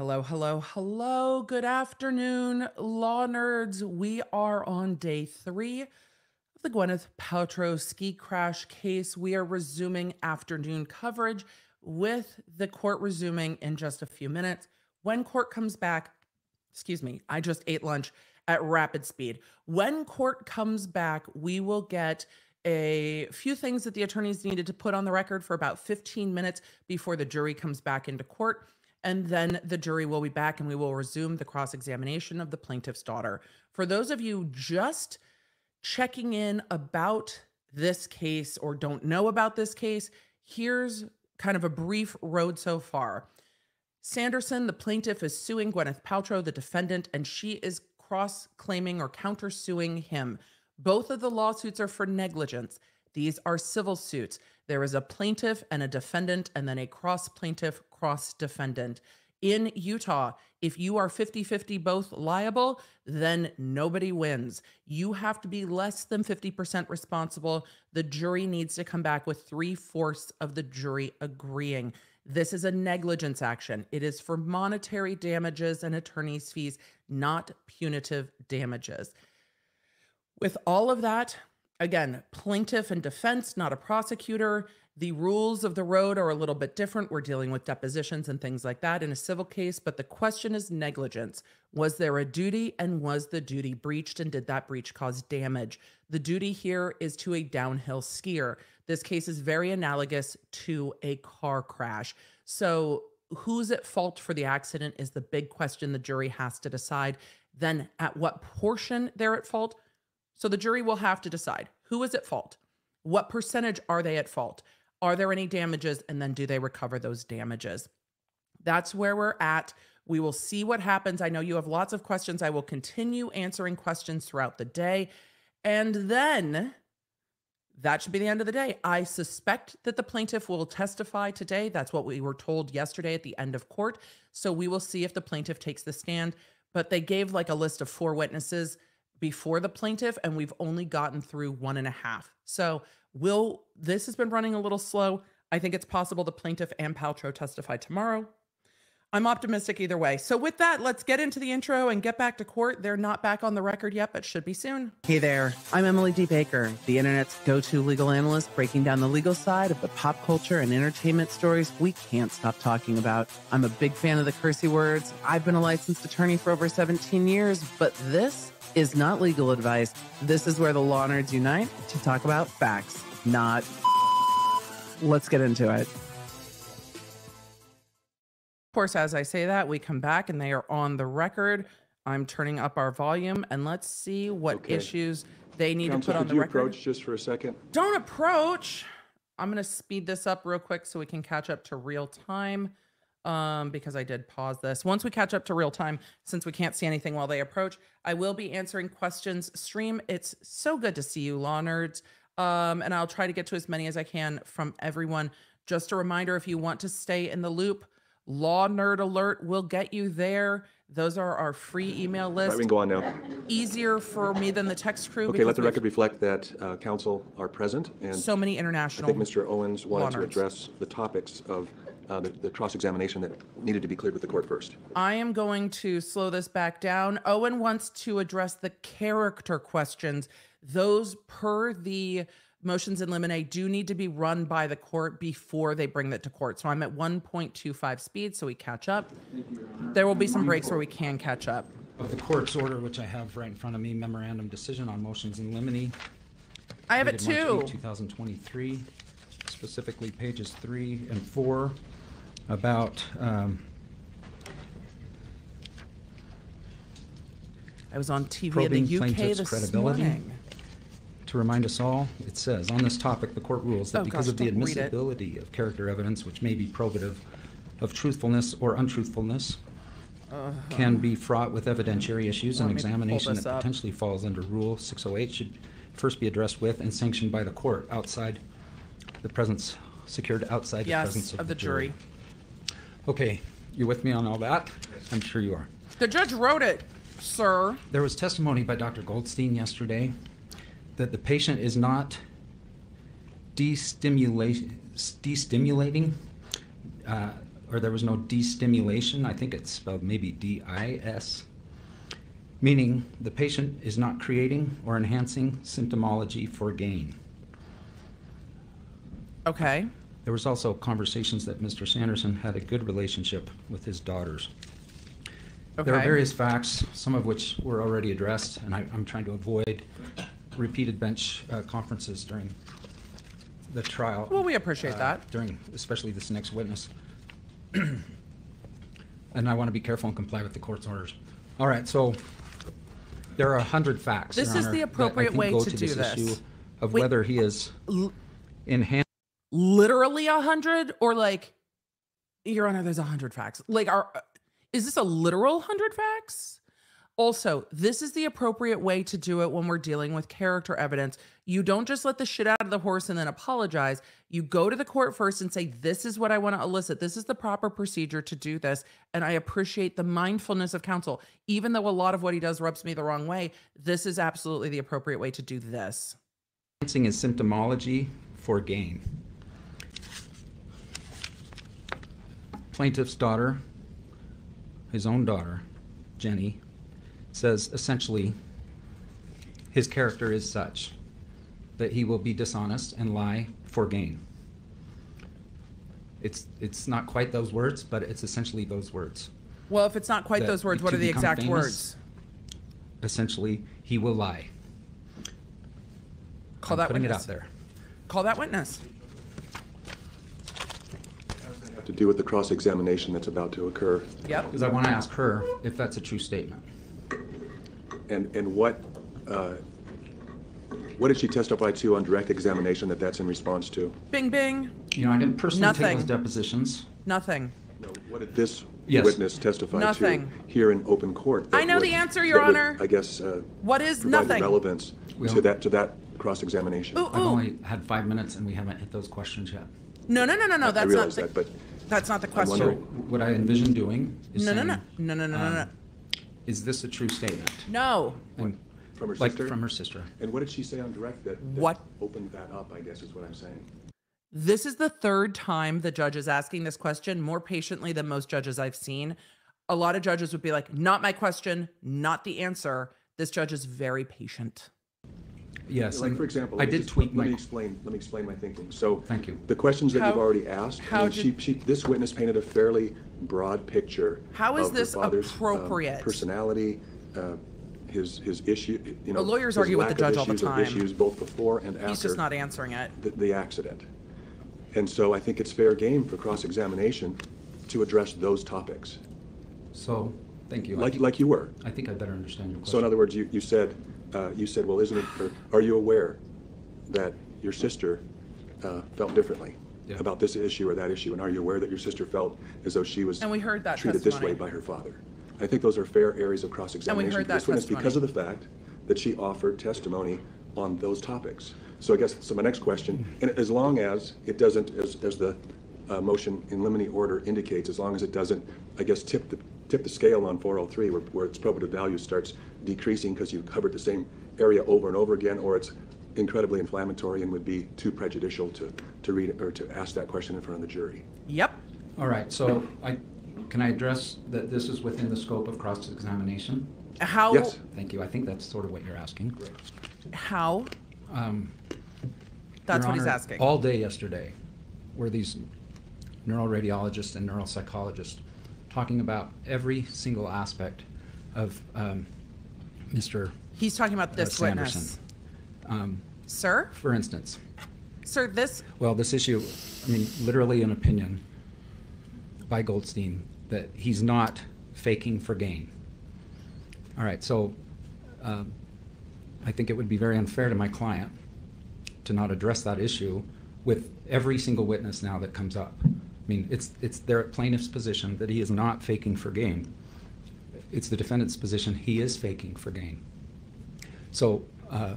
Hello, hello, hello. Good afternoon, law nerds. We are on day three of the Gwyneth Paltrow ski crash case. We are resuming afternoon coverage with the court resuming in just a few minutes. When court comes back, excuse me, I just ate lunch at rapid speed. When court comes back, we will get a few things that the attorneys needed to put on the record for about 15 minutes before the jury comes back into court. And then the jury will be back and we will resume the cross examination of the plaintiff's daughter. For those of you just checking in about this case or don't know about this case, here's kind of a brief road so far. Sanderson, the plaintiff, is suing Gwyneth Paltrow, the defendant, and she is cross claiming or countersuing him. Both of the lawsuits are for negligence. These are civil suits. There is a plaintiff and a defendant, and then a cross plaintiff, cross defendant. In Utah, if you are 50 50 both liable, then nobody wins. You have to be less than 50% responsible. The jury needs to come back with three fourths of the jury agreeing. This is a negligence action. It is for monetary damages and attorney's fees, not punitive damages. With all of that, again, plaintiff and defense, not a prosecutor. The rules of the road are a little bit different. We're dealing with depositions and things like that in a civil case, but the question is negligence. Was there a duty and was the duty breached and did that breach cause damage? The duty here is to a downhill skier. This case is very analogous to a car crash. So, who's at fault for the accident is the big question the jury has to decide. Then, at what portion they're at fault? So, the jury will have to decide who is at fault? What percentage are they at fault? Are there any damages? And then do they recover those damages? That's where we're at. We will see what happens. I know you have lots of questions. I will continue answering questions throughout the day. And then that should be the end of the day. I suspect that the plaintiff will testify today. That's what we were told yesterday at the end of court. So we will see if the plaintiff takes the stand. But they gave like a list of four witnesses before the plaintiff, and we've only gotten through one and a half. So Will this has been running a little slow? I think it's possible the plaintiff and Paltrow testify tomorrow. I'm optimistic either way. So with that, let's get into the intro and get back to court. They're not back on the record yet, but should be soon. Hey there, I'm Emily D. Baker, the internet's go-to legal analyst, breaking down the legal side of the pop culture and entertainment stories we can't stop talking about. I'm a big fan of the cursey words. I've been a licensed attorney for over 17 years, but this is not legal advice. This is where the law nerds unite to talk about facts, not. Let's get into it. Of course, as I say that, we come back and they are on the record. I'm turning up our volume and let's see what Okay. issues they need Counsel, to put on could the you record. approach just for a second? Don't approach. I'm going to speed this up real quick so we can catch up to real time um, because I did pause this. Once we catch up to real time, since we can't see anything while they approach, I will be answering questions. Stream, it's so good to see you, law nerds. Um, and I'll try to get to as many as I can from everyone. Just a reminder if you want to stay in the loop, Law Nerd Alert will get you there. Those are our free email list. Right, we can go on now. Easier for me than the text crew. Okay, let the record reflect that uh, counsel are present, and So many international. I think Mr. Owens wanted to address the topics of uh, the the cross-examination that needed to be cleared with the court first. I am going to slow this back down. Owen wants to address the character questions. Those, per the motions in limine, do need to be run by the court before they bring that to court. So I'm at 1.25 speed, so we catch up. There will be some breaks where we can catch up. Of the court's order, which I have right in front of me, memorandum decision on motions in limine. I have it dated March 8, too. 2023, specifically pages three and four about, um, I was on TV in the UK plaintiff's this credibility. morning. to remind us all, it says, on this topic, the court rules Oh, that because gosh, of the don't read it. admissibility of character evidence, which may be probative of truthfulness or untruthfulness, can be fraught with evidentiary issues. Let and me pull examination that up. potentially falls under Rule 608 should first be addressed with and sanctioned by the court outside the presence, secured outside the presence Yes, of the jury. Okay, you with me on all that? I'm sure you are. The judge wrote it, sir. There was testimony by Dr. Goldstein yesterday that the patient is not dissimulating uh, or there was no dissimulation. I think it's spelled maybe D-I-S, meaning the patient is not creating or enhancing symptomology for gain. Okay. There was also conversations that Mr. Sanderson had a good relationship with his daughters. There are various facts, some of which were already addressed, and I, I'm trying to avoid repeated bench uh, conferences during the trial. Well, we appreciate uh, that. During, especially this next witness. And I want to be careful and comply with the court's orders. All right, so there are a hundred facts, This Your is Honor, the appropriate way go to do this this. issue Of Wait. whether he is enhanced literally a hundred or like your honor there's a hundred facts. Like are uh, is this a literal hundred facts? Also this is the appropriate way to do it when we're dealing with character evidence. You don't just let the shit out of the horse and then apologize. You go to the court first and say this is what i want to elicit. This is the proper procedure to do this. And i appreciate the mindfulness of counsel. Even though a lot of what he does rubs me the wrong way this is absolutely the appropriate way to do this. Enhancing his symptomology for gain. Plaintiff's daughter, his own daughter, Jenny, says essentially his character is such that he will be dishonest and lie for gain. It's it's not quite those words, but it's essentially those words. well if it's not quite That those words what are the exact famous, words Essentially, he will lie. call I'm that putting witness it out there. Call that witness. Have to do with the cross-examination that's about to occur. Yep. Because I want to ask her if that's a true statement. And, and what, uh, what did she testify to on direct examination that that's in response to? Bing, bing. You know, I didn't personally take Nothing. those depositions. Nothing. No, What did this Yes. witness testify to Nothing. here in open court? that I know would- the answer, Your that would, Honor. I guess, uh, What is provide the nothing? relevance Well- to that, to that cross-examination. Ooh, I've ooh. only had five minutes and we haven't hit those questions yet. No, no, no, no, no. I That's not realize the, that, but that's not the question. So wondering- what I envision doing is No, no, no. saying, No, no, no, no, no. um, Is this a true statement? No. And- From her like sister? from her sister. And what did she say on direct that? that What? Opened that up, I guess is what I'm saying. This is the third time the judge is asking this question more patiently than most judges I've seen. A lot of judges would be like, not my question, not the answer. This judge is very patient. Yes. Like, and for example. I did just- tweak Let my, me explain, let me explain my thinking. So. Thank you. The questions that you've already asked, I how mean, did- she, this witness painted a fairly broad picture. How is of her this father's, um, appropriate? Personality, uh, his, his issue, you know. lawyers argue with the lack of judge all the issues of time. Issues both before and after. He's just not answering it. The, the accident. And so I think it's fair game for cross-examination to address those topics, so, thank you. Like, think- like you were. I think I better understand your question. So in other words, you, you said, uh, you said, well, isn't it, or are you aware that your sister uh, felt differently Yeah. about this issue or that issue? And are you aware that your sister felt as though she was And we heard that treated this way by her father? I think those are fair areas of cross-examination. heard for that this witness Because of the fact that she offered testimony on those topics. So I guess, so my next question, and as long as it doesn't, as, as the uh, motion in limine order indicates, as long as it doesn't, I guess, tip the, tip the scale on 403 where, where its probative value starts decreasing because you covered the same area over and over again, or it's incredibly inflammatory and would be too prejudicial to, to read, or to ask that question in front of the jury. Yep. All right, so I, can I address that this is within the scope of cross-examination? How? Yes. Thank you. I think that's sort of what you're asking. How? Um, That's Your what he's asking. All day yesterday were these neuroradiologists and neuropsychologists talking about every single aspect of um, Mr. He's talking about this uh, witness. Um, Sir? For instance, Sir, this well, this issue, I mean, literally an opinion by Goldstein that he's not faking for gain. All right, so um, I think it would be very unfair to my client to not address that issue with every single witness now that comes up. I mean, it's, it's their plaintiff's position that he is not faking for gain. It's the defendant's position he is faking for gain. So uh,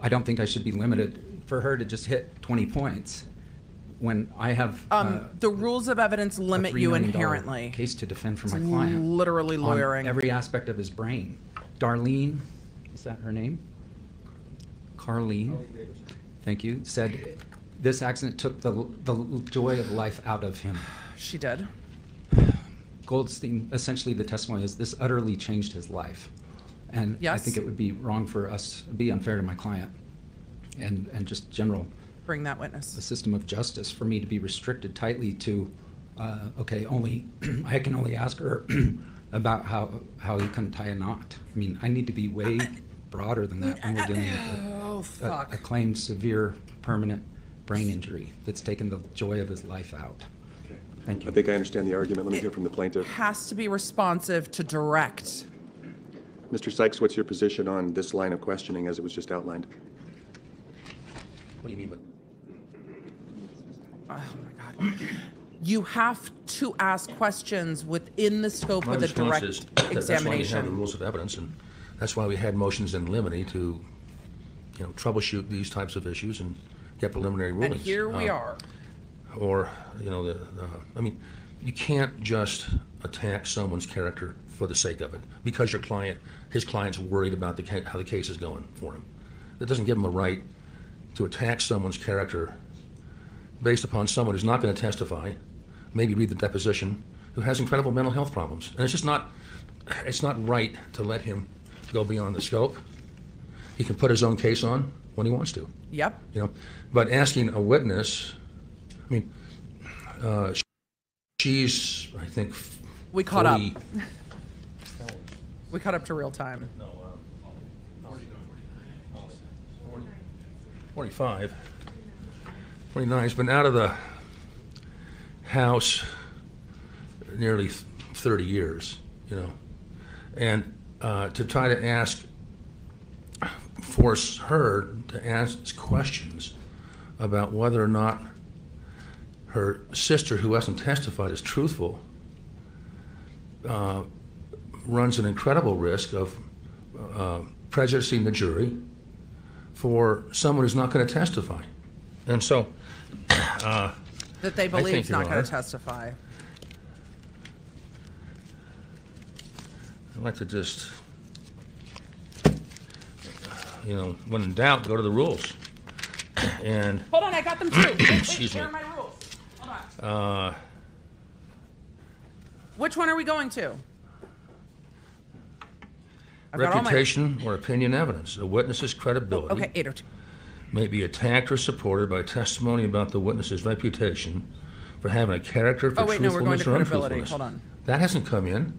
I don't think I should be limited for her to just hit 20 points when I have um uh, the rules of evidence limit $3 you inherently. case to defend for It's my client. literally lawyering. every aspect of his brain. Darlene, is that her name? Carlene, thank you, said this accident took the, the joy of life out of him. She did. Goldstein, essentially the testimony is this utterly changed his life. And I think it would be wrong for us, be unfair to my client and, and just general, Bring that witness the system of justice for me to be restricted tightly to, uh, okay, only, I can only ask her about how, how he couldn't tie a knot. I mean, I need to be way broader than that when we're dealing Oh, with a- a, a claimed severe permanent brain injury that's taken the joy of his life out. Thank you. I think I understand the argument. Let me hear from the plaintiff. Has to be responsive to direct. Mr. Sykes, what's your position on this line of questioning as it was just outlined? What do you mean, by? Oh my God. You have to ask questions within the scope My of the response direct is that That's why we have the examination. rules of evidence, and that's why we had motions in limine to, you know, troubleshoot these types of issues and get preliminary rulings. And here we Uh, are. Or, you know, the, the- I mean, you can't just attack someone's character for the sake of it, because your client, his client's worried about the, how the case is going for him. That doesn't give him a right to attack someone's character based upon someone who's not going to testify, maybe read the deposition, who has incredible mental health problems. And it's just not, it's not right to let him go beyond the scope. He can put his own case on when he wants to Yep. you know. But asking a witness, I mean, uh, she's, I think. We caught up. 40 We caught up to real time. No, uh, 45, 49, has been out of the house nearly 30 years, you know. And uh, to try to ask, force her to ask questions about whether or not her sister, who hasn't testified, is truthful, uh, runs an incredible risk of uh, prejudicing the jury for someone who's not going to testify. And so, uh, That they believe think is not going to testify. I'd like to just, you know, when in doubt, go to the rules. And Hold on, I got them too. Wait, wait, Excuse here me. are my rules. Hold on. uh, Which one are we going to? I've got all my- reputation or opinion evidence. A witness's credibility Okay, 802. may be attacked or supported by testimony about the witness's reputation for having a character for Oh, wait, no, we're going truthfulness to or credibility. untruthfulness. Hold on. That hasn't come in.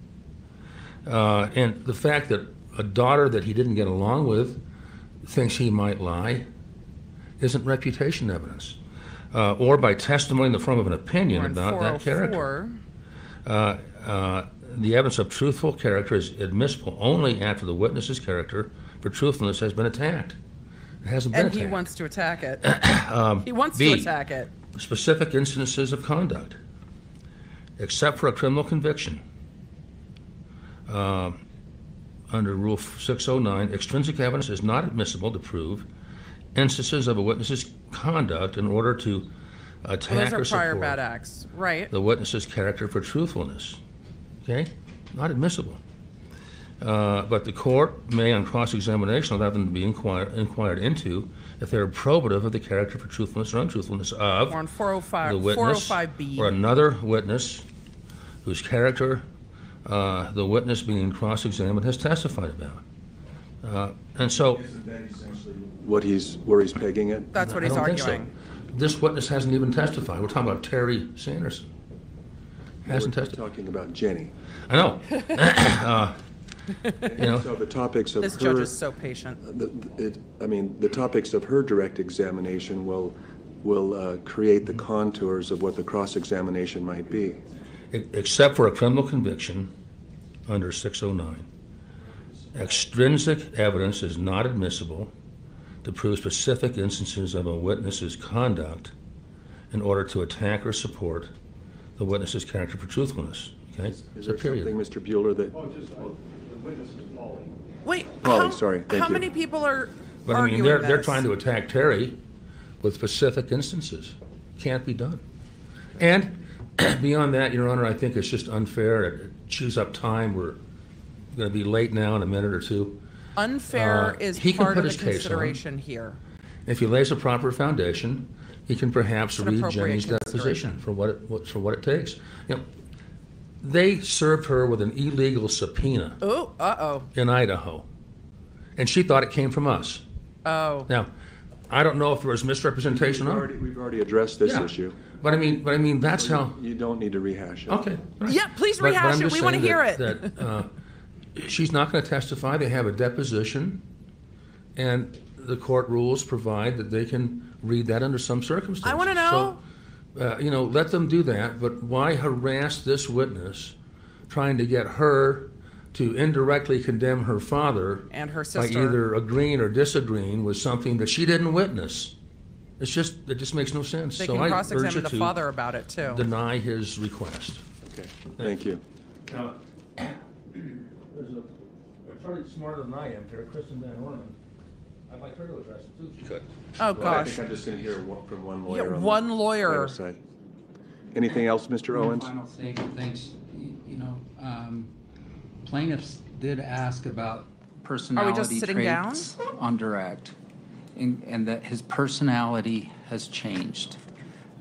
Uh, and the fact that a daughter that he didn't get along with thinks he might lie isn't reputation evidence. Uh, or by testimony in the form of an opinion We're about that character. 404. Uh, uh, the evidence of truthful character is admissible only after the witness's character for truthfulness has been attacked. It hasn't been And he attacked. wants to attack it. He wants to attack it. specific instances of conduct, except for a criminal conviction. Uh, Under Rule 609, extrinsic evidence is not admissible to prove instances of a witness's conduct in order to Well, attack those or are prior bad acts. Right. the witness's character for truthfulness. Okay? Not admissible. Uh, But the court may, on cross-examination, allow them to be inquired, inquired into if they're probative of the character for truthfulness or untruthfulness of We're on 405, the witness 405B. or another witness whose character uh, the witness being cross-examined has testified about. Uh, And so. What he's, where he's pegging it? That's what I he's don't think so. arguing. This witness hasn't even testified. We're talking about Terry Sanderson. Hasn't We're testified. Talking about Jenny. I know. Uh, You know, So the topics of her. This judge is so patient. the- it, I mean, the topics of her direct examination will, will uh, create the contours of what the cross-examination might be. e- except for a criminal conviction under 609, extrinsic evidence is not admissible to prove specific instances of a witness's conduct in order to attack or support the witness's character for truthfulness. Okay? Is It's a there something, period. Mr. Buhler, that, Wait, Polly, how, sorry, thank how you. many people are But I mean, they're, they're trying to attack Terry with specific instances. Can't be done. And beyond that, Your Honor, I think it's just unfair to chews up time. We're going to be late now in a minute or two. Unfair Uh, is he can part put of the his case on. consideration here. If he lays a proper foundation, he can perhaps It's an read appropriate Jenny's deposition for what it, what- for what it takes. You know, they served her with an illegal subpoena Oh, uh-oh. in Idaho. And she thought it came from us. Oh. Now, I don't know if there was misrepresentation We've already, we've already addressed this Yeah. issue. But I mean, but I mean, that's how, You don't need to rehash it. okay. all right. Yeah, please But- but rehash it. We wanna hear that- it. that, uh, She's not going to testify. They have a deposition. And the court rules provide that they can read that under some circumstances. I wanna know. So, uh, You know, let them do that, but why harass this witness, trying to get her to indirectly condemn her father? And her sister By either agreeing or disagreeing with something that she didn't witness. It's just, it just makes no sense. They So can I cross-examine the father about it, too. Deny his request. Okay, thank you. Now, there's a attorney smarter than I am here, Kristen Van Orman. I'd like her to address it too. She could. Oh, Well, I gosh. think I'm just going to hear one- from one Yeah, lawyer. on the one lawyer. plaintiff's side. Anything else, Mr. One Owens? Final statement, thanks. Y- You know, um, plaintiffs did ask about personality sitting down? traits on direct, and, and that his personality has changed.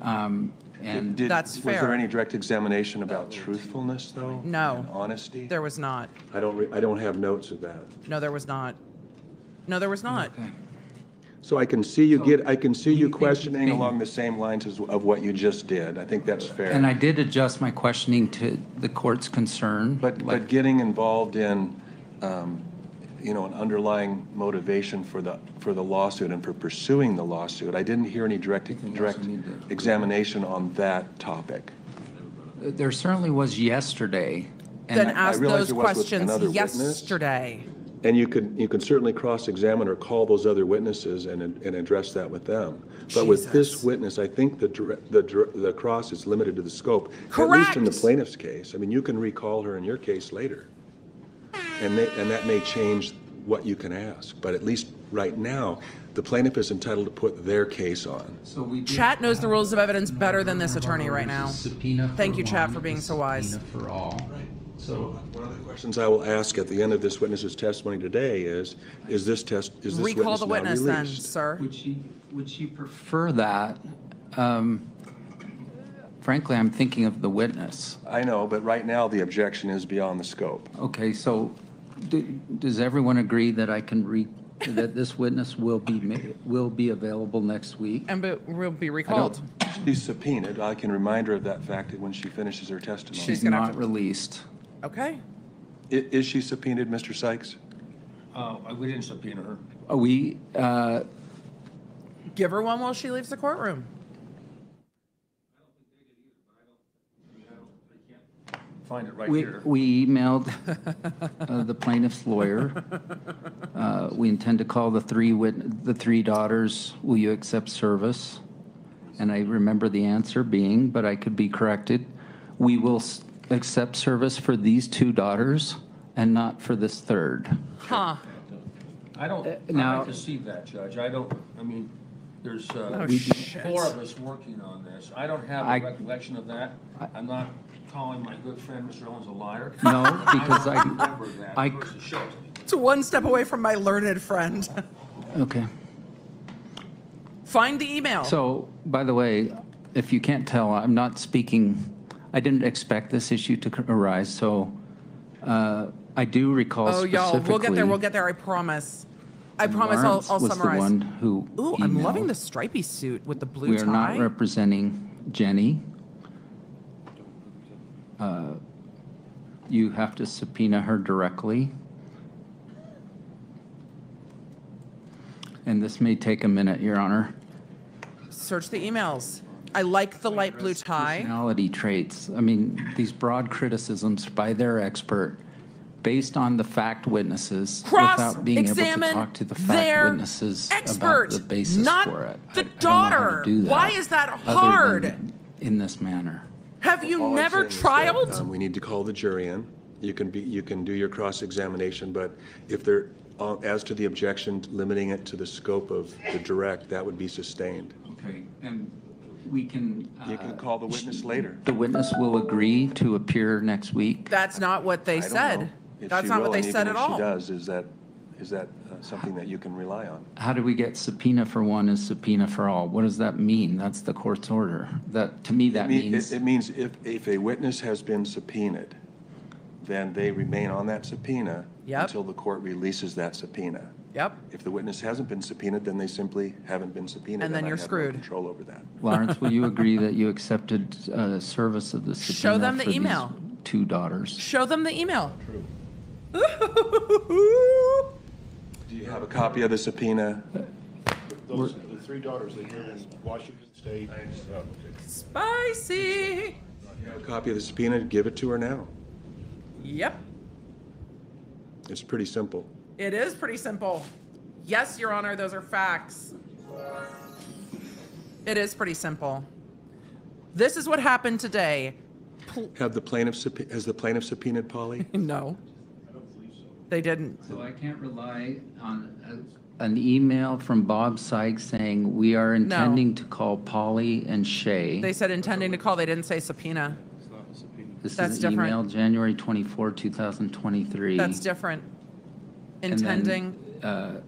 Um, And Did- That's Was fair. there any direct examination about truthfulness, though? No. And Honesty? There was not. I don't, re- I don't have notes of that. No, there was not. No, there was not. So I can see you get, I can see you you questioning think- along the same lines as, of what you just did. I think that's fair. and I did adjust my questioning to the court's concern. But, like- but getting involved in, um, you know, an underlying motivation for the, for the lawsuit and for pursuing the lawsuit, I didn't hear any direct, direct examination on that topic. There certainly was yesterday. and Then I ask realize those there was with questions another witness. yesterday. And you could, you can certainly cross-examine or call those other witnesses and, and address that with them. But with this witness, I think the, the, the cross is limited to the scope. Correct. At least in the plaintiff's case. I mean, you can recall her in your case later. And may, and that may change what you can ask. But at least right now, the plaintiff is entitled to put their case on. So we Chat knows the rules of evidence better than this attorney right now. Thank you, Chat, for being so wise. For all. So One of the questions I will ask at the end of this witness's testimony today is, is this test, is this Recall witness the now witness then, released? sir. Would she, would she prefer that? Um, Frankly, I'm thinking of the witness. I know, but right now, the objection is beyond the scope. Okay, so do- does everyone agree that I can re, that this witness will be, ma- will be available next week? And but will be recalled. She's subpoenaed. I can remind her of that fact when she finishes her testimony. She's She's gonna have not to- released. Okay. I- Is she subpoenaed, Mr. Sykes? Uh, we didn't subpoena her. Are We, uh, Give her one while she leaves the courtroom. Find it right we, here. we emailed uh, the plaintiff's lawyer. Uh, We intend to call the three wit, the three daughters, will you accept service? And I remember the answer being, but I could be corrected, we will s- accept service for these two daughters and not for this third. Huh. I don't, I now- like to see that, Judge. I don't, I mean, there's, uh, Oh, shit. four of us working on this. I don't have I- a recollection of that. I'm not calling my good friend Mr. Owens a liar. No, because I- remember that I- versus Shelton. It's one step away from my learned friend. Okay. Find the email. So, by the way, if you can't tell, I'm not speaking, I didn't expect this issue to arise, so uh, I do recall oh, y'all, we'll get there. We'll get there. I promise. I promise. I'll, Lawrence I'll was the summarize. one who Ooh, I'm loving the stripy suit with the blue We are not tie. representing Jenny. Uh, You have to subpoena her directly. And this may take a minute, Your Honor. Search the emails. I like the light blue tie. Personality traits, I mean, these broad criticisms by their expert, based on the fact witnesses, without being able to talk to the fact their witnesses about the basis not for it. the I- I don't know how to daughter. do that Why is that hard? In this manner. Have you All never saying is that, um, We need to call the jury in. You can be, you can do your cross-examination, but if there, uh, as to the objection, limiting it to the scope of the direct, that would be sustained. Okay, and we can. You uh, can call the witness later. The witness will agree to appear next week. That's not what they I don't said. If That's she not will, what they and said even at if she all. does, is that, is that uh, something that you can rely on? How do we get subpoena for one is subpoena for all? What does that mean? That's the court's order. That, to me, that It mean- means, It it means if, if a witness has been subpoenaed, then they remain on that subpoena Yep. until the court releases that subpoena. Yep. If the witness hasn't been subpoenaed, then they simply haven't been subpoenaed. And then I you're have no screwed. Control over that. Lawrence, will you agree that you accepted uh, service of the subpoena? Show them the for these email. Two daughters. Show them the email. Do you have a copy of the subpoena? Those, the three daughters, they live in Washington State. uh, Spicy. Have A copy of the subpoena, give it to her now. Yep. It's pretty simple. It is pretty simple. Yes, Your Honor, those are facts. It is pretty simple. This is what happened today. Pl- Have the plaintiff, subpo- has the plaintiff subpoenaed Polly? no. They didn't. So I can't rely on a- an email from Bob Sykes saying, "We are intending to call Polly and Shay." They said intending to call. They didn't say subpoena. This that's is an different. email, January 24, 2023. That's different. And then, Intending. uh,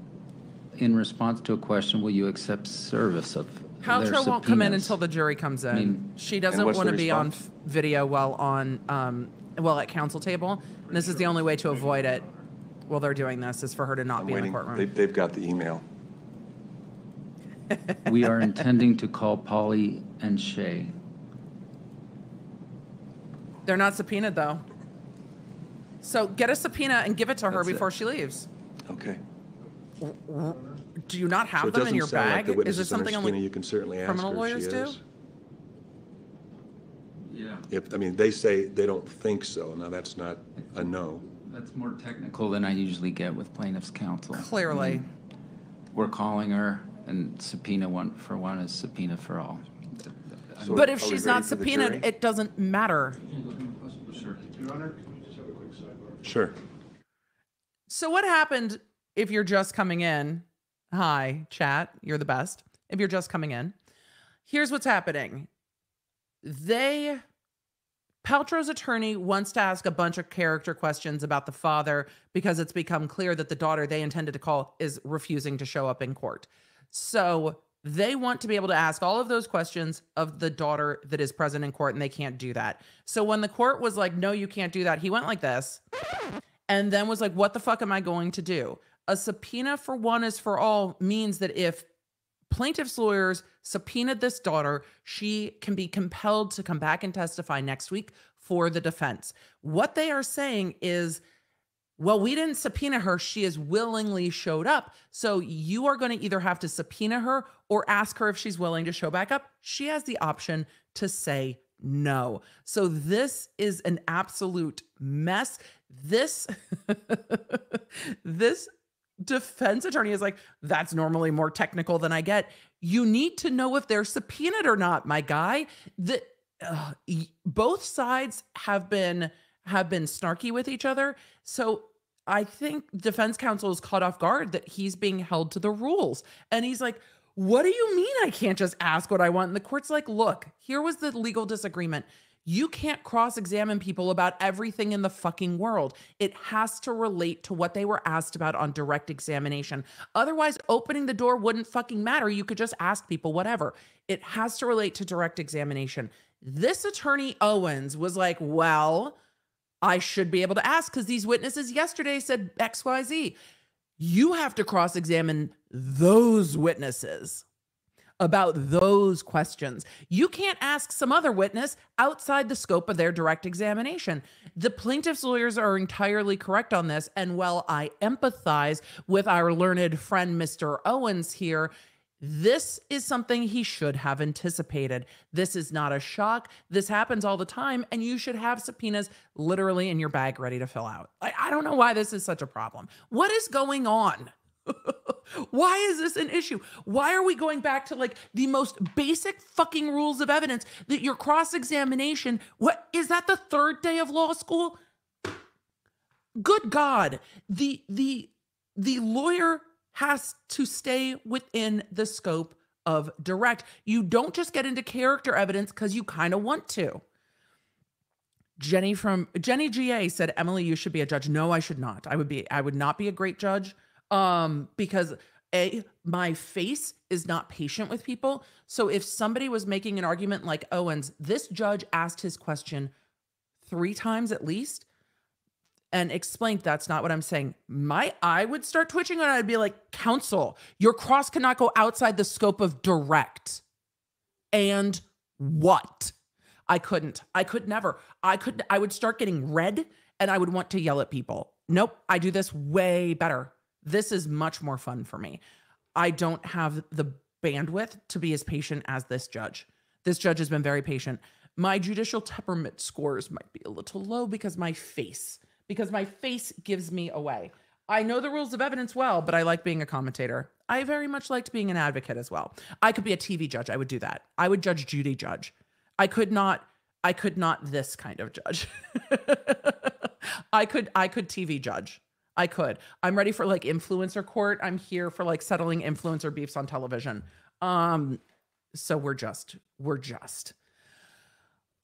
In response to a question, will you accept service of their Paltrow won't come in subpoenas? until the jury comes in. mean- she doesn't what's want to be on response? f- video while on um, well at counsel table. And this is the only way to avoid it. While they're doing this is for her to not I'm be in the courtroom. They- They've got the email. We are intending to call Polly and Shay. They're not subpoenaed though. So get a subpoena and give it to her That's it. before she leaves. Okay. Do you not have it them in your sound like bag? the Is witness this something subpoena. only You can certainly criminal her lawyers do? is. Yeah. If, I mean, they say they don't think so. Now, that's not a no. That's more technical than I usually get with plaintiff's counsel. clearly? Hmm. We're calling her and subpoena one for one is subpoena for all. So But if she's not subpoenaed, it doesn't matter. Your Honor, can we just have a quick sidebar? Sure. So what happened if you're just coming in? Hi, chat. You're the best. If you're just coming in, here's what's happening. They Paltrow's attorney wants to ask a bunch of character questions about the father because it's become clear that the daughter they intended to call is refusing to show up in court. So they want to be able to ask all of those questions of the daughter that is present in court, and they can't do that. So when the court was like, no, you can't do that, he went like this and then was like, what the fuck am I going to do? A subpoena for one is for all means that if plaintiff's lawyers subpoenaed this daughter, she can be compelled to come back and testify next week for the defense. What they are saying is, well, we didn't subpoena her. She has willingly showed up. So you are going to either have to subpoena her or ask her if she's willing to show back up. She has the option to say no. So this is an absolute mess. This this defense attorney is like, that's normally more technical than I get. You need to know if they're subpoenaed or not, my guy. The uh, both sides have been have been snarky with each other. So I think defense counsel is caught off guard that he's being held to the rules. And he's like, what do you mean I can't just ask what I want? And the court's like, look, here was the legal disagreement. You can't cross examine people about everything in the fucking world. It has to relate to what they were asked about on direct examination. Otherwise, opening the door wouldn't fucking matter. You could just ask people whatever. It has to relate to direct examination. This attorney Owens was like, well, I should be able to ask because these witnesses yesterday said XYZ. You have to cross examine those witnesses about those questions. You can't ask some other witness outside the scope of their direct examination. The plaintiff's lawyers are entirely correct on this. And while I empathize with our learned friend, Mr. Owens, here, this is something he should have anticipated. This is not a shock. This happens all the time, and you should have subpoenas literally in your bag ready to fill out. I, I don't know why this is such a problem. What is going on? Why is this an issue? Why are we going back to like the most basic fucking rules of evidence that your cross examination? What is that the third day of law school? Good God. The the the lawyer has to stay within the scope of direct. You don't just get into character evidence because you kind of want to. Jenny from Jenny GA said, Emily, you should be a judge. No, I should not. I would be, I would not be a great judge. Um, because a my face is not patient with people. So if somebody was making an argument like Owens, this judge asked his question three times at least and explained that's not what I'm saying. My eye would start twitching and I'd be like, counsel, your cross cannot go outside the scope of direct. And what? I couldn't. I could never. I could I would start getting red and I would want to yell at people. Nope, I do this way better. This is much more fun for me. I don't have the bandwidth to be as patient as this judge. This judge has been very patient. My judicial temperament scores might be a little low because my face, because my face gives me away. I know the rules of evidence well, but I like being a commentator. I very much liked being an advocate as well. I could be a TV judge. I would do that. I would judge Judy Judge. I could not I could not this kind of judge. I could I could TV judge. I could. I'm ready for like influencer court. I'm here for like settling influencer beefs on television. Um so we're just we're just.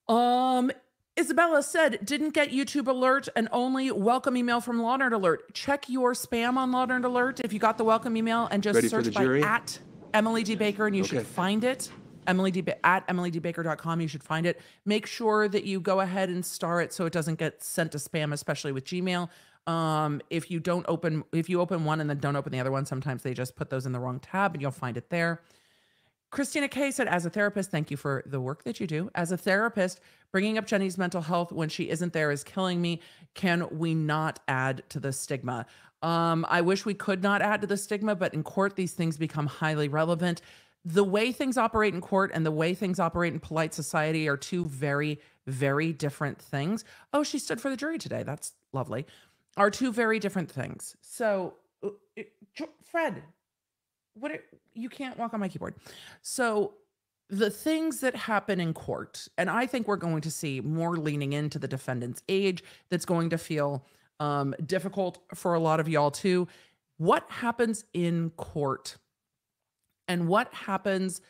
Um Isabella said, didn't get YouTube alert and only welcome email from Law Nerd Alert. Check your spam on Law Nerd Alert if you got the welcome email and just Ready search by jury? at Emily D. Baker and you should find it. Emily D. Ba- at emilydbaker.com. You should find it. Make sure that you go ahead and star it so it doesn't get sent to spam, especially with Gmail. Um, if you don't open, if you open one and then don't open the other one, sometimes they just put those in the wrong tab and you'll find it there. Christina Kay said, as a therapist, thank you for the work that you do. As a therapist, bringing up Jenny's mental health when she isn't there is killing me. Can we not add to the stigma? Um, I wish we could not add to the stigma, but in court, these things become highly relevant. The way things operate in court and the way things operate in polite society are two very, very different things. Oh, she stood for the jury today. That's lovely. Are two very different things. So, uh, Fred, what you can't walk on my keyboard. So the things that happen in court, and I think we're going to see more leaning into the defendant's age that's going to feel um, difficult for a lot of y'all too. What happens in court and what happens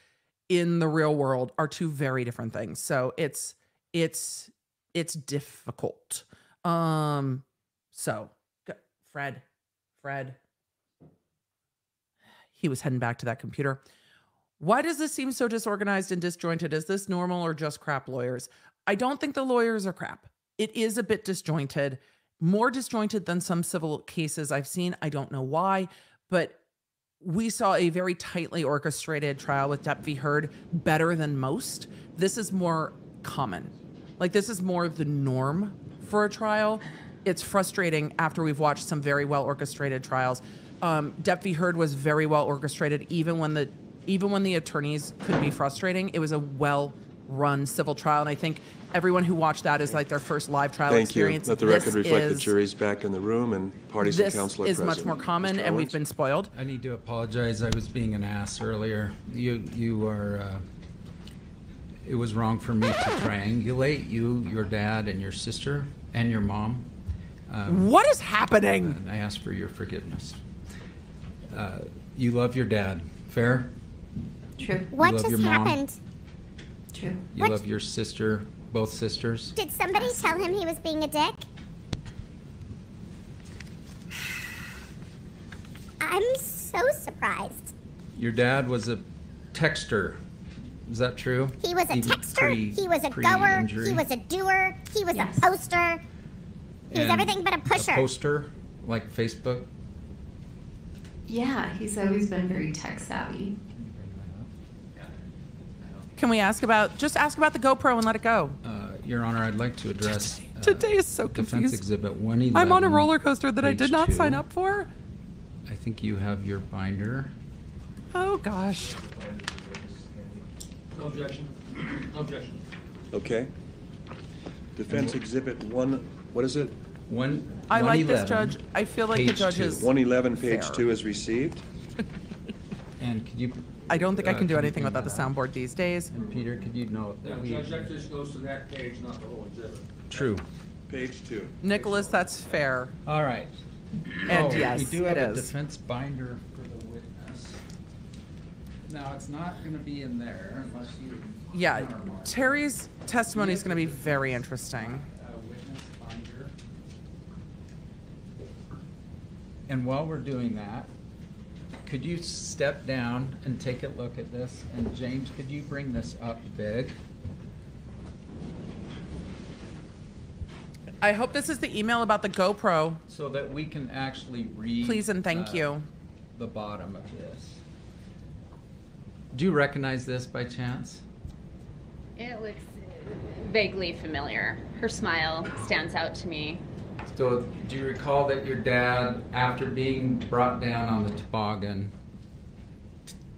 in the real world are two very different things. So it's it's it's difficult. Um so Fred, Fred, he was heading back to that computer. Why does this seem so disorganized and disjointed? Is this normal or just crap lawyers? I don't think the lawyers are crap. It is a bit disjointed, more disjointed than some civil cases I've seen. I don't know why, but we saw a very tightly orchestrated trial with Depp v. Heard better than most. This is more common. Like, this is more of the norm for a trial. It's frustrating after we've watched some very well orchestrated trials. Um, Depp v. Heard was very well orchestrated, even when the even when the attorneys could be frustrating. It was a well run civil trial, and I think everyone who watched that is like their first live trial Thank you. Let the This record reflect the is- jury's back in the room and parties and This counsel are is present. much more common, and we've been spoiled. I need to apologize. I was being an ass earlier. You, you are, uh, it was wrong for me to triangulate you, your dad, and your sister, and your mom. Um, What is happening? and I ask for your forgiveness. Uh, You love your dad, fair? True. You What love just your mom? happened? True. You What? love your sister, both sisters? Did somebody tell him he was being a dick? I'm so surprised. Your dad was a texter. Is that true? He was a Even texter, pre- he was a goer, pre-injury? he was a doer, he was Yes. a poster, he was And everything but a pusher. A poster, like Facebook? Yeah, he's always been very tech savvy. Can we ask about just ask about the GoPro and let it go? Uh, Your Honor, I'd like to address. uh, Today is so Defense confused. Exhibit 111. I'm on a roller coaster that I did page not sign up for. I think you have your binder. Oh gosh. No objection. No objection. Okay. Defense Exhibit 1, what is it? One. I like this 111, judge. I feel like the page judge two. is. 111, page Fair. 2 is received. And could you? I don't think I uh, can do anything without the soundboard these days. And Peter, could you note that we? just goes to that page, not the whole exhibit. True. Page 2. Nicholas, that's fair. All right. And Oh, yes, We do it have a is. defense binder for the witness. Now, it's not gonna be in there unless you. Yeah, countermark. Terry's testimony is going to be very interesting. Uh, witness binder. And while we're doing that, could you step down and take a look at this? And James, could you bring this up big? I hope this is the email about the GoPro. So that we can actually read. Please and thank uh, you. The bottom of this. Do you recognize this by chance? It looks vaguely familiar. Her smile stands out to me. So, do you recall that your dad, after being brought down on the toboggan,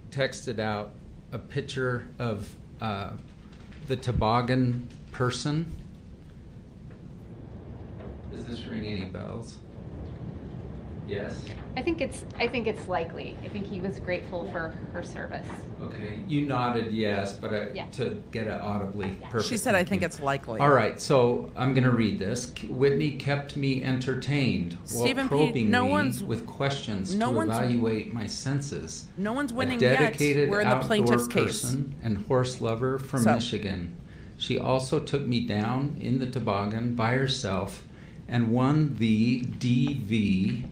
texted out a picture of uh, the toboggan person? Does this ring any bells? Yes. I think it's I think it's likely. I think he was grateful for her service. Okay, you nodded yes, but I, Yeah. to get it audibly perfect. She said, I think you. it's likely. All right, so I'm going to read this. Whitney kept me entertained while Stephen P., probing no me one's- with questions no to one's- evaluate my senses. No one's A winning yet. dedicated We're in the outdoor plaintiff's case. person and horse lover from So- Michigan. She also took me down in the toboggan by herself and won the DV,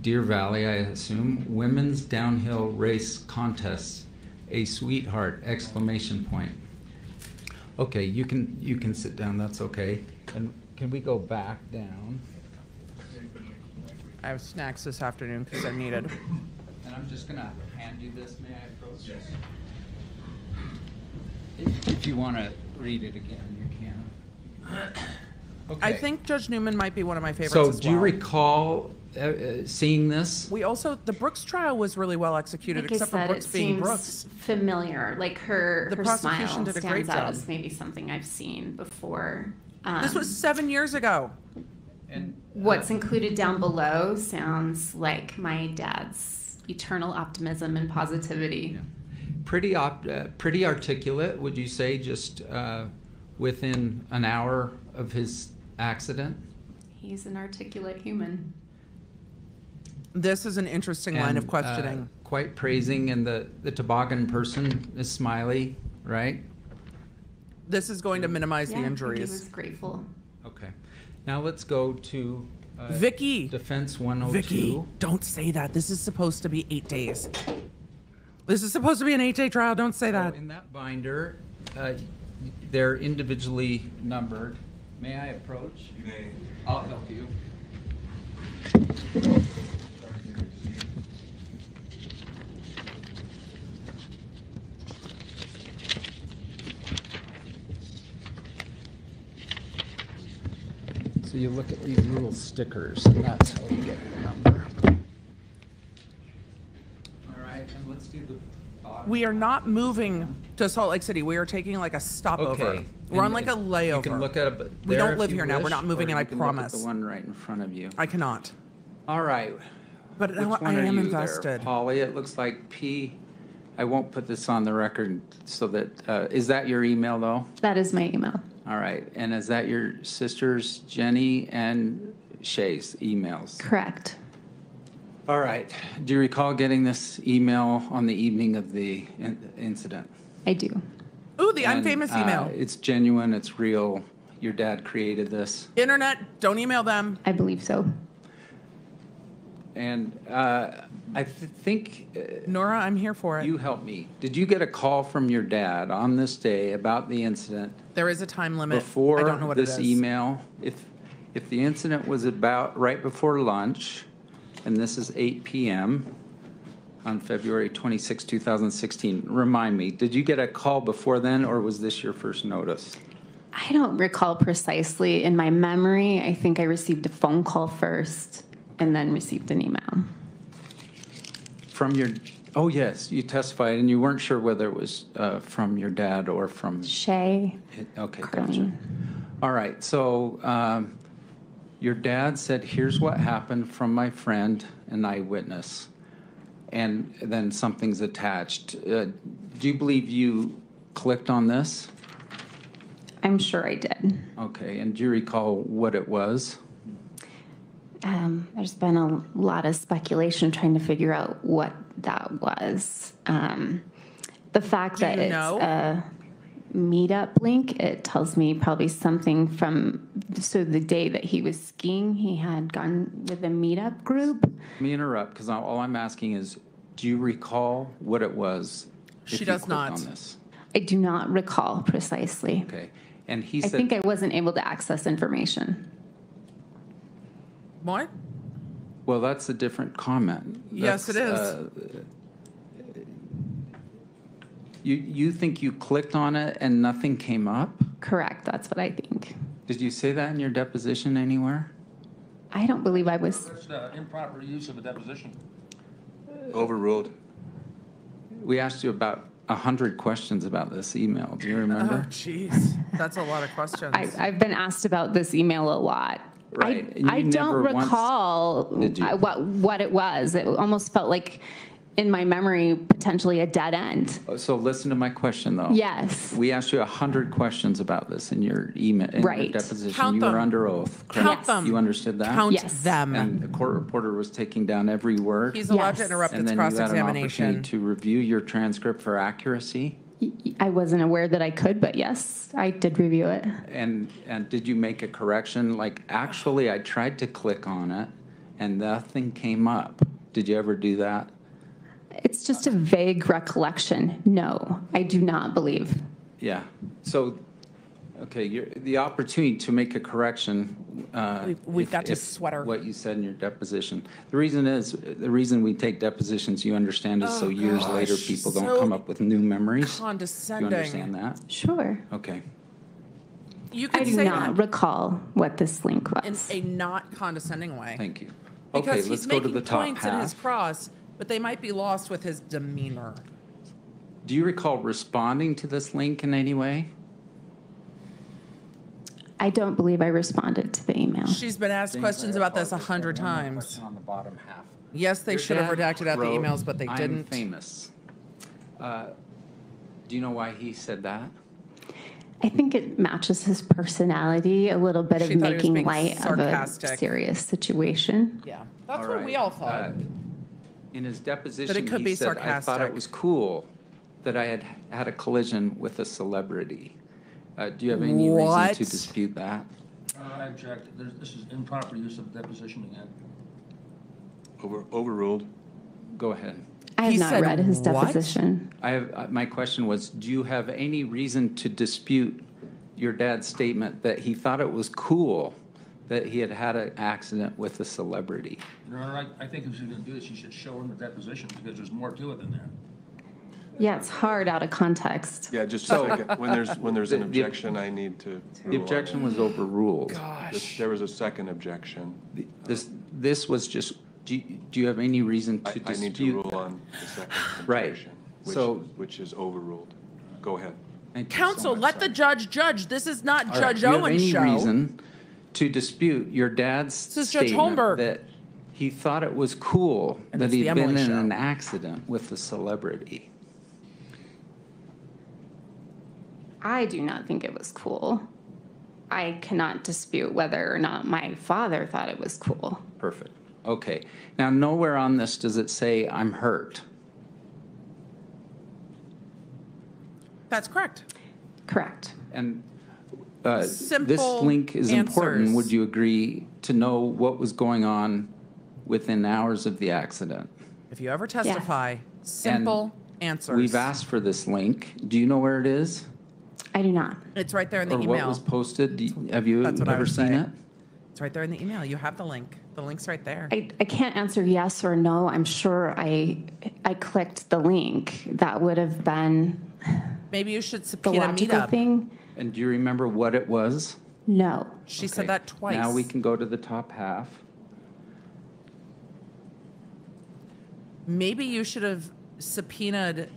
Deer Valley, I assume, Women's Downhill Race Contest. A sweetheart! Exclamation point. Okay, you can you can sit down. That's okay. And can we go back down? I have snacks this afternoon because they're needed. And I'm just gonna hand you this, may I approach? Yes. If, if you wanna read it again, you can. Okay. I think Judge Newman might be one of my favorites So as do you recall, uh, uh, seeing this? We also, the Brooks trial was really well executed, Like I except for Brooks it being seems Brooks. familiar. Like her The her prosecution smile did a stands great out job. as maybe something I've seen before. This Um, was seven years ago. And What's included down below sounds like my dad's eternal optimism and positivity. pretty op, uh, pretty articulate, would you say, just, uh, within an hour of his accident? He's an articulate human. This is an interesting line of And, uh, questioning. Quite praising, and the, the toboggan person is smiley, right? This is going to minimize yeah, the I think he injuries. was grateful. Okay. Now let's go to. uh, Vicky. Defense 102. Vicky, don't say that. This is supposed to be eight days. This is supposed to be an eight-day trial. Don't say So that. in that binder, uh, they're individually numbered. May I approach? You may. I'll help you. So you look at these little stickers, and that's how you get the number. All right, and let's do the bottom. We are not moving to Salt Lake City. We are taking like a stopover. Okay. We're on And like a if- layover. You can look at it but We there don't if live you here now. We're wish, not moving Or in, I you can look at promise. The one right in front of you. I cannot. All right. But Which I, one I are am you there, invested. Polly, it looks like P, I won't put this on the record so that, uh, is that your email though? That is my email. All right, and is that your sisters Jenny and Shay's emails? Correct. All right, do you recall getting this email on the evening of the in- incident? I do. Ooh, the I'm And, famous uh, email. It's genuine, it's real, your dad created this. Internet, don't email them. I believe so. And uh, I th- think uh, Nora, I'm here for it. you helped me. Did you get a call from your dad on this day about the incident there is a time limit. I don't know before what this it is. email? If, if the incident was about right before lunch, and this is 8 PM on February 26, 2016, remind me, did you get a call before then, or was this your first notice? I don't recall precisely. In my memory, I think I received a phone call first and then received an email. From your, oh, yes, you testified, and you weren't sure whether it was uh, from your dad or from, Shay, okay, gotcha. All right, so um, your dad said, here's what happened from my friend and eyewitness. And then something's attached. Uh, Do you believe you clicked on this? I'm sure I did. Okay, and do you recall what it was? Um, there's been a lot of speculation trying to figure out what that was. Um, the fact that it's know? a meetup link, it tells me probably something from, so the day that he was skiing, he had gone with a meetup group. Let me interrupt, because all I'm asking is, do you recall what it was? She does not. on this? I do not recall precisely. Okay, and he I think I wasn't able to access information. What? well, that's a different comment. Yes, it That's, is. uh, You, you think you clicked on it and nothing came up? Correct, that's what I think. Did you say that in your deposition anywhere? I don't believe I was, That's uh, improper use of a deposition. Overruled. We asked you about a hundred questions about this email. Do you remember? Oh, remember? jeez. That's a lot of questions. I, I've been asked about this email a lot. Right, I, and I you don't never once- recall you? what, what it was. It almost felt like, in my memory, potentially a dead end. Oh, so listen to my question, though. Yes. We asked you a hundred questions about this in your email, in your Right. deposition. Count You them. were under oath, Count correct? them. You understood that? Count Yes. them. And the court reporter was taking down every word? He's allowed to Yes. interrupt And its then you had an cross-examination. opportunity to review your transcript for accuracy? I wasn't aware that I could, but yes, I did review it. And, and did you make a correction? Like, actually, I tried to click on it and nothing came up. Did you ever do that? It's just a vague recollection. No, I do not believe. Yeah. So, okay, you're, the opportunity to make a correction. uh, We've- we've if- got to if sweater. What you said in your deposition. The reason is, the reason we take depositions, you understand, is so years later, Oh, gosh, people don't so come up with new memories. Do you understand that? Sure. Okay. You I could do say not that recall what this link was. in was. a not condescending way. Thank you. Okay, Because let's he's go to making the top points in his half. cross, but they might be lost with his demeanor. Do you recall responding to this link in any way? I don't believe I responded to the email. She's been asked questions about this a hundred times. On the bottom half. Yes, they Your should have redacted out the wrote, emails, but they "I'm didn't. famous. Uh, Do you know why he said that? I think it matches his personality, a little bit of She thought he was making being light of sarcastic. a serious situation. Yeah, that's All what right. we all thought. Uh, In his deposition, could he be said, I thought sarcastic." it was cool that I had had a collision with a celebrity. Uh, Do you have any reason to dispute that? Uh, I object. There's- This is improper use of deposition again. Over, overruled. Go ahead. I have He not said read his what? deposition. I have, uh, my question was, do you have any reason to dispute your dad's statement that he thought it was cool that he had had an accident with a celebrity? Your Honor, I, I think if she's gonna do this, you should show him the deposition, because there's more to it than that. Yeah, it's hard out of context. Yeah, just a second. When there's, when there's an The- the- objection, I need to. The rule on objection it. was overruled. This- There was a second objection. This, this was just, do you, do you have any reason I, to I need to dispute? rule on the second Right. objection. which- So- Which is overruled. Go ahead. Thank you so Counsel, much, let the sir. judge judge. This is not All right, Judge do you have Owen's any show. reason to dispute your dad's This is Judge statement Holmberg. that he thought it was cool And that it's the he'd been Emily in show. an accident with a celebrity? I do not think it was cool. I cannot dispute whether or not my father thought it was cool. Perfect. Okay. Now, nowhere on this does it say I'm hurt. That's correct. Correct. And uh, this link is important. Would you agree to know what was going on within hours of the accident? If you ever testify, simple answers. We've asked for this link. Do you know where it is? I do not. It's right there in the Or what email. was posted? Do you- Have you That's what I ever would seen say. it? It's right there in the email. You have the link. The link's right there. I, I can't answer yes or no. I'm sure I I clicked the link. That would have been Maybe you should the subpoena logical meetup. thing. And do you remember what it was? No. She said Okay. that twice. Now we can go to the top half. Maybe you should have subpoenaed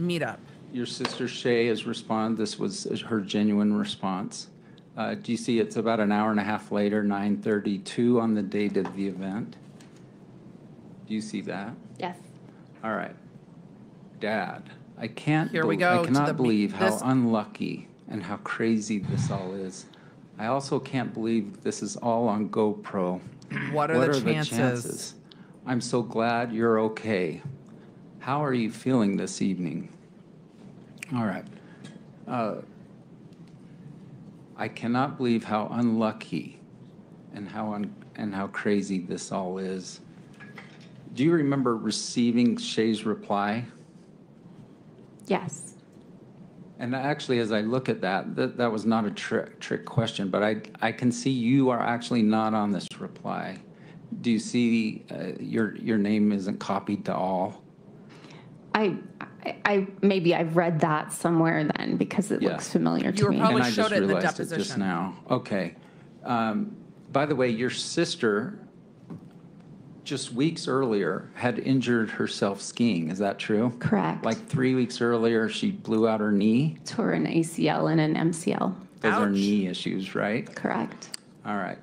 meetup. Your sister Shay has responded. This was her genuine response. Uh, do you see it's about an hour and a half later, 9:32 on the date of the event? Do you see that? Yes. All right. Dad, I can't. Here we go I to the cannot be- believe how this- unlucky and how crazy this all is. I also can't believe this is all on GoPro. What are, the, chances? I'm so glad you're okay. How are you feeling this evening? All right. Uh, I cannot believe how unlucky and how un, and how crazy this all is. Do you remember receiving Shay's reply? Yes. And actually, as I look at that, that, that was not a trick, trick question, but I, I can see you are actually not on this reply. Do you see, uh, your, your name isn't copied to all? I, I, I maybe I've read that somewhere then because it Yeah. looks familiar to You were me. probably And I showed just it in the realized it just deposition. now. Okay. Um, By the way, your sister, just weeks earlier, had injured herself skiing. Is that true? Correct. Like three weeks earlier, she blew out her knee. Tore an ACL and an MCL. Those are Ouch. knee issues, right? Correct. All right.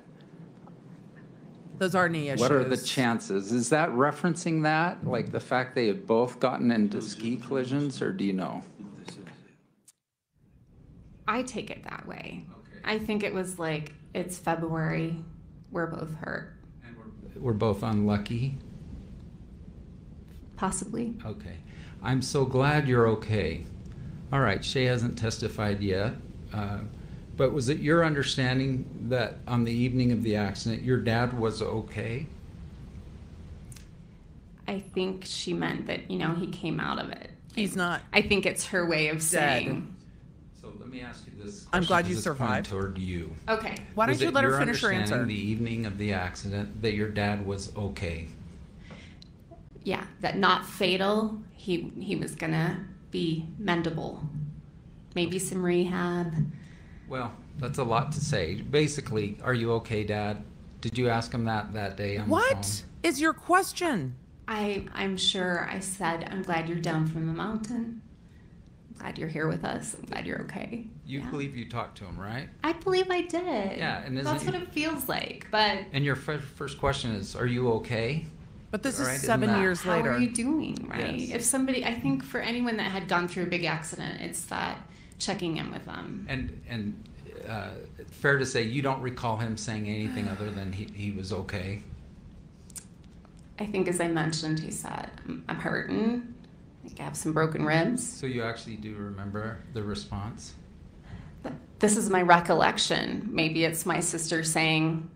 Those are knee issues. What are the chances? Is that referencing that? Like the fact they had both gotten into ski collisions, or do you know? I take it that way. I think it was like it's February. We're both hurt. And We're both unlucky. Possibly. Okay. I'm so glad you're okay. All right, Shay hasn't testified yet. Uh, but was it your understanding that on the evening of the accident, your dad was okay? I think she meant that, you know, he came out of it. He's not. I think it's her way of Dead. saying. So let me ask you this. I'm glad you it's pointed survived. Toward you. Okay. Why don't Was you let her finish her answer? understanding The evening of the accident, that your dad was okay. Yeah, that not fatal. He he was gonna be mendable. Maybe some rehab. Well, that's a lot to say. Basically, are you okay, Dad? Did you ask him that that day on the phone? is your question? I I'm sure I said I'm glad you're down from the mountain. I'm glad you're here with us. I'm glad you're okay. You Yeah. believe you talked to him, right? I believe I did. Yeah, and isn't that's it- what it feels like. But And your fir- first question is, are you okay? But this is right, isn't seven that- years how later. are you doing, right? Yes. If somebody, I think for anyone that had gone through a big accident, it's that checking in with them. And and uh, fair to say, you don't recall him saying anything other than he, he was okay. I think, as I mentioned, he said, "I'm, I'm hurting. I have some broken ribs." So you actually do remember the response? This is my recollection. Maybe it's my sister saying,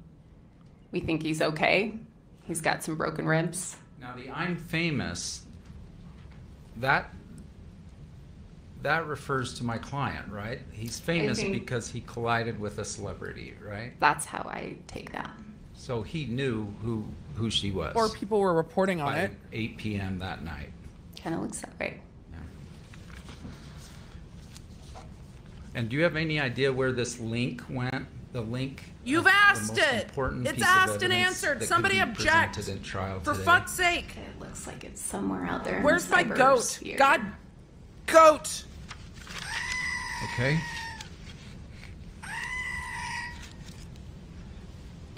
"We think he's okay. He's got some broken ribs." Now the I'm famous. That that refers to my client, right? He's famous think- because he collided with a celebrity, right? That's how I take that. So he knew who who she was. Or people were reporting on by it. 8 p.m. that night. Kind of looks that way. Yeah. And do you have any idea where this link went? The link. Uh, You've of the asked most it. important It's piece of asked and answered. that could Somebody be object. in trial For today. fuck's sake. It looks like it's somewhere out there. in Where's the my goat? cybersphere. God, goat. Okay.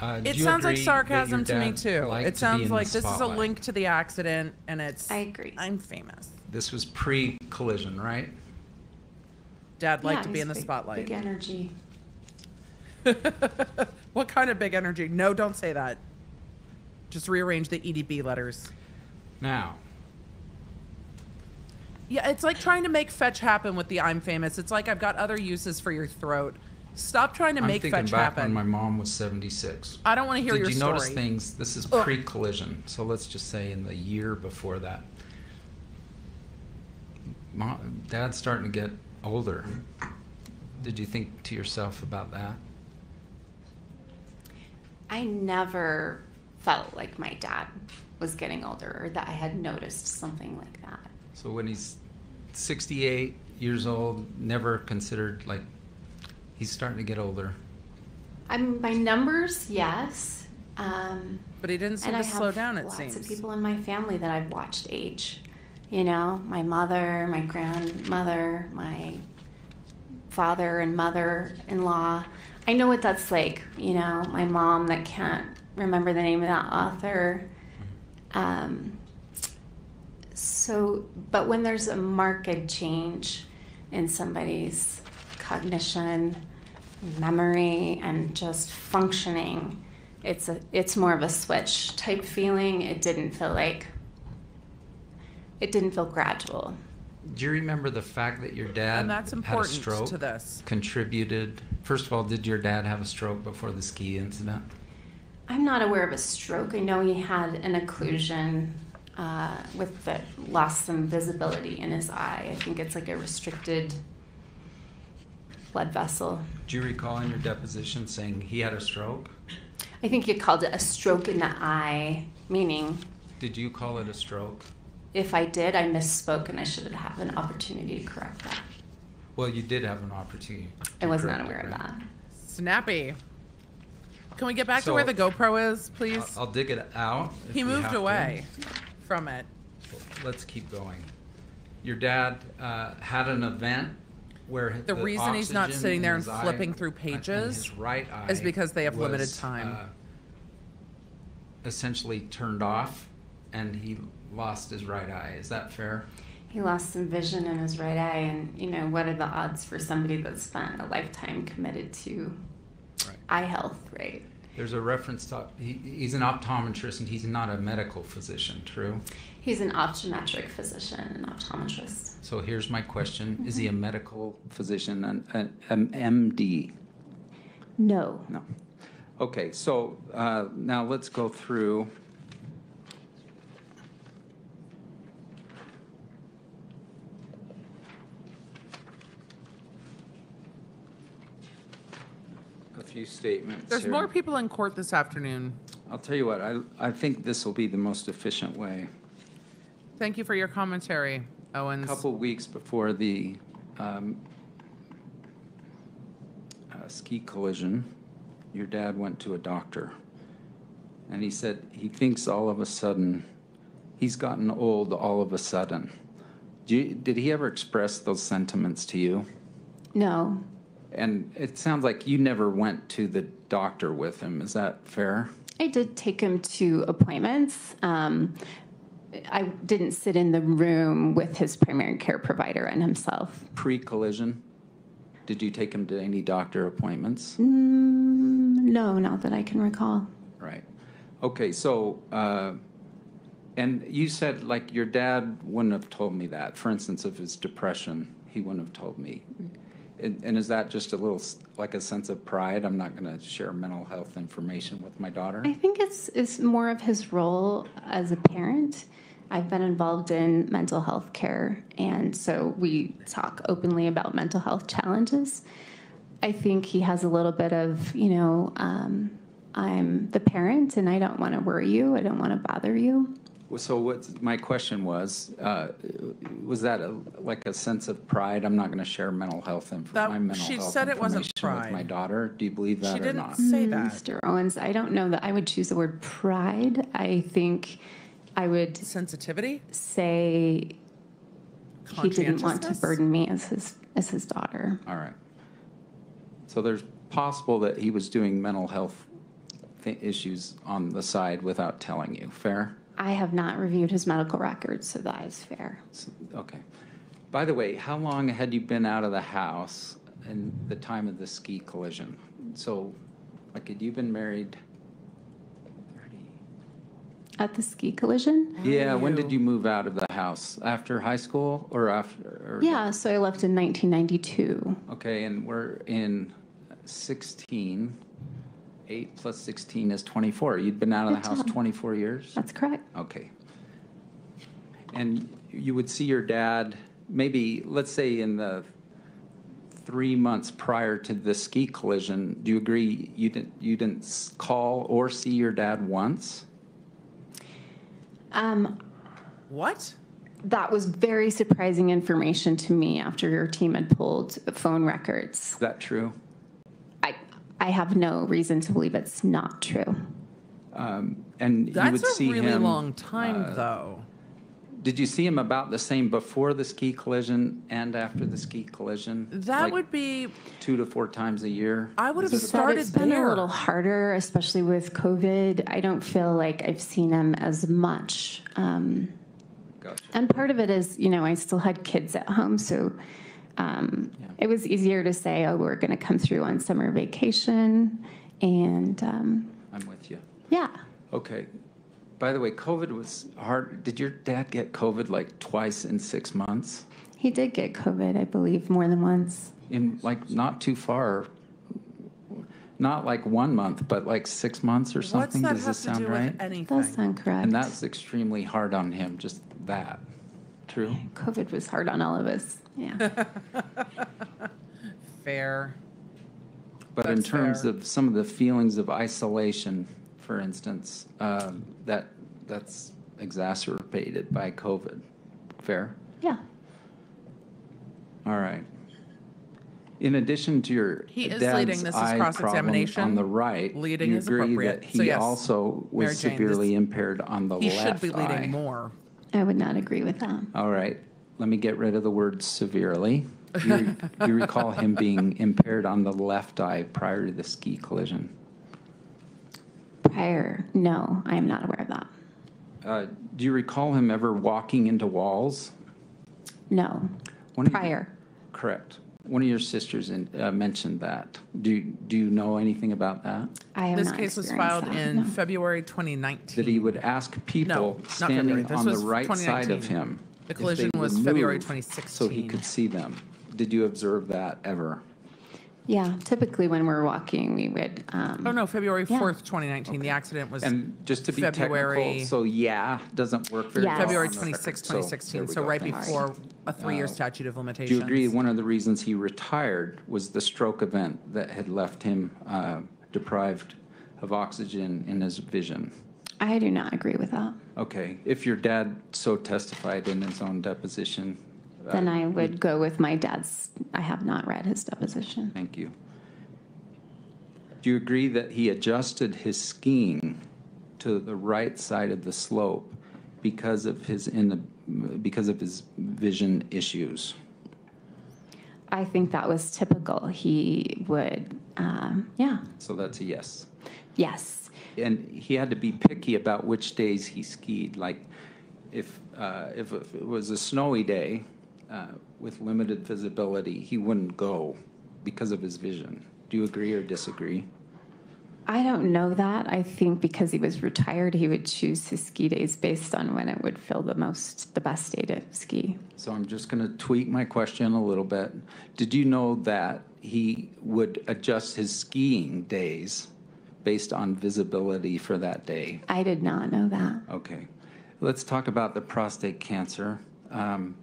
Uh, It sounds like sarcasm to me too. It sounds in the like this is a link to the accident, and it's. I agree. I'm famous. This was pre-collision, right? Dad liked Yeah, to be in the big- spotlight. Big energy. what kind of big energy? No, don't say that. Just rearrange the EDB letters. Now, Yeah, it's like trying to make fetch happen with the I'm famous. It's like I've got other uses for your throat. Stop trying to I'm make thinking fetch back happen. when my mom was 76. I don't want to hear Did your you story. notice things? This is Ugh. pre-collision, so let's just say in the year before that. Mom, Dad's starting to get older. Did you think to yourself about that? I never felt like my dad was getting older or that I had noticed something like that. So when he's 68 years old, never considered like he's starting to get older. I'm my numbers, yes. Um, But he didn't seem to I slow down, it lots seems. of people in my family that I've watched age. You know, my mother, my grandmother, my father and mother-in-law. I know what that's like. You know, my mom that can't remember the name of that author. Um, so, but when there's a marked change in somebody's cognition, memory, and just functioning, it's a it's more of a switch type feeling. It didn't feel like it didn't feel gradual. Do you remember the fact that your dad And that's had a stroke to this. contributed First of all, did your dad have a stroke before the ski incident? I'm not aware of a stroke. I know he had an occlusion uh, with the lost some visibility in his eye. I think it's like a restricted blood vessel. Do you recall in your deposition saying he had a stroke? I think you called it a stroke in the eye, meaning Did you call it a stroke? if I did, I misspoke and I should have had an opportunity to correct that. Well, you did have an opportunity. I was not correct it, aware of that. Snappy. Can we get back So- to where the GoPro is, please? I'll, I'll dig it out. he moved away. to. Away from it. Let's keep going. Your dad uh, had an event where The reason he's not sitting there and his eye- flipping through pages right is because they have limited time. uh, essentially turned off, and he lost his right eye. Is that fair? He lost some vision in his right eye, and you know, what are the odds for somebody that's spent a lifetime committed to Right. eye health, right? There's a reference to he, he's an optometrist and he's not a medical physician. True. He's an optometric physician, an optometrist. So here's my question: Is he a medical Physician, an, an, an MD? No. No. Okay, so uh, now let's go through. A few statements There's here. more people in court this afternoon. I'll tell you what, I, I think this will be the most efficient way. Thank you for your commentary, A Owens. couple weeks before the um, uh, ski collision, your dad went to a doctor. And he said he thinks all of a sudden, he's gotten old all of a sudden. Do you, did he ever express those sentiments to you? No. And it sounds like you never went to the doctor with him. Is that fair? I did take him to appointments. Um, I didn't sit in the room with his primary care provider and himself. Pre collision? Did you take him to any doctor appointments? Mm, no, not that I can recall. Right. Okay, so, uh, and you said like your dad wouldn't have told me that. For instance, of his depression, he wouldn't have told me. And, and is that just a little, like a sense of pride? I'm not going to share mental health information with my daughter? I think it's, it's more of his role as a parent. I've been involved in mental health care, and so we talk openly about mental health challenges. I think he has a little bit of, you know, um, I'm the parent and I don't want to worry you, I don't want to bother you. Well, So what, my question was, uh, was that a, like a sense of pride? I'm not going to share mental health, inf- That- my mental she health said it wasn't information with my pride. daughter? Do you believe that She or didn't not? say that. Mr. Owens, I don't know that I would choose the word pride. I think I would Sensitivity? say he didn't want to Conscientiousness? burden me as his, as his daughter. All right. So there's possible that he was doing mental health thi- issues on the side without telling you. Fair? I have not reviewed his medical records, so that is fair. Okay. By the way, how long had you been out of the house in the time of the ski collision? So, like, had you been married? At the ski collision? Yeah, when did you move out of the house? After high school or after? or- Yeah, so I left in 1992. Okay, and we're in 16. 8 plus 16 is 24. You'd been out of the house job. 24 years? That's correct. Okay. And you would see your dad, maybe, let's say in the three months prior to the ski collision, do you agree you didn't, you didn't call or see your dad once? Um, What? that was very surprising information to me after your team had pulled phone records. Is that true? I, I have no reason to believe it's not true. Um, And you would That's a see really him. long time, uh, though. Did you see him about the same before the ski collision and after the ski collision? That Like would be, Two to four times a year? I would have He started it's been a little harder, especially with COVID. I don't feel like I've seen him as much. Um, Gotcha. And part of it is, you know, I still had kids at home, so um, Yeah. it was easier to say, oh, we're going to come through on summer vacation. And um, I'm with you. yeah, Okay. By the way, COVID was hard. Did your dad get COVID like twice in six months? he did get COVID, I believe, more than once. In like not too far Not like one month, but like six months or What's something? that Does have this to sound do right? with anything? Does sound correct. And that's extremely hard on him, just that. True? COVID was hard on all of us. Yeah. Fair. But in That's terms fair. of some of the feelings of isolation, for instance, um, that, that's exacerbated by COVID. Fair? yeah. All right. In addition to your He is dad's leading. This is eye cross-examination. On the right, Leading you is agree appropriate. that So he yes, also Mary was Jane, severely this- impaired on the He left should be eye. leading more. I would not agree with that. All right, let me get rid of the word severely. You re- you recall him being impaired on the left eye prior to the ski collision? Prior, no, I am not aware of that. Uh, Do you recall him ever walking into walls? No. One of you- Prior. Correct. One of your sisters in- uh, mentioned that. Do do you know anything about that? I have This not case was filed that, in no. February 2019. That he would ask people not February. standing This on the was right side of him. The if they collision would was February move So he 2016. could see them. Did you observe that ever? Yeah, typically when we're walking, we would. um, Oh, no, February Yeah. 4th, 2019. The accident was And just to be February- technical, so yeah, doesn't work very well. Yes. February on the 26. So, there 2016, we so go. right Thanks. before a three-year Uh, statute of limitations. Do you agree one of the reasons he retired was the stroke event that had left him uh, deprived of oxygen in his vision? I do not agree with that. Okay, if your dad so testified in his own deposition. uh, Then I would go with my dad's, I have not read his deposition. Thank you. Do you agree that he adjusted his skiing to the right side of the slope because of his, in the, because of his vision issues? I think that was typical. He would, um, yeah, So that's a yes. yes. And he had to be picky about which days he skied. Like, if, uh, if it was a snowy day uh, with limited visibility, he wouldn't go because of his vision. Do you agree or disagree? I don't know that. I think because he was retired, he would choose his ski days based on when it would feel the most, the best day to ski. So I'm just going to tweak my question a little bit. Did you know that he would adjust his skiing days based on visibility for that day? I did not know that. Okay. Let's talk about the prostate cancer. Um,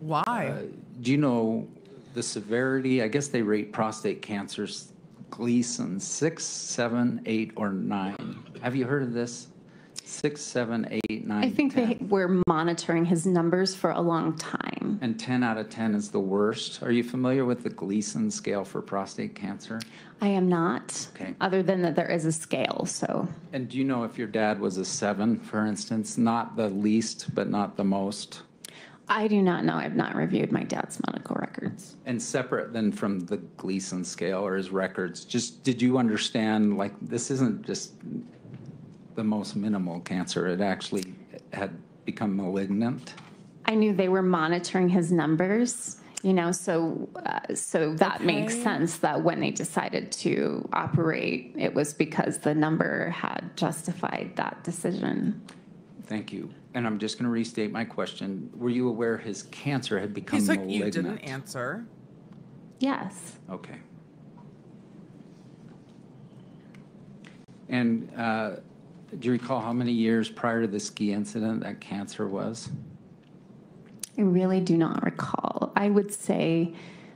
Why? Do you know the severity? I guess they rate prostate cancers Gleason six, seven, eight, or nine. Have you heard of this? Six, seven, eight, nine, I think they 10. were monitoring his numbers for a long time. And 10 out of 10 is the worst. Are you familiar with the Gleason scale for prostate cancer? I am not, Okay. other than that there is a scale, so. And do you know if your dad was a seven, for instance? Not the least, but not the most? I do not know. I've not reviewed my dad's medical records. And separate then from the Gleason scale or his records, just did you understand, like, this isn't just the most minimal cancer, it actually had become malignant? I knew they were monitoring his numbers, you know, so, uh, so that makes sense that when they decided to operate, it was because the number had justified that decision. Thank you. And I'm just going to restate my question. Were you aware his cancer had become He's like, malignant? you didn't answer. Yes. Okay. And uh, do you recall how many years prior to the ski incident that cancer was? I really do not recall. I would say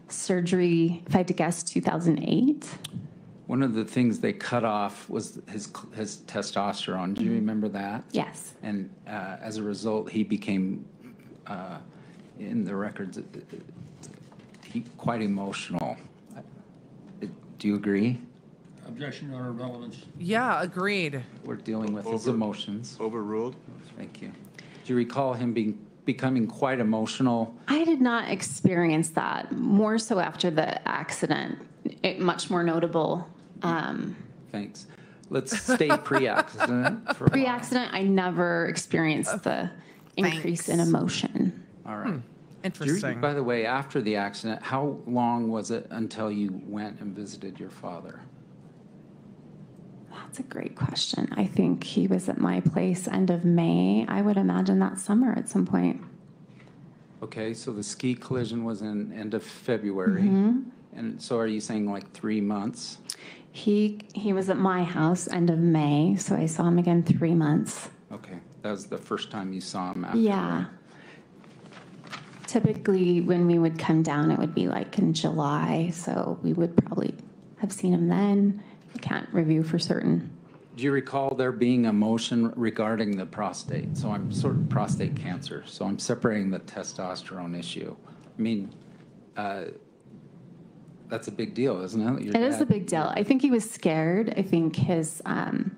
surgery, if I had to guess, 2008. One of the things they cut off was his his testosterone. Do you remember that? Yes. And uh, as a result, he became, uh, in the records, uh, he quite emotional. Uh, Do you agree? Objection, Your Honor, relevance. Yeah, agreed. We're dealing with his Over- emotions. Overruled? Thank you. Do you recall him being becoming quite emotional? I did not experience that, more so after the accident, it, much more notable. Um, Thanks. Let's stay pre-accident for a while. Pre-accident, I never experienced the increase in emotion. All right. Do you- Interesting. By the way, after the accident, how long was it until you went and visited your father? That's a great question. I think he was at my place end of May. I would imagine that summer at some point. Okay, so the ski collision was in end of February. Mm-hmm. And so are you saying like three months? He he was at my house end of May, so I saw him again three months. Okay, that was the first time you saw him after. Yeah. Typically, when we would come down, it would be like in July, so we would probably have seen him then. Can't review for certain. Do you recall there being a motion regarding the prostate? So I'm sort of prostate cancer, so I'm separating the testosterone issue. I mean, uh, that's a big deal, isn't it? Your It is a big deal. I think he was scared. I think his um,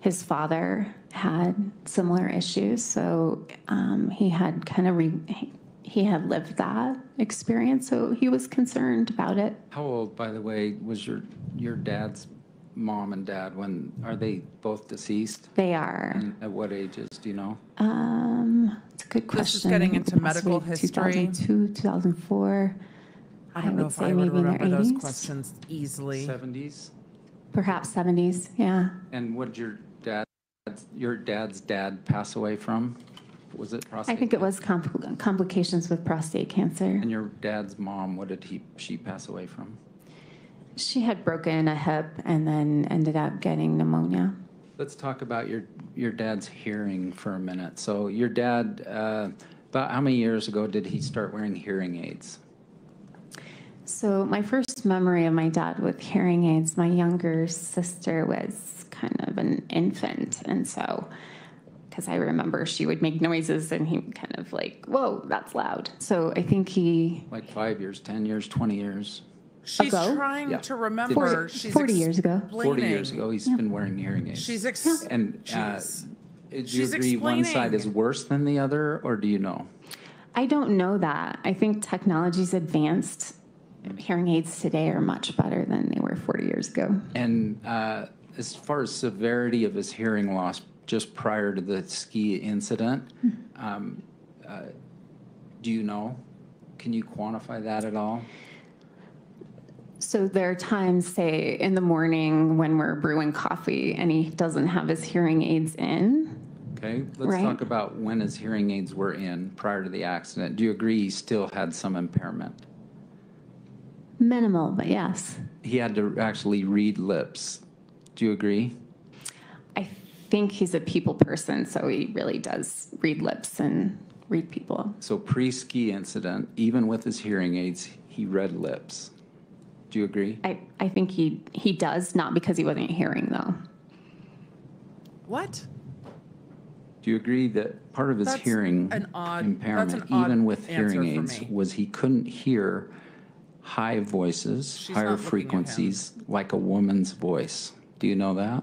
his father had similar issues, so um, he had kind of re- he- he had lived that experience, so he was concerned about it. How old, by the way, was your, your dad's mom and dad when, are they both deceased? They are. And at what ages, do you know? Um, it's a good question. This question. is getting into medical history. 2002, 2004. I don't know would if say I would maybe in their remember those 80s. questions easily. Seventies? Perhaps 70s, yeah. And what did your dad, your dad's dad pass away from? Was it prostate? I think it was compl- complications with prostate cancer. And your dad's mom, what did he, she pass away from? She had broken a hip and then ended up getting pneumonia. Let's talk about your, your dad's hearing for a minute. So your dad, uh, about how many years ago did he start wearing hearing aids? So, my first memory of my dad with hearing aids, my younger sister was kind of an infant. And so, because I remember she would make noises and he kind of like, whoa, that's loud. So, I think he, Like five years, 10 years, 20 years? She's Ago? trying Yeah. to remember. 40 She's 40 years ago. 40 years explaining- ago, he's been wearing hearing aids. She's ex- And uh, Jeez. do you She's agree one side is explaining. worse than the other, or do you know? I don't know that. I think technology's advanced. Hearing aids today are much better than they were 40 years ago. And uh, as far as severity of his hearing loss, just prior to the ski incident, um, uh, do you know? Can you quantify that at all? So there are times, say, in the morning when we're brewing coffee and he doesn't have his hearing aids in. Okay, let's Right. talk about when his hearing aids were in prior to the accident. Do you agree he still had some impairment? Minimal, but yes. He had to actually read lips. Do you agree? I think he's a people person, so he really does read lips and read people. So pre-ski incident, even with his hearing aids, he read lips. Do you agree? I, I think he, he does, not because he wasn't hearing, though. What? Do you agree that part of his That's hearing an odd- impairment, that's an odd even with answer hearing for aids, me. was he couldn't hear high voices, She's not higher looking at him. frequencies, like a woman's voice? Do you know that?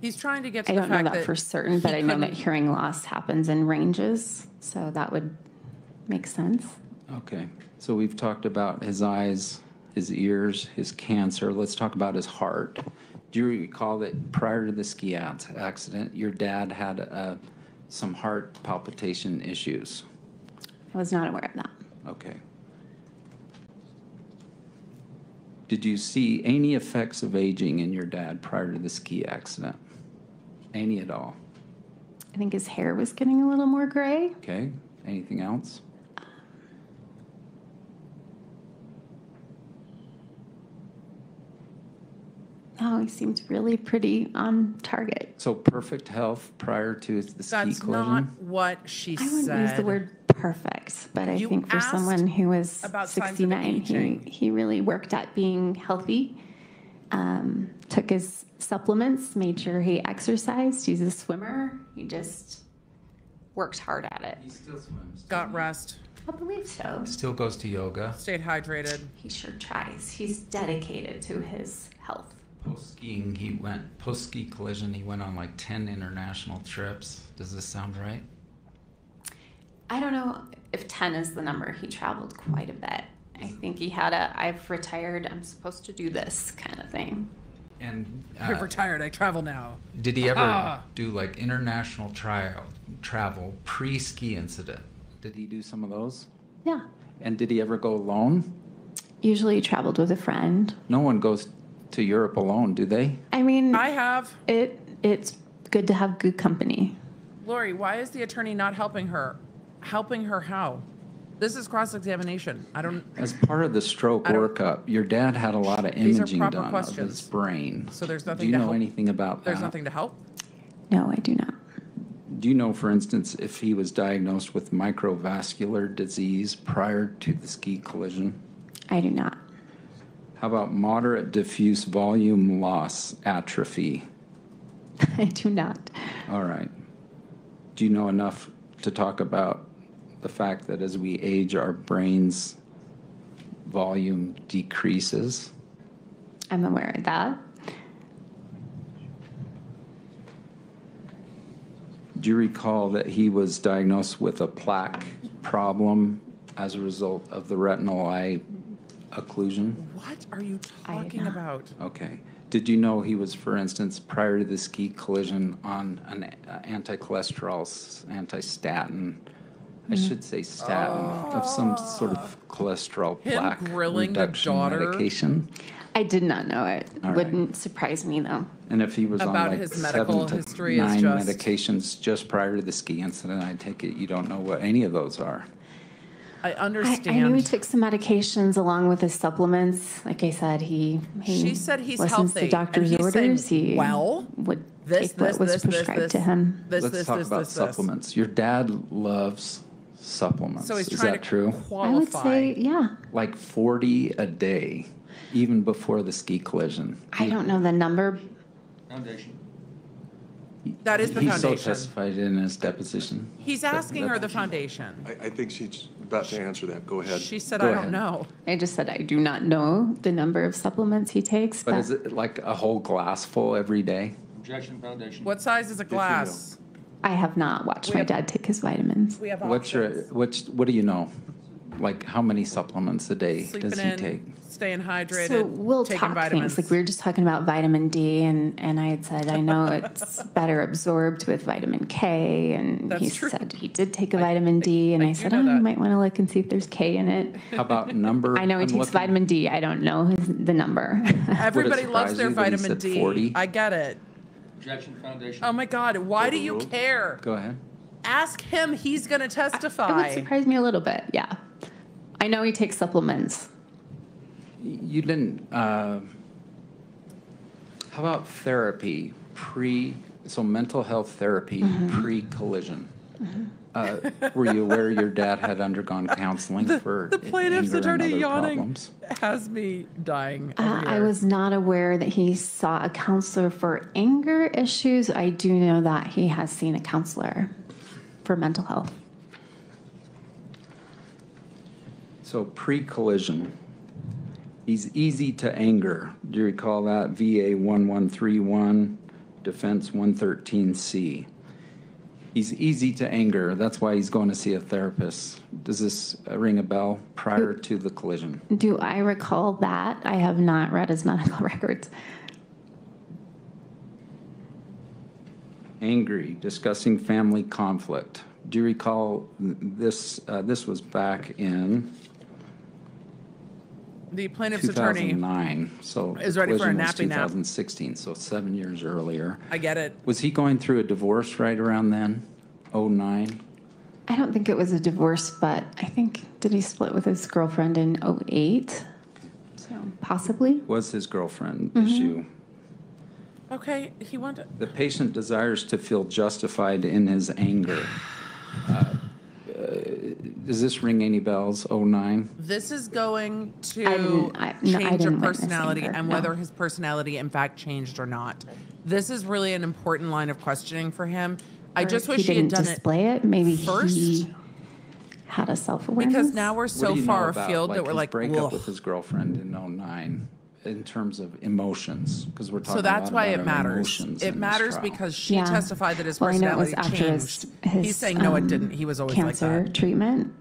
He's trying to get to I the don't know fact that for certain, but I know that hearing loss happens in ranges, so that would make sense. Okay, so we've talked about his eyes, his ears, his cancer. Let's talk about his heart. Do you recall that prior to the ski accident, your dad had uh, some heart palpitation issues? I was not aware of that. Okay. Did you see any effects of aging in your dad prior to the ski accident? Any at all? I think his hair was getting a little more gray. Okay, anything else? Oh, he seemed really pretty on target. So perfect health prior to the ski That's collision? not what she I wouldn't said. use the word perfect, but I You think for someone who was about signs of 69, he, aging. he really worked at being healthy. Um, took his supplements, made sure he exercised. He's a swimmer. He just worked hard at it. He still swims. Got rest. I believe so. Still goes to yoga. Stayed hydrated. He sure tries. He's dedicated to his health. Post skiing, he went post ski collision. He went on like ten international trips. Does this sound right? I don't know if 10 is the number. He traveled quite a bit. I think he had a I've retired, I'm supposed to do this kind of thing. And I'm uh, retired. I travel now. did he ever Ah. do like international trial travel pre ski incident? Did he do some of those? Yeah. And did he ever go alone? Usually he traveled with a friend. No one goes to Europe alone, do they? I mean, I have. it it's good to have good company. Lori, why is the attorney not helping her? Helping her how? This is cross-examination. I don't, As part of the stroke I don't- workup, your dad had a lot of These are imaging proper done of his brain. So there's nothing to Do you to know help- anything about that? there's nothing to help. No, I do not. Do you know, for instance, if he was diagnosed with microvascular disease prior to the ski collision? I do not. How about moderate diffuse volume loss atrophy? I do not. All right. Do you know enough to talk about the fact that as we age, our brain's volume decreases? I'm aware of that. Do you recall that he was diagnosed with a plaque problem as a result of the retinal eye occlusion? What are you talking about? Okay. Did you know he was, for instance, prior to the ski collision on an uh, anti-cholesterol, s- anti-statin, I mm. should say statin, of some sort of oh. cholesterol Him plaque grilling the reduction daughter? medication? I did not know it. All right. Wouldn't surprise me though. And if he was on About like his medical seven history to is nine just- medications just prior to the ski incident, I take it you don't know what any of those are. I I, I knew he understand. took some medications along with his supplements. Like I said, he, he She said he's listens healthy, to and doctor's he's saying, orders. he "Well, would This, take what was this, this, prescribed this, to him. This, Let's this, talk this, about this, this. supplements. Your dad loves supplements. So he's Is trying that to true? I would qualify. say, yeah. Like 40 a day, even before the ski collision. I don't know the number. Foundation. That is the He so foundation. testified in his deposition. He's asking her the foundation. I, I think she's about to answer that. Go ahead. She said, Go I don't ahead. know. I just said I do not know the number of supplements he takes. But is it like a whole glass full every day? Objection, Foundation. What size is a glass? I have not watched We my have- dad take his vitamins. We have What's your, options. which, what do you know? Like, how many supplements a day Sleeping does he in, take? staying hydrated, So we'll taking talk vitamins. things like we were just talking about vitamin D, and and I had said I know it's better absorbed with vitamin K, and That's he true. said he did take a vitamin D, and I I, do said know oh, you might want to look and see if there's K in it. How about number? I know he I'm takes looking- vitamin D. I don't know his, the number. Everybody loves their you that he vitamin said D. 40? I get it. Objection, Foundation. Oh my God, why do you care? Go ahead. Ask him, he's gonna testify. it would surprise me a little bit. Yeah, I know he takes supplements. You didn't, uh, how about therapy pre, so mental health therapy Mm-hmm. pre-collision? Uh, Were you aware your dad had undergone counseling for The plaintiff's anger and attorney other yawning problems? has me dying. Uh, over I was not aware that he saw a counselor for anger issues. I do know that he has seen a counselor for mental health. So pre-collision, he's easy to anger. Do you recall that? VA 1131, Defense 113C. He's easy to anger. That's why he's going to see a therapist. Does this ring a bell prior to the collision? Do I recall that? I have not read his medical records. Angry, discussing family conflict. Do you recall this? Uh, this was back in The plaintiff's attorney, 2009. So is the ready for a collision was nappy nap. 2016, so seven years earlier. I get it. Was he going through a divorce right around then? 09? I don't think it was a divorce, but I think, did he split with his girlfriend in 08? So possibly. Was his girlfriend Mm-hmm. issue? Okay, he wanted, The patient desires to feel justified in his anger. Uh, uh, Does this ring any bells? Oh nine. this is going to I didn't- I- no, I change your didn't witness personality anger, and no. whether his personality in fact changed or not. This is really an important line of questioning for him. I Or just if wish he, he had didn't done it display it. Maybe first. he had a self-awareness. because now we're What so do you know far about, afield that we're his like, breakup "Ugh." with his girlfriend in 09 in terms of emotions? Because we're talking So that's a lot why about it our matters. emotions in It this matters trial. because she Yeah. testified that his Well, I know it was personality after changed. his, his He's saying no, it um, didn't. He was always like cancer that. treatment.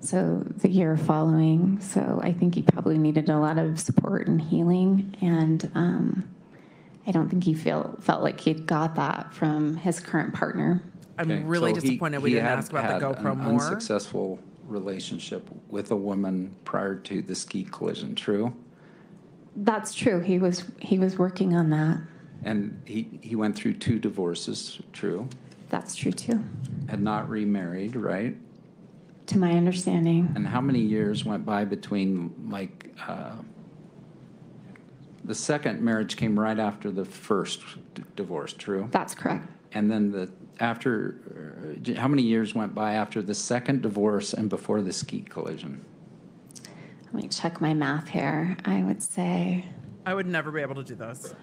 So the year following, so I think he probably needed a lot of support and healing, and um, I don't think he feel felt like he got that from his current partner. I'm Okay, really so he- disappointed we he didn't had ask about the had GoPro an more. Unsuccessful relationship with a woman prior to the ski collision, true? That's true. He was he was working on that. And he, he went through two divorces, true? That's true too. Had not remarried, right? to my understanding. And how many years went by between, like, uh, the second marriage came right after the first divorce, true? That's correct. And then the, after, uh, how many years went by after the second divorce and before the ski collision? Let me check my math here. I would say I would never be able to do those.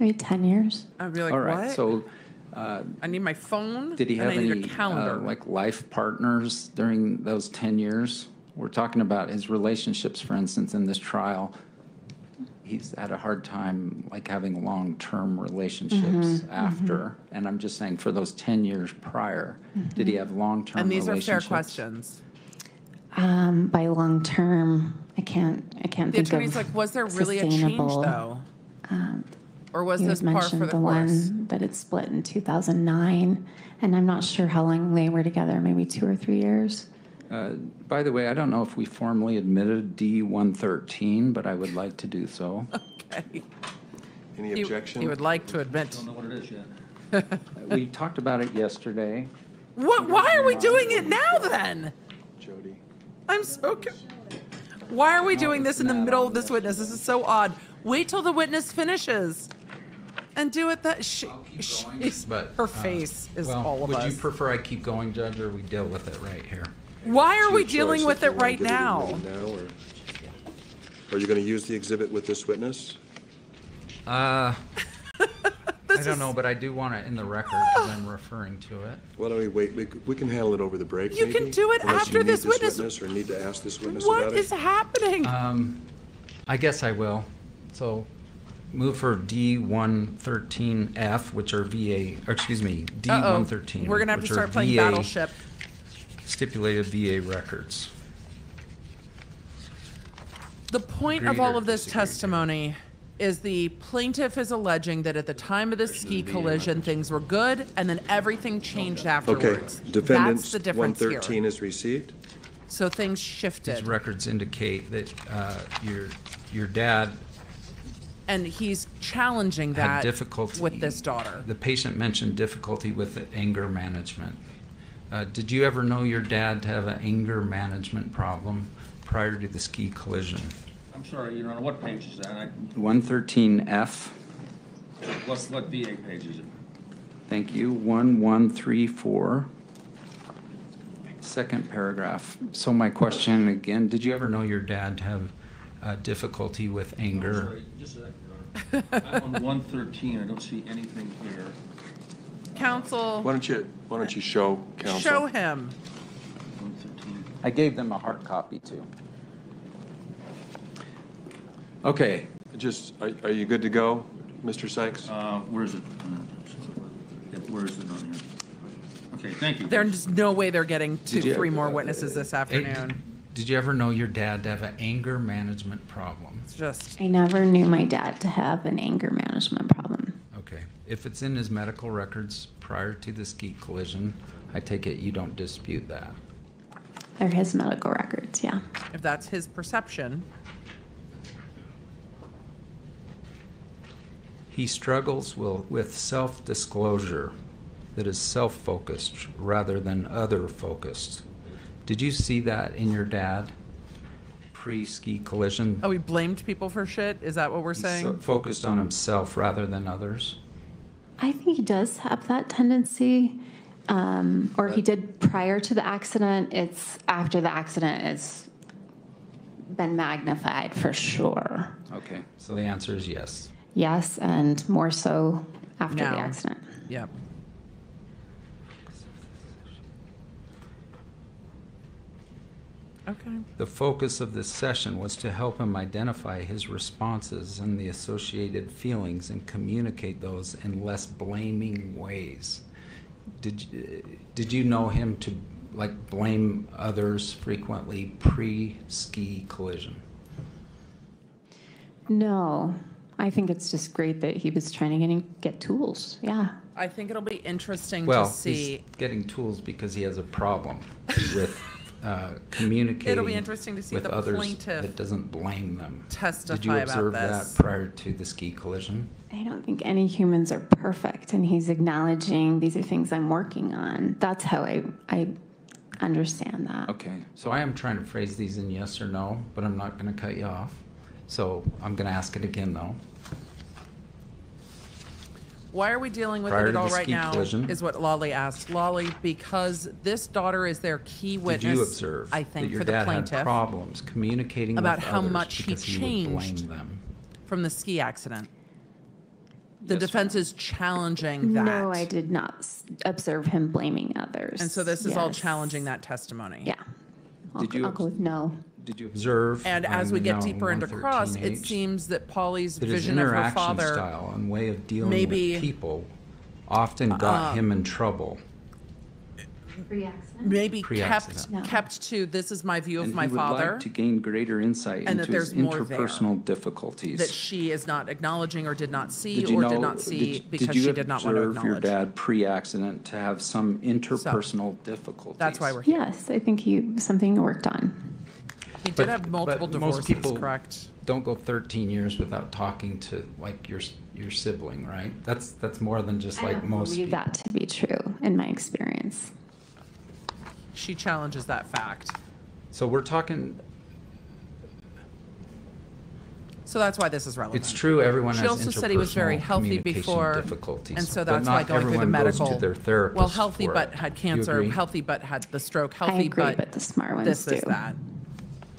maybe 10 years. I'd be like, All right, what? so uh, I need my phone. did he and have I need any, calendar. uh, like, life partners during those 10 years? We're talking about his relationships, for instance, in this trial. He's had a hard time, like, having long-term relationships Mm-hmm, after. And I'm just saying, for those 10 years prior, did he have long-term and these are fair questions. Um, by long term, I can't. I can't The think attorney's of like, was there really a change sustainable- though? Um, Or was you this had par for mentioned the the course? one that had split in 2009, and I'm not sure how long they were together. Maybe two or three years. Uh, By the way, I don't know if we formally admitted D-113, but I would like to do so. Okay. Any He- objection? He would like to admit. Don't know what it is yet. We talked about it yesterday. What, why are we doing it now then? Jody. I'm so. co- Why are we doing this in the middle of this witness? This is so odd. Wait till the witness finishes, and do it. That she, she's, But, her uh, face is well, all of Would us. Would you prefer I keep going, Judge, or we deal with it right here? Why are we dealing with it right now? admitted now, or- Are you going to use the exhibit with this witness? Uh, This I don't know, but I do want it in the record because I'm referring to it. Why don't we wait? We, we can handle it over the break. You can do it unless you after need this witness- Or need to ask this witness What about is it? happening? Um, I guess I will. So move for D113F, which are VA, or excuse me, Uh-oh. D113. We're gonna have to start playing VA Battleship. Stipulated VA records. The point of all of this disagreed? testimony is the plaintiff is alleging that at the time of the ski collision, things were good, and then everything changed afterwards? Okay, afterwards. That's defendants, the difference here. 113 is received? So things These shifted, records indicate that uh, your, your dad and he's challenging had that difficulty. with this daughter. The patient mentioned difficulty with anger management. Uh, Did you ever know your dad to have an anger management problem prior to the ski collision? I'm sorry, Your Honor, what page is that? I- 113F, What, what VA page is it? thank you, 1134, second paragraph. So my question again, did you Ever ever know your dad to have uh, difficulty with I'm anger? sorry, just a second, Your Honor. I'm on one thirteen, I don't see anything here. Counsel, Why don't you, why don't you show counsel? show him. One thirteen. I gave them a hard copy too. Okay, Just, are, are you good to go, Mr. Sykes? Uh, where is it? Yeah, Where is it on here? Okay, thank you. There's no way they're getting Did to you- three more witnesses this Hey, afternoon. Did you ever know your dad to have an anger management problem? It's just, I never knew my dad to have an anger management problem. Okay. If it's in his medical records prior to the ski collision, I take it you don't dispute that. They're his medical records. Yeah. if that's his perception, He struggles will, with self disclosure that is self focused rather than other focused. Did you see that in your dad pre ski collision? oh, he blamed people for shit? Is that what we're He's saying? so focused on himself rather than others. I think he does have that tendency, um, or he did prior to the accident. It's after the accident, it's been magnified for sure. okay. So the answer is yes. Yes, and more so after Now. the accident. Yep. Okay. The focus of this session was to help him identify his responses and the associated feelings and communicate those in less blaming ways. Did, you- did you know him to like blame others frequently pre-ski collision? No, I think it's just great that he was trying to get, get tools. Yeah. I think it'll be interesting Well, to see. he's getting tools because he has a problem with uh, communicating It'll be interesting to see with the others plaintiff that doesn't blame them. Did you testify about observe this. that prior to the ski collision? I don't think any humans are perfect, and he's acknowledging these are things I'm working on. That's how I, I understand that. Okay. So I am trying to phrase these in yes or no, but I'm not going to cut you off. So I'm going to ask it again, though. Why are we dealing with Prior it to at all the right ski now? collision. Is what Lolly asked. Lolly, because this daughter is their key Did witness. you observe I that think your for the dad had plaintiff problems communicating about with how others much he because he would blame changed them? from the ski accident. The Yes defense is challenging that. No, I did not s- observe him blaming others. And so this is all Yes. challenging that testimony. Yeah. I'll, Did you I'll go with no. Did you observe? And as we get deeper into cross, it seems that Polly's that his vision of her interaction father style and way of dealing maybe, with people often got uh, him in trouble. Pre-accident? maybe kept Pre-accident. No. kept to this is my view of And my he would father like to gain greater insight and that into his there's more there. interpersonal difficulties. that she is not acknowledging or did not see Did you or know- did not see did- because did you she did not want to observe your acknowledge. dad pre-accident to have some interpersonal difficulties? That's why we're here. Yes, I think he something he worked on. He did But- have multiple but most divorces, people correct? Don't go 13 years without talking to like your your sibling, right? That's that's more than just I like don't most believe people. that to be true in my experience. She challenges that fact. So we're talking. So that's why this is relevant. It's true. Everyone She has also said he was very healthy before, difficulties, and so that's why not going through the everyone goes to medical. their therapist Well, healthy for but it. had cancer, healthy but had the stroke, I healthy agree, but but the smart ones this, do. this, that.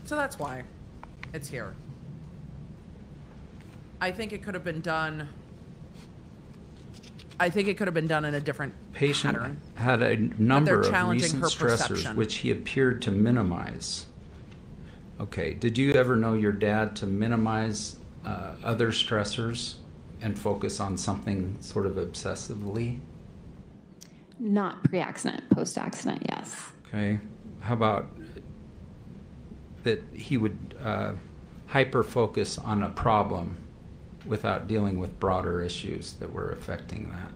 So that's why it's here. I think it could have been done. I think it could have been done in a different Patient pattern. had a number of recent stressors perception. which he appeared to minimize. Okay, did you ever know your dad to minimize uh, other stressors and focus on something sort of obsessively? Not pre-accident, post-accident, yes. Okay, how about that he would uh, hyper focus on a problem without dealing with broader issues that were affecting that?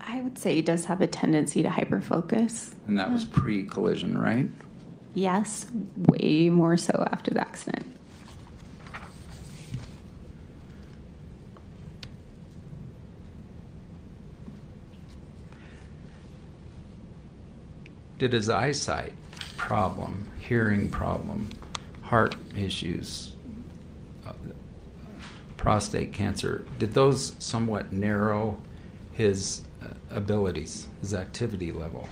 I would say he does have a tendency to hyperfocus. And that was pre-collision, right? Yes, way more so after the accident. Did his eyesight problem, hearing problem, heart issues, uh, prostate cancer, did those somewhat narrow his uh, abilities, his activity level?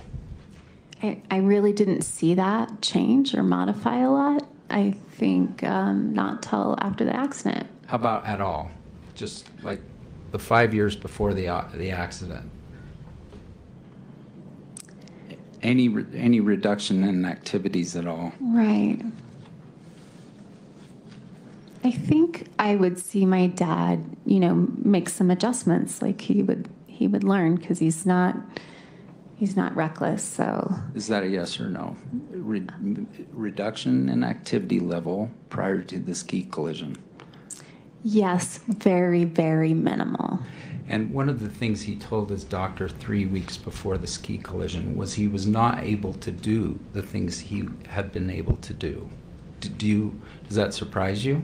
I, I really didn't see that change or modify a lot. I think um, not till after the accident. How about at all? Just like the five years before the, uh, the accident? Any, re- any reduction in activities at all? Right. I think I would see my dad, you know, make some adjustments. Like he would, he would learn because he's not, he's not reckless. So Is that a yes or no? Re- Reduction in activity level prior to the ski collision? yes, very, very minimal. And one of the things he told his doctor three weeks before the ski collision was he was not able to do the things he had been able to do. D- Do you, does that surprise you?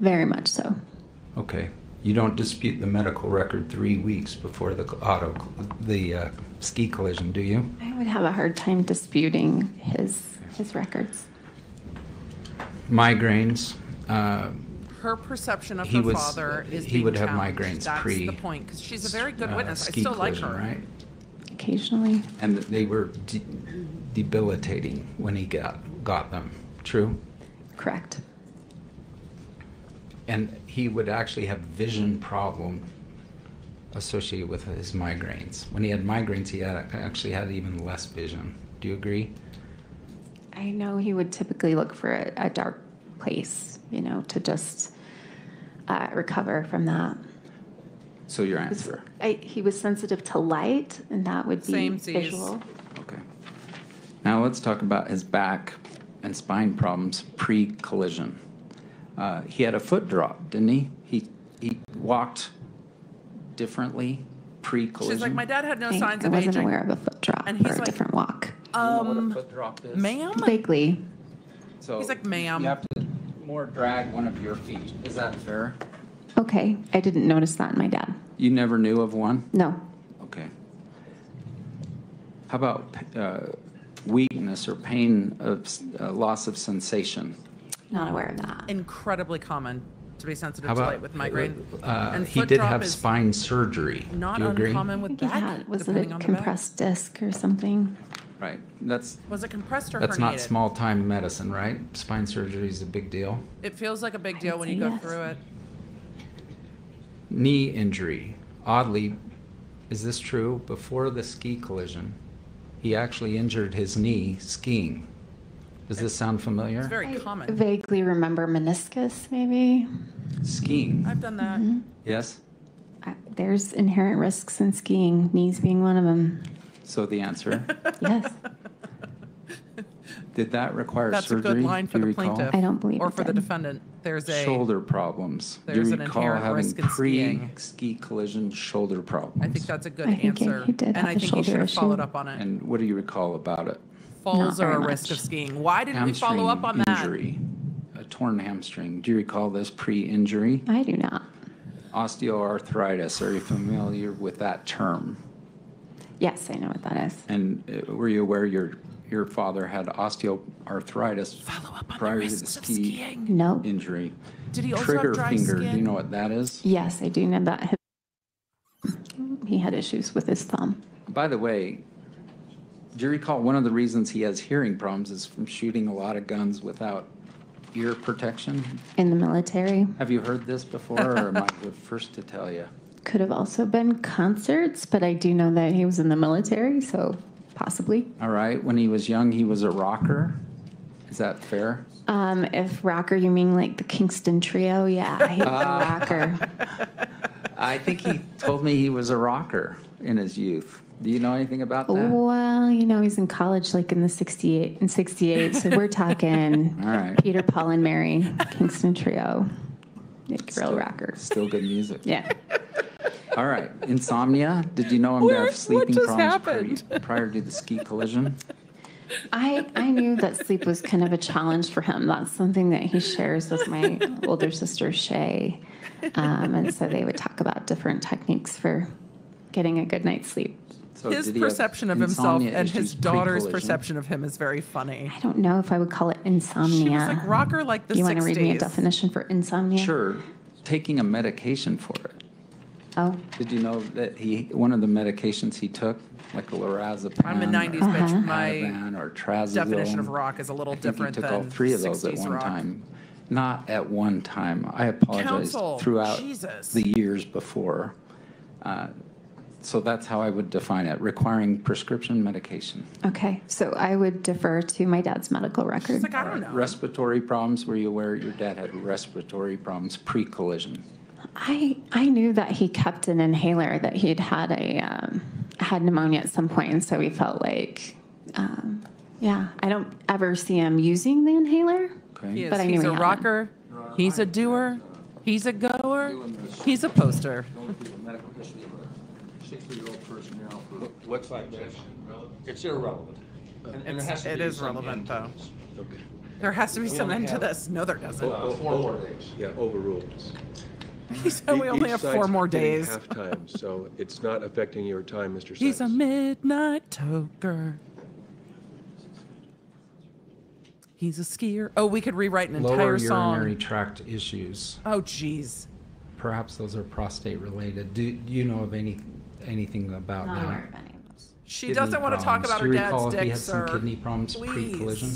Very much so. Okay. You don't dispute the medical record three weeks before the auto, the uh, ski collision, do you? I would have a hard time disputing his his records. Migraines, uh, Her perception of He her was- father is he being would have challenged. migraines That's pre- the point because she's a very good uh, witness. I ski still like her. Right? Occasionally, And they were de- debilitating when he got, got them, true? correct. And he would actually have vision problem associated with his migraines. When he had migraines, he had, actually had even less vision. Do you agree? I know he would typically look for a, a dark place, you know, to just uh, recover from that. So your answer? I, he was sensitive to light, and that would be Same Z's. visual. Okay. Now let's talk about his back and spine problems pre-collision. Uh, He had a foot drop, didn't he? He, he walked differently pre-collision? She's like, my dad had no I, signs I of wasn't aging. aware of a foot drop And or he's a like, different walk. You know what a Um, foot drop is? ma'am? Vaguely, So He's like, ma'am. You have to more drag one of your feet. Is that fair? okay. I didn't notice that in my dad. You never knew of one? No. Okay. How about uh, weakness or pain of uh, loss of sensation? Not aware of that. Incredibly common to be sensitive How to about light with migraine. Uh, And he foot did drop have is spine surgery. Not Do you agree? uncommon with think he back, had, was it a on the back. compressed disc or something? Right, that's, Was it compressed or That's herniated? not small time medicine, right? Spine surgery is a big deal. It feels like a big deal when you go yes. through it. Knee injury. Oddly, is this true? Before the ski collision, he actually injured his knee skiing. Does this sound familiar? It's very I common. vaguely remember meniscus, maybe. Skiing, I've done that. Mm-hmm. yes? I- There's inherent risks in skiing, knees being one of them. So the answer. Yes, Did that require That's a surgery? good line for do you the recall? plaintiff. I don't believe Or it for the did. defendant. There's a. Shoulder problems. Do There's you an recall inherent having risk in skiing. pre-ski collision shoulder problems? I think that's a good I think he- answer. he did and have I a think he shoulder should have followed issue. up on it. And what do you recall about it? Falls Not are a risk of much. skiing. Why didn't we follow up on Hamstring that? Injury, a torn hamstring. Do you recall this pre-injury? I do not. Osteoarthritis, are you familiar with that term? Yes, I know what that is. And uh, were you aware your, your father had osteoarthritis Follow up on the prior to the risks of ski skiing. No. injury? Did he also Trigger have dry finger, do you skin? know what that is? Yes, I do know that. He had issues with his thumb. By the way, do you recall one of the reasons he has hearing problems is from shooting a lot of guns without ear protection? In the military, Have you heard this before, or am I the first to tell you? Could have also been concerts, but I do know that he was in the military, so possibly. All right, when he was young, he was a rocker. Is that fair? Um, if rocker, you mean like the Kingston Trio? Yeah, he was a rocker. I think he told me he was a rocker in his youth. Do you know anything about that? Well, you know, he's in college like in the 68 and 68, so we're talking All right. Peter, Paul, and Mary, Kingston Trio. Like real rockers. Still good music. Yeah. All right, insomnia. Did you know him to have sleeping just problems pre- happened? prior to the ski collision? I, I knew that sleep was kind of a challenge for him. That's something that he shares with my older sister, Shay. Um, and so they would talk about different techniques for getting a good night's sleep. So His did he have perception of himself and his daughter's perception of him is very funny. I don't know if I would call it insomnia. She was like rocker like the you want to read me a definition for insomnia? Sure, taking a medication for it. Oh, Did you know that he, one of the medications he took, like lorazepam? I'm a 90s or bitch. My or trazodone? definition of rock is a little I think different he took than all three of those at one rock. time. Not at one time. I apologize. Counsel, Throughout Jesus. the years before. Uh, So that's how I would define it, requiring prescription medication. okay. So I would defer to my dad's medical record. She's like, I don't know. Respiratory problems, were you aware your dad had respiratory problems pre-collision? I I knew that he kept an inhaler that he'd had a um, had pneumonia at some point, and so we felt like, um, yeah. I don't ever see him using the inhaler. Okay. He is. But I knew he's he a had one. rocker. He's a doer. He's a goer. He's a poster. medical history of a sixty-year-old person now for. Looks like this. It's irrelevant. And- and there It's- has to it be is some relevant, end to though. this. Okay. There has to be some end to this. No, there doesn't. Uh, Four more days. Yeah, overruled. He said we only each have side's four more getting days. Half time, so it's not affecting your time, Mr. Sykes. He's a midnight toker. He's a skier. Oh, we could rewrite an Lower entire urinary song. tract issues. Oh, jeez. Perhaps those are prostate related. Do do you know of any, anything about Not that? aware of any of those. She Kidney doesn't want to talk problems. about Do her you dad's recall if he dick, had some sir. kidney problems pre-collision?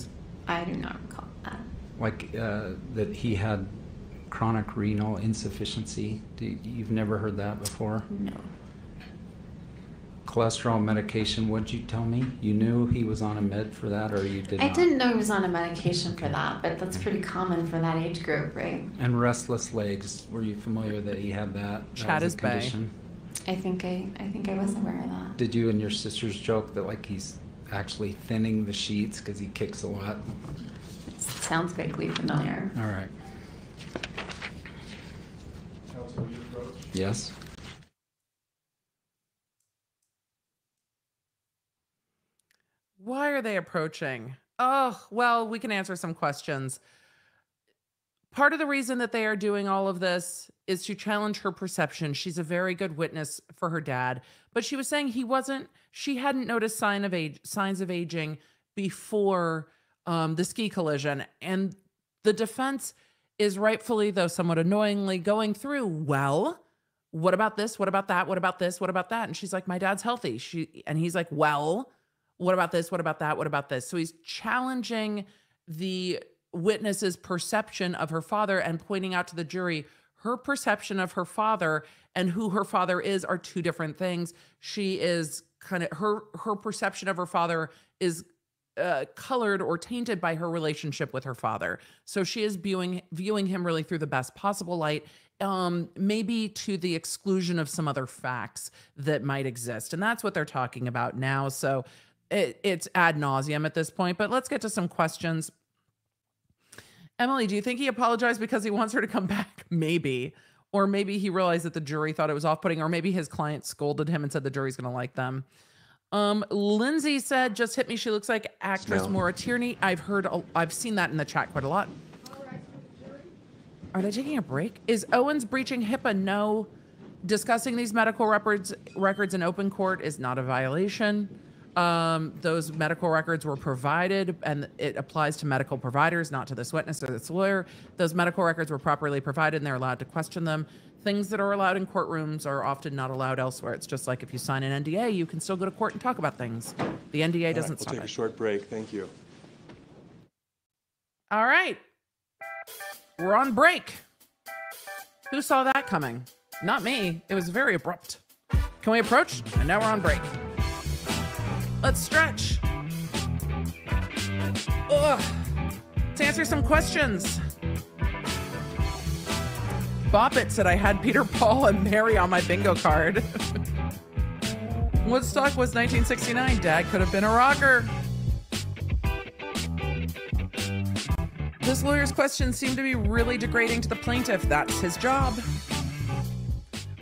I do not recall that. Like uh, that he had chronic renal insufficiency? Do, you've never heard that before? No. Cholesterol medication, what'd you tell me? You knew he was on a med for that or you did I not? didn't know he was on a medication for that, but that's pretty common for that age group, right? And restless legs, were you familiar that he had that? That Chat was is a bae. condition? I think I I think I was aware of that. Did you and your sisters joke that like he's actually thinning the sheets because he kicks a lot? Sounds vaguely familiar. All right. Yes? Why are they approaching? Oh, well, we can answer some questions. part of the reason that they are doing all of this is to challenge her perception. She's a very good witness for her dad, but she was saying he wasn't. She hadn't noticed sign of age, signs of aging before um, the ski collision, and the defense is rightfully, though somewhat annoyingly, going through. Well, what about this? What about that? What about this? What about that? And she's like, my dad's healthy. She and he's like, well, what about this? What about that? What about this? So he's challenging the witness's perception of her father and pointing out to the jury her perception of her father and who her father is are two different things. She is kind of her her perception of her father is uh, colored or tainted by her relationship with her father. So she is viewing viewing him really through the best possible light, um, maybe to the exclusion of some other facts that might exist, and that's what they're talking about now. So it, it's ad nauseum at this point. But let's get to some questions. Emily, do you think he apologized because he wants her to come back? Maybe. Or maybe he realized that the jury thought it was off putting, or maybe his client scolded him and said the jury's going to like them. Um, Lindsay said, just hit me. She looks like actress Smell. Maura Tierney. I've heard, I've seen that in the chat quite a lot. Are they taking a break? Is Owens breaching HIPAA? No. Discussing these medical records records in open court is not a violation. Um, those medical records were provided, and it applies to medical providers, not to this witness or this lawyer. Those medical records were properly provided, and they're allowed to question them. Things that are allowed in courtrooms are often not allowed elsewhere. It's just like if you sign an NDA, you can still go to court and talk about things. The NDA All right, doesn't We'll stop take a short break. Thank you. All right. We're on break. Who saw that coming? Not me. It was very abrupt. Can we approach? And now we're on break. Let's stretch. Ugh. Let's answer some questions. Bop It said I had Peter, Paul, and Mary on my bingo card. Woodstock was 1969. Dad could have been a rocker. This lawyer's questions seem to be really degrading to the plaintiff. That's his job.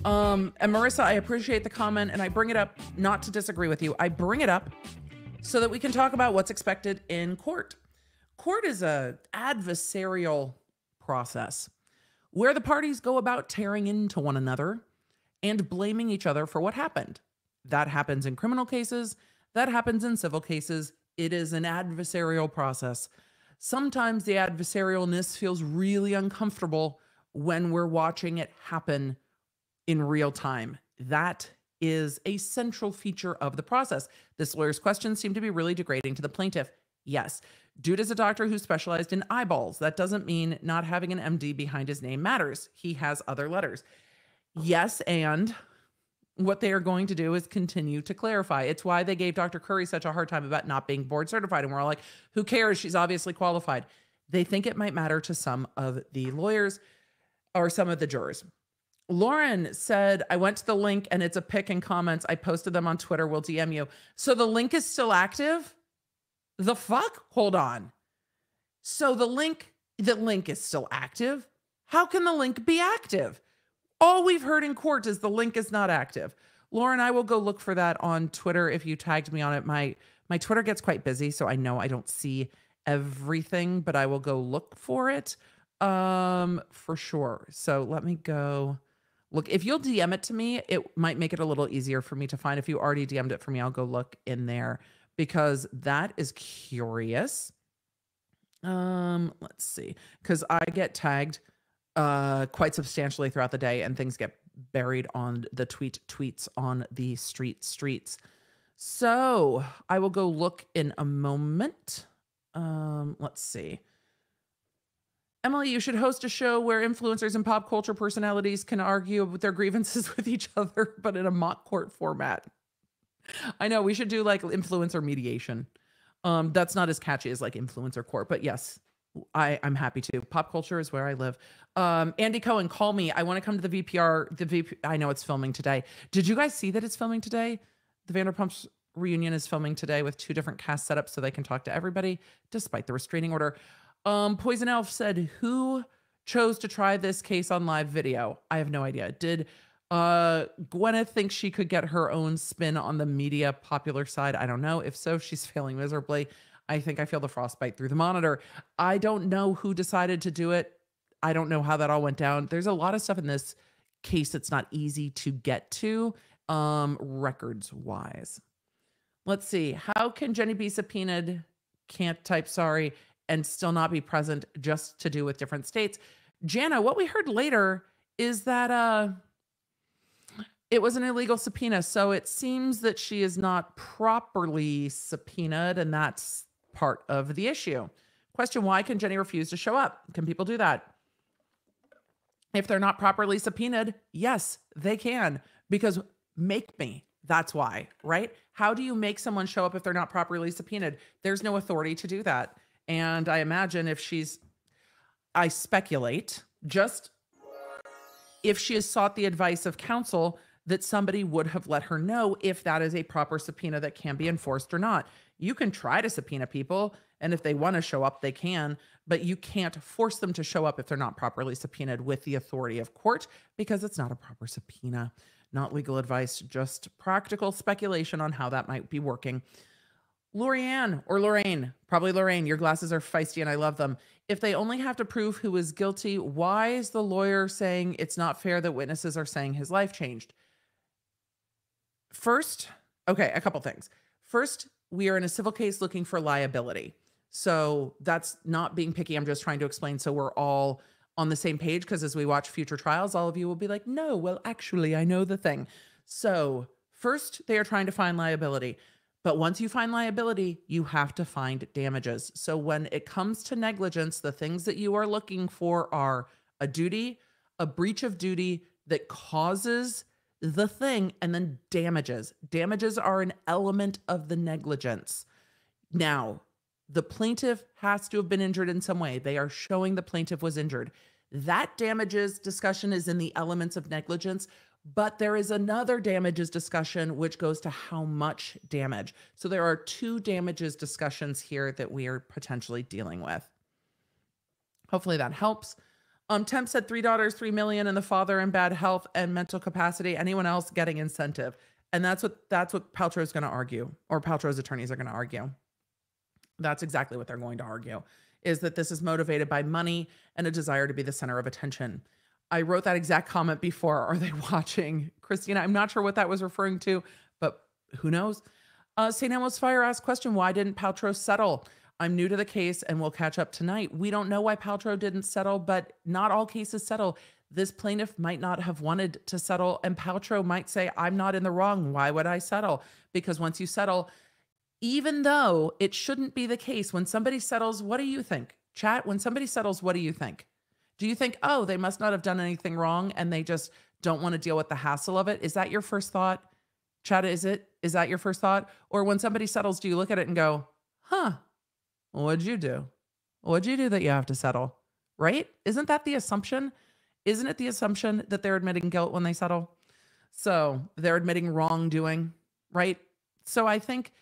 Um, and Marissa, I appreciate the comment, and I bring it up not to disagree with you. I bring it up so that we can talk about what's expected in court. Court is a adversarial process where the parties go about tearing into one another and blaming each other for what happened. That happens in criminal cases, that happens in civil cases. It is an adversarial process. Sometimes the adversarialness feels really uncomfortable when we're watching it happen in real time. That is a central feature of the process. This lawyer's questions seem to be really degrading to the plaintiff. Yes, dude is a doctor who specialized in eyeballs. That doesn't mean not having an MD behind his name matters. He has other letters. Yes, and what they are going to do is continue to clarify. It's why they gave Dr. Curry such a hard time about not being board certified. And we're all like, who cares? She's obviously qualified. They think it might matter to some of the lawyers or some of the jurors. Lauren said, I went to the link and it's a pic and comments. I posted them on Twitter. We'll DM you. So the link is still active? The fuck? Hold on. So the link, the link is still active. How can the link be active? All we've heard in court is the link is not active. Lauren, I will go look for that on Twitter if you tagged me on it. My my Twitter gets quite busy, so I know I don't see everything, but I will go look for it um for sure. So let me go look. If you'll DM it to me, it might make it a little easier for me to find. If you already DM'd it for me, I'll go look in there because that is curious. Um, let's see. Cuz I get tagged uh quite substantially throughout the day and things get buried on the tweet tweets on the street streets. So, I will go look in a moment. Um, let's see. Emily, you should host a show where influencers and pop culture personalities can argue with their grievances with each other, but in a mock court format. I know we should do like influencer mediation. Um, that's not as catchy as like influencer court, but yes, I, I'm happy to. Pop culture is where I live. Um, Andy Cohen, call me. I want to come to the VPR. The VP, I know it's filming today. Did you guys see that it's filming today? The Vanderpumps reunion is filming today with two different cast setups so they can talk to everybody despite the restraining order. Um, Poison Elf said, Who chose to try this case on live video? I have no idea. Did uh Gwyneth think she could get her own spin on the media popular side? I don't know. If so, she's failing miserably. I think I feel the frostbite through the monitor. I don't know who decided to do it. I don't know how that all went down. There's a lot of stuff in this case that's not easy to get to um records wise. Let's see. How can Jenny be subpoenaed? Can't type sorry and still not be present just to do with different states. Jana, what we heard later is that uh it was an illegal subpoena. So it seems that she is not properly subpoenaed, and that's part of the issue. Question Why can Jenny refuse to show up? Can people do that? If they're not properly subpoenaed, yes, they can, because make me. That's why, right? How do you make someone show up if they're not properly subpoenaed? There's no authority to do that. And I imagine if she's, I speculate, just if she has sought the advice of counsel, that somebody would have let her know if that is a proper subpoena that can be enforced or not. You can try to subpoena people, and if they want to show up, they can, but you can't force them to show up if they're not properly subpoenaed with the authority of court because it's not a proper subpoena. Not legal advice, just practical speculation on how that might be working. Lorianne or Lorraine, probably Lorraine, your glasses are feisty and I love them. If they only have to prove who is guilty, why is the lawyer saying it's not fair that witnesses are saying his life changed? First, okay, a couple things. First, we are in a civil case looking for liability. So that's not being picky. I'm just trying to explain so we're all on the same page because as we watch future trials, all of you will be like, no, well, actually, I know the thing. So, first, they are trying to find liability. But once you find liability, you have to find damages. So, when it comes to negligence, the things that you are looking for are a duty, a breach of duty that causes the thing, and then damages. Damages are an element of the negligence. Now, the plaintiff has to have been injured in some way. They are showing the plaintiff was injured. That damages discussion is in the elements of negligence, but there is another damages discussion which goes to how much damage. So there are two damages discussions here that we are potentially dealing with. Hopefully that helps. Um, Temp said three daughters, three million, and the father in bad health and mental capacity. Anyone else getting incentive? And that's what that's what Paltrow is going to argue, or Paltrow's attorneys are going to argue. That's exactly what they're going to argue is that this is motivated by money and a desire to be the center of attention. I wrote that exact comment before. Are they watching? Christina, I'm not sure what that was referring to, but who knows? Uh, St. Elmo's Fire asked question, why didn't Paltrow settle? I'm new to the case and we'll catch up tonight. We don't know why Paltrow didn't settle, but not all cases settle. This plaintiff might not have wanted to settle, and Paltrow might say, I'm not in the wrong. Why would I settle? Because once you settle, even though it shouldn't be the case, when somebody settles, what do you think? Chat, when somebody settles, what do you think? Do you think, oh, they must not have done anything wrong and they just don't want to deal with the hassle of it? Is that your first thought? Chad, is it? Is that your first thought? Or when somebody settles, do you look at it and go, huh, what'd you do? What'd you do that you have to settle? Right? Isn't that the assumption? Isn't it the assumption that they're admitting guilt when they settle? So they're admitting wrongdoing, right? So I think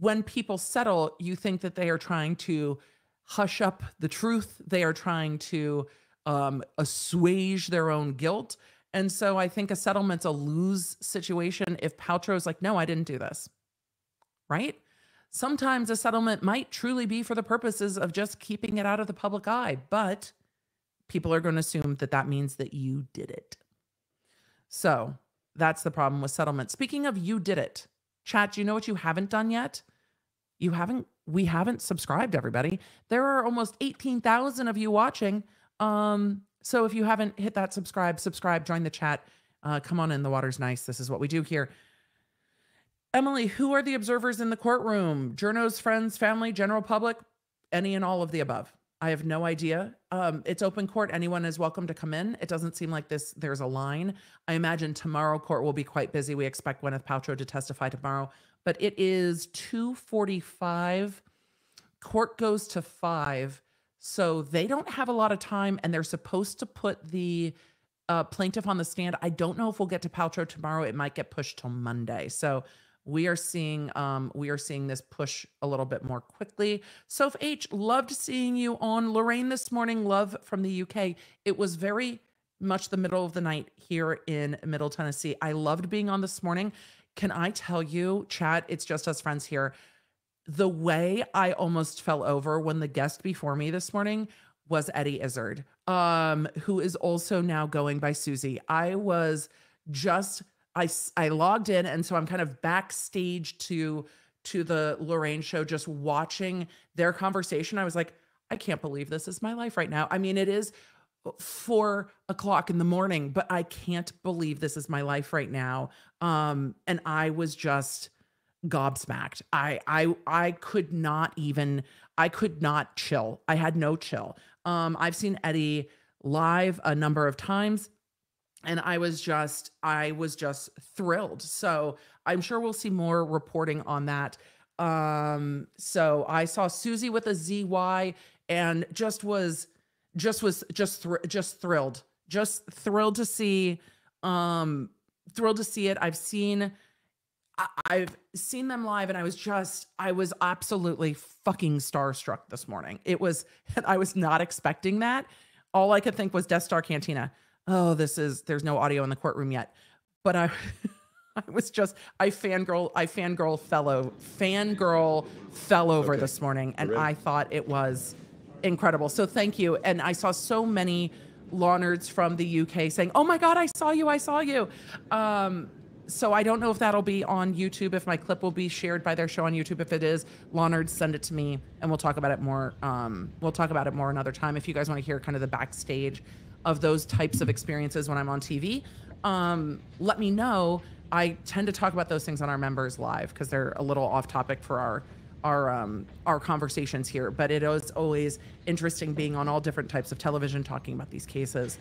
when people settle, you think that they are trying to hush up the truth. They are trying to um, assuage their own guilt. And so I think a settlement's a lose situation if Paltrow's like, no, I didn't do this. Right? Sometimes a settlement might truly be for the purposes of just keeping it out of the public eye, but people are going to assume that that means that you did it. So that's the problem with settlement. Speaking of you did it, Chat, do you know what you haven't done yet? You haven't, we haven't subscribed, everybody. There are almost 18,000 of you watching. Um, so if you haven't hit that subscribe, subscribe, join the chat. Uh, come on in, the water's nice. This is what we do here. Emily, who are the observers in the courtroom? Journos, friends, family, general public, any and all of the above. I have no idea. Um, it's open court. Anyone is welcome to come in. It doesn't seem like this. There's a line. I imagine tomorrow court will be quite busy. We expect Gwyneth Paltrow to testify tomorrow, but it is 2:45. Court goes to five, so they don't have a lot of time, and they're supposed to put the uh, plaintiff on the stand. I don't know if we'll get to Paltrow tomorrow. It might get pushed till Monday. So we are seeing um, we are seeing this push a little bit more quickly. Soph H, loved seeing you on Lorraine this morning. Love from the UK. It was very much the middle of the night here in Middle Tennessee. I loved being on this morning. Can I tell you, chat? It's just us friends here. The way I almost fell over when the guest before me this morning was Eddie Izzard. um, who is also now going by Suzy. I was just I I logged in, and so I'm kind of backstage to to the Lorraine show, just watching their conversation. I was like, I can't believe this is my life right now. I mean, it is four o'clock in the morning, but I can't believe this is my life right now. Um, and I was just gobsmacked. I I I could not even I could not chill. I had no chill. Um, I've seen Eddie live a number of times and I was just I was just thrilled. So I'm sure we'll see more reporting on that. Um, so I saw Suzy with a ZY and just was just was just thr- just thrilled. Just thrilled to see um thrilled to see it. I've seen I- I've seen them live and I was just, I was absolutely fucking starstruck this morning. It was, I was not expecting that. All I could think was Death Star Cantina. Oh, this is, there's no audio in the courtroom yet. But I, I was just, I fangirl, I fangirl fellow, fangirl fell over Okay. this morning and? I thought it was incredible. So thank you. And I saw so many law nerds from the UK saying, "Oh my God, I saw you! I saw you." Um, so I don't know if that'll be on YouTube. If my clip will be shared by their show on YouTube. If it is, law nerds, send it to me, and we'll talk about it more. Um, we'll talk about it more another time. If you guys want to hear kind of the backstage of those types of experiences when I'm on TV, um, let me know. I tend to talk about those things on our members live because they're a little off topic for our our um, our conversations here. But it is always interesting being on all different types of television talking about these cases.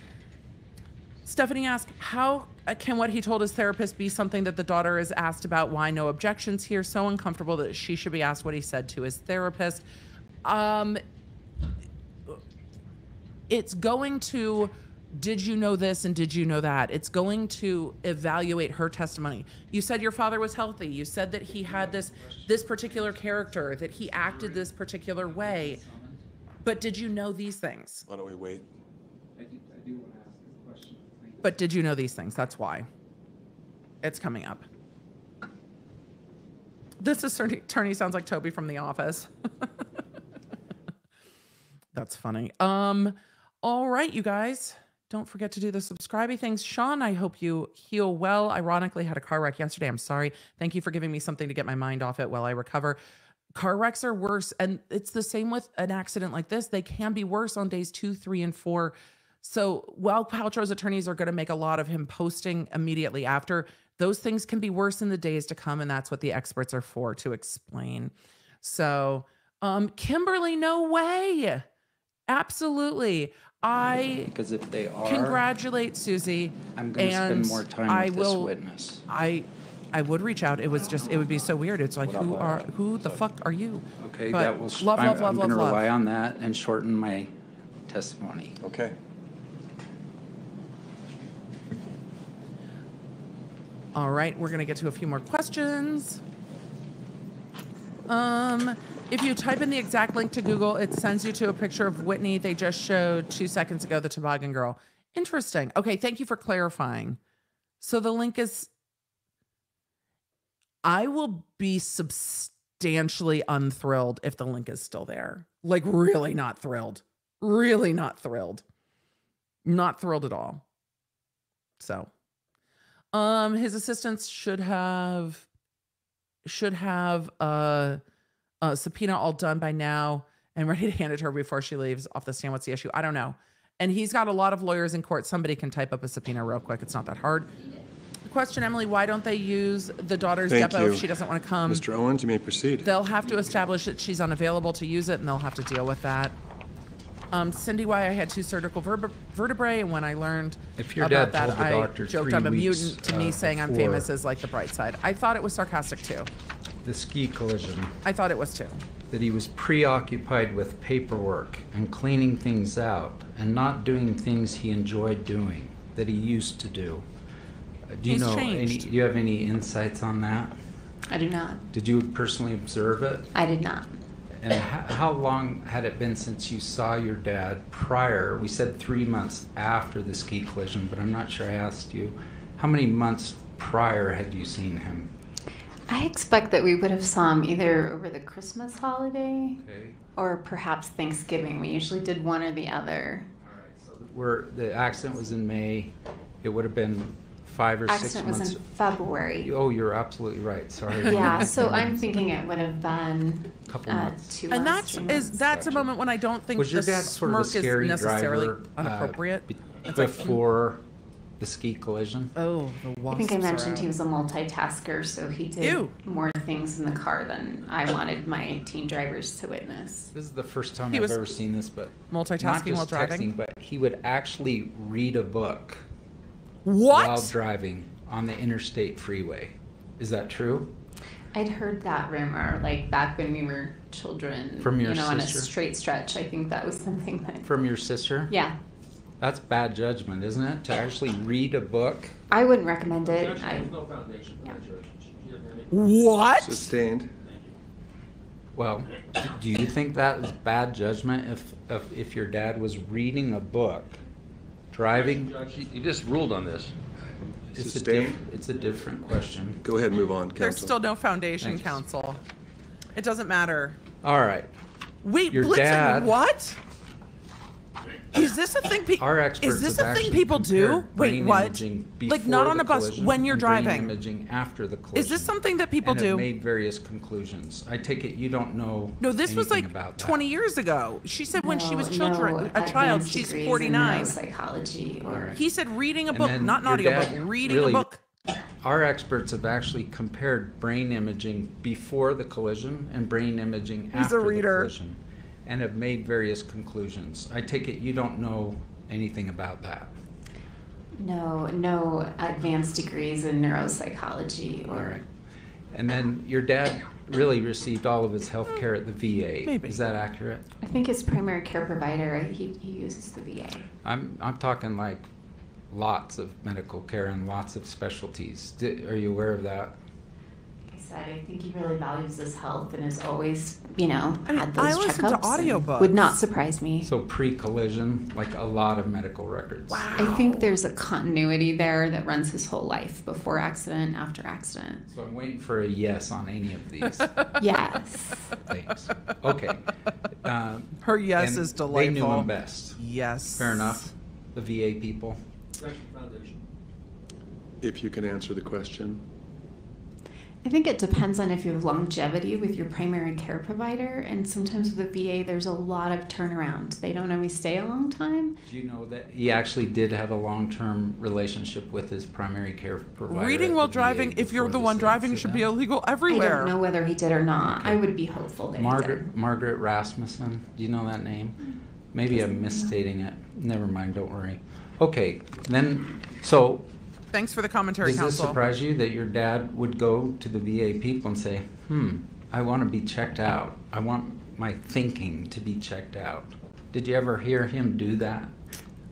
Stephanie asked, "How can what he told his therapist be something that the daughter is asked about? Why no objections here? So uncomfortable that she should be asked what he said to his therapist." Um, it's going to did you know this and did you know that it's going to evaluate her testimony you said your father was healthy you said that he had this this particular character that he acted this particular way but did you know these things Why don't we wait? But did you know these things that's why it's coming up this is attorney, sounds like toby from the office That's funny. Um, all right, you guys. Don't forget to do the subscribing things. Sean, I hope you heal well. Ironically, had a car wreck yesterday. I'm sorry. Thank you for giving me something to get my mind off it while I recover. Car wrecks are worse, and it's the same with an accident like this. They can be worse on days two, three, and four. So while Paltrow's attorneys are going to make a lot of him posting immediately after, those things can be worse in the days to come, and that's what the experts are for to explain. So, um, Kimberly, no way. Absolutely. I Because if they are, congratulate Suzy. I'm going to spend more time I with this will, witness. I I would reach out. It was just it would be so weird. It's like who are who the fuck are you? Okay, But that will, love, I'm, love, love, I'm love, going to love. rely on that and shorten my testimony. Okay. All right, we're gonna get to a few more questions. Um, if you type in the exact link to Google, it sends you to a picture of Whitney they just showed two seconds ago, the toboggan girl. Interesting. Okay, thank you for clarifying. So the link is. I will be substantially unthrilled if the link is still there. Like, really not thrilled. Really not thrilled. Not thrilled at all. So. Um, his assistants should have should have a, a subpoena all done by now and ready to hand it to her before she leaves off the stand. What's the issue? I don't know. And he's got a lot of lawyers in court. Somebody can type up a subpoena real quick. It's not that hard. Question, Emily, why don't they use the daughter's Thank depot you. if she doesn't want to come? Mr. Owens, you may proceed. They'll have to establish that she's unavailable to use it, and they'll have to deal with that. Um, Cindy, why I had two surgical vertebra- vertebrae, and when I learned If your about dad that, told the I doctor joked three I'm a mutant. To me, uh, saying I'm famous is like the bright side. I thought it was sarcastic too. The ski collision, I thought it was too. that he was preoccupied with paperwork and cleaning things out and not doing things he enjoyed doing that he used to do. Uh, Do you He's know any, do you have any insights on that? I do not. Did you personally observe it? I did not. And how, how long had it been since you saw your dad prior? We said three months after the ski collision, but I'm not sure I asked you. How many months prior had you seen him? I expect that we would have saw him either over the Christmas holiday Okay. or perhaps Thanksgiving. We usually did one or the other. All right. So where the accident was in May, it would have been five or six Accident was months. in February. Oh, you're absolutely right, sorry. Yeah, so I'm thinking it would have been Couple uh, months. two And months, that's is months. that's a moment when I don't think Was your the dad sort of a smirk is scary necessarily driver? uh, inappropriate. be- It's like, mm. Before the ski collision? oh, the I think I mentioned he was a multitasker, so he did Ew. more things in the car than I wanted my teen drivers to witness. This is the first time He I've was ever seen this, but. not multitasking while just driving? texting, But he would actually read a book while driving on the interstate freeway. Is that true? I'd heard that rumor, like back when we were children. From your you know, on a straight stretch. I think that was something that. From your sister? Yeah, That's bad judgment, isn't it? To actually read a book? I wouldn't recommend it. I, no foundation for that, Judge. She doesn't have any- What? Sustained. Well, do you think that is bad judgment if, if, if your dad was reading a book, driving? Judge, you- you just ruled on this. It's a diff, Sustained? it's a different question. Go ahead and move on, There's counsel. still no foundation, Thank you. counsel. It doesn't matter. All right. Wait, Your Blitzen, dad- what? Is this a thing? Pe- Our experts is this a thing people do? Wait, what? Like not on the a bus when you're driving. imaging after the collision. Is this something that people and do? made various conclusions. I take it you don't know No, this was like 20 years ago. She said when she was no- children, no a child. She's 49. Psychology. or. right. He said reading a book, not an your audiobook, reading really- a book. Our experts have actually compared brain imaging before the collision and brain imaging He's a after the reader. collision and have made various conclusions. I take it you don't know anything about that. No, no advanced degrees in neuropsychology or. right. And then your dad really received all of his health care at the VA. Maybe. Is that accurate? I think his primary care provider, he, he uses the VA. I'm, I'm talking like lots of medical care and lots of specialties. Di- Are you aware of that? Like I said, I think he really values his health and has always, you know, I mean, had I those listen to checkups. and audiobooks. Would not surprise me. So pre-collision, like a lot of medical records. Wow. I think there's a continuity there that runs his whole life before accident, after accident. So I'm waiting for a yes on any of these Yes. things. Okay. Um, Her yes and is They delightful. knew him best. Yes. Fair enough. The VA people. Foundation. If you can answer the question. I think it depends on if you have longevity with your primary care provider. And sometimes with the VA, there's a lot of turnaround. They don't always stay a long time. Do you know that he actually did have a long-term relationship with his primary care provider? Reading while driving, if you're before the one driving, should be illegal everywhere. I don't know whether he did or not. I would be hopeful that he Margaret, did. Margaret Rasmussen, do you know that name? Maybe I'm misstating it. Never mind, don't worry. Okay, then, so Thanks for the commentary, Does this counsel. surprise you that your dad would go to the VA people and say, hmm, I want to be checked out. I want my thinking to be checked out. Did you ever hear him do that?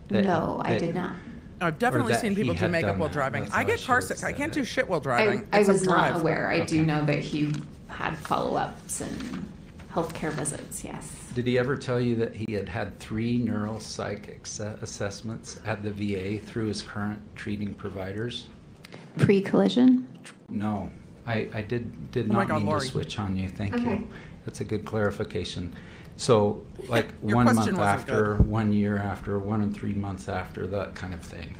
That- No, I that- did not. I've definitely seen people do makeup while that. driving. That's I get car sick. I can't do shit while driving. I except was not drive. aware. I do know that he had follow-ups and healthcare visits, yes. Did he ever tell you that he had had three neuropsych ex- assessments at the VA through his current treating providers? Pre-collision? No, I, I did, did Oh not God, mean to switch on you, thank Okay. you. That's a good clarification. So, like, one month after, good. one year after, one and three months after, that kind of thing.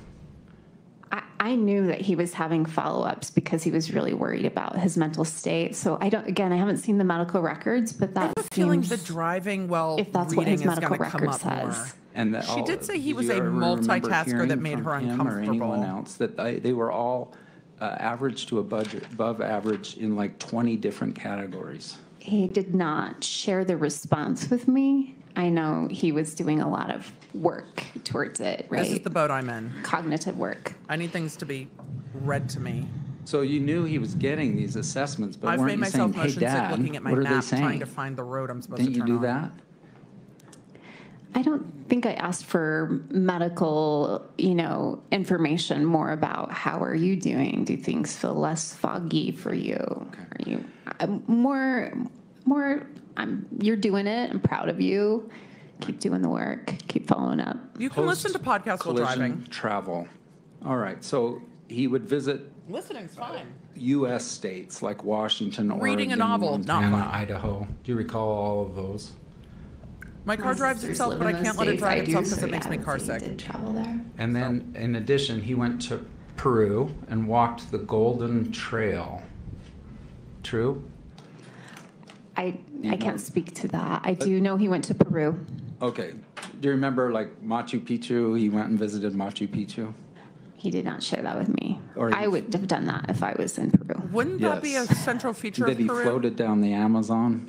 I, I knew that he was having follow-ups because he was really worried about his mental state. So I don't, again, I haven't seen the medical records, but I that have a feeling seems, the driving while if that's what reading his is medical going to come record up more. says. And that She all- did say he was a multitasker that made her uncomfortable. Or anyone uncomfortable. else, that they, they were all uh, average to above, above average in like 20 different categories. He did not share the response with me. I know he was doing a lot of work towards it, right? This is the boat I'm in. Cognitive work. I need things to be read to me. So you knew he was getting these assessments, but I've weren't made you saying, myself hey, motion sick Dad, looking at my what are they map, trying saying? to find the road I'm supposed Didn't to you turn do on. that? I don't think I asked for medical, you know, information more about how are you doing? Do things feel less foggy for you? Are you I'm more, more? I'm. You're doing it. I'm proud of you. Keep doing the work. Keep following up. You can listen to podcasts while Post-collision driving. Travel. All right, so he would visit Listening's fine. US states like Washington, Oregon. Reading a novel, not Montana. Montana, fun. Idaho. Do you recall all of those? My car drives sisters itself, live but I those can't let it states. drive I do, itself because so it makes yeah, me I would car say he sick. Did travel there. And then, in addition, he went to Peru and walked the Golden Trail. True? I I can't speak to that. I do know he went to Peru. Okay. Do you remember like Machu Picchu? He went and visited Machu Picchu? He did not share that with me. Or I he- would have done that if I was in Peru. Wouldn't that be a Yes. central feature That of he Peru? floated down the Amazon?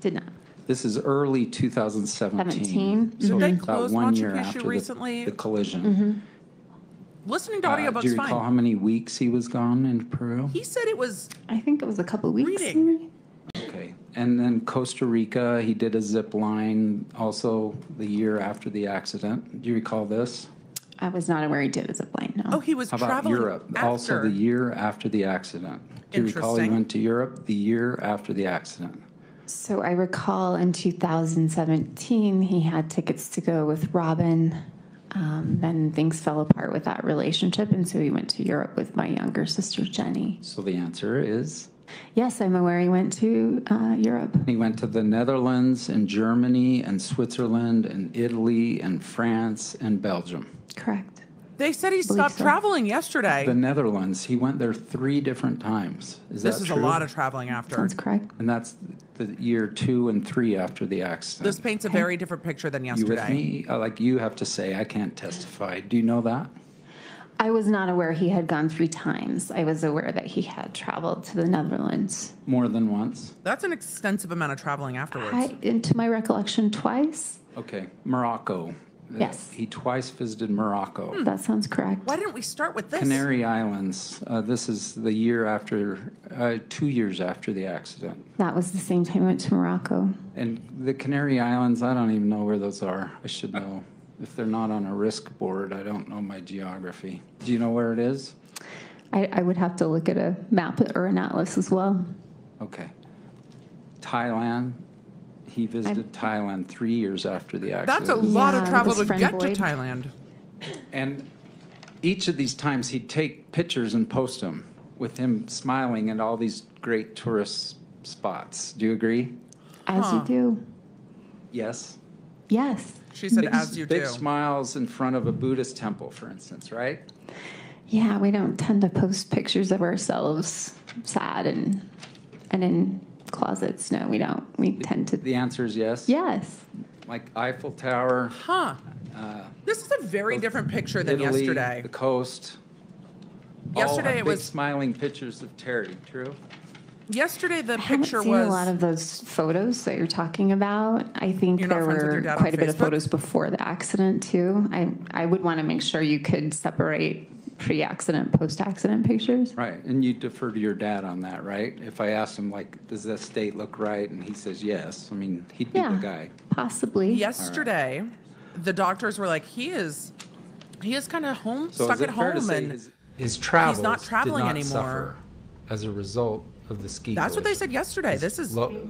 Did not. This is early 2017. 17? So Did they about close one Machu year Picchu after the- recently? the collision. Mm-hmm. Listening to Uh, audiobooks Do you recall how fine. many weeks he was gone in Peru? He said it was I think it was a couple weeks. reading. maybe? Okay. And then Costa Rica, he did a zip line also the year after the accident. Do you recall this? I was not aware he did a zip line. No. Oh, he was How about traveling Europe? Also the year after the accident. Do you recall he went to Europe the year after the accident? So I recall in 2017 he had tickets to go with Robin. Um, then things fell apart with that relationship, and so he went to Europe with my younger sister Jenny. So the answer is Yes, I'm aware he went to uh, Europe. he went to the Netherlands and Germany and Switzerland and Italy and France and Belgium. Correct. They said he stopped so. traveling yesterday. The Netherlands, he went there three different times. Is this that is true? a lot of traveling after. Sounds correct. And that's the year two and three after the accident. This paints a very different picture than yesterday. you yesterday. with me? Uh, Like you have to say, I can't testify. Do you know that? I was not aware he had gone three times. I was aware that he had traveled to the Netherlands. More than once? That's an extensive amount of traveling afterwards. I, into my recollection, twice. Okay, Morocco. Yes. He twice visited Morocco. That sounds correct. Why didn't we start with this? Canary Islands. Uh, this is the year after, uh, two years after the accident. That was the same time I went to Morocco. And the Canary Islands, I don't even know where those are. I should know. If they're not on a risk board, I don't know my geography. Do you know where it is? I, I would have to look at a map or an atlas as well. Okay. Thailand. He visited Thailand three years after the accident. That's a lot Yeah, of travel with to friend get Boyd. to Thailand. And each of these times, he'd take pictures and post them with him smiling at all these great tourist spots. Do you agree? As Huh. you do. Yes. Yes. She said, Big- as you big do. smiles in front of a Buddhist temple, for instance, right? Yeah, we don't tend to post pictures of ourselves sad and and in closets. No, we don't. We tend to. The answer is yes. Yes. Like Eiffel Tower, Huh. uh, This is a very different picture than Italy, yesterday. the coast. all Yesterday have it big was- smiling pictures of Terry. True. Yesterday, the I haven't picture seen was. a lot of those photos that you're talking about. I think You're not there friends with were dad on quite a bit of Facebook? photos before the accident too. I I would want to make sure you could separate pre-accident, post-accident pictures. Right, and you defer to your dad on that, right? If I asked him like, does this state look right? And he says yes, I mean, he'd be Yeah. the guy. Possibly. yesterday, the doctors were like, he is, he is kind of home, So stuck is at it fair to home, say and his- His travels not did traveling not anymore. suffer as a result of the ski. that's what they said yesterday. This is Lo-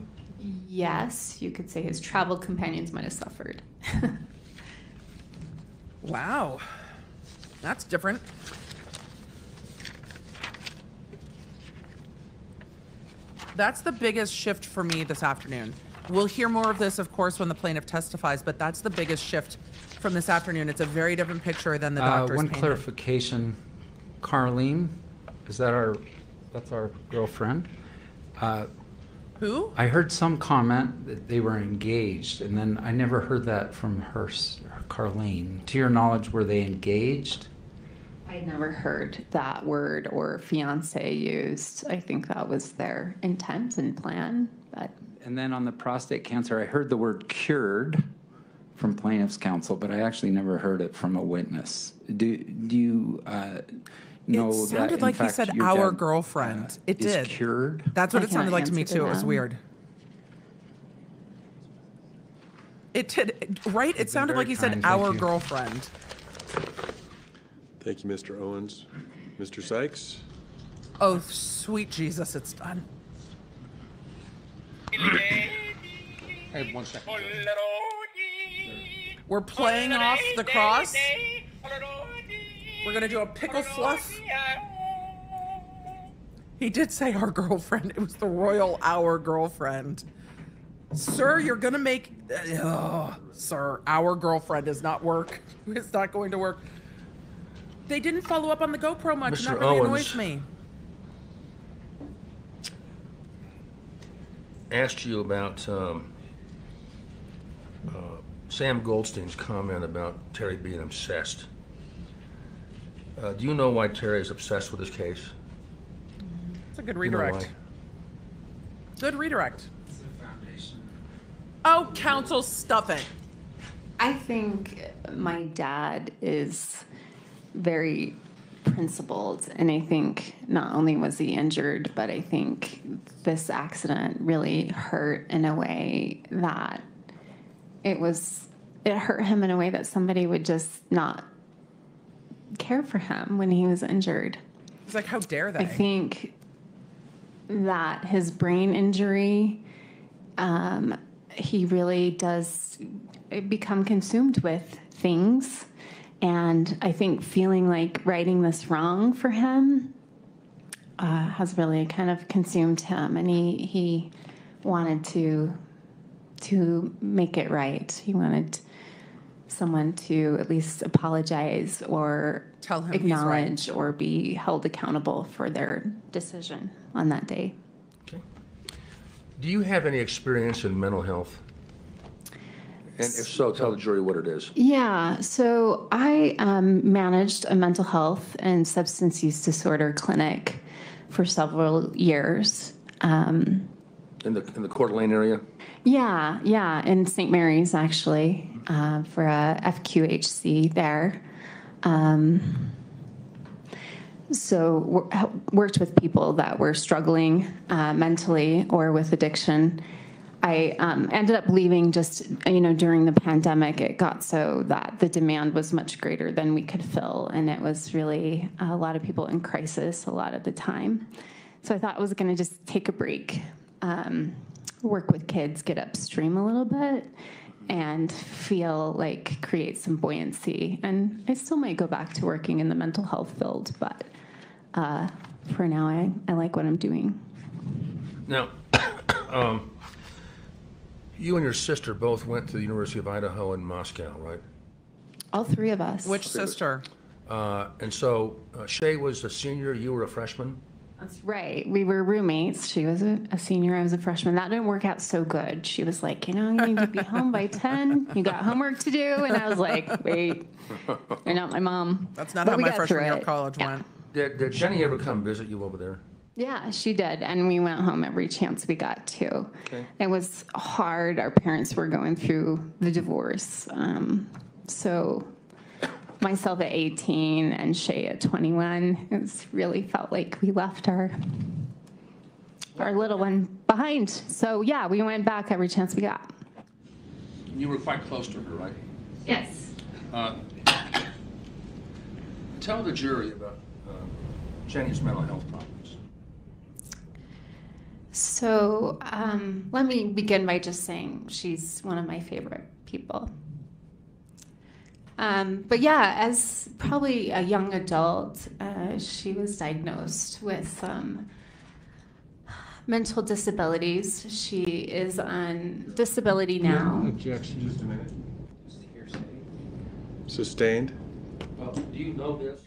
Yes, you could say his travel companions might have suffered. wow, that's different. That's the biggest shift for me this afternoon. We'll hear more of this, of course, when the plaintiff testifies, but that's the biggest shift from this afternoon. It's a very different picture than the Uh, One painted. clarification, Carlene, is that our, that's our girlfriend? Uh, Who? I heard some comment that they were engaged, and then I never heard that from her, s- Carlene. To your knowledge, were they engaged? I never heard that word or fiance used. I think that was their intent and plan, but And then on the prostate cancer, I heard the word cured from plaintiff's counsel, but I actually never heard it from a witness. Do, do you uh, know it that? sounded in like he fact, said our dad, girlfriend. uh, it is did. cured? That's what I it sounded like to me too. to It was weird. It did, right? It been sounded like he said kind, thank our you. girlfriend. Thank you, Mr. Owens. Mr. Sykes? Oh, sweet Jesus, it's done. Hey, one second. We're playing off the cross. We're gonna do a pickle fluff. He did say our girlfriend. It was the royal our girlfriend. Sir, you're gonna make. Oh, sir, our girlfriend does not work. It's not going to work. They didn't follow up on the GoPro much, and Mr. that really Owens. annoys me. asked you about um, uh, Sam Goldstein's comment about Terry being obsessed. Uh, do you know why Terry is obsessed with this case? It's a good You know redirect. Good redirect. Oh, counsel, stuff it. I think my dad is very principled, and I think not only was he injured, but I think this accident really hurt in a way that it was it hurt him in a way that somebody would just not care for him when he was injured. It's like, how dare they? I think that his brain injury, um, he really does become consumed with things. And I think feeling like righting this wrong for him uh, has really kind of consumed him. And he, he wanted to, to make it right. He wanted someone to at least apologize or Tell him he's right. acknowledge or be held accountable for their decision on that day. Do you have any experience in mental health? And if so, tell the jury what it is. Yeah, so I um, managed a mental health and substance use disorder clinic for several years. Um, In the, in the Coeur d'Alene area? Yeah, yeah, in St. Mary's actually, uh, for a FQHC there. Um, so worked with people that were struggling uh, mentally or with addiction. I um, ended up leaving just you know during the pandemic. It got so that the demand was much greater than we could fill, and it was really a lot of people in crisis a lot of the time. So I thought I was going to just take a break, um, work with kids, get upstream a little bit, and feel like create some buoyancy. And I still might go back to working in the mental health field, but uh, for now, I, I like what I'm doing. Now, um, you and your sister both went to the University of Idaho in Moscow, right? All three of us. Which sister? Uh, and so uh, Shay was a senior, you were a freshman? That's right. We were roommates. She was a, a senior. I was a freshman. That didn't work out so good. She was like, you know, you need to be home by 10. You got homework to do. And I was like, wait, you're not my mom. That's not But how my got freshman year of college Yeah. went. Did, did Jenny ever come visit you over there? Yeah, she did. And we went home every chance we got to. Okay. It was hard. Our parents were going through the divorce. Um, so myself at 18 and Shay at 21, it's really felt like we left our our little one behind. So yeah, we went back every chance we got. You were quite close to her, right? Yes. Uh, Tell the jury about uh, Jenny's mental health problems. So um, let me begin by just saying she's one of my favorite people. Um, but yeah, as probably a young adult, uh, she was diagnosed with um, mental disabilities. She is on disability now. Objection. Just a minute. Sustained? Well, do you know this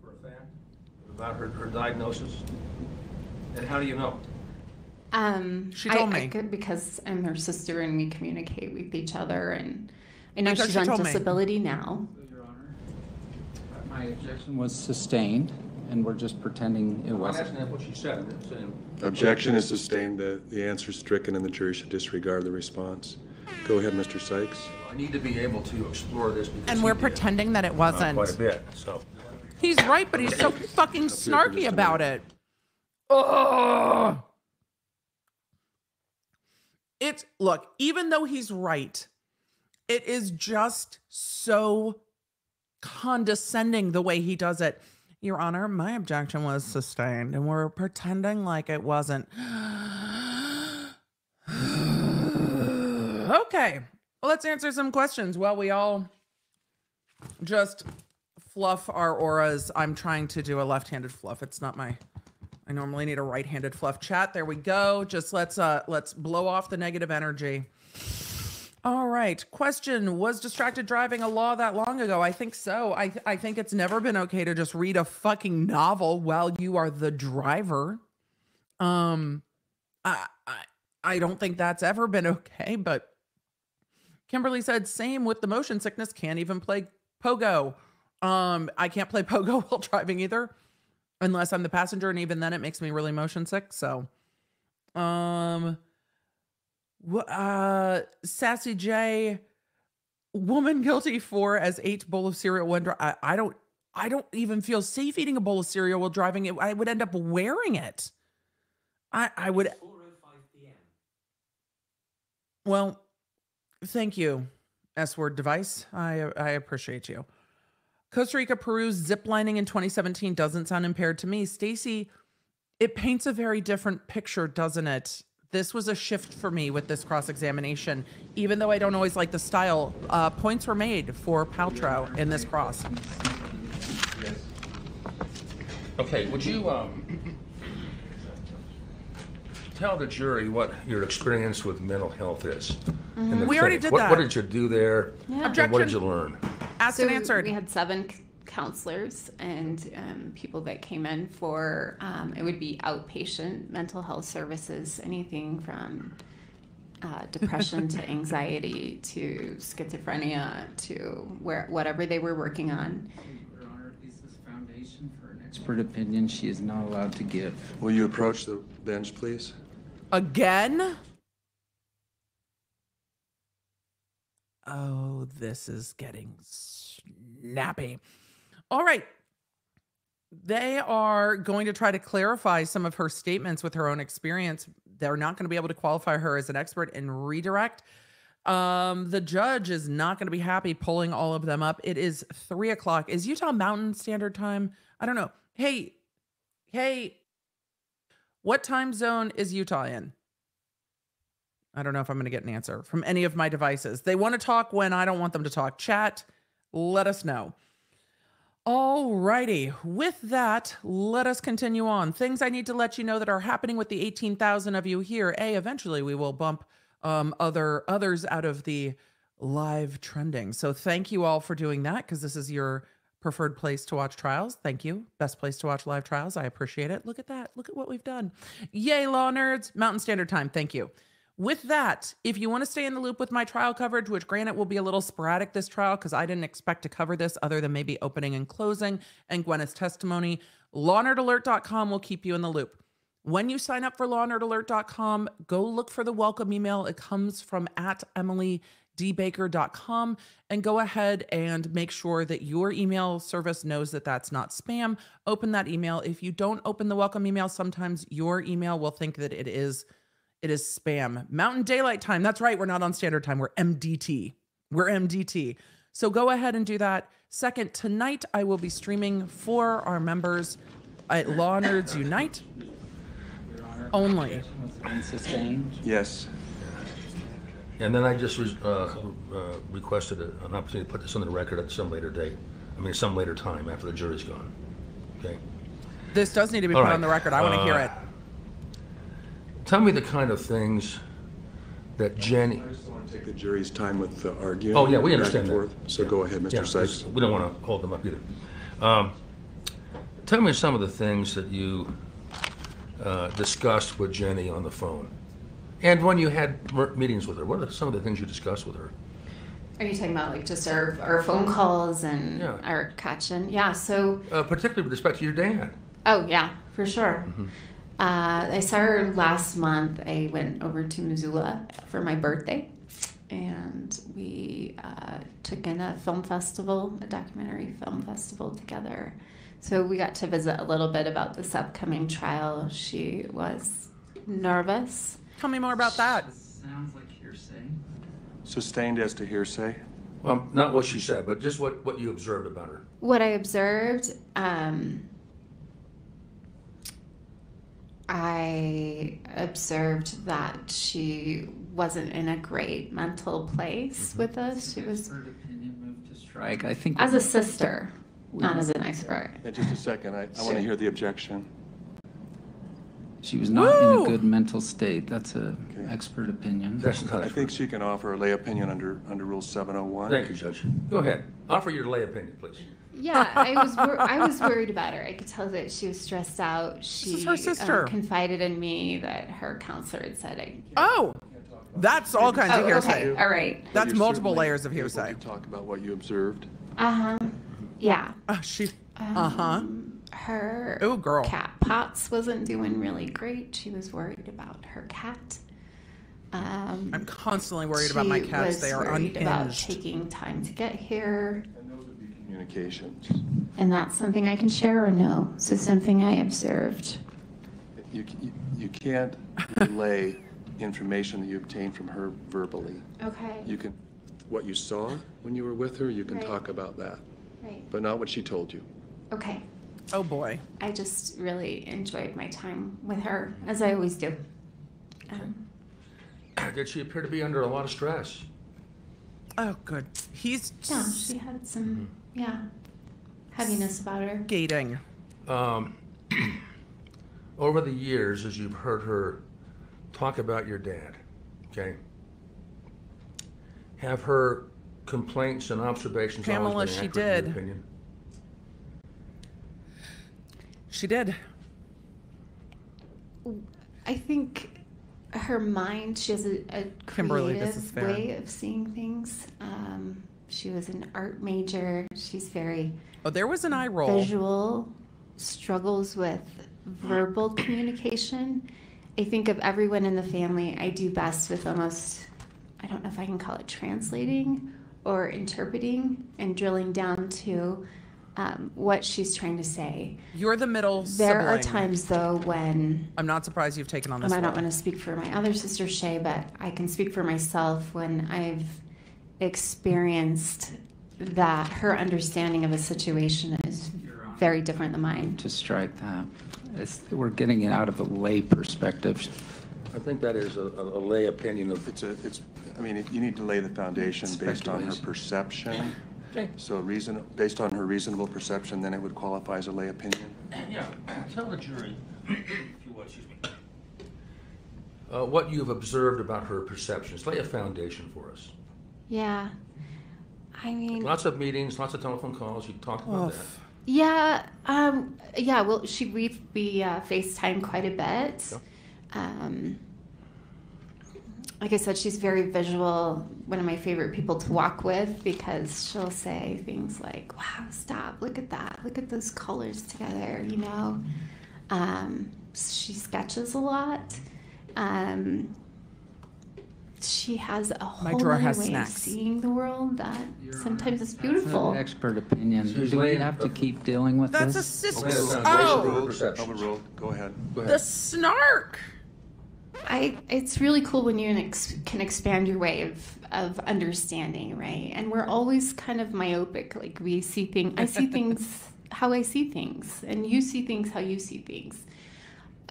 for a fact about her, her diagnosis? And how do you know? Um, She told I me. could- because I'm her sister and we communicate with each other, and I know I thought she's she on told me. disability now. Your Honor, my objection was sustained, and we're just pretending it I'm wasn't. asking that what she said. I'm saying, Objection is sustained. The, the answer is stricken and the jury should disregard the response. Go ahead, Mr. Sykes. I need to be able to explore this because And he we're did, pretending that it uh, wasn't. Quite a bit, so. He's right, but he's so fucking snarky about it. Ugh. It's look, even though he's right, it is just so condescending the way he does it. Your Honor, my objection was sustained, and we're pretending like it wasn't. okay, well, let's answer some questions while we all just fluff our auras. I'm trying to do a left-handed fluff. It's not my I normally need a right-handed fluff chat. There we go. Just let's uh let's blow off the negative energy. All right. Question: Was distracted driving a law that long ago? I think so. I I think it's never been okay to just read a fucking novel while you are the driver. Um, I I, I don't think that's ever been okay. But Kimberly said same with the motion sickness. Can't even play pogo. Um, I can't play pogo while driving either, unless I'm the passenger, and even then it makes me really motion sick. So, um. Uh, Sassy J, woman guilty for as ate bowl of cereal when dri- I, I don't I don't even feel safe eating a bowl of cereal while driving it. I would end up wearing it. I I would. Well, thank you, S word device. I I appreciate you. Costa Rica, Peru ziplining in 2017 doesn't sound impaired to me. Stacy, it paints a very different picture, doesn't it? This was a shift for me with this cross examination. Even though I don't always like the style, uh, points were made for Paltrow in this cross. Yes. Okay, would you, um, tell the jury what your experience with mental health is? in the We already did What- that. What did you do there? Yeah. And what did you learn? Asked So and answered. We had seven c- counselors and um, people that came in for um, it would be outpatient mental health services, anything from uh, depression to anxiety to schizophrenia to where whatever they were working on. Your Honor, Lisa's foundation for an expert opinion she is not allowed to give. Will you approach the bench, please? Again? Oh, this is getting snappy. All right. They are going to try to clarify some of her statements with her own experience. They're not going to be able to qualify her as an expert in redirect. Um, the judge is not going to be happy pulling all of them up. It is three o'clock. Is Utah Mountain Standard Time? I don't know. Hey, hey, what time zone is Utah in? I don't know if I'm going to get an answer from any of my devices. They want to talk when I don't want them to talk. Chat, let us know. All righty. With that, let us continue on. Things I need to let you know that are happening with the 18,000 of you here. A, eventually we will bump um, other others out of the live trending. So thank you all for doing that because this is your preferred place to watch trials. Thank you. Best place to watch live trials. I appreciate it. Look at that. Look at what we've done. Yay, law nerds. Mountain Standard Time. Thank you. With that, if you want to stay in the loop with my trial coverage, which granted will be a little sporadic this trial because I didn't expect to cover this other than maybe opening and closing and Gwenna's testimony, lawnerdalert.com will keep you in the loop. When you sign up for lawnerdalert.com, go look for the welcome email. It comes from at emilydbaker.com and go ahead and make sure that your email service knows that that's not spam. Open that email. If you don't open the welcome email, sometimes your email will think that it is it is spam. Mountain Daylight Time. That's right. We're not on standard time. We're MDT. We're MDT. So go ahead and do that. Second, tonight I will be streaming for our members at Law Nerds Unite only. objection was unsustained. Yes. And then I just uh, uh, requested a- an opportunity to put this on the record at some later date. I mean, some later time after the jury's gone. Okay? This does need to be All put right. on the record. I want to hear Uh, it. Tell me the kind of things that Jenny, I just want to take the jury's time with the arguing. Oh, yeah, we back understand and that. forth. So go ahead, yeah, Mr. Sykes. we don't want to hold them up either. Um, Tell me some of the things that you uh, discussed with Jenny on the phone. And when you had mer- meetings with her, what are some of the things you discussed with her? Are you talking about like just our, our phone calls and Yeah. our catching? Yeah. So Uh, Particularly with respect to your dad. Oh yeah, for sure. Uh, I saw her last month. I went over to Missoula for my birthday, and we uh, took in a film festival, a documentary film festival together. So we got to visit a little bit about this upcoming trial. She was nervous. Tell me more about that. This sounds like hearsay. Sustained as to hearsay? Well, not what she said, but just what, what you observed about her. What I observed, um, I observed that she wasn't in a great mental place mm-hmm. with us. She was Expert opinion moved to strike. I think. as a sister, not as an expert. In just a second, I, I want to hear the objection. She was not in a good mental state. That's a expert opinion. That's not I think she can offer a lay opinion under, under Rule 701. Thank you, Judge. Go ahead. Offer your lay opinion, please. Yeah, I was wor- I was worried about her. I could tell that she was stressed out. She is her um, sister. confided in me that her counselor had said I. Oh, that's all kinds of Oh, hearsay. okay, all right. That's You're multiple layers of able hearsay. to Talk about what you observed. Uh huh. Yeah. Uh, she, uh huh. Her Oh, girl. cat Potts wasn't doing really great. She was worried about her cat. Um, I'm constantly worried about my cats. They are worried about taking time to get here. And those would be communications. And that's something I can share or no? So something I observed. You, you- you can't relay information that you obtained from her verbally. Okay. You can, what you saw when you were with her, you can Right. talk about that, Right. but not what she told you. Okay. Oh boy. I just really enjoyed my time with her, as I always do. Um, Did she appear to be under a lot of stress? Oh, good. He's yeah, she had some, yeah, heaviness about her. skating. Um, over the years, as you've heard her talk about your dad, okay, have her complaints and observations Pamela, always been she accurate in your did. opinion? She did. I think her mind, she has a, a Kimberly, this is creative way of seeing things. Um, she was an art major. She's very Oh, there was an eye roll. visual, struggles with verbal communication. I think of everyone in the family, I do best with almost, I don't know if I can call it translating or interpreting and drilling down to um, what she's trying to say. You're the middle There are times, though, when I'm not surprised you've taken on this. I don't want to speak for my other sister Shay, but I can speak for myself when I've experienced that her understanding of a situation is very different than mine. To strike that. It's, we're getting it out of a lay perspective. I think that is a, a lay opinion of, It's a, it's, I mean, you need to lay the foundation based on her perception. Okay. So reason, based on her reasonable perception, then it would qualify as a lay opinion. yeah, tell the jury, if you would, excuse me, uh, what you've observed about her perceptions. Lay a foundation for us. Yeah. I mean, Lots of meetings, lots of telephone calls, you talked about that. Yeah, um, yeah. Well, she we we uh, FaceTime quite a bit. Um, like I said, she's very visual. One of my favorite people to walk with because she'll say things like, "Wow, stop! Look at that! Look at those colors together!" You know. Um, she sketches a lot. Um, she has a My whole drawer other has way snacks. of seeing the world that sometimes is That's beautiful. an expert opinion. She's Do we have to keep dealing with That's a this? sister. Okay, so Oh, Rule Rule, perceptions. overruled, go ahead. Go the ahead. snark. I it's really cool when you ex- can expand your way of of understanding, right? And we're always kind of myopic. Like we see things, I see things how I see things, and you see things how you see things.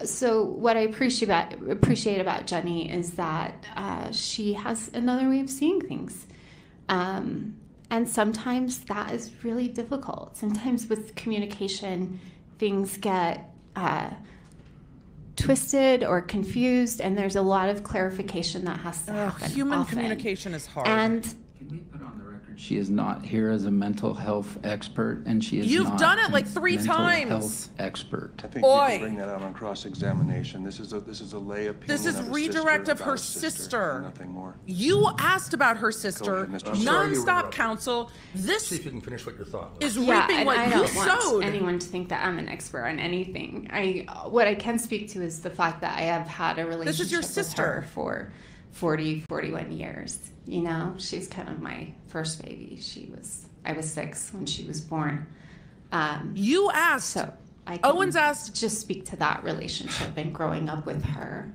So what I appreciate about appreciate about Jenny is that uh, she has another way of seeing things. Um, and sometimes that is really difficult. Sometimes with communication, things get uh, twisted or confused, and there's a lot of clarification that has to Ugh, happen. human often. communication is hard. And Can we put on the record, she is not here as a mental health expert, and she is You've not done it like three mental times. health Expert. I think you Oi. can bring that out on cross-examination. This is a, this is a lay opinion This is of redirect sister of her about a sister. Nothing more. you asked about her sister. ahead, Mr. I'm sorry you were Nonstop interrupted. counsel. See This if you can finish what your thought was. is yeah, reaping what I you don't want sowed. anyone to think that I'm an expert on anything. I what I can speak to is the fact that I have had a relationship This is your with sister. her for 40, 41 years. You know, she's kind of my first baby. She was I was six when she was born. Um, You asked. so I can Owens asked- just speak to that relationship and growing up with her.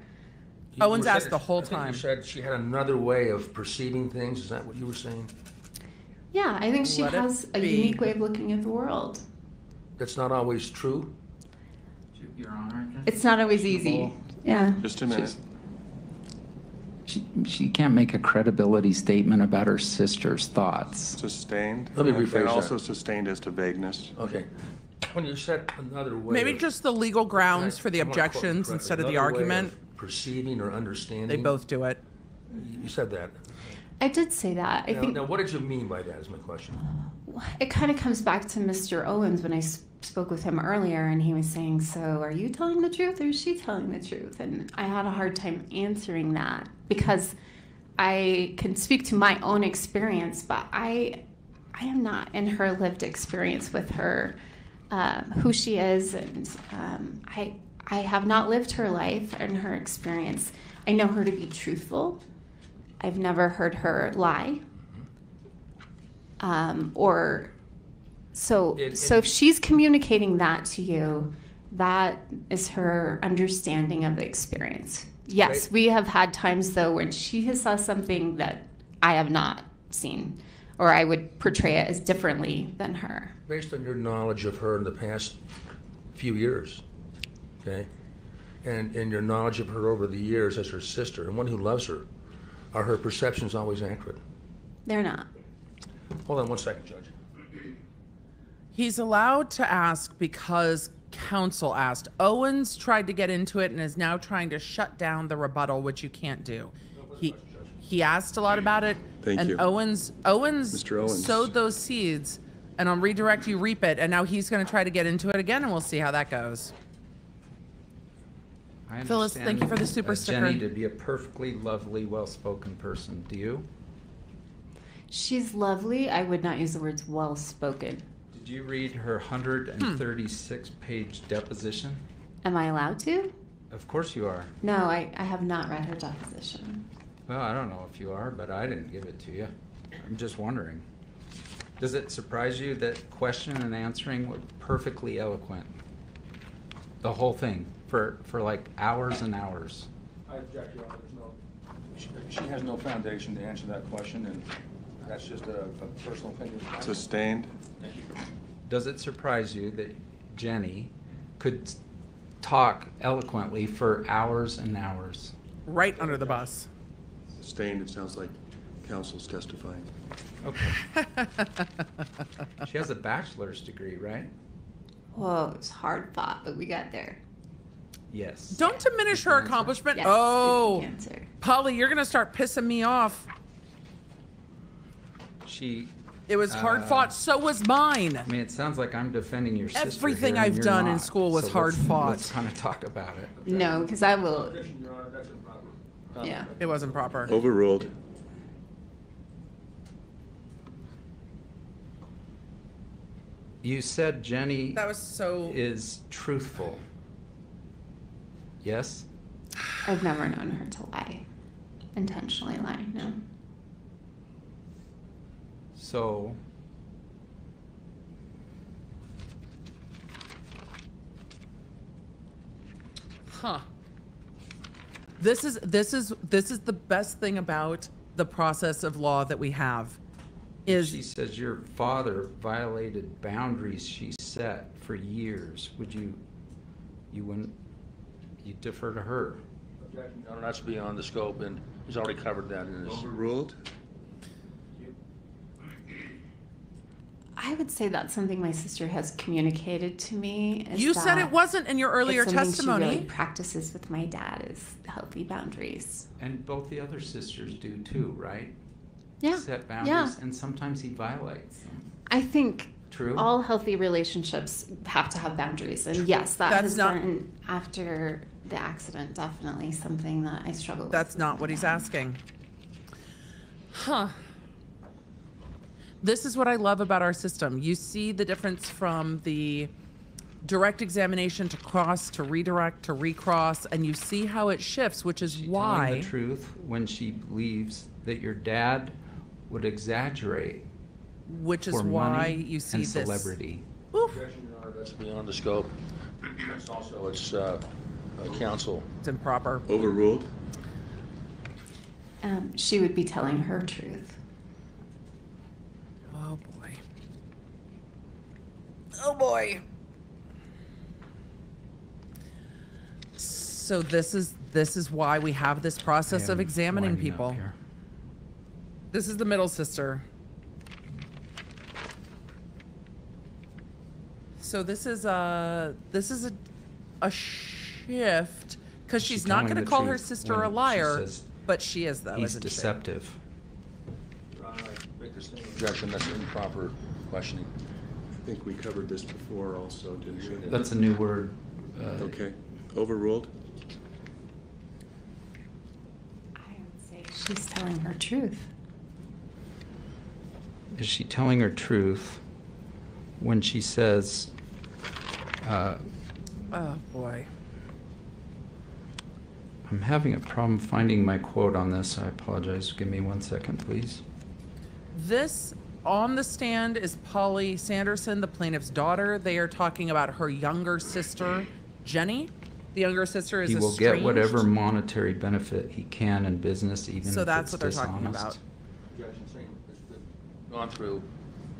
You- Owens you said- asked the whole I think time. You said she had another way of perceiving things. Is that what you were saying? Yeah, I think she Let has a be. unique way of looking at the world. That's not always true. Your Honor. It's not always easy. Yeah. Just a minute. She, she can't make a credibility statement about her sister's thoughts. Sustained. Let me and- rephrase And that. also sustained as to vagueness. Okay. when you said another way. Maybe of- just the legal grounds I- for the I wanna quote objections correctly. instead of the Another way argument. Perceiving or understanding. They both do it. You said that. I did say that. I Now, think now, what did you mean by that? Is my question. It kind of comes back to Mr. Owens when I spoke with him earlier, and he was saying, "So, are you telling the truth, or is she telling the truth?" And I had a hard time answering that because I can speak to my own experience, but I, I am not in her lived experience with her, um, who she is, and um, I, I have not lived her life and her experience. I know her to be truthful. I've never heard her lie um, or so It- so it- if she's communicating that to you that is her understanding of the experience yes Right. we have had times though when she has saw something that i have not seen or i would portray it as differently than her Based on your knowledge of her in the past few years, okay, and and your knowledge of her over the years as her sister and one who loves her, are her perceptions always accurate? they're not Hold on one second, Judge. He's allowed to ask because counsel asked. Owens tried to get into it and is now trying to shut down the rebuttal, which you can't do. He he asked a lot about it, Thank and you. Owens Owens, Mr. Owens. sowed those seeds, and on redirect you reap it, and now he's going to try to get into it again, and we'll see how that goes. I Phyllis, thank you for the super uh, Jenny to be a perfectly lovely, well-spoken person. Do you? She's lovely i would not use the words well spoken Did you read her 136-page hmm. deposition? am i allowed to Of course you are. no i, I have not read her deposition Well, I don't know if you are, but I didn't give it to you. I'm just wondering. Does it surprise you that question and answering were perfectly eloquent? The whole thing for for like hours and hours. I object, Your Honor. There's no, she, she has no foundation to answer that question, and that's just a, a personal opinion. Sustained. Thank you. Does it surprise you that Jenny could talk eloquently for hours and hours? Right under the bus. Sustained, it sounds like counsel's testifying. Okay. she has a bachelor's degree, right? whoa it was hard fought but we got there Yes. Don't diminish her accomplishment. Yes, oh, good answer. Polly, you're going to start pissing me off. She. It was hard Uh, fought. So was mine. I mean, it sounds like I'm defending your sister. Everything here, I've you're done in school was So hard let's- fought. Let's kind of talk about it. no because i will Your Honor, that's improper. yeah It wasn't proper. Overruled. You said Jenny That was so. is truthful. Yes. I've never known her to lie, intentionally lie. No. So. Huh. This is this is this is the best thing about the process of law that we have. Is She says your father violated boundaries she set for years. Would you, you wouldn't, you defer to her? Objection, Your Honor, that's beyond the scope, and he's already covered that in his. Overruled. I would say that's something my sister has communicated to me. is you said it wasn't in your earlier it's something testimony. She really practices with my dad is healthy boundaries. And both the other sisters do too, right? Yeah. Set Yeah. boundaries, and sometimes he violates them. I think True? all healthy relationships have to have boundaries, and yes, that That's has not- been after the accident definitely something that I struggle with. That's with not my what he's dad. asking. Huh. This is what I love about our system. You see the difference from the direct examination to cross to redirect to recross, and you see how it shifts, which is Telling why. the truth when she believes that your dad would exaggerate Which is for why money you see and this. celebrity. Objection, Your Honor, that's beyond the scope. It's also, it's, uh, uh, counsel. It's improper. Overruled. Um, she would be telling her truth. Oh boy. Oh boy. So this is this is why we have this process of examining people. This is the middle sister. so this is a this is a a shift because she's, She's not going to call her sister when a she liar, says but she is though. He's isn't deceptive. Objection, that's improper questioning. I think we covered this before also, didn't we? That's a new word. uh, Okay, overruled? I would say she's telling her truth. Is she telling her truth when she says, uh, Oh boy. I'm having a problem finding my quote on this. I apologize. Give me one second, please. This on the stand is Polly Sanderson, the plaintiff's daughter. They are talking about her younger sister, Jenny. The younger sister is He will get whatever monetary benefit he can in business, even So if that's it's what they're talking about. Objection, saying it's been gone through,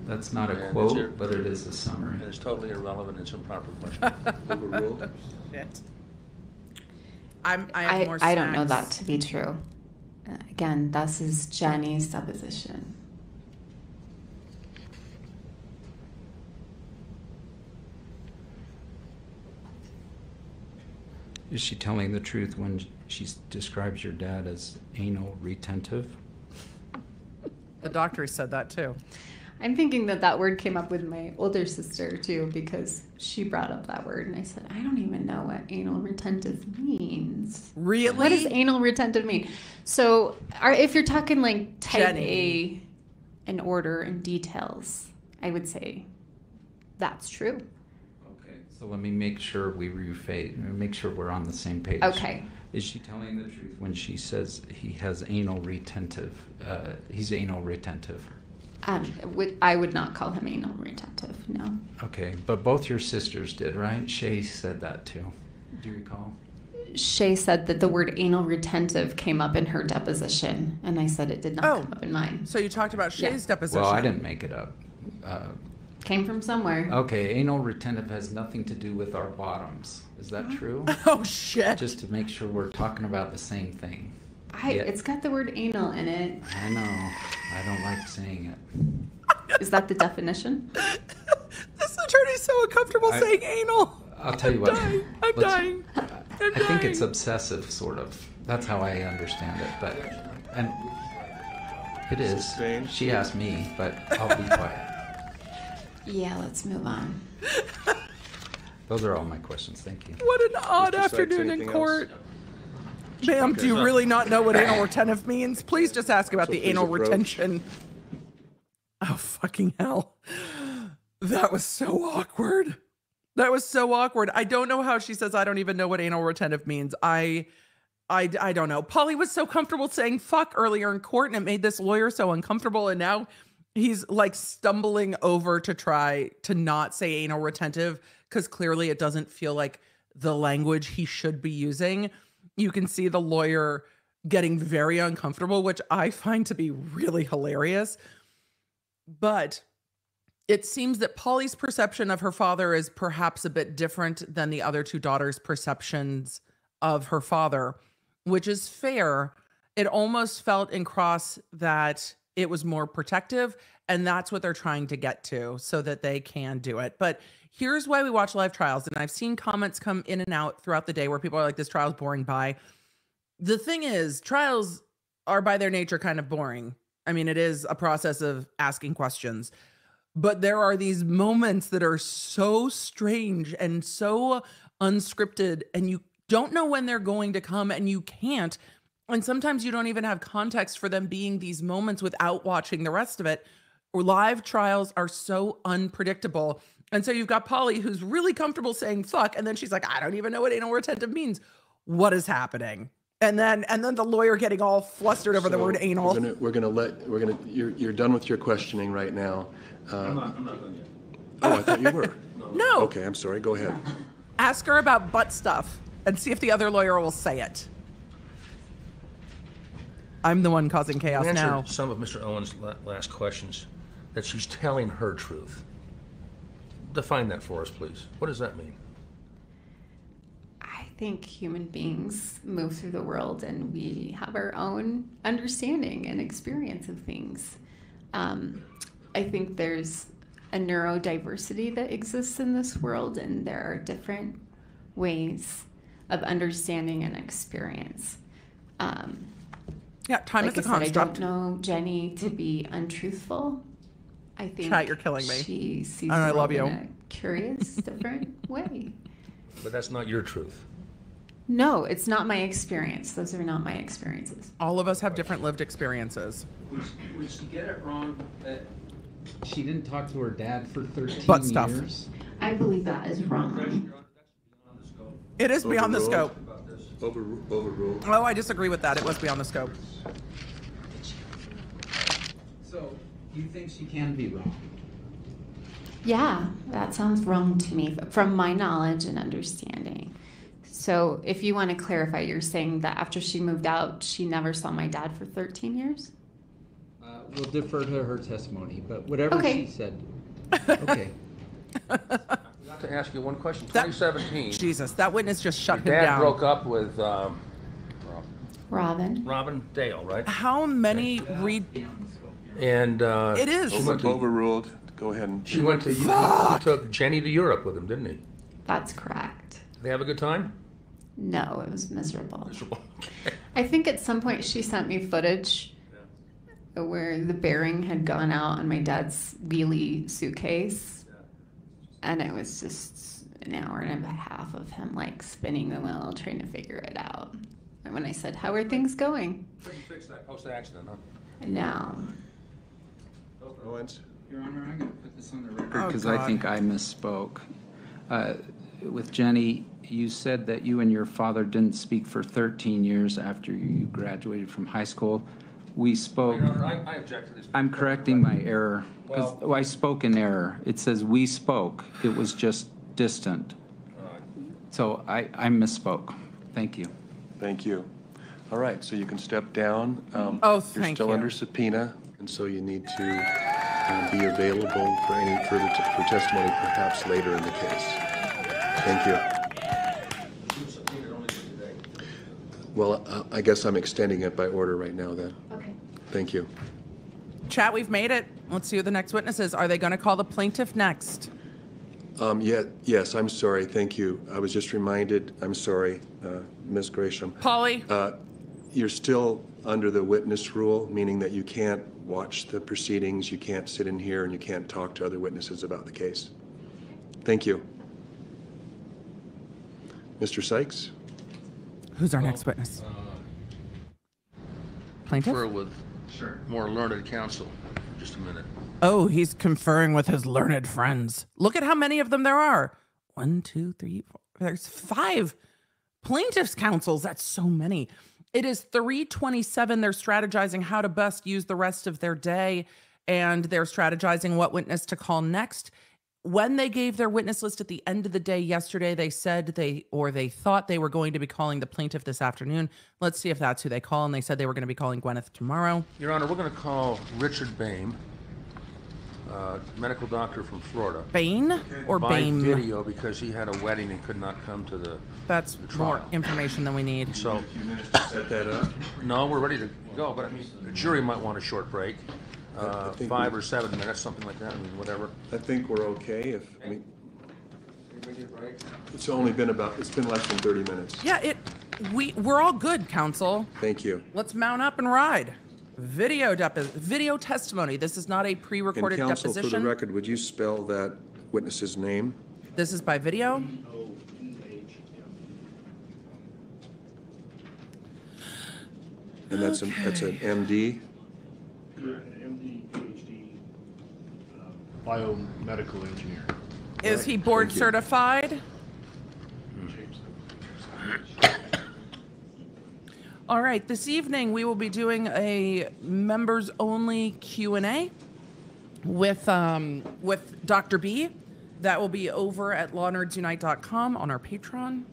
That's not a it's quote, ir- but it is a summary. and it's totally irrelevant, it's improper questioning. Overruled? Shit. I'm, I have I, more I don't know that to be true. Uh, Again, this is Jenny's supposition. Is she telling the truth when she describes your dad as anal retentive? The doctor said that too. I'm thinking that that word came up with my older sister too because she brought up that word and I said, I don't even know what anal retentive means. Really? What does anal retentive mean? So, are, if you're talking like type Jenny. A in order and details, I would say that's true. Okay, so let me make sure we rephrase, make sure we're on the same page. Okay. Is she telling the truth when she says he has anal retentive? Uh, he's anal retentive. Um, would, I would not call him anal retentive. No. Okay, but both your sisters did, right? Shay said that too. Do you recall? Shay said that the word anal retentive came up in her deposition, and I said it did not Oh. come up in mine. So you talked about Yeah. Shay's deposition. Well, I didn't make it up. Uh, Came from somewhere. okay, anal retentive has nothing to do with our bottoms. Is that uh-huh. true? Oh shit. Just to make sure we're talking about the same thing. I, Yeah. It's got the word anal in it. I know. I don't like saying it. Is that the definition? this attorney's so uncomfortable I- saying anal. I'll tell you I'm what. dying. I'm let's- dying. I'm I think it's obsessive, sort of. That's how I understand it. But and it is. Sustained. She asked me, but I'll be quiet. Yeah, let's move on. Those are all my questions. Thank you. What an odd afternoon in anything else? court. Ma'am, do you really not know what anal retentive means? Please just ask about So the anal approach. retention. Oh, fucking hell. That was so awkward. That was so awkward. I don't know how she says I don't even know what anal retentive means. I I I don't know. Polly was so comfortable saying fuck earlier in court and it made this lawyer so uncomfortable and now he's like stumbling over to try to not say anal retentive cuz clearly it doesn't feel like the language he should be using. You can see the lawyer getting very uncomfortable, which I find to be really hilarious. But it seems that Polly's perception of her father is perhaps a bit different than the other two daughters' perceptions of her father, which is fair. It almost felt in Cross that it was more protective, and that's what they're trying to get to so that they can do it. But here's why we watch live trials, and I've seen comments come in and out throughout the day where people are like, this trial's boring by. The thing is, trials are by their nature kind of boring. I mean, it is a process of asking questions but there are these moments that are so strange and so unscripted and you don't know when they're going to come and you can't and sometimes you don't even have context for them being these moments without watching the rest of it live trials are so unpredictable and so you've got polly who's really comfortable saying fuck and then she's like i don't even know what anal retentive means what is happening and then and then the lawyer getting all flustered over the word anal We're gonna, we're gonna let, we're gonna, you're, you're done with your questioning right now. Uh, I'm not, I'm not done yet. Oh, I thought you were. no Okay, I'm sorry, go ahead. ask her about butt stuff and see if the other lawyer will say it. I'm the one causing chaos You answered now. some of Mr. Owen's last questions, that she's telling her truth. Define that for us, please. What does that mean? I think human beings move through the world and we have our own understanding and experience of things. Um, I think there's a neurodiversity that exists in this world, and there are different ways of understanding and experience. Um, Yeah, time like is a I said, I don't know Jenny to be untruthful. I think Chat, you're killing me. She sees And I love you. in a curious, different way. But that's not your truth. No, it's not my experience. Those are not my experiences. All of us have different lived experiences. Would, would she get it wrong that she didn't talk to her dad for 13 Butt stuff. years? I believe that is wrong. It is beyond the scope. Over- Overruled. Oh, I disagree with that. It was beyond the scope. So you think she can be wrong? Yeah, that sounds wrong to me from my knowledge and understanding. So, if you want to clarify, you're saying that after she moved out, she never saw my dad for 13 years? Uh, we'll defer to her testimony, but whatever Okay. she said. Okay. I have to ask you one question. That- 2017, Jesus, that witness just shut him your dad down. broke up with um, Robin? Robin Dale, right? How many read? And uh, It is. Over- to, Overruled. Go ahead and. she went to. He took Jenny to Europe with him, didn't he? That's correct. Did They have a good time. No, it was miserable. Miserable. I think at some point she sent me footage where the bearing had gone out on my dad's wheelie suitcase. And it was just an hour and a half of him like spinning the wheel trying to figure it out. And when I said, How are things going? Couldn't fix that post-accident, huh? No. Your Honor, I'm going to put this on the record. Oh, Because I think I misspoke. Uh, With Jenny, you said that you and your father didn't speak for 13 years after you graduated from high school. We spoke, Your Honor, I, I object to this. I'm correcting my error. 'cause Well- I spoke in error. It says we spoke. It was just distant. So I, I misspoke. Thank you. Thank you. All right, so you can step down. Um, Oh, You're thank still you. under subpoena, and so you need to uh, be available for any further te- for testimony perhaps later in the case. Thank you. Well, uh, I guess I'm extending it by order right now then. Okay. Thank you. Chat, we've made it. Let's see who the next witness is. Are they going to call the plaintiff next? Um, yeah, yes, I'm sorry, thank you. I was just reminded, I'm sorry, uh, Ms. Grashan. Polly? Uh, You're still under the witness rule, meaning that you can't watch the proceedings, you can't sit in here, and you can't talk to other witnesses about the case. Thank you. Mr. Sykes? Who's our next witness? Uh, Plaintiff? Confer with more learned counsel just a minute. Oh, he's conferring with his learned friends. Look at how many of them there are. One, two, three, four. There's five plaintiffs' counsels. That's so many. It is 327. They're strategizing how to best use the rest of their day, and they're strategizing what witness to call next. When they gave their witness list at the end of the day yesterday, they said they or they thought they were going to be calling the plaintiff this afternoon. Let's see if that's who they call. And they said they were going to be calling Gwyneth tomorrow. Your Honor, we're going to call Richard Boehme, uh, medical doctor from Florida. Bain or by Bame? video because he had a wedding and could not come to the. That's the more trial. information than we need. So, Set that up. no, we're ready to go, but I mean, the jury might want a short break, uh, think five we- or seven minutes, something like that, I mean, whatever. I think we're okay if, I mean, it's only been about, it's been less than 30 minutes. Yeah, it. We we're all good, counsel. Thank you. Let's mount up and ride. Video depo- video testimony. This is not a And pre-recorded counsel, for the deposition. record, would you spell that witness's name? This is by video. And that's an, that's an MD? MD, PhD, uh, biomedical engineer. Is he board thank certified? All right, this evening we will be doing a members only Q&A with um with Dr. B. That will be over at lawnerdsunite.com on our Patreon.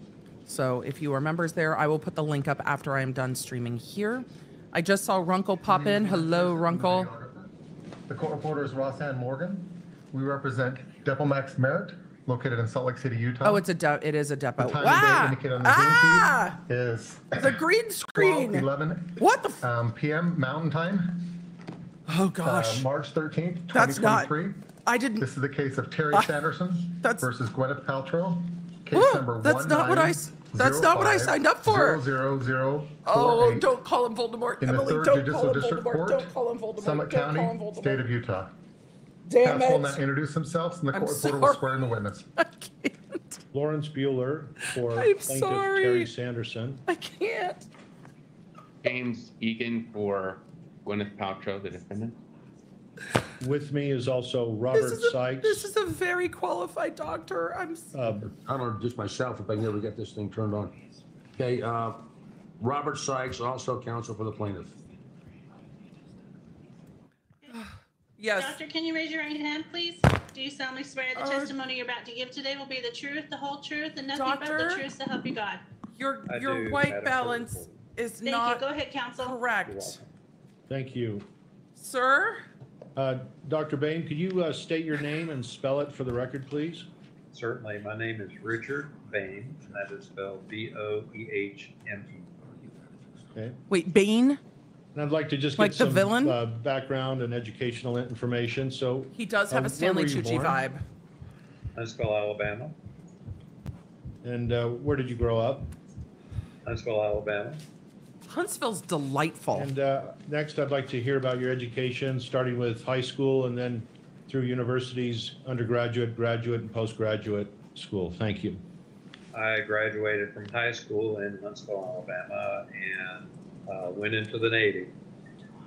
So if you are members there, I will put the link up after I am done streaming here. I just saw Runkle pop in. Hello, Runkle. The court reporter is Rossann Morgan. We represent Depomax Merit, located in Salt Lake City, Utah. Oh, it's a de- it is a the depot. time Ah! indicated on the Ah! Zoom is The green screen. 11 What the? F- um, p.m. Mountain Time, oh uh, gosh. March 13th, 2023. That's not- I didn't. This is the case of Terry Ah, Sanderson that's- versus Gwyneth Paltrow. Case Oh, number that's not what I that's not what I signed up for. 00048 Oh, don't call him Voldemort. In the Emily, third don't judicial call him district Voldemort. court, Don't call him Voldemort. Summit don't County, call him Voldemort. state of Utah. Damn Counsel will it. introduce themselves and the I'm court reporter will sorry. swear in the witness. Lawrence Buhler for I'm plaintiff sorry. Terry Sanderson. I can't. James Egan for Gwyneth Paltrow, the defendant. With me is also This Robert is, a, Sykes. this is a very qualified doctor. I'm. s- Um, I don't know, just myself, if I can ever get this thing turned on. Okay, uh, Robert Sykes, also counsel for the plaintiff. Yes. Doctor, can you raise your right hand, please? Do you solemnly swear the Uh, testimony you're about to give today will be the truth, the whole truth, and nothing but the truth so help you God? Your I your do, white Madam balance Clerk. is Thank you. not Go ahead, counsel. correct, Thank you. sir. Uh, Dr. Boehme, could you uh, state your name and spell it for the record, please? Certainly. My name is Richard Boehme, and that is spelled B-O-E-H-M-E. Okay. Wait, Bane. And I'd like to just Like get the some villain? uh, background and educational information. So He does have Um, a where Stanley were you Tucci born? vibe. Huntsville, Alabama. And uh, where did you grow up? Huntsville, Alabama. Huntsville's delightful. And uh, next, I'd like to hear about your education, starting with high school and then through universities, undergraduate, graduate, and postgraduate school. Thank you. I graduated from high school in Huntsville, Alabama, and uh, went into the Navy.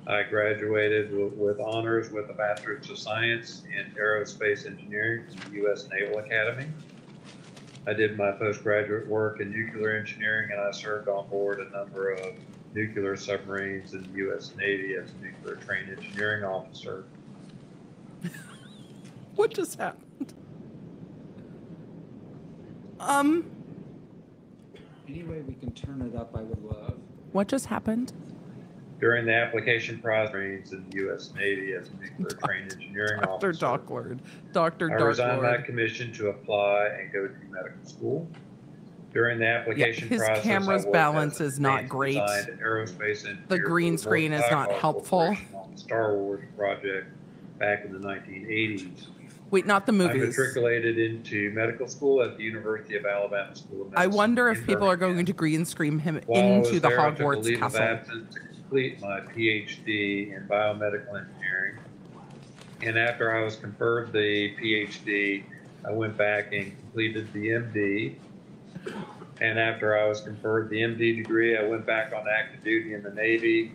I graduated w- with honors with a Bachelor's of Science in Aerospace Engineering from the U.S. Naval Academy. I did my postgraduate work in nuclear engineering, and I served on board a number of nuclear submarines in the U.S. Navy as a nuclear trained engineering officer. What just happened? Um, Any way we can turn it up, I would love. What just happened? During the application process in the U.S. Navy as a nuclear trained engineering Dr. officer. Docklord. Dr. I resigned my commission to apply and go to medical school. During the application his process, camera's balance is not great. The green screen is not helpful. Corporation On the Star Wars project back in the 1980s. Wait, not the I movies. matriculated into medical school at the University of Alabama School of Medicine. I wonder if people are going to green screen him While into the there, I Hogwarts of castle. absence to complete my PhD in biomedical engineering. And after I was conferred the PhD, I went back and completed the MD. And after I was conferred the MD degree, I went back on active duty in the Navy.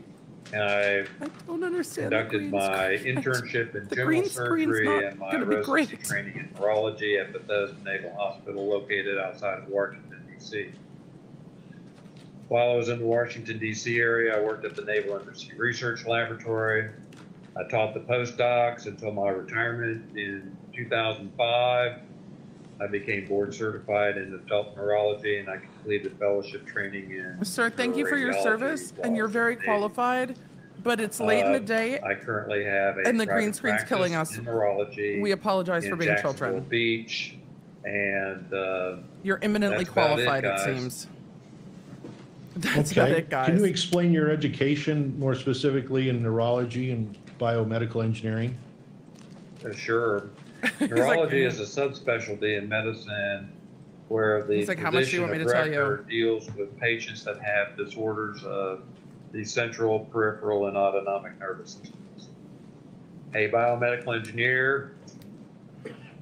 And I I don't understand. conducted my screen. internship in The general surgery and my residency training in neurology at Bethesda Naval Hospital located outside of Washington, D.C. While I was in the Washington, D.C. area, I worked at the Naval Undersea Research Laboratory. I taught the postdocs until my retirement in 2005. I became board certified in adult neurology and I completed fellowship training in. Sir, thank you for your service, and you're I was in very qualified, but it's late in the Uh, day. I currently have a and the green private screen's killing us. neurology. We apologize for being Jacksonville children. Beach, and uh, You're eminently that's about it, qualified, it, seems. That's about Okay. it, guys. Can you explain your education more specifically in neurology and biomedical engineering? uh, sure. like, Neurology is a subspecialty in medicine where the He's like, "How much do you want me to tell you?" record deals with patients that have disorders of the central, peripheral, and autonomic nervous systems. A biomedical engineer,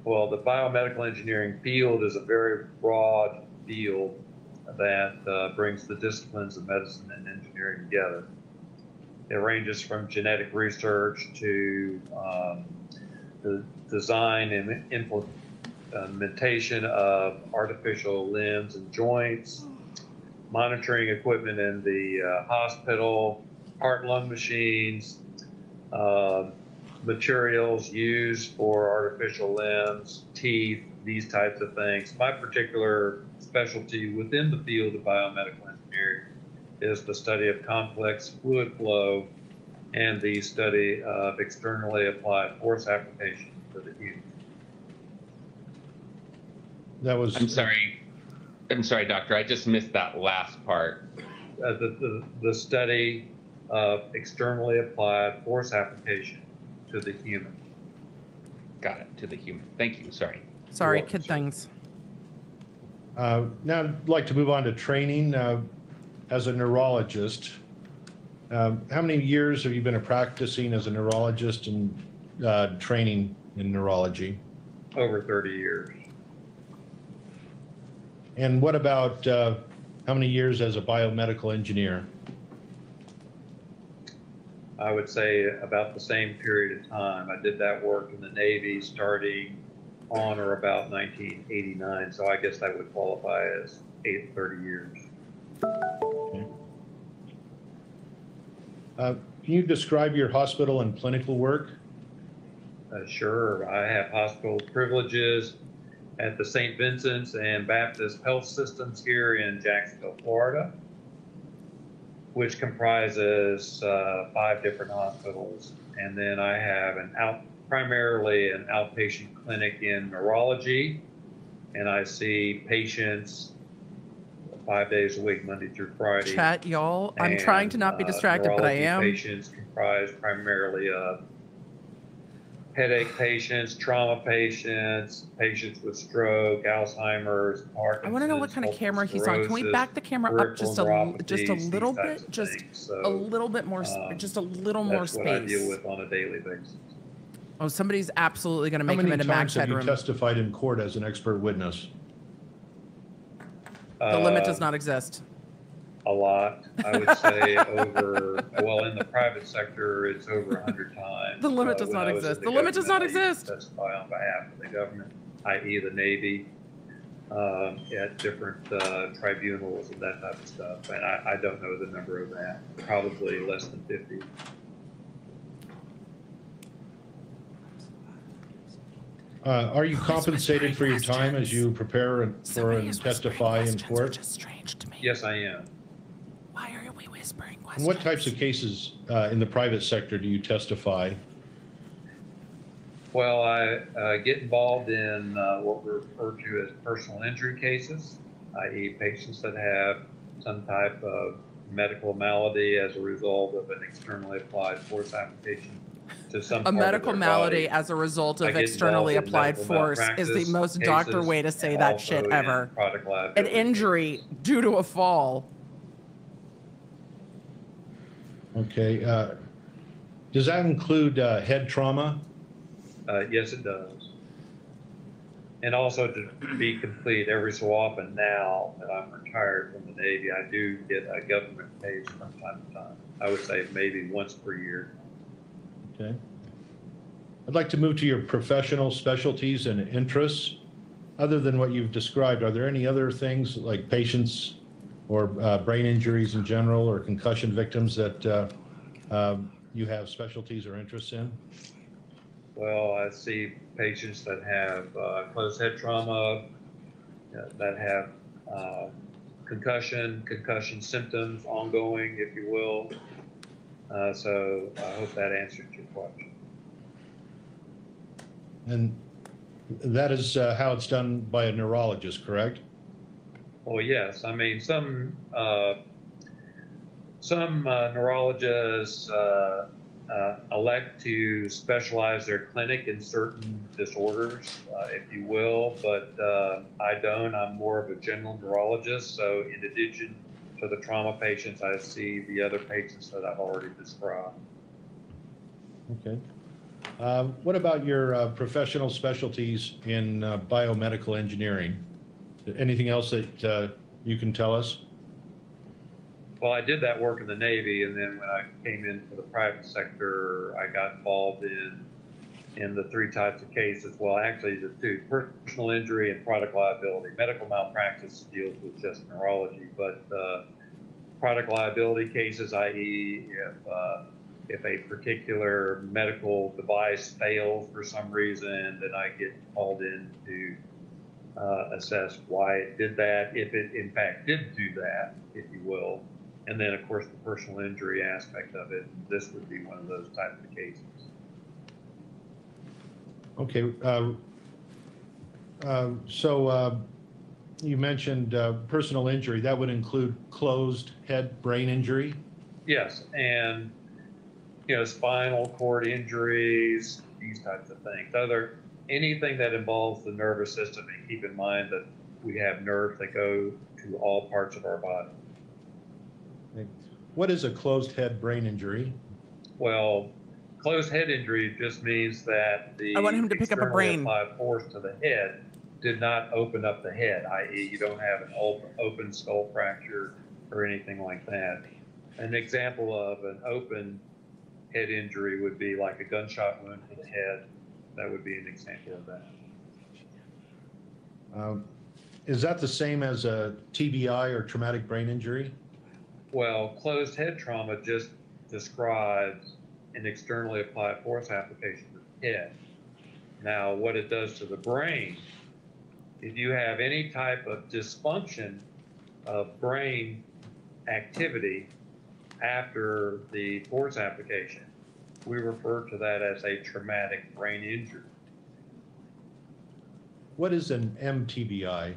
well, the biomedical engineering field is a very broad field that uh, brings the disciplines of medicine and engineering together. It ranges from genetic research to um, the design and implementation of artificial limbs and joints, monitoring equipment in the uh, hospital, heart lung machines, uh, materials used for artificial limbs, teeth, these types of things. My particular specialty within the field of biomedical engineering is the study of complex fluid flow and the study of externally applied force application to the human. That was. I'm sorry. I'm sorry, doctor. I just missed that last part. Uh, the, the, the study of externally applied force application to the human. got it, to the human. Thank you, sorry. Sorry, welcome, kid sir. things. Uh, Now, I'd like to move on to training uh, as a neurologist. Um, How many years have you been practicing as a neurologist and uh, training in neurology? Over 30 years. And what about uh, how many years as a biomedical engineer? I would say about the same period of time. I did that work in the Navy starting on or about 1989, so I guess that would qualify as eight, 30 years. Uh, Can you describe your hospital and clinical work? Uh, sure, I have hospital privileges at the St. Vincent's and Baptist Health Systems here in Jacksonville, Florida, which comprises uh, five different hospitals. And then I have an out, primarily an outpatient clinic in neurology, and I see patients five days a week, Monday through Friday. Chat, y'all. I'm trying to not be And, uh, distracted, but I am. Patients comprise primarily of headache patients, trauma patients, patients with stroke, Alzheimer's, Parkinson's. I want to know what kind of camera he's on. Can we back the camera up just a just a little bit, just things. a little bit more, um, just a little more That's what I deal space. with on a daily basis. Oh, somebody's absolutely going to How make him many into Mac times have you headroom. testified in court as an expert witness? The limit does Uh, not exist. A lot, I would say over, well, in the private sector, it's over hundred times. The limit Uh, does when not I was in exist. The limit does not exist. Testify on behalf of the government, i.e. the Navy, um, at different uh, tribunals and that type of stuff. And I, I don't know the number of that, probably less than fifty. Uh, Are you compensated for your time as you prepare and- for and testify in court? strange to me. Yes, I am. Why are we whispering questions? what types of cases uh, in the private sector do you testify? Well, I uh, get involved in uh, what we refer to as personal injury cases, i.e. patients that have some type of medical malady as a result of an externally applied force application to some A part of medical their malady body. as a result of externally applied force is the most doctor way to say that shit ever. An injury due to a fall. Okay. uh, Does that include uh, head trauma? Uh, yes, it does. And also to be complete, every so often now that I'm retired from the Navy, I do get a government pay from time to time. I would say maybe once per year. Okay. I'd like to move to your professional specialties and interests. Other than what you've described, are there any other things like patients or uh, brain injuries in general or concussion victims that uh, um, you have specialties or interests in? Well, I see patients that have uh, closed head trauma, uh, that have uh, concussion, concussion symptoms ongoing, if you will. Uh, So I hope that answered your question. And that is uh, how it's done by a neurologist, correct? Well, yes, I mean, some, uh, some uh, neurologists uh, uh, elect to specialize their clinic in certain disorders, uh, if you will, but uh, I don't. I'm more of a general neurologist, so in addition to the trauma patients, I see the other patients that I've already described. Okay. Um, What about your professional specialties in biomedical engineering? Anything else that uh, you can tell us? Well, I did that work in the Navy, and then when I came into the private sector, I got involved in in the three types of cases. Well, actually, the two: personal injury and product liability. Medical malpractice deals with just neurology, but uh, product liability cases, i.e., if uh, if a particular medical device fails for some reason, then I get called in to uh, assess why it did that, if it in fact did do that, if you will. And then, of course, the personal injury aspect of it. This would be one of those types of cases. Okay. uh, uh, So uh, you mentioned uh, personal injury. That would include closed head brain injury? Yes, and you know, spinal cord injuries, these types of things. Other anything that involves the nervous system, and keep in mind that we have nerves that go to all parts of our body. What is a closed head brain injury? Well, closed head injury just means that the I want him to pick up a brain. applied force to the head did not open up the head, i.e., you don't have an open, open skull fracture or anything like that. An example of an open head injury would be like a gunshot wound to the head. That would be an example of that. Um, Is that the same as a TBI or traumatic brain injury? Well, closed head trauma just describes an externally applied force application to the head. Now, what it does to the brain, if you have any type of dysfunction of brain activity after the force application, we refer to that as a traumatic brain injury. What is an MTBI?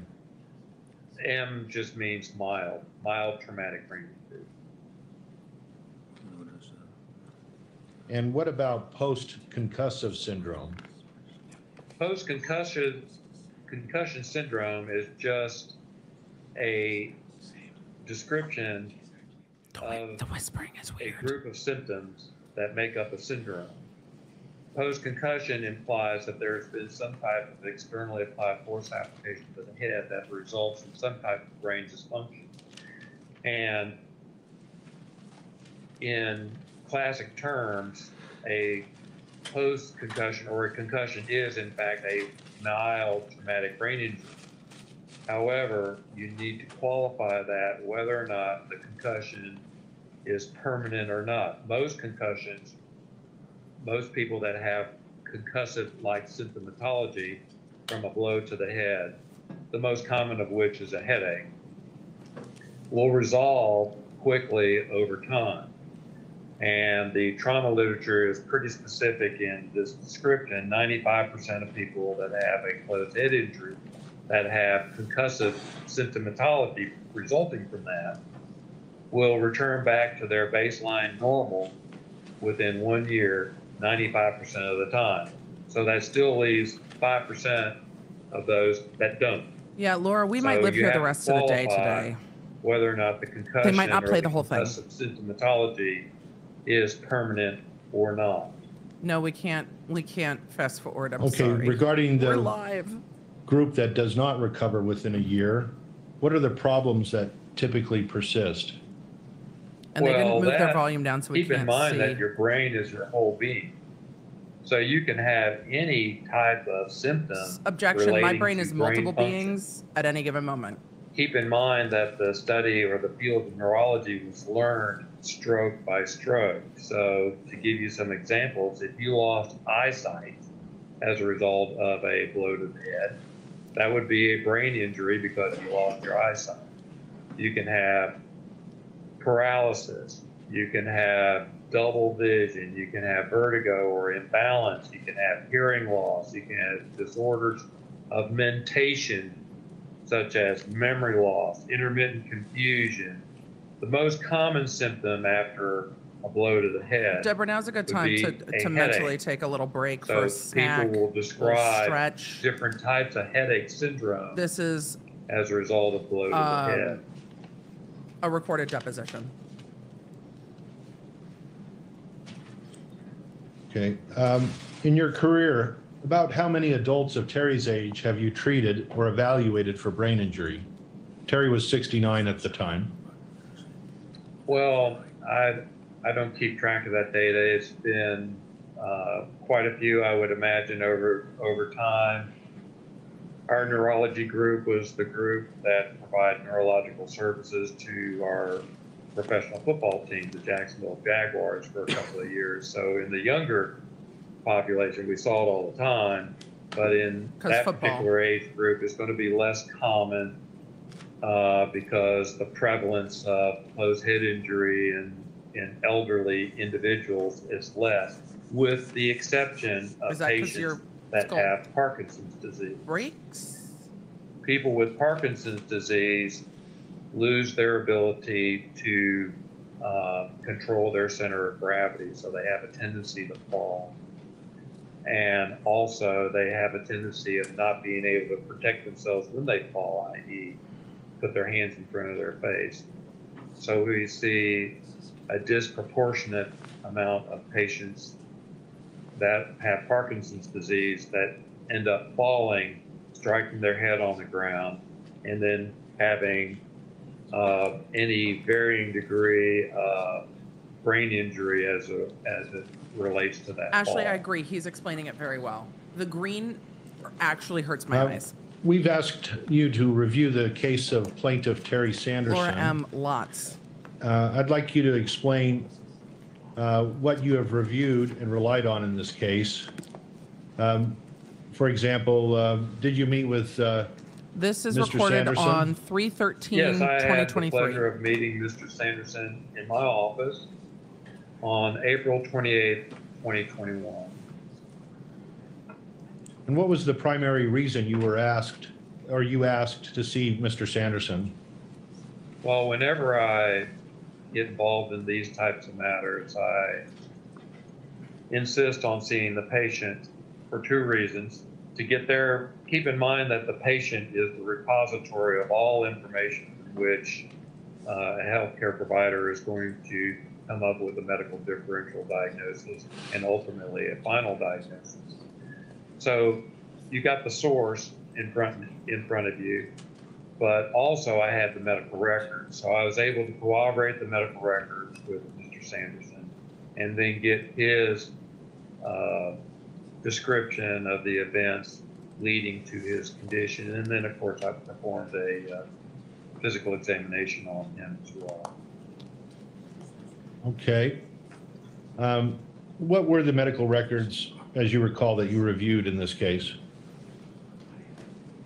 M just means mild, mild traumatic brain injury. And what about post-concussive syndrome? Post-concussion concussion syndrome is just a description of the whispering is weird. a group of symptoms that make up a syndrome. Post-concussion implies that there's been some type of externally applied force application to the head that results in some type of brain dysfunction. And in classic terms, a post-concussion or a concussion is in fact a mild traumatic brain injury. However, you need to qualify that whether or not the concussion is permanent or not. Most concussions, most people that have concussive-like symptomatology from a blow to the head, the most common of which is a headache, will resolve quickly over time. And the trauma literature is pretty specific in this description. 95% of people that have a closed head injury that have concussive symptomatology resulting from that will return back to their baseline normal within one year, 95% of the time. So that still leaves 5% of those that don't. Yeah, Laura, we So might live here the rest of the day today. Whether or not the concussion not or play the whole thing. symptomatology is permanent or not. No, we can't. We can't fast forward. I'm Okay, sorry. regarding the- live. Group that does not recover within a year, what are the problems that typically persist? And they didn't Well, move their volume down, so we Keep in can't mind see. that your brain is your whole being. So you can have any type of symptom. Objection. My brain is multiple function. beings at any given moment. Keep in mind that the study or the field of neurology was learned stroke by stroke. So to give you some examples, if you lost eyesight as a result of a blow to the head, that would be a brain injury because you lost your eyesight. You can have paralysis. You can have double vision. You can have vertigo or imbalance. You can have hearing loss. You can have disorders of mentation, such as memory loss, intermittent confusion. The most common symptom after a blow to the head. Deborah, now's a good time to, to mentally take a little break So for a snack. people will describe stretch. different types of headache syndrome This is as a result of blow to Um, the head. A recorded deposition. Okay, um, in your career, about how many adults of Terry's age have you treated or evaluated for brain injury? Terry was 69 at the time. Well, I, I don't keep track of that data. It's been uh, quite a few, I would imagine, over, over time. Our neurology group was the group that provided neurological services to our professional football team, the Jacksonville Jaguars, for a couple of years. So in the younger population, we saw it all the time. But in that football. particular age group, it's going to be less common uh, because the prevalence of closed head injury in, in elderly individuals is less, with the exception of Is that 'cause patients that have Parkinson's disease. Breaks. People with Parkinson's disease lose their ability to uh, control their center of gravity, so they have a tendency to fall. And also, they have a tendency of not being able to protect themselves when they fall, i.e., put their hands in front of their face. So we see a disproportionate amount of patients that have Parkinson's disease that end up falling, striking their head on the ground, and then having uh, any varying degree of brain injury as a as it relates to that. Ashley, fall. I agree. He's explaining it very well. The green actually hurts my Uh, eyes. We've asked you to review the case of plaintiff Terry Sanderson. Laura M. Lots. Uh, I'd like you to explain uh, what you have reviewed and relied on in this case. Um, For example, uh, did you meet with, uh, This is Mr. recorded Sanderson? on 313 Yes, I had the 2023. pleasure of meeting Mr. Sanderson in my office on April 28th, 2021. and what was the primary reason you were asked, or you asked to see Mr. Sanderson? Well, whenever I get involved in these types of matters, I insist on seeing the patient for two reasons. To get there, keep in mind that the patient is the repository of all information which uh, a healthcare provider is going to come up with a medical differential diagnosis and ultimately a final diagnosis. So you got the source in front in front of you, but also I had the medical records. So I was able to corroborate the medical records with Mr. Sanderson and then get his uh, description of the events leading to his condition. And then, of course, I performed a uh, physical examination on him as well. Okay. Um, What were the medical records, as you recall, that you reviewed in this case?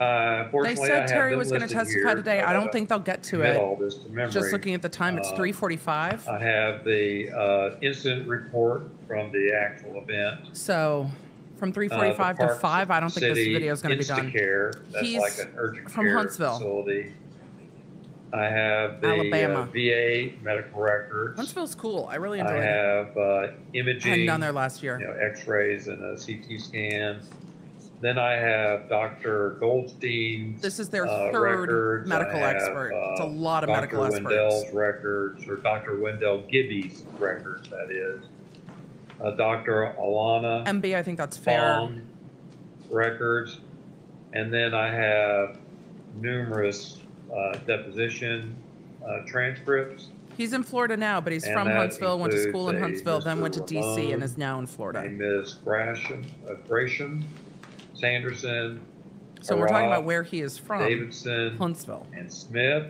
Uh, They I said Terry was going to testify here. today. I don't think they'll get to it. to. Just looking at the time, it's Uh, 345. I have the uh, incident report from the actual event. So from Uh, 345 to 5, I don't think this video is going to be done. That's He's like an urgent from care Huntsville. facility. I have the Alabama. uh, VA medical records. Huntsville's cool. I really I enjoyed it. I have uh, imaging. Hadn't done there last year. You know, X-rays and a CT scan. Then I have Dr. Goldstein's. This is their uh, third records. Medical have, expert. It's a uh, lot of Dr. medical experts. Dr. Wendell's records, or Dr. Wendell Gibby's records, that is. Uh, Dr. Alana. MB, I think that's fair. Records. And then I have numerous uh, deposition uh, transcripts. He's in Florida now, but he's And from Huntsville, went to school in Huntsville, then went to DC, and is now in Florida. Ms. Grashan, uh, Grashan, Sanderson. So we're talking about where he is from. Davidson. Huntsville. And Smith.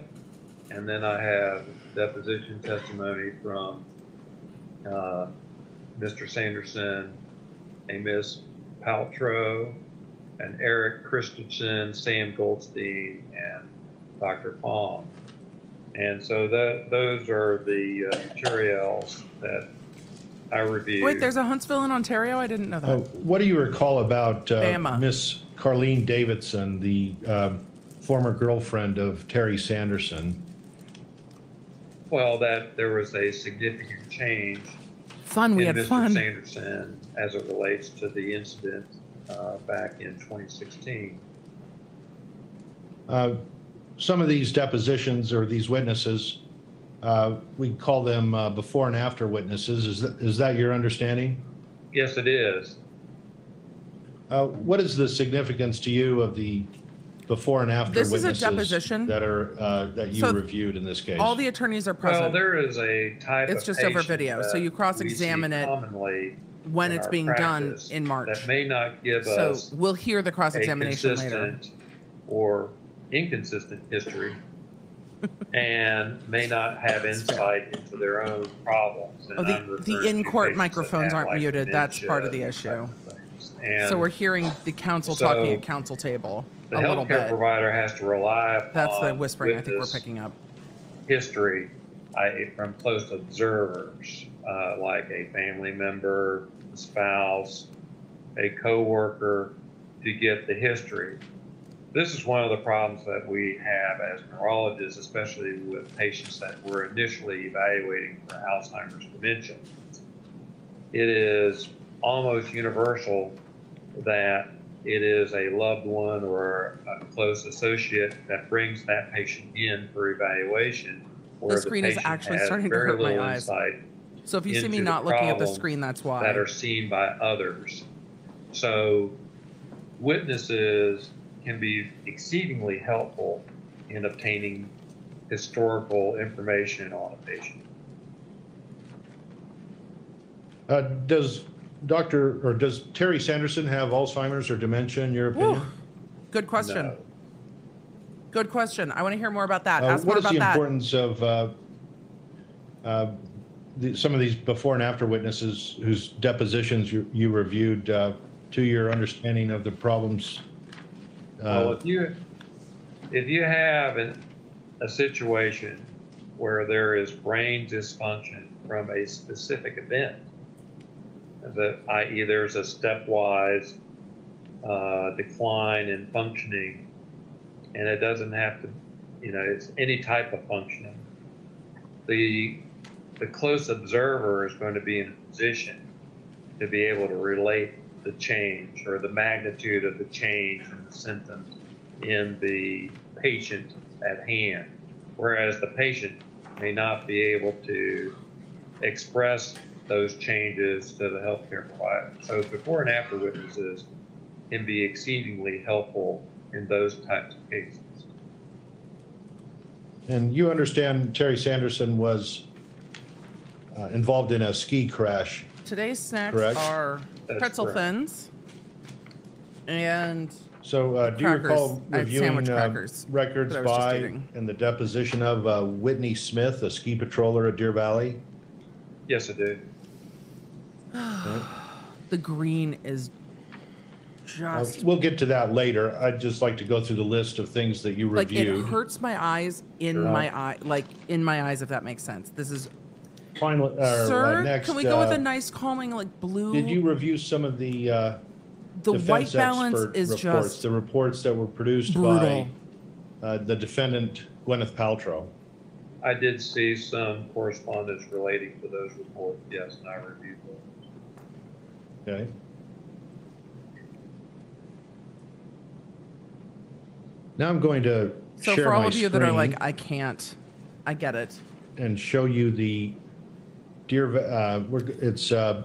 And then I have deposition testimony from uh, Mr. Sanderson, a Ms. Paltrow, and Eric Christensen, Sam Goldstein, and Dr. Fong. And so that, those are the uh, materials that I reviewed. Wait, there's a Huntsville in Ontario? I didn't know that. Uh, What do you recall about uh, Miss Carlene Davidson, the um, former girlfriend of Terry Sanderson? Well, that there was a significant change Fun, we in had Mr. fun. Sanderson as it relates to the incident uh, back in 2016. Uh, Some of these depositions or these witnesses, uh, we call them uh, before and after witnesses. Is that, is that your understanding? Yes, it is. Uh, What is the significance to you of the before and after This is a witnesses deposition. that are, uh, that you So reviewed in this case? All the attorneys are present. Well, present. there is a type It's of just over patient video, so that you cross-examine we see it commonly when in it's our being done practice in March. That may not give So us we'll hear the a cross-examination later. consistent or inconsistent history and may not have insight into their own problems. And Oh, the, the in-court microphones aren't like, muted. That's part of the issue. and So we're hearing the counsel So, talking at council table the a little healthcare provider has to rely upon That's the whispering I think we're picking up. history I, from close observers, uh, like a family member, a spouse, a coworker, to get the history. This is one of the problems that we have as neurologists, especially with patients that we're initially evaluating for Alzheimer's dementia. It is almost universal that it is a loved one or a close associate that brings that patient in for evaluation. where screen is actually starting to hurt my eyes. So if you see me not looking at the screen, that's why. that are seen by others. So witnesses can be exceedingly helpful in obtaining historical information on a patient. Uh, Does Dr., or does Terry Sanderson have Alzheimer's or dementia in your opinion? Good question. No. Good question. I want to hear more about that. Uh, Ask What more is about the that. importance of uh, uh, the- some of these before and after witnesses whose depositions you you reviewed uh, to your understanding of the problems? Well, Uh, if you, if you have an, a situation where there is brain dysfunction from a specific event, that i.e. there's a stepwise uh, decline in functioning, and it doesn't have to, you know, it's any type of functioning. The, the close observer is going to be in a position to be able to relate the change or the magnitude of the change in the symptoms in the patient at hand. Whereas the patient may not be able to express those changes to the healthcare provider. So before and after witnesses can be exceedingly helpful in those types of cases. And you understand Terry Sanderson was uh, involved in a ski crash. Today's snacks Correct. are That's pretzel correct. thins and So uh, do you Crackers. recall I had reviewing sandwich uh, crackers records that I was just by eating. and the deposition of uh, Whitney Smith, a ski patroller at Deer Valley? Yes, I do. the green is Uh, just We'll get to that later. I'd just like to go through the list of things that you like it reviewed. hurts my eyes in Sure. my eye, like in my eyes, if that makes sense. This is, Finally, uh, sir. next, can we go with uh, a nice, calming, like blue? Did you review some of the uh, the defense white balance expert is reports, just the reports that were produced brutal. by uh, the defendant Gwyneth Paltrow? I did see some correspondence relating to those reports, yes, and I reviewed those. Okay. Now I'm going to So share for all my of you that are like, I can't, I get it. and show you the Deer, Va- uh, we're, it's uh,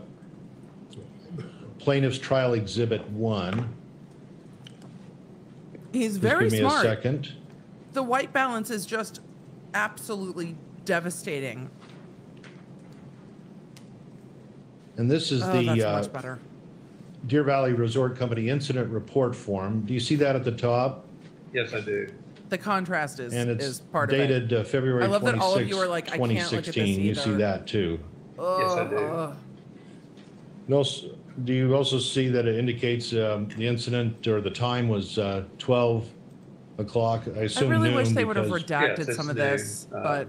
plaintiff's trial exhibit one. He's Just very Give me a smart. second. The white balance is just absolutely devastating. And this is oh, the that's uh, much better. Deer Valley Resort Company incident report form. Do you see that at the top? Yes, I do. The contrast is And it's is part of it. dated uh, February I love that all of you are like, I can't look at this 2016. You see that too. Yes, I do. Ugh. You also- Do you also see that it indicates um, the incident or the time was uh, 12 o'clock? I I assume really wish they would have redacted Yes, some of it's this. Uh, but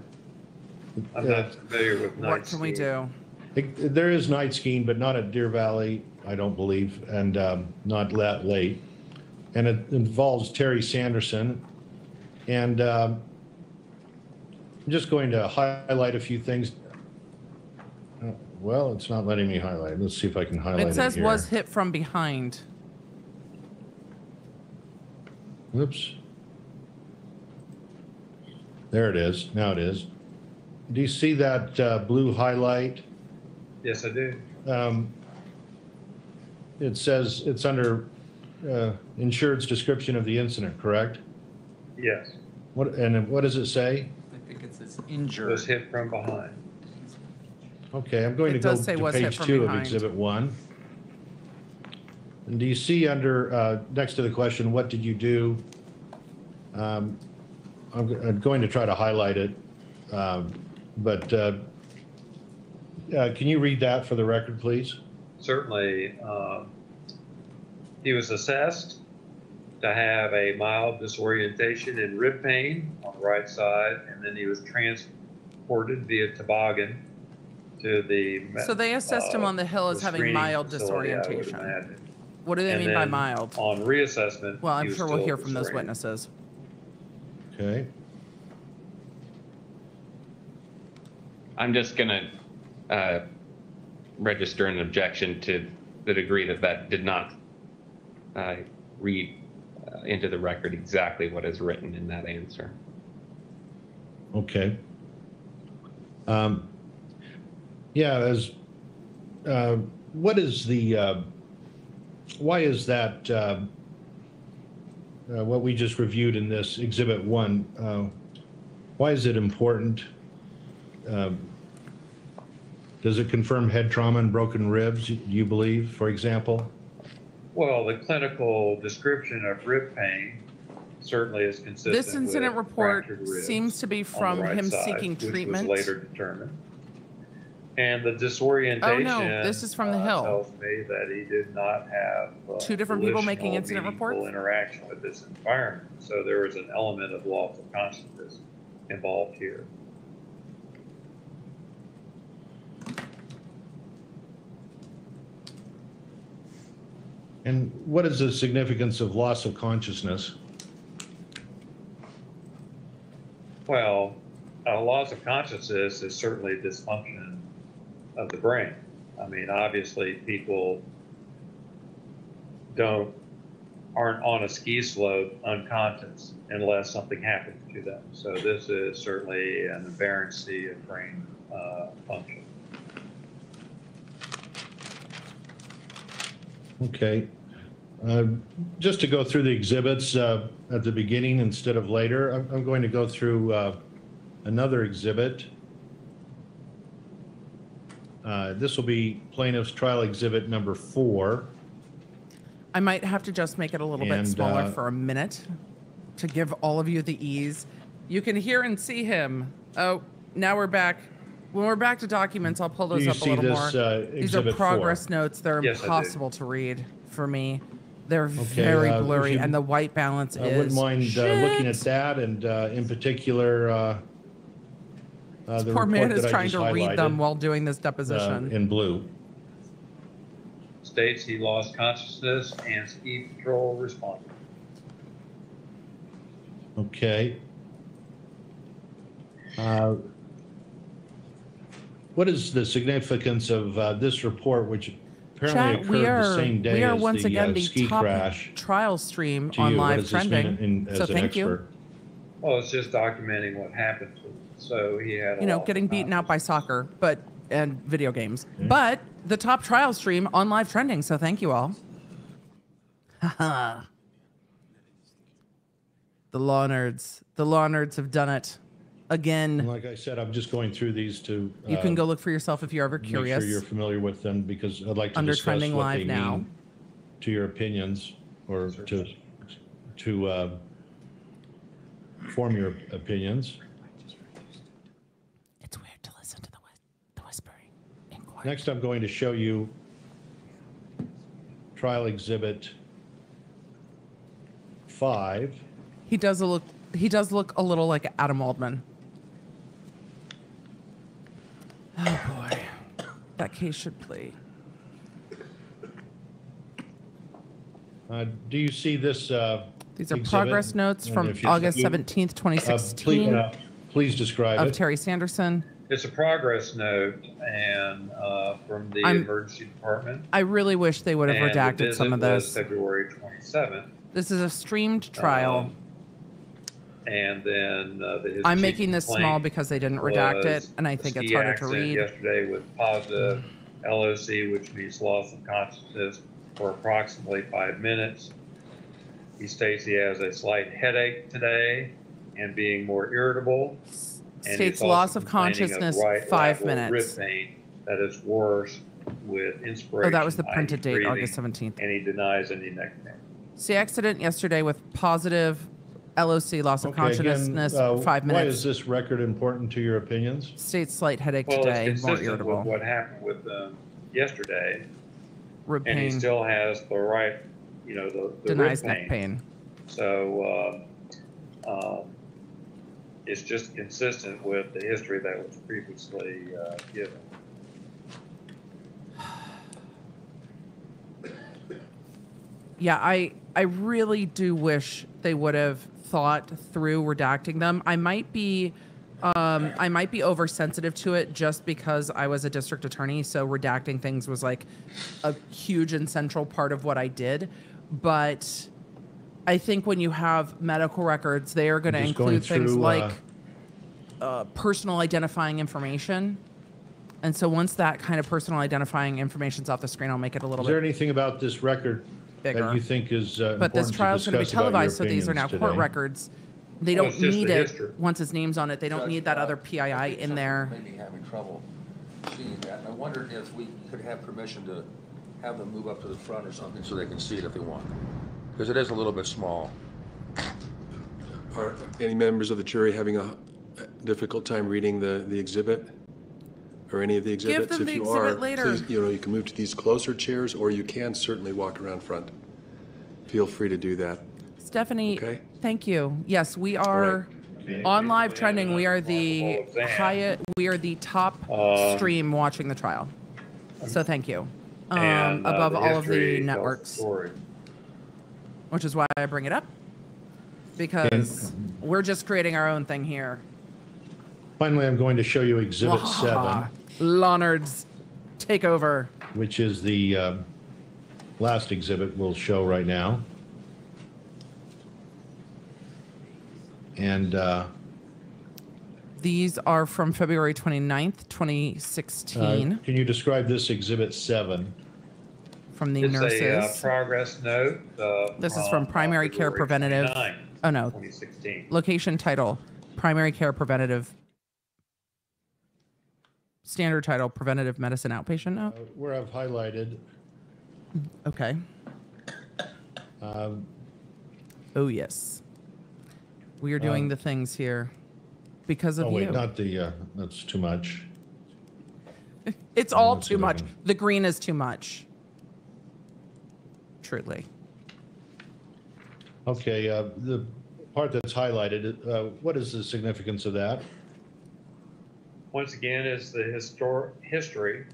I'm not familiar with night what can we do? It- There is night skiing, but not at Deer Valley, I don't believe, and um, not that late. And it involves Terry Sanderson. And um, I'm just going to highlight a few things. Uh, Well, it's not letting me highlight. Let's see if I can highlight it It says here. was hit from behind. Whoops. There it is. Now it is. Do you see that uh, blue highlight? Yes, I do. Um, It says, it's under uh, insured's description of the incident, correct? Yes, What, and what does it say? I think it says injured. was hit from behind. Okay, I'm going to It go does say to was hit page from two of behind. Exhibit One. And do you see under, uh, next to the question, what did you do? Um, I'm go- I'm going to try to highlight it, um, but uh, uh, can you read that for the record, please? Certainly, um, he was assessed to have a mild disorientation and rib pain on the right side, and then he was transported via toboggan to the. So they assessed him uh, on the hill as the having mild facility, I would disorientation. What do they And mean by mild? On reassessment. Well, I'm was sure we'll hear from those witnesses. Okay, I'm just gonna uh, register an objection to the degree that that did not uh, read into the record exactly what is written in that answer. Okay. Um, yeah, as, uh, what is the, uh, why is that, uh, uh, what we just reviewed in this exhibit one, uh, why is it important? Um, Does it confirm head trauma and broken ribs, you believe, for example? Well, the clinical description of rib pain certainly is consistent This incident with report fractured ribs seems to be on the from right him side, seeking which was treatment. later determined. And the disorientation. Oh, this is from the uh, Hill. Tells me that he did not have. uh, Two different people making volitional, incident meaningful reports? Interaction with this environment. So there was an element of loss of consciousness involved here. And what is the significance of loss of consciousness? Well, a loss of consciousness is certainly dysfunction of the brain. I mean, obviously, people don't aren't on a ski slope unconscious unless something happens to them. So this is certainly an aberrancy of brain uh, function. Okay. Uh, Just to go through the exhibits uh, at the beginning instead of later, I'm I'm going to go through uh, another exhibit. Uh, This will be plaintiff's trial exhibit number four. I might have to just make it a little bit smaller uh, for a minute to give all of you the ease. You can hear and see him. Oh, now we're back. When we're back to documents, I'll pull those you up a little this, more. uh, These are exhibit four? progress notes. They're Yes, impossible to read for me. They're Okay, very uh, blurry, you- and the white balance I is. wouldn't mind uh, looking at that and uh, in particular, uh, uh, the Poor man is trying to read them while doing this uh, deposition. In blue. States he lost consciousness and ski patrol responded. Okay. Uh, What is the significance of uh, this report, which apparently Chat, we occurred are, the same day we are as once the again uh, the ski top crash? trial stream To on you, what live does this mean trending. in- so as an thank you. expert? Well, it's just documenting what happened to him. So he had a you know, loss getting beaten out by soccer, but and video games. Hmm? But the top trial stream on live trending. So thank you all. Haha. the law nerds. The law nerds have done it again. Like I said, I'm just going through these to. You can uh, go look for yourself if you're ever curious Make curious. sure you're familiar with them because I'd like to Under discuss Trending what Live they now. mean to your opinions or to, to uh, form your opinions. It's weird to listen to the, whis- the whispering. Next, I'm going to show you trial exhibit five. He does a look. He does look a little like Adam Waldman. Oh boy, that case should play. Uh, Do you see this? uh, These are exhibit? progress notes And from if you- August you- 17th, uh, 2016 please- uh, Please describe of it. Terry Sanderson. It's a progress note and uh, from the I'm- emergency department. I really wish they would have And the redacted some visit of was this. February 27th. This is a streamed trial. Um, And then uh, the. I'm making this small because they didn't redact it, and I think it's harder to read. Yesterday with positive LOC, which means loss of consciousness for approximately five minutes. He states he has a slight headache today and being more irritable. And States loss of consciousness, right five minutes. Rib pain that is worse with inspiration. Oh, that was the printed date, breathing, August 17th. And he denies any neck pain. See accident yesterday with positive LOC loss of Okay, again, consciousness, uh, five Why minutes. is this record important to your opinions? States slight headache Well, today, it's more consistent with irritable. what happened with them yesterday. Rib And he pain. still has the right, you know, the, the Denies rib neck pain. So, um, um, it's just consistent with the history that was previously, uh, given. Yeah, I I really do wish they would have thought through redacting them. I might be um, I might be oversensitive to it just because I was a district attorney, so redacting things was like a huge and central part of what I did. but I think when you have medical records, they are going to include things through, like uh, uh, personal identifying information. And so once that kind of personal identifying information's off the screen, I'll make it a little Is there anything about this record Bigger. that you think is uh, But this important trial is going to be discuss about your televised, so these are now opinions court today? records. They Well, don't it's need the it history. once his name's on it. They don't Judge, need that uh, other PII in there. Maybe having trouble seeing that. And I wondered if we could have permission to have them move up to the front or something so they can see it if they want. Because it is a little bit small. Are any members of the jury having a difficult time reading the, the exhibit? Or any of the exhibits? them If the you exhibit are, later. please, You know, you can move to these closer chairs, or you can certainly walk around front. Feel free to do that. Stephanie, Okay. thank you. Yes, we are on live trending. We are the highest, we are the top Um, stream watching the trial. So thank you. Um, and, uh, above all of history the tells networks, story. which is why I bring it up. Because we're just creating our own thing here. Finally, I'm going to show you Exhibit 7, Law Nerds' takeover. which is the uh, last exhibit we'll show right now. And uh, These are from February 29th, 2016, uh, can you describe this Exhibit 7? from the It's nurses. a uh, progress note. uh, This is from primary care February preventative. 29th, Oh no, 2016. location title, primary care preventative. Standard title, preventative medicine outpatient note. Uh, Where I've highlighted, Okay. um, Oh yes. We are doing Um, the things here because of oh you. not the, uh, that's too much. it's all too see if I much. The green is too much. Truly. Okay, uh, the part that's highlighted, uh, what is the significance of that? Once again, is the histor- history.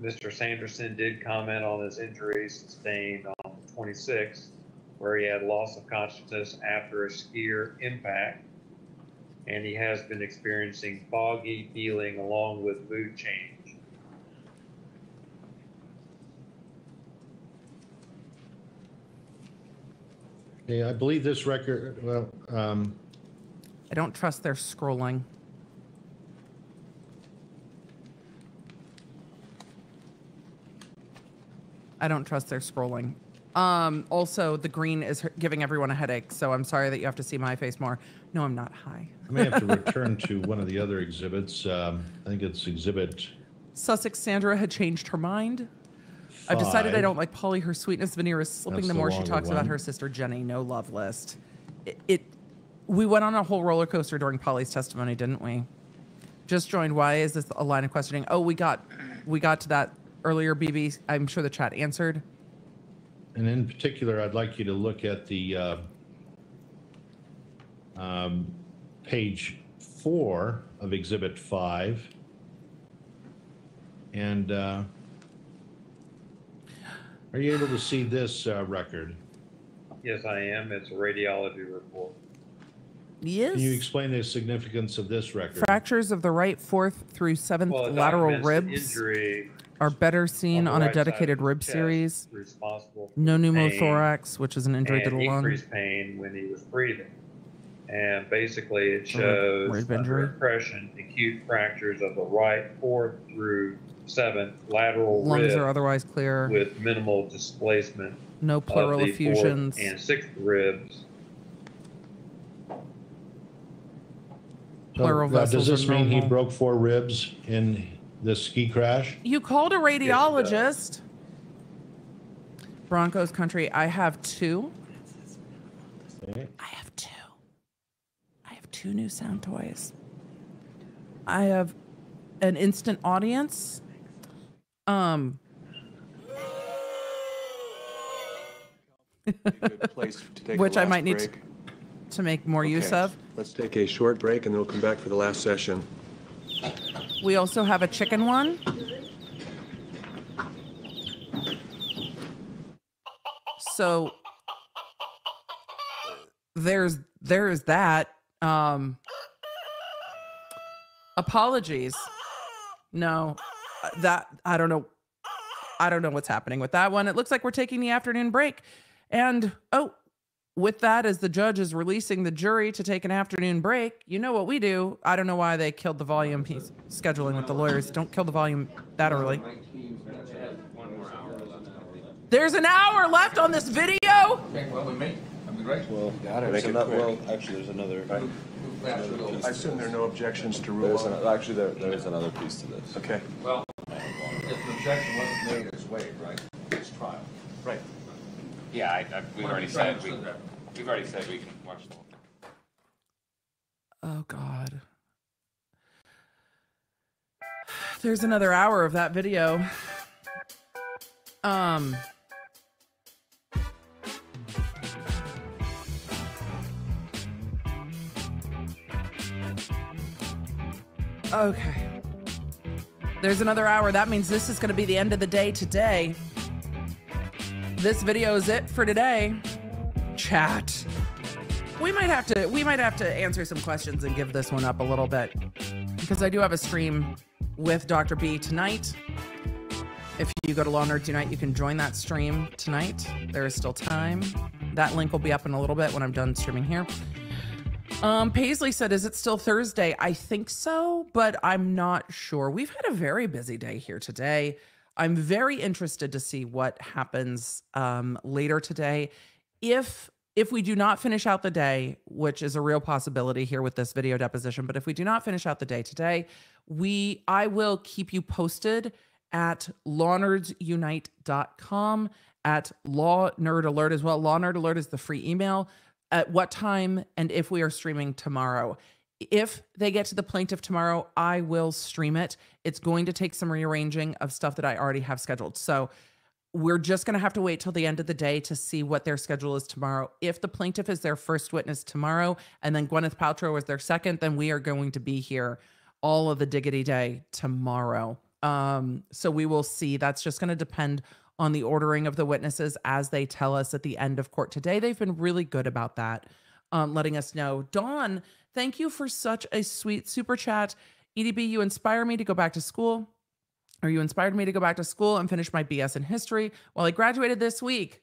Mr. Sanderson did comment on his injuries sustained on the 26th, where he had loss of consciousness after a skier impact. And he has been experiencing foggy feeling along with mood change. Yeah, I believe this record, well, um, I don't trust their scrolling. I don't trust their scrolling. Um, also, the green is giving everyone a headache, so I'm sorry that you have to see my face more. No, I'm not high. I may have to return to one of the other exhibits. Um, I think it's Exhibit Sussex Sandra had changed her mind. I've decided I don't like Polly. Her sweetness veneer is slipping That's the the more she longer talks about her sister Jenny. No love list. It, it. We went on a whole roller coaster during Polly's testimony, didn't we? Just joined. Why is this a line of questioning? Oh, we got, we got to that earlier. BB, I'm sure the chat answered. And in particular, I'd like you to look at the uh, um, page four of Exhibit 5. And uh, are you able to see this uh, record? Yes, I am. It's a radiology report. Yes. Can you explain the significance of this record? Fractures of the right fourth through seventh Well, lateral ribs Injury are better seen the on a right side of dedicated rib chest series. responsible No the pain pneumothorax, which is an injury to the lung. increased pain when he was breathing. And basically, it shows rib under injury. impression acute fractures of the right fourth through seventh lateral Lungs rib are otherwise clear. with minimal displacement No pleural of the fourth effusions. and sixth ribs. Pleural uh, vessels Does this are mean he broke four ribs in this ski crash? You called a radiologist. Broncos country. I have two. Okay. I have two. I have two new sound toys. I have an instant audience. Um, Good place to take a which I last might need to, to make more use of. Let's take a short break, and then we'll come back for the last session. We also have a chicken one. So there's there's that. Um apologies. No. That I don't know. I don't know what's happening with that one. It looks like we're taking the afternoon break. And oh, with that, as the judge is releasing the jury to take an afternoon break, you know what we do. I don't know why they killed the volume piece scheduling with the lawyers. Don't kill the volume that early. There's an hour left on this video. Okay, well, we may, that'd be great. Well, Got it. Make it ano- well, actually, there's another. I assume there are no objections to rule There's an, actually, there, there is another piece to this. Okay. Well, if the objection wasn't made, it's waived, right? It's trial. Right. Yeah, I, I, we've already are you trying said, we, we've already said we can watch the whole thing. Oh God. There's another hour of that video. Um Okay. There's another hour. That means this is going to be the end of the day today. This video is it for today. Chat. We might have to we might have to answer some questions and give this one up a little bit because I do have a stream with Dr. B tonight. If you go to Law Nerds Unite, you can join that stream tonight. There is still time. That link will be up in a little bit when I'm done streaming here. Um, Paisley said, "Is it still Thursday?" I think so, but I'm not sure. We've had a very busy day here today. I'm very interested to see what happens um, later today. If if we do not finish out the day, which is a real possibility here with this video deposition, but if we do not finish out the day today, we I will keep you posted at lawnerdsunite.com at law nerd alert as well. Law nerd alert is the free email at what time and if we are streaming tomorrow. If they get to the plaintiff tomorrow, I will stream it. It's going to take some rearranging of stuff that I already have scheduled. So we're just going to have to wait till the end of the day to see what their schedule is tomorrow. If the plaintiff is their first witness tomorrow and then Gwyneth Paltrow is their second, then we are going to be here all of the diggity day tomorrow. Um, so we will see. That's just going to depend on the ordering of the witnesses as they tell us at the end of court today. They've been really good about that, um, letting us know. Dawn, thank you for such a sweet super chat. EDB, you inspire me to go back to school or you inspired me to go back to school and finish my BS in history while I graduated this week.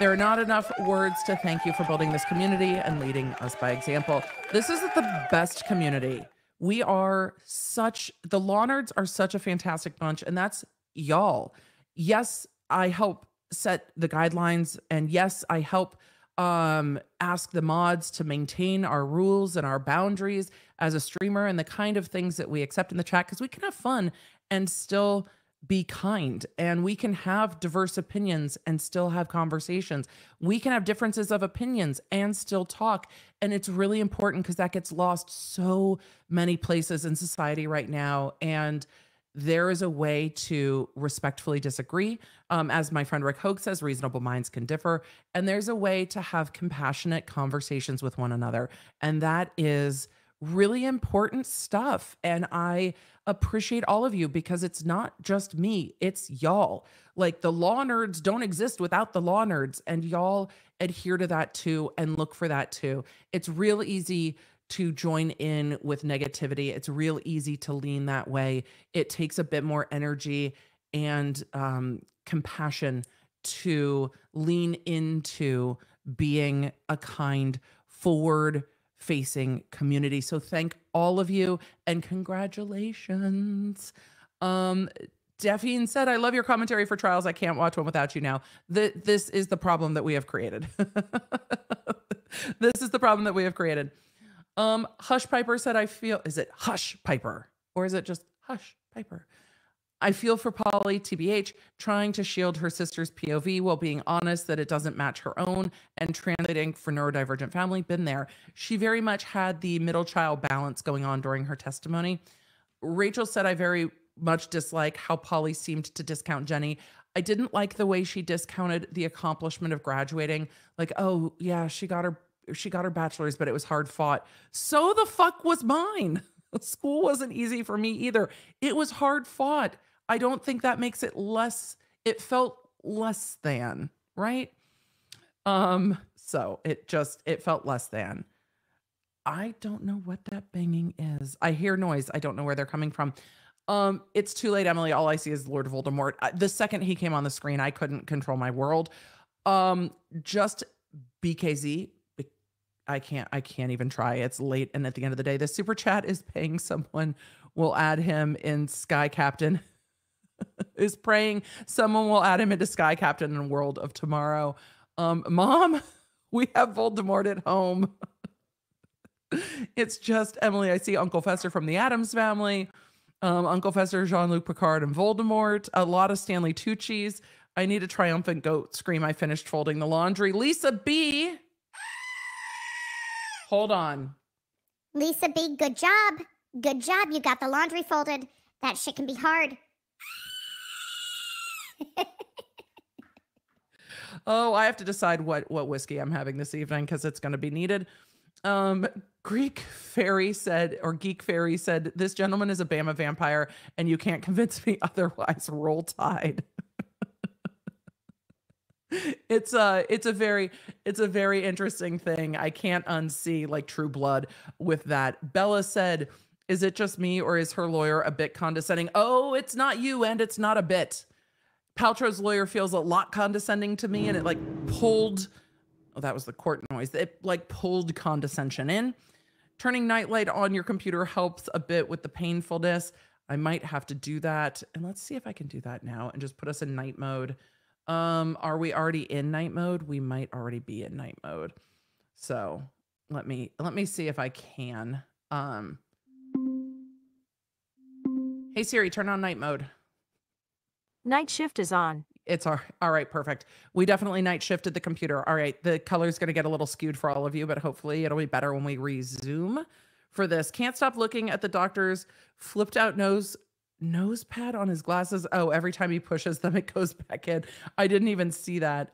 There are not enough words to thank you for building this community and leading us by example. This is the best community. We are such, the Law Nerds are such a fantastic bunch, and that's y'all. Yes, I help set the guidelines, and yes, I help um ask the mods to maintain our rules and our boundaries as a streamer and the kind of things that we accept in the chat because we can have fun and still be kind and we can have diverse opinions and still have conversations. We can have differences of opinions and still talk and it's really important because that gets lost so many places in society right now and there is a way to respectfully disagree. Um, as my friend Rick Hogue says, reasonable minds can differ. And there's a way to have compassionate conversations with one another. And that is really important stuff. And I appreciate all of you because it's not just me, it's y'all. Like the law nerds don't exist without the law nerds, and y'all adhere to that too and look for that too. It's real easy to join in with negativity. It's real easy to lean that way. It takes a bit more energy and um, compassion to lean into being a kind, forward facing community. So thank all of you and congratulations. Um, Delphine said, I love your commentary for trials. I can't watch one without you now. The, this is the problem that we have created. this is the problem that we have created. Um, Hush Piper said, I feel, is it Hush Piper or is it just Hush Piper? I feel for Polly, TBH, trying to shield her sister's POV while being honest that it doesn't match her own and translating for neurodivergent family. Been there. She very much had the middle child balance going on during her testimony. Rachel said, I very much dislike how Polly seemed to discount Jenny. I didn't like the way she discounted the accomplishment of graduating. Like, oh, yeah, she got her she got her bachelor's, but it was hard fought. So the fuck was mine. School wasn't easy for me either. It was hard fought. I don't think that makes it less, it felt less than, right? Um, so it just it felt less than. I don't know what that banging is. I hear noise. I don't know where they're coming from. Um, it's too late, Emily. All I see is Lord Voldemort. The second he came on the screen, I couldn't control my world. Um, just BKZ. I can't. I can't even try. It's late, and at the end of the day, the super chat is paying someone. We'll add him in Sky Captain. is praying someone will add him into Sky Captain in World of Tomorrow. Um, Mom, we have Voldemort at home. it's just Emily. I see Uncle Fester from the Addams family, um, Uncle Fester, Jean Luc Picard, and Voldemort. A lot of Stanley Tucci's. I need a triumphant goat scream. I finished folding the laundry. Lisa B. Hold on. Lisa B, good job. Good job. You got the laundry folded. That shit can be hard. Oh, I have to decide what what whiskey I'm having this evening because it's going to be needed. Um, Greek fairy said, or geek fairy said, this gentleman is a Bama vampire, and you can't convince me otherwise. Roll Tide. It's a it's a very it's a very interesting thing. I can't unsee like True Blood with that. Bella said, "Is it just me, or is her lawyer a bit condescending?" Oh, it's not you, and it's not a bit. Paltrow's lawyer feels a lot condescending to me, and it like pulled. Oh, that was the court noise. It like pulled condescension in. Turning nightlight on your computer helps a bit with the painfulness. I might have to do that, and let's see if I can do that now and just put us in night mode. Um, are we already in night mode? We might already be in night mode. So let me let me see if I can. Um, hey Siri, turn on night mode. Night shift is on. It's all, all right, perfect. We definitely night shifted the computer. All right, the color's going to get a little skewed for all of you, but hopefully it'll be better when we resume for this. Can't stop looking at the doctor's flipped out nose nose pad on his glasses. Oh, every time he pushes them, it goes back in. I didn't even see that.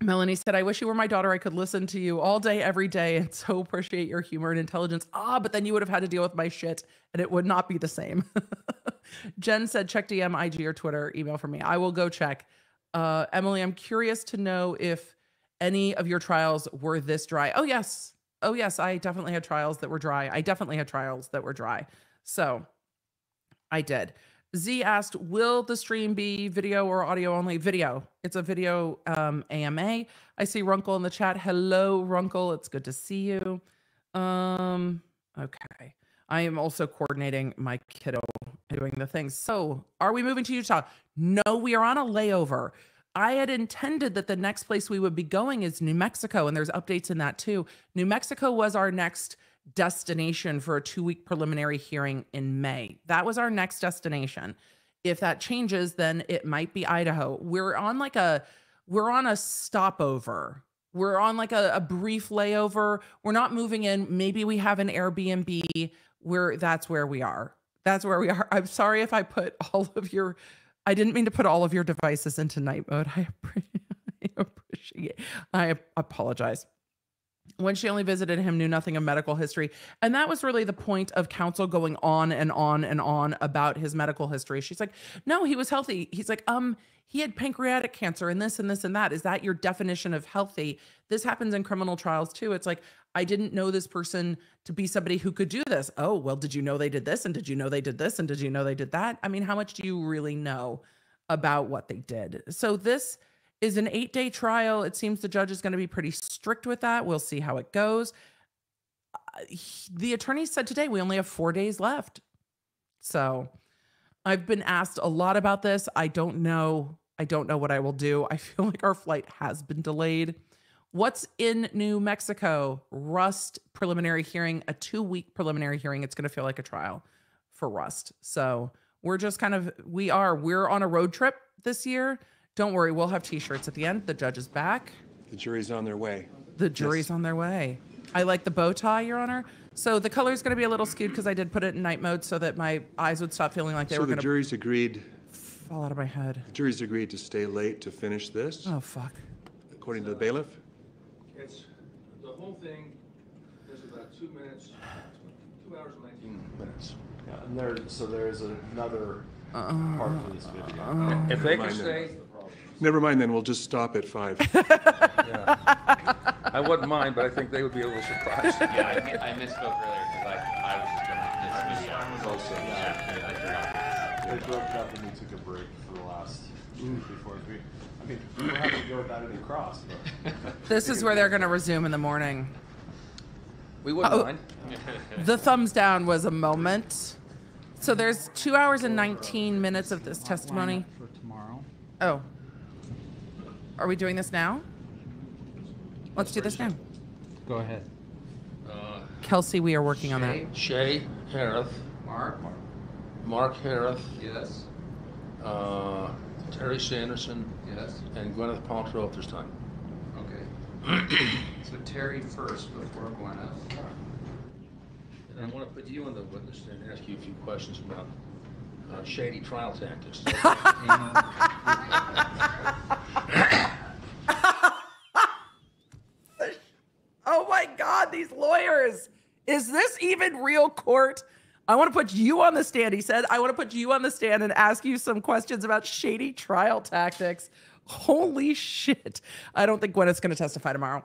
Melanie said, I wish you were my daughter. I could listen to you all day, every day, and so appreciate your humor and intelligence. Ah, but then you would have had to deal with my shit, and it would not be the same. Jen said, check DM, IG, or Twitter, email for me. I will go check. Uh, Emily, I'm curious to know if any of your trials were this dry. Oh, yes. Oh, yes. I definitely had trials that were dry. I definitely had trials that were dry. So I did. Z asked, will the stream be video or audio only? Video. It's a video um, AMA. I see Runkle in the chat. Hello, Runkle. It's good to see you. Um, okay. I am also coordinating my kiddo doing the things. So, are we moving to Utah? No, we are on a layover. I had intended that the next place we would be going is New Mexico, and there's updates in that too. New Mexico was our next destination for a two week preliminary hearing in May. That was our next destination. If that changes, then it might be Idaho. We're on like a we're on a stopover. We're on like a, a brief layover. We're not moving in. Maybe we have an Airbnb where that's where we are. That's where we are. I'm sorry if I put all of your I didn't mean to put all of your devices into night mode. I appreciate I apologize when she only visited him knew nothing of medical history. And that was really the point of counsel going on and on and on about his medical history. She's like no he was healthy. He's like um he had pancreatic cancer and this and this and that. Is that your definition of healthy? This happens in criminal trials too. It's like i didn't know this person to be somebody who could do this. Oh well did you know they did this and did you know they did this and did you know they did that? I mean how much do you really know about what they did? So this is an eight day trial. It seems the judge is going to be pretty strict with that. We'll see how it goes. Uh, he- the attorney said today we only have four days left. So I've been asked a lot about this. I don't know. I don't know what I will do. I feel like our flight has been delayed. What's in New Mexico? Rust preliminary hearing, a two week preliminary hearing. It's going to feel like a trial for Rust. So we're just kind of, we are, we're on a road trip this year. Don't worry, we'll have t shirts at the end. The judge is back. The jury's on their way. The jury's on their way. I like the bow tie, Your Honor. So the color is going to be a little skewed because I did put it in night mode so that my eyes would stop feeling like they So were the going to The jury's agreed, fall out of my head. the jury's agreed to stay late to finish this, Oh, fuck. according to the bailiff? It's, the whole thing is about two minutes, two hours and nineteen minutes. Yeah, and there, so there's another Uh, part to this video. uh, If they Never could mind stay, then. Never mind then, we'll just stop at five. I wouldn't mind, but I think they would be a little surprised. Yeah, I, mi- I misspoke earlier because I, I was just gonna, this video. I was also, yeah, I forgot. It broke up and we took a break for the last mm. before we. I mean, we don't have to go without any cross, but. This is where they're going to resume in the morning. We wouldn't Oh, mind. The thumbs down was a moment. So there's two hours and 19 minutes of this testimony. For tomorrow. Oh. Are we doing this now? Let's do this now. Go ahead. Uh, Kelsey, we are working on that. Shay Harith, Mark? Mark Harith, Yes. uh, Terry Sanderson, Yes. and Gwyneth Paltrow at this time. Okay. So Terry first before Gwyneth. And I want to put you on the witness stand and ask you a few questions about uh, shady trial tactics. Oh my God, these lawyers. Is this even real court? I want to put you on the stand, he said. I want to put you on the stand and ask you some questions about shady trial tactics. Holy shit. I don't think Gwyneth's going to testify tomorrow.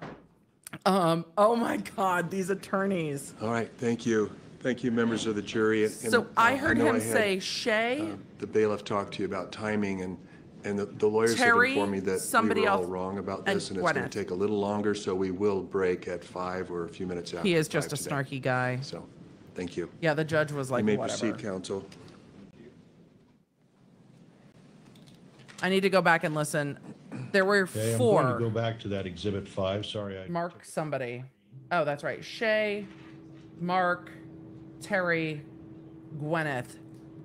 Um, oh my God, these attorneys. All right, thank you. Thank you, members of the jury. And- So and, I uh, heard know him I had, say, Shay, uh, The bailiff talked to you about timing and, and the, the lawyers have Terry, informed me that we somebody were all else, wrong about and this and it's going Gwyneth. to take a little longer, so we will break at five or a few minutes after. he is just a five today. snarky guy. So, thank you. Yeah, the judge was like, You may whatever. proceed, counsel. I need to go back and listen. There were Okay, I'm going to four. go back to that exhibit five. Sorry, I. Mark somebody. Oh, that's right. Shay, Mark, Terry, Gwyneth.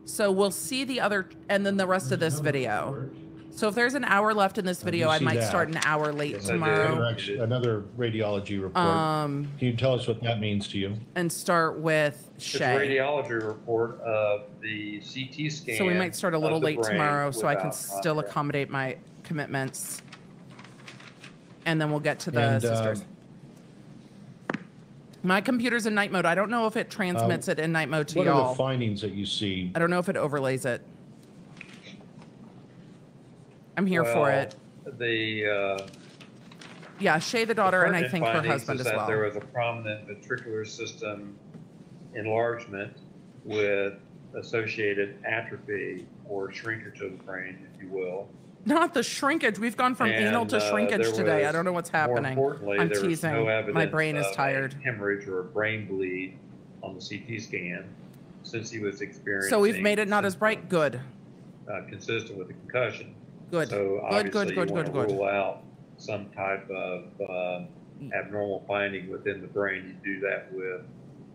So we'll see the other, and then the rest of this video. So if there's an hour left in this video, I might that. start an hour late Another tomorrow Another radiology report. Um, Can you tell us what that means to you? and start with It's a Shay. radiology report of the CT scan. So we might start a little late tomorrow so I can without still contrast. accommodate my commitments. And then we'll get to the And, uh, sisters. My computer's in night mode. I don't know if it transmits it in night mode to What are y'all. the findings that you see? I don't know if it overlays it. I'm here for it. The, uh. Yeah, Shay the daughter and I think her findings husband is as that There was a prominent ventricular system enlargement with associated atrophy or shrinkage of the brain, if you will. Not the shrinkage. We've gone from anal to uh, shrinkage today. I don't know what's More happening. importantly, I'm there was teasing. no My brain is a tired. Hemorrhage or a brain bleed on the CT scan since he was experiencing. So we've made it not as bright. Good. uh, consistent with the concussion. Good. So Good, good, good, good, to good. rule out some type of uh, abnormal finding within the brain. You do that with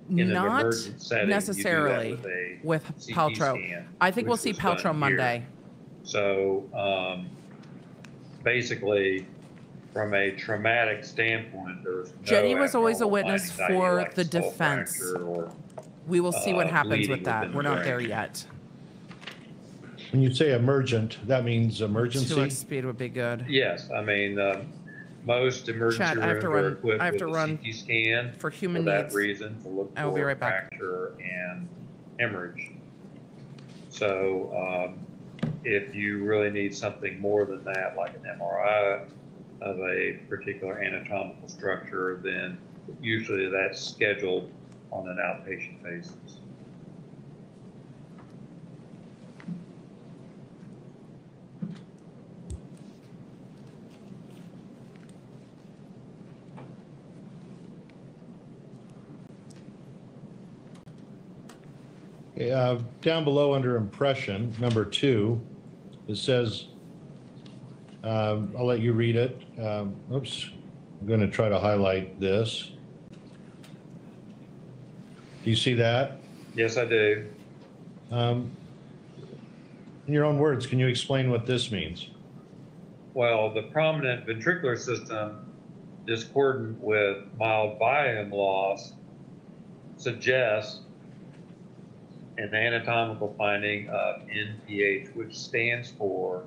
in an Not setting. necessarily you do that with, a with Paltrow. scan, I think we'll see was Paltrow here. Monday. So um, basically, from a traumatic standpoint, there's no Jenny was always a witness for like the defense. or, We will see what uh, happens with that. We're the not there yet. When you say emergent, that means Two emergency? X speed would be good. Yes, I mean, um, most emergency Chad, I have rooms to are run- equipped I have with to a run CT scan for human for that needs. reason to look I will be for right back. fracture and hemorrhage. So um, if you really need something more than that, like an MRI of a particular anatomical structure, then usually that's scheduled on an outpatient basis. Uh, Down below under impression, number two, it says, um, I'll let you read it. Um, Oops, I'm going to try to highlight this. Do you see that? Yes, I do. Um, In your own words, can you explain what this means? Well, the prominent ventricular system discordant with mild volume loss suggests an anatomical finding of NPH, which stands for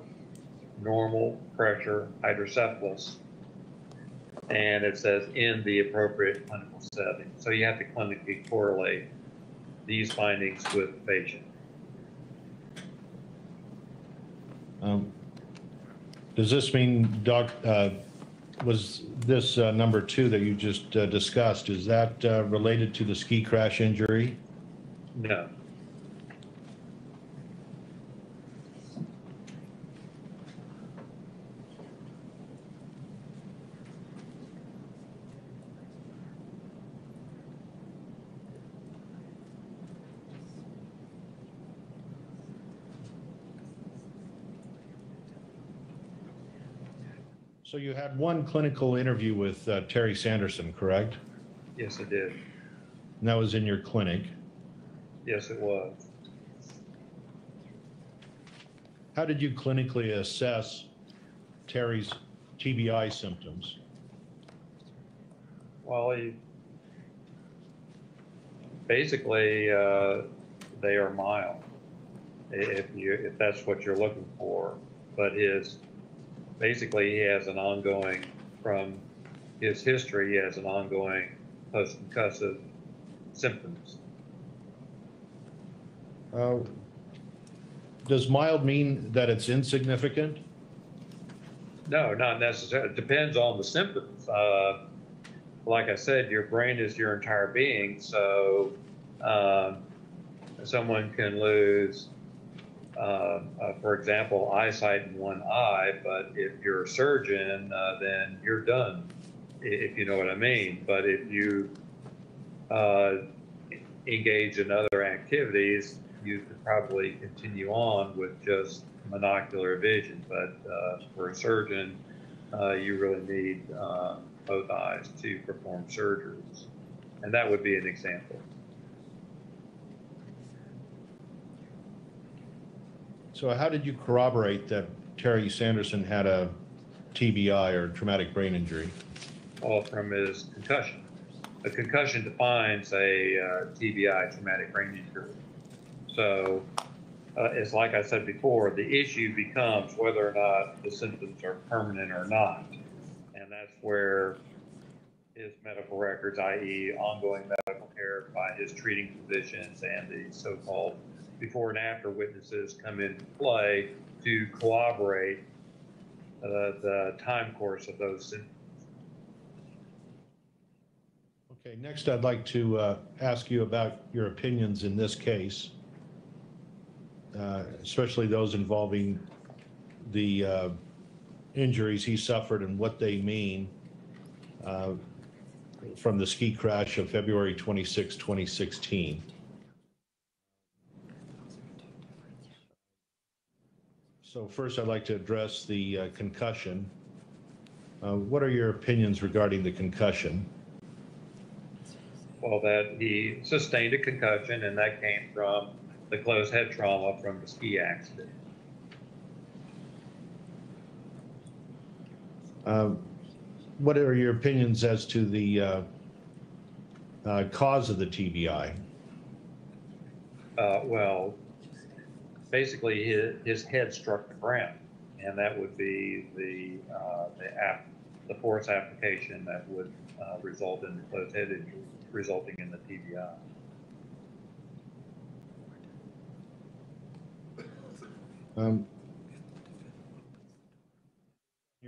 normal pressure hydrocephalus. And it says in the appropriate clinical setting. So you have to clinically correlate these findings with the patient. Um, Does this mean, Doc, uh, was this uh, number two that you just uh, discussed, is that uh, related to the ski crash injury? No. So you had one clinical interview with uh, Terry Sanderson, correct? Yes, it did. And that was in your clinic. Yes, it was. How did you clinically assess Terry's TBI symptoms? Well, he, basically, uh, they are mild, if you, if that's what you're looking for. But his, basically, he has an ongoing, from his history, he has an ongoing post-concussive symptoms. Uh, Does mild mean that it's insignificant? No, not necessarily. It depends on the symptoms. Uh, like I said, your brain is your entire being. So um, someone can lose, uh, uh, for example, eyesight in one eye, but if you're a surgeon, uh, then you're done, if you know what I mean. But if you uh, engage in other activities, you could probably continue on with just monocular vision. But uh, for a surgeon, you really need both eyes to perform surgeries. And that would be an example. So how did you corroborate that Terry Sanderson had a TBI or traumatic brain injury? all from his concussion. A concussion defines a uh, TBI, traumatic brain injury. So, uh, it's like I said before, the issue becomes whether or not the symptoms are permanent or not. And that's where his medical records, i.e. ongoing medical care by his treating physicians and the so-called before and after witnesses come into play to corroborate uh, the time course of those symptoms. Okay, next I'd like to uh, ask you about your opinions in this case, uh, especially those involving the uh, injuries he suffered and what they mean uh, from the ski crash of February 26, 2016. So first, I'd like to address the uh, concussion. Uh, What are your opinions regarding the concussion? Well, that he sustained a concussion, and that came from the closed head trauma from the ski accident. Uh, What are your opinions as to the uh, uh, cause of the TBI? Uh, well, basically, his, his head struck the ground, and that would be the uh, the app, the force application that would uh, result in the closed head injury, resulting in the TBI. Um,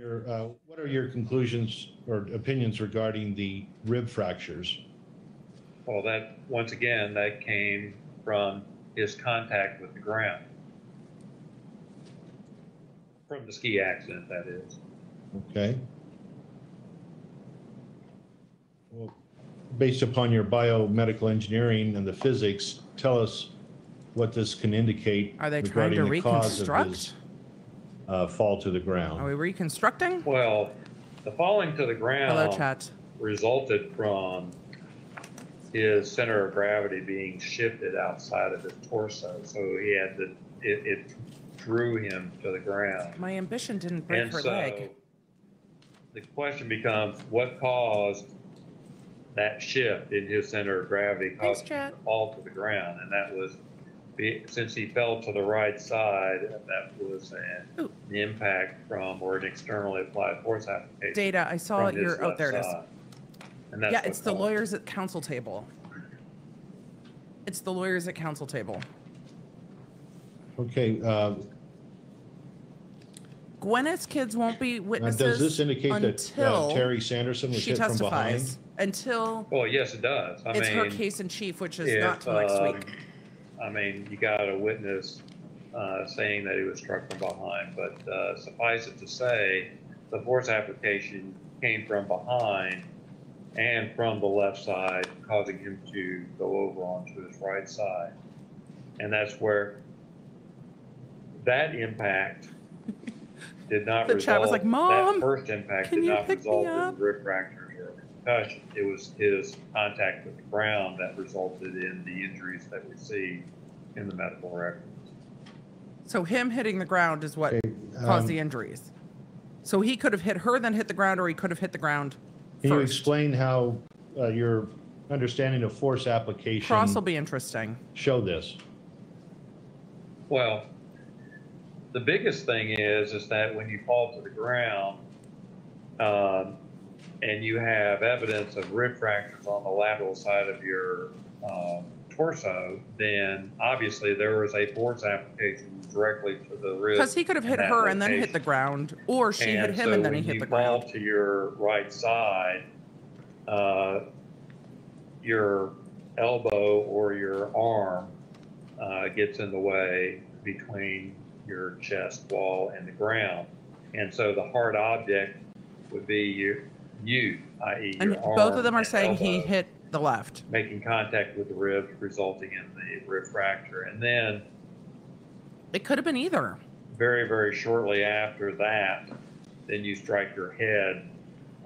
Your, uh, what are your conclusions or opinions regarding the rib fractures? Well, that once again, that came from his contact with the ground, from the ski accident, that is. Okay. Well, Based upon your biomedical engineering and the physics, tell us what this can indicate Are they trying to the cause of reconstruct? his uh, fall to the ground. Are we reconstructing? Well, the falling to the ground Hello, chat. resulted from his center of gravity being shifted outside of his torso. So he had to, it, it drew him to the ground. My ambition didn't break And her so leg. the question becomes what caused that shift in his center of gravity caused him to fall to the ground? And that was since he fell to the right side, that was an, an impact from or an externally applied force application. Data, I saw your, oh, there it is. Yeah, it's the caused it. lawyers at counsel table. It's the lawyers at counsel table. Okay, uh, Gwyneth's kids won't be now witnesses does this indicate that until uh, Terry Sanderson was she hit from testifies. behind? Until Well, yes, it does. I it's mean, her case in chief, which is if, not till next um, week. I mean, you got a witness uh, saying that he was struck from behind, but uh, suffice it to say, the force application came from behind and from the left side, causing him to go over onto his right side. And that's where that impact did not The result. chat was like, "Mom, that first impact can did you not pick me result up?" in rib fractures or concussion. It was his contact with the ground that resulted in the injuries that we see in the medical records. So him hitting the ground is what caused um, the injuries. So he could have hit her, then hit the ground, or he could have hit the ground Can you first. explain how uh, your understanding of force application Cross will be interesting. show this? Well, the biggest thing is, is that when you fall to the ground, um, and you have evidence of rib fractures on the lateral side of your um, torso, then obviously there was a force application directly to the rib. Because he could have hit her and then hit the ground, or she hit him so and then he hit when hit you the fall ground. to your right side, uh, your elbow or your arm uh, gets in the way between your chest wall and the ground. And so the hard object would be you, you i.e. And your arm. both of them are and saying he hit the left. Making contact with the ribs, resulting in the rib fracture. And then It could have been either. very, very shortly after that, then you strike your head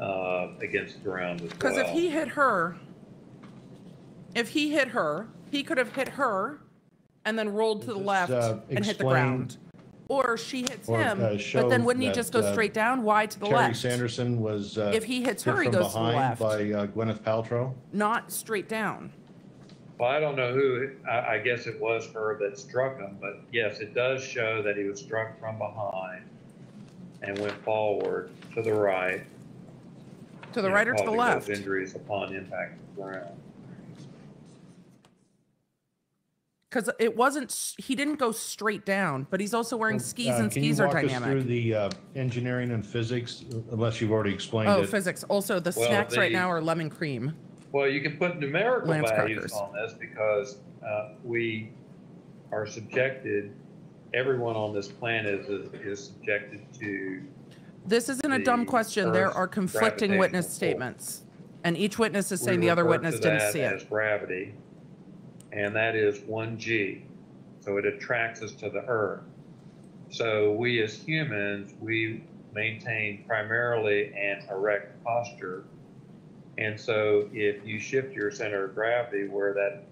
uh, against the ground as well. Because if he hit her, if he hit her, he could have hit her and then rolled to the left uh, and hit the ground. Or she hits Or, him, uh, but show then wouldn't he that, just go uh, straight down? Why to the Terry left? Sanderson was. uh, If he hits hit her, he from goes to the behind left. By uh, Gwyneth Paltrow. Not straight down. Well, I don't know who, I, I guess it was her that struck him, but yes, it does show that he was struck from behind and went forward to the right. To the you right or to the causing left? those Injuries upon impact with the ground. Because it wasn't he didn't go straight down, but he's also wearing skis Uh, and Can you skis are walk us through the uh, engineering and physics, unless you've already explained Oh, it? physics. Also, the Well, snacks right now are lemon cream. Well, you can put numerical Lance values crackers. on this because uh, we are subjected, everyone on this planet is, is subjected to This isn't a dumb the question. There are conflicting witness gravitational pull. statements. And each witness is We saying the other witness to didn't that see As it. gravity, and that is one G. So it attracts us to the earth. So we as humans, we maintain primarily an erect posture. And so if you shift your center of gravity where that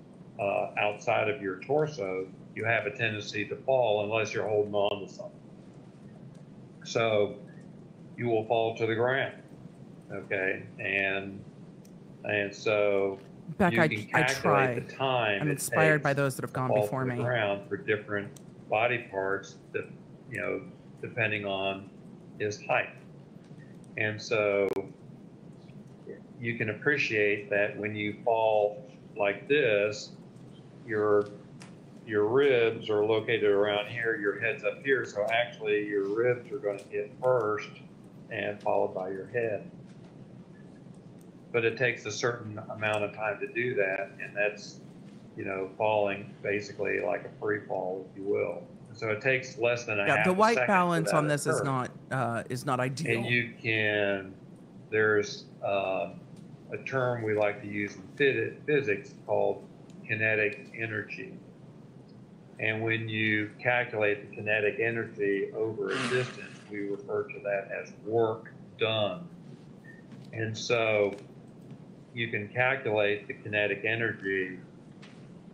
uh, outside of your torso, you have a tendency to fall unless you're holding on to something. So you will fall to the ground. Okay, and and so Beck, you I- I tried. the time. I'm inspired by those that have gone before me. Ground for different body parts that you know depending on his height, and so you can appreciate that when you fall like this, your your ribs are located around here, your head's up here, so actually your ribs are going to hit first and followed by your head. But it takes a certain amount of time to do that, and that's, you know, falling basically like a free fall, if you will. So it takes less than a Yeah, the white balance on this is not, uh, is not ideal. And you can, there's um, a term we like to use in physics called kinetic energy. And when you calculate the kinetic energy over a distance, we refer to that as work done. And so you can calculate the kinetic energy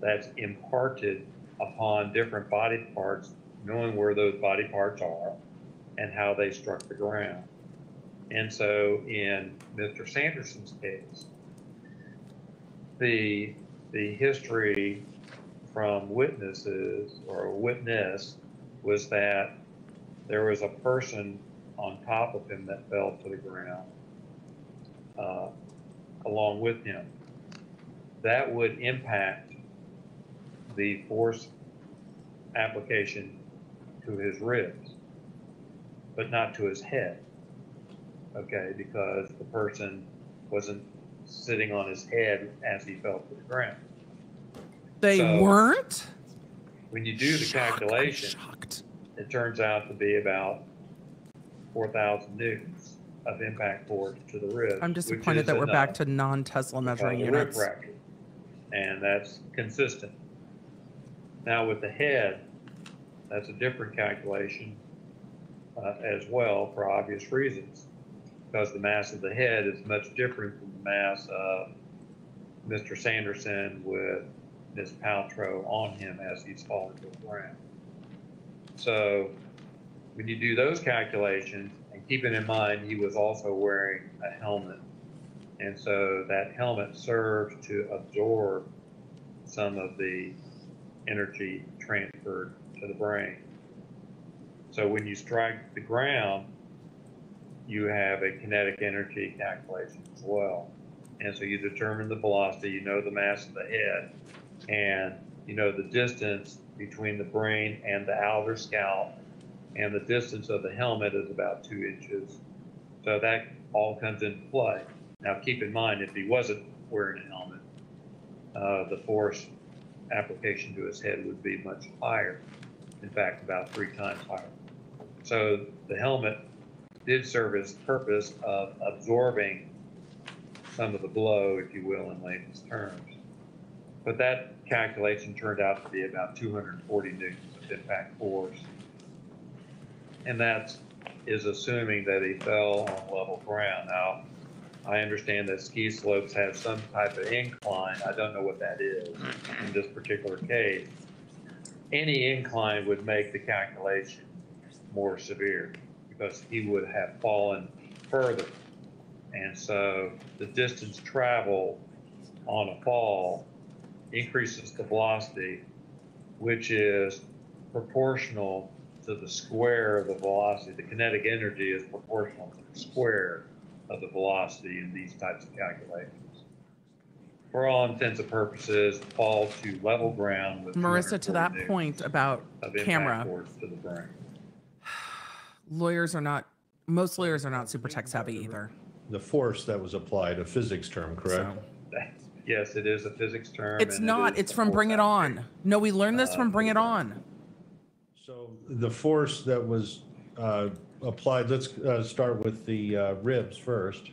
that's imparted upon different body parts, knowing where those body parts are and how they struck the ground. And so in Mr. Sanderson's case, the, the history from witnesses or a witness was that there was a person on top of him that fell to the ground uh, along with him. That would impact the force application to his ribs, but not to his head. Okay, because the person wasn't sitting on his head as he fell to the ground. They So- weren't? When you do the calculation, it turns out to be about 4,000 newtons of impact force to the ribs. I'm disappointed that we're back to non-Tesla measuring rib units. fracture. And that's consistent. Now with the head, that's a different calculation. uh, as well for obvious reasons. Because the mass of the head is much different from the mass of Mr. Sanderson with Ms. Paltrow on him as he's falling to the ground. So when you do those calculations, keeping in mind he was also wearing a helmet, and so that helmet served to absorb some of the energy transferred to the brain. So when you strike the ground, you have a kinetic energy calculation as well. And so you determine the velocity, you know the mass of the head, and you know the distance between the brain and the outer scalp, and the distance of the helmet is about two inches. So that all comes into play. Now keep in mind, if he wasn't wearing a helmet, uh, the force application to his head would be much higher. In fact, about three times higher. So the helmet did serve its purpose of absorbing some of the blow, if you will, in layman's terms. But that calculation turned out to be about 240 newtons of impact force. And that is assuming that he fell on level ground. Now, I understand that ski slopes have some type of incline. I don't know what that is in this particular case. Any incline would make the calculation more severe because he would have fallen further. And so the distance traveled on a fall increases the velocity, which is proportional to the square of the velocity. The kinetic energy is proportional to the square of the velocity in these types of calculations. For all intents and purposes, fall to level ground with Marissa, to that point about of camera, force to the brain. lawyers are not, most lawyers are not super tech savvy either. The force that was applied, a physics term, correct? Yes, it is a physics term. It's and it not, it's from Bring It On. No, we learned this Uh, from Bring It On. So the force that was uh, applied, let's uh, start with the uh, ribs first.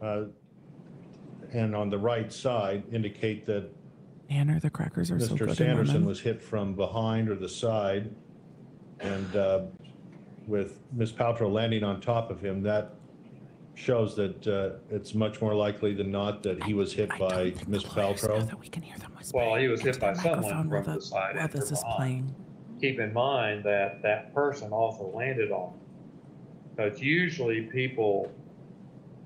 Uh, And on the right side indicate that Anna, the crackers are so Mr. good in Sanderson lemon. was hit from behind or the side. And uh, with Ms. Paltrow landing on top of him, that shows that uh, it's much more likely than not that he was hit by Ms. Paltrow. Well, he was hit by microphone someone while from the- the side while and this from is behind. playing. Keep in mind that that person also landed on him. Because usually people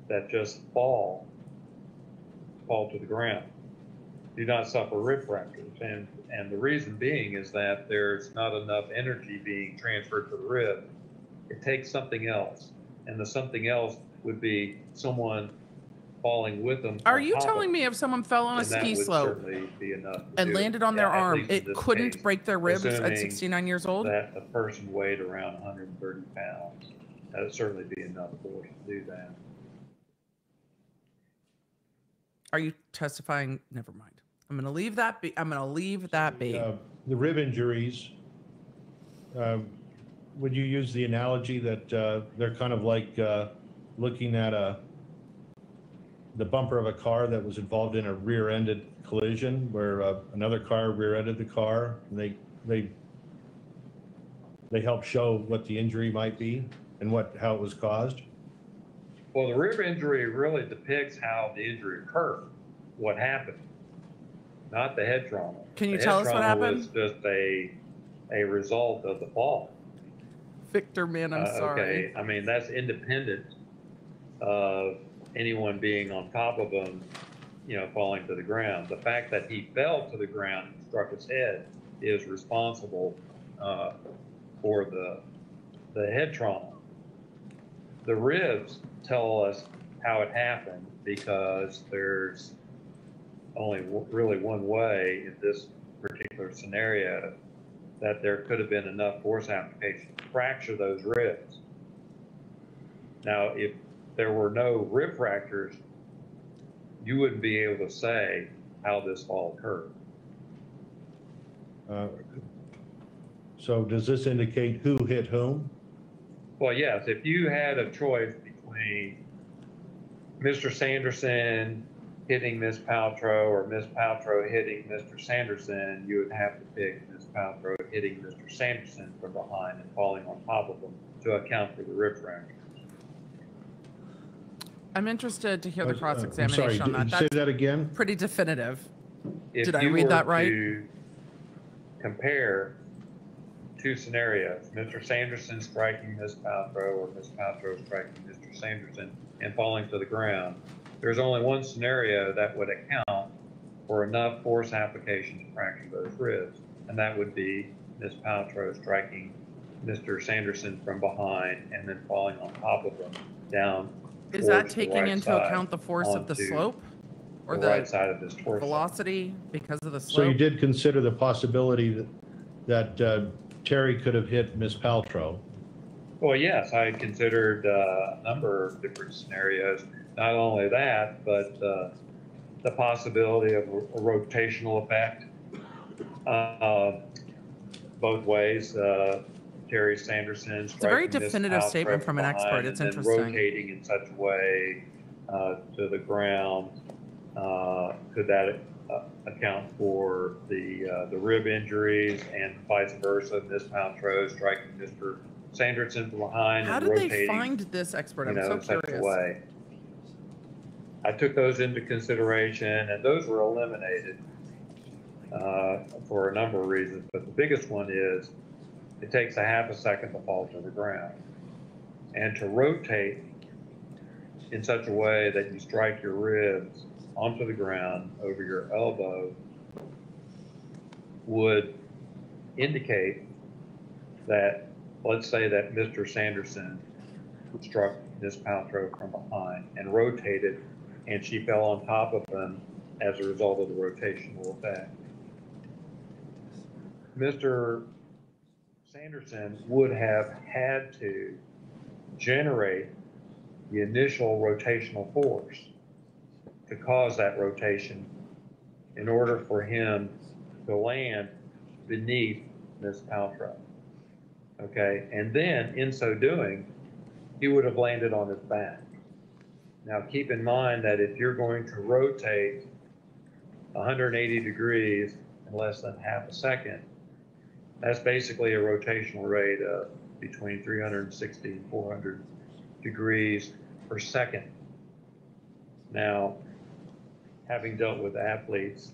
that just fall, fall to the ground, do not suffer rib fractures. And, and the reason being is that there's not enough energy being transferred to the rib. It takes something else. And the something else would be someone falling with them. Are you telling me if someone fell on a ski slope certainly be enough to and landed on their arm, it couldn't case, break their ribs at 69 years old? That the person weighed around 130 pounds. That would certainly be enough force to do that. Are you testifying? Never mind. I'm gonna leave that be. I'm gonna leave that be. Uh, The rib injuries, uh, would you use the analogy that uh, they're kind of like uh, looking at a, the bumper of a car that was involved in a rear-ended collision where uh, another car rear-ended the car? and They, they, they help show what the injury might be and what, how it was caused? Well, the rib injury really depicts how the injury occurred, what happened, not the head trauma. Can you The tell head us what trauma happened? was just a, a result of the fall. Victor, man, I'm Uh, sorry. Okay, I mean, that's independent of anyone being on top of him, you know, falling to the ground. The fact that he fell to the ground and struck his head is responsible uh, for the, the head trauma. The ribs tell us how it happened because there's only really one way in this particular scenario that there could have been enough force application to fracture those ribs. Now, if there were no rib fractures, you wouldn't be able to say how this fall occurred. Uh, So does this indicate who hit whom? Well, yes, if you had a choice between Mr. Sanderson hitting Miss Paltrow or Miss Paltrow hitting Mr. Sanderson, you would have to pick Miss Paltrow hitting Mr. Sanderson from behind and falling on top of him to account for the rib fractures. I'm interested to hear the Uh, cross I'm examination sorry, on that. did- say That's that again? pretty definitive. If Did I you read were that right? to Compare two scenarios, Mr. Sanderson striking Ms. Paltrow or Ms. Paltrow striking Mr. Sanderson and falling to the ground. There's only one scenario that would account for enough force application to fracture those ribs, and that would be Ms. Paltrow striking Mr. Sanderson from behind and then falling on top of him down. Is that towards the taking right into side account the force of the onto slope? Or the right the side of his torso. velocity because of the slope? So you slope? did consider the possibility that, that uh, Terry could have hit Miss Paltrow? Well, yes, I had considered uh, a number of different scenarios. Not only that, but uh, the possibility of a a rotational effect uh, both ways. Uh, Terry Sanderson. It's a very striking definitive statement from an expert. It's and then interesting. Rotating in such a way uh, to the ground. Uh, could that uh, account for the uh, the rib injuries and vice versa? Miss Paltrow striking Mr. Sanderson from behind How and did they rotating, find this expert? you I'm know, so in such a curious. way. I took those into consideration, and those were eliminated uh, for a number of reasons. But the biggest one is it takes a half a second to fall to the ground, and to rotate in such a way that you strike your ribs onto the ground over your elbow would indicate that, let's say that Mr. Sanderson struck Miss Paltrow from behind and rotated, and she fell on top of him as a result of the rotational effect. Mr. Sanderson would have had to generate the initial rotational force to cause that rotation in order for him to land beneath Miss Paltrow. Okay, and then in so doing, he would have landed on his back. Now, keep in mind that if you're going to rotate 180 degrees in less than half a second, that's basically a rotational rate of between 360 and 400 degrees per second. Now, having dealt with athletes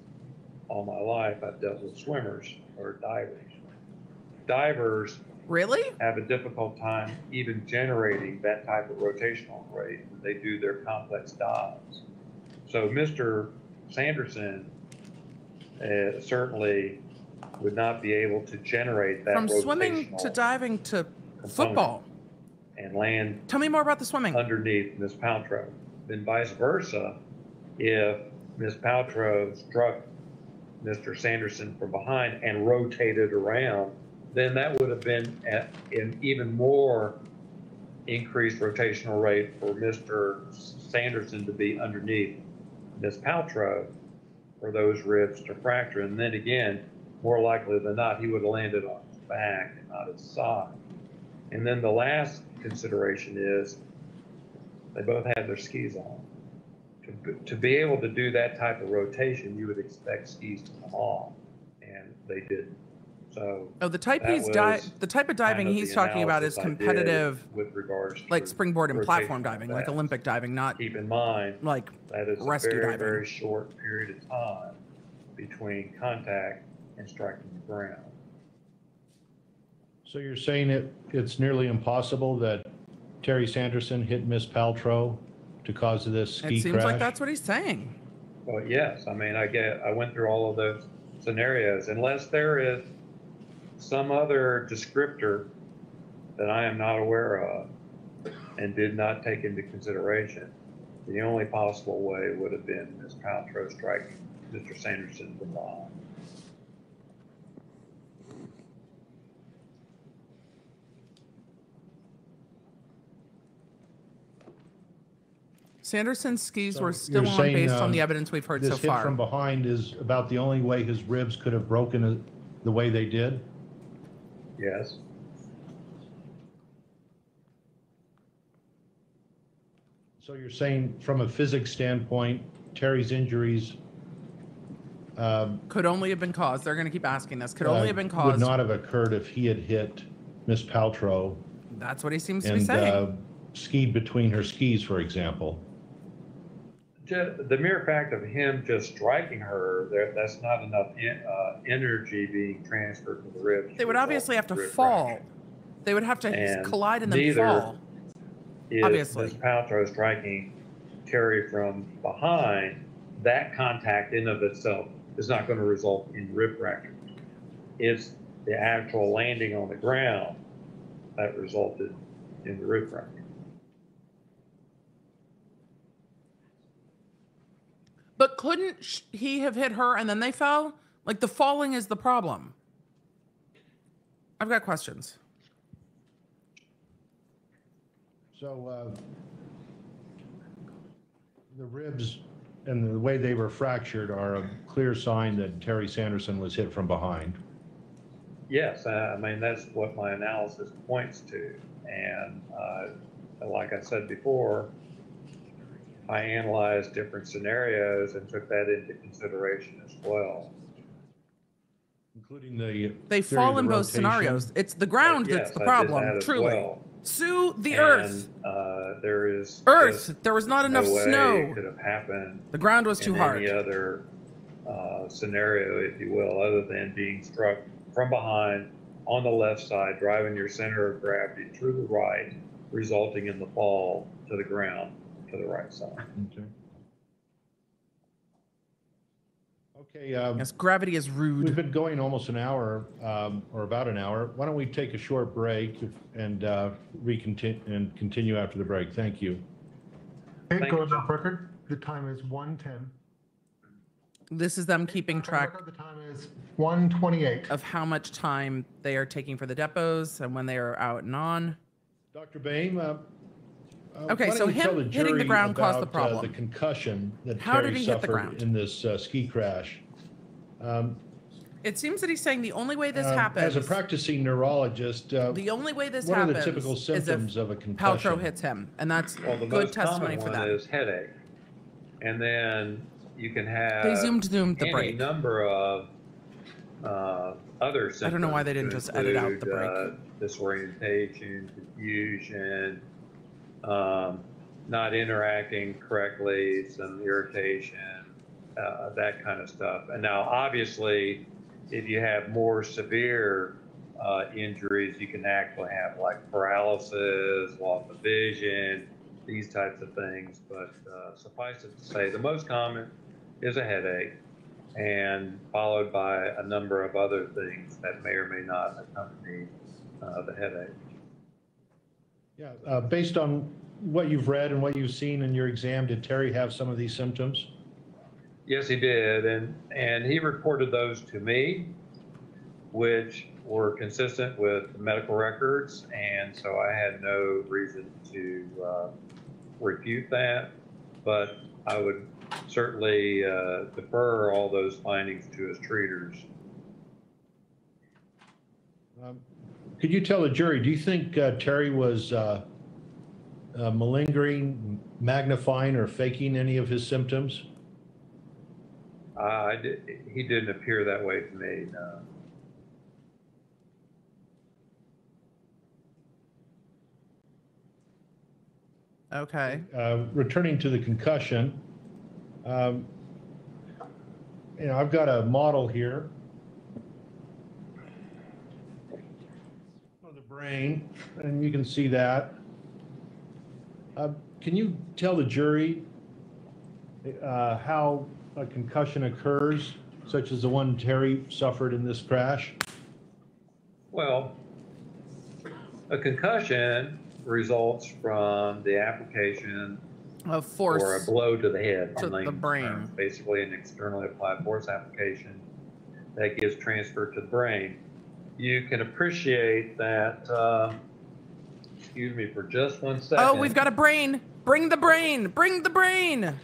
all my life, I've dealt with swimmers or divers. Divers Really? have a difficult time even generating that type of rotational rate when they do their complex dives. So Mr. Sanderson uh, certainly would not be able to generate that From swimming to diving to football. and land Tell me more about the swimming. underneath Miss Paltrow. Then vice versa, if Miss Paltrow struck Mr. Sanderson from behind and rotated around, then that would have been at an even more increased rotational rate for Mr. Sanderson to be underneath Miss Paltrow for those ribs to fracture. And then again, more likely than not, he would have landed on his back and not his side. And then the last consideration is they both had their skis on. To, be- to be able to do that type of rotation, you would expect skis to come off, and they didn't. So. Oh, the type he's di- the type of diving kind of he's talking about is analysis I did competitive, With regards to. like springboard and platform diving, like. Olympic diving, not Keep in mind. like That is a very, diving. very short period of time between contact and striking the ground. So you're saying it, it's nearly impossible that Terry Sanderson hit Miss Paltrow to cause this ski crash? It seems crash? like that's what he's saying. Well, yes, I mean, I get, I went through all of those scenarios, unless there is some other descriptor that I am not aware of and did not take into consideration, the only possible way would have been Ms. Paltrow striking Mr. Sanderson from behind. Sanderson's skis So were still you're on saying, based on the evidence we've heard so This hit far. from behind is about the only way his ribs could have broken uh, the way they did? Yes. So you're saying from a physics standpoint, Terry's injuries uh, um, Could only have been caused. They're going to keep asking this. Could uh, only have been caused. Would caused. not have occurred if he had hit Miss Paltrow That's what he seems to be and saying. uh, skied between her skis, for example. Ju- The mere fact of him just striking her, there, that's not enough en- uh, energy being transferred to the ribs. they would obviously have to fall. fracture. They would have to And collide and then fall. If Obviously. Ms. Paltrow striking Terry from behind, that contact in of itself is not going to result in rib fracture. It's the actual landing on the ground that resulted in the rib fracture. But couldn't he have hit her and then they fell? Like the falling is the problem. I've got questions. So uh, the ribs and the way they were fractured are a clear sign that Terry Sanderson was hit from behind. Yes, I I mean, that's what my analysis points to. And uh, like I said before, I analyzed different scenarios and took that into consideration as well. Including the. They fall in the both rotation. scenarios. It's the ground Yes, that's the problem, that truly. well. Sue the And, earth. Uh, there is. Earth. There was not enough way snow. it Could have happened. The ground was too in hard. Any other uh, scenario, if you will, other than being struck from behind on the left side, driving your center of gravity to the right, resulting in the fall to the ground to the right side. Okay. Okay. um, Yes, gravity is rude. We've been going almost an hour, um, or about an hour. Why don't we take a short break and uh, recontinue, and continue after the break? Thank you. Okay, Thank goes you. off record. The time is 1:10. This is them keeping track The time is 1:28. of how much time they are taking for the depos and when they are out and on. Dr. Boehme, uh, uh, Okay, why so don't you tell him the hitting the jury ground caused the about, uh, problem. The concussion that How did Terry he hit the suffered ground? in this uh, ski crash. Um, It seems that he's saying the only way this uh, happens, As a practicing neurologist, uh, the only way this what are happens the typical is if symptoms of a concussion? Paltrow hits him, and that's Well, the good most testimony common for one that. is headache, and then you can have They zoomed zoomed the any break. number of uh, other symptoms. I don't know why they didn't to just edit out the include, break. Uh, disorientation, confusion, um, not interacting correctly, some irritation, uh, that kind of stuff. And now, obviously, if you have more severe uh, injuries, you can actually have like paralysis, loss of vision, these types of things. But uh, suffice it to say, the most common is a headache, and followed by a number of other things that may or may not accompany uh, the headache. Yeah, uh, based on what you've read and what you've seen in your exam, did Terry have some of these symptoms? Yes, he did, and and he reported those to me, which were consistent with medical records, and so I had no reason to uh, refute that. But I would certainly uh, defer all those findings to his treaters. Um, Could you tell the jury, do you think uh, Terry was uh, uh, malingering, magnifying, or faking any of his symptoms? Uh, I did, he didn't appear that way to me. No. Okay. Uh, Returning to the concussion, um, you know, I've got a model here of brain, and you can see that. Uh, Can you tell the jury uh, how a concussion occurs, such as the one Terry suffered in this crash? Well, a concussion results from the application Of force or a blow to the head. to in the layman's brain. terms. Basically, an externally applied force application that gets transferred to the brain. You can appreciate that. Uh, excuse me for just one second. Oh, we've got a brain. Bring the brain. Bring the brain.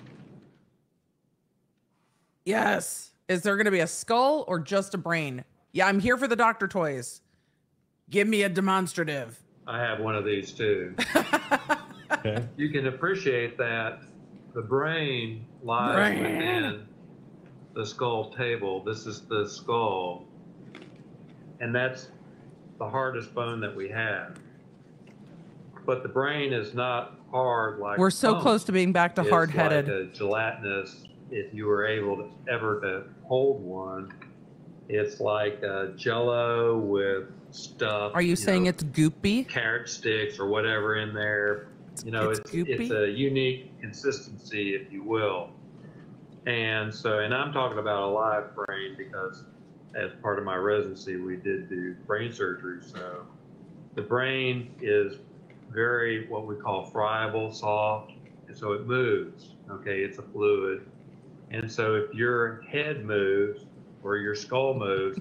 Yes. Is there going to be a skull or just a brain? Yeah, I'm here for the doctor toys. Give me a demonstrative. I have one of these too. Okay. You can appreciate that the brain lies Brain. within the skull table. This is the skull. And that's the hardest bone that we have. But the brain is not hard like We're so close to being back to It's hard-headed. Like a gelatinous. If you were able to ever to hold one, it's like a Jello with stuff. Are you saying know, it's goopy? carrot sticks or whatever in there. You know, It's it's it's, a unique consistency, if you will. And so, and I'm talking about a live brain because as part of my residency, we did do brain surgery. So the brain is very what we call friable, soft, and so it moves. Okay, it's a fluid. And so if your head moves or your skull moves,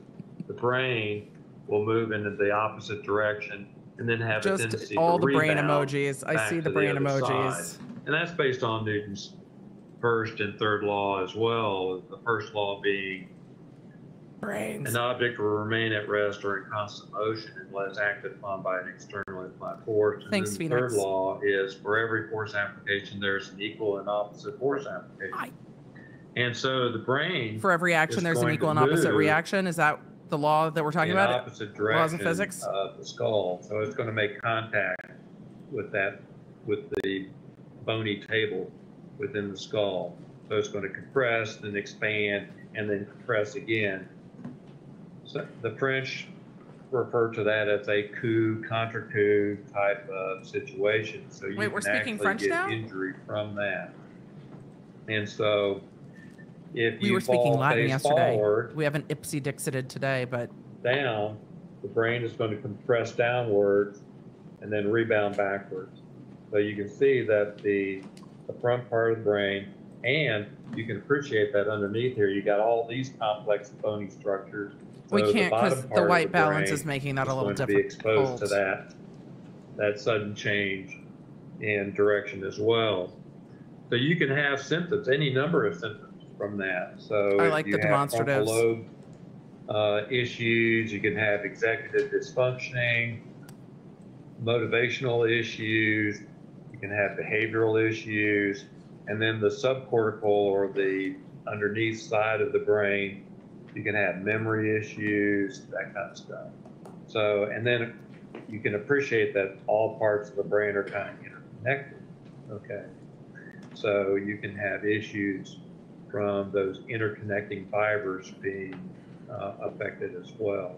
the brain will move into the opposite direction and then have a Just tendency all to the brain emojis. I see the brain other emojis. side. And that's based on Newton's first and third law as well. The first law being Brains. an object will remain at rest or in constant motion unless acted upon by an externally applied force. And Thanks, the third law is for every force application, there's an equal and opposite force application. And so the brain For every action, there's an equal and opposite reaction. Is that the law that we're talking in about? opposite Laws of physics? of the skull. So it's going to make contact with that, with the bony table within the skull. So it's going to compress, then expand, and then compress again. So the French refer to that as a coup contre coup type of situation. So you Wait, we're can speaking actually French get now? injury from that. And so if We you were speaking fall Latin face yesterday. forward, We haven't ipse dixited today, but down, the brain is going to compress downwards and then rebound backwards. So you can see that the, the front part of the brain, and you can appreciate that underneath here, you got all these complex bony structures. We So the can't 'cause bottom the part of white balance brain is making that a little going to be exposed to that, that sudden change in direction as well. So you can have symptoms, any number of symptoms from that. So I if like you the have frontal demonstratives. lobe uh, issues, you can have executive dysfunctioning, motivational issues, you can have behavioral issues, and then the subcortical or the underneath side of the brain, you can have memory issues, that kind of stuff. So, and then you can appreciate that all parts of the brain are kind of interconnected. Okay. So you can have issues from those interconnecting fibers being uh, affected as well.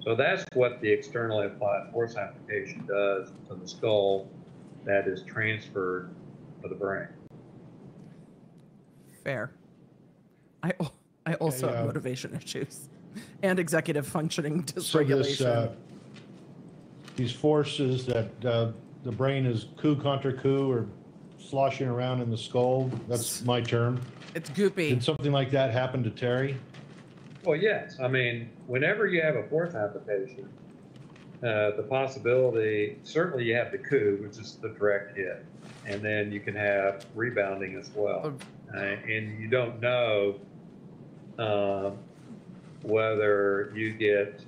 So that's what the externally applied force application does to the skull that is transferred to the brain. fair. I I also have motivation issues and executive functioning So this, dysregulation. uh, these forces that uh, the brain is coup contre coup or sloshing around in the skull, that's my term. It's goopy. Did something like that happen to Terry? Well, yes. I mean, whenever you have a fourth application, uh, the possibility certainly you have the coup, which is the direct hit, and then you can have rebounding as well. Uh, and you don't know uh, whether you get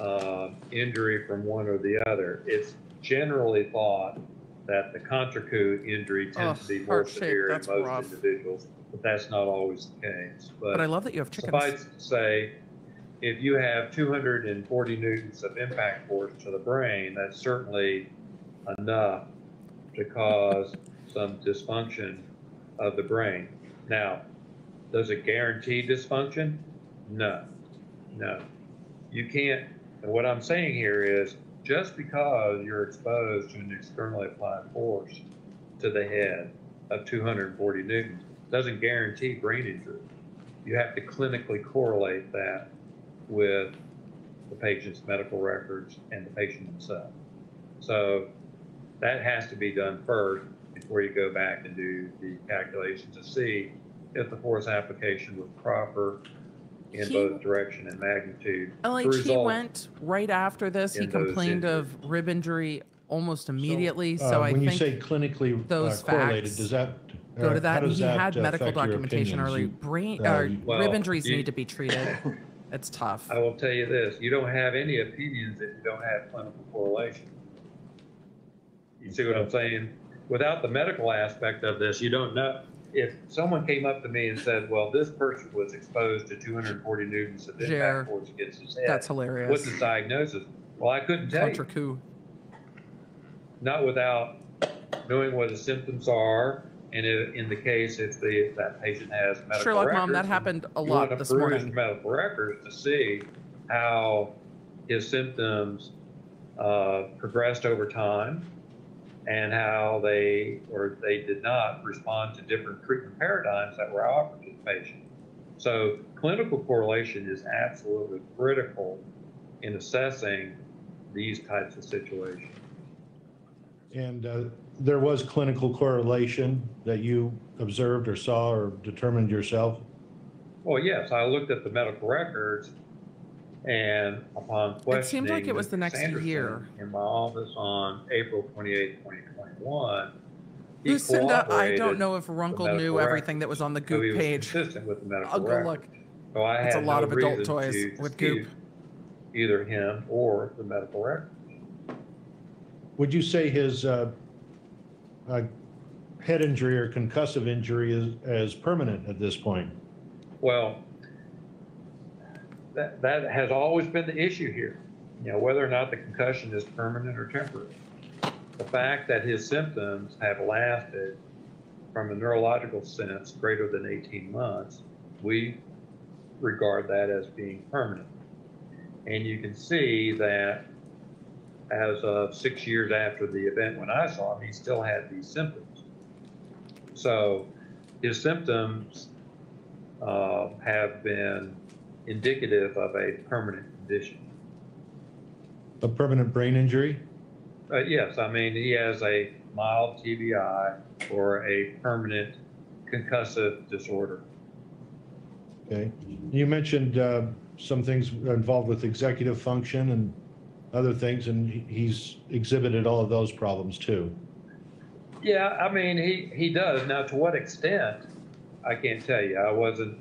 uh, injury from one or the other. It's generally thought that the contra coup injury tends Ugh, to be more severe in most rough. individuals, but that's not always the case. But I love that you have chickens. Suffice to say, if you have 240 newtons of impact force to the brain, that's certainly enough to cause some dysfunction of the brain. Now, does it guarantee dysfunction? No, no. You can't, and what I'm saying here is just because you're exposed to an externally applied force to the head of 240 newtons doesn't guarantee brain injury. You have to clinically correlate that with the patient's medical records and the patient himself. So that has to be done first before you go back and do the calculations to see if the force application was proper in He- both direction and magnitude. to LH, he result went right after this. He in those complained of rib injury almost immediately. So, Uh, I When you think say clinically uh, those correlated, facts does that? go uh, to that. how does he that had medical affect your documentation opinions? early. You- Brain uh, or you- Well, rib injuries you- need to be treated. it's tough. I will tell you this, you don't have any opinions if you don't have clinical correlation. You see what I'm saying? Without the medical aspect of this, you don't know. If someone came up to me and said, well, this person was exposed to 240 newtons of Jer, impact force against his head. that's hilarious. What's the diagnosis? Well, I couldn't tell Contra you. coup. Not without knowing what the symptoms are, and if, in the case if the if that patient has medical Sherlock, records. Mom, that happened a lot you lot wanna this morning. the medical records to see how his symptoms uh, progressed over time and how they or they did not respond to different treatment paradigms that were offered to the patient. So clinical correlation is absolutely critical in assessing these types of situations. And uh, there was clinical correlation that you observed or saw or determined yourself? Well, yes, I looked at the medical records and upon questioning. It seemed like it was the next Sanderson year. In my office on April 28, 2021. Lucinda, I don't know if with Runkle knew everything that was on the So Goop he was page. Consistent with the medical I'll go records. look. So I It's a lot no of adult toys to with dispute Goop. Either him or the medical record. Would you say his uh, uh, head injury or concussive injury is, as permanent at this point? Well, that, that has always been the issue here, you know, whether or not the concussion is permanent or temporary. The fact that his symptoms have lasted from a neurological sense greater than 18 months, we regard that as being permanent. And you can see that as of six years after the event when I saw him, he still had these symptoms. So his symptoms uh, have been indicative of a permanent condition. A permanent brain injury? Uh, yes, I mean, he has a mild TBI or a permanent concussive disorder. Okay. You mentioned uh, some things involved with executive function and other things, and he's exhibited all of those problems too. Yeah, I mean, he, he does. Now, to what extent, I can't tell you. I wasn't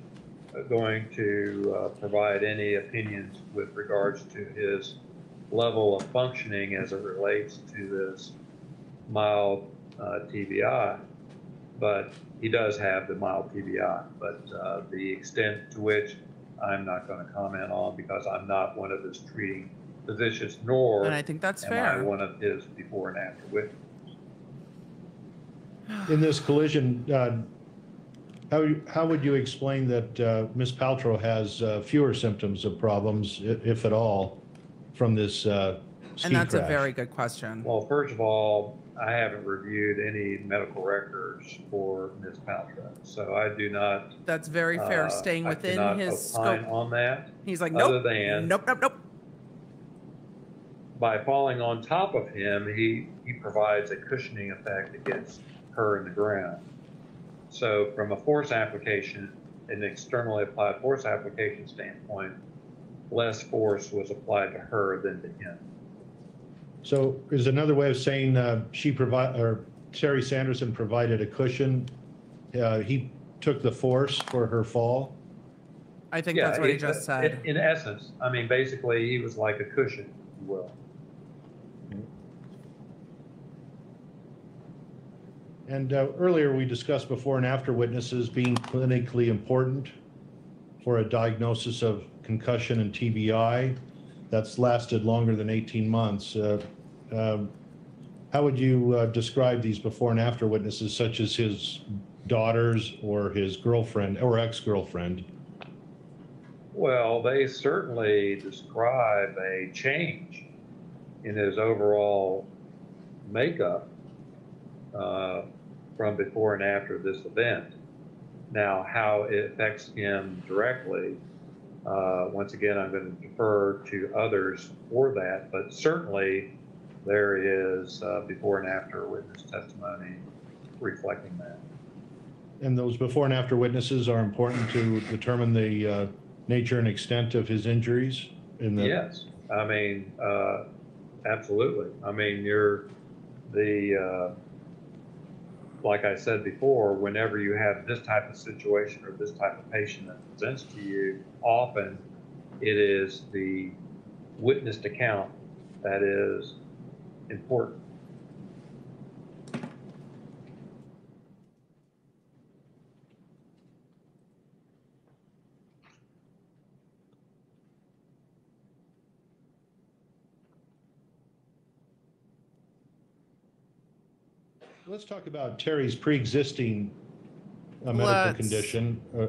going to uh, provide any opinions with regards to his level of functioning as it relates to this mild uh, TBI. But he does have the mild TBI, but uh, the extent to which I'm not going to comment on because I'm not one of his treating physicians, nor And I think that's am I fair. one of his before and after witnesses. In this collision, uh, how, how would you explain that uh, Ms. Paltrow has uh, fewer symptoms of problems, i- if at all, from this uh, ski And that's a crash? very good question. Well, first of all, I haven't reviewed any medical records for Ms. Paltrow, so I do not. That's very fair, uh, staying I within cannot his opine scope. On that. He's like, Other nope, than nope, nope, nope. by falling on top of him, he, he provides a cushioning effect against her in the ground. So from a force application, an externally applied force application standpoint, less force was applied to her than to him. So is another way of saying uh, she provide, or Terry Sanderson provided a cushion? uh, He took the force for her fall? I think Yeah, that's what he just it- said. In essence, I mean, basically, he was like a cushion, if you will. And uh, earlier, we discussed before and after witnesses being clinically important for a diagnosis of concussion and TBI. That's lasted longer than 18 months. Uh, um, How would you uh, describe these before and after witnesses, such as his daughters or his girlfriend or ex-girlfriend? Well, they certainly describe a change in his overall makeup uh, from before and after this event. Now, how it affects him directly, uh, once again, I'm going to defer to others for that, but certainly there is uh, before and after witness testimony reflecting that. And those before and after witnesses are important to determine the uh, nature and extent of his injuries in the Yes, I mean, uh, absolutely. I mean, you're the, uh, like I said before, whenever you have this type of situation or this type of patient that presents to you, often it is the witnessed account that is important. Let's talk about Terry's pre-existing uh, medical Let's. condition. Uh,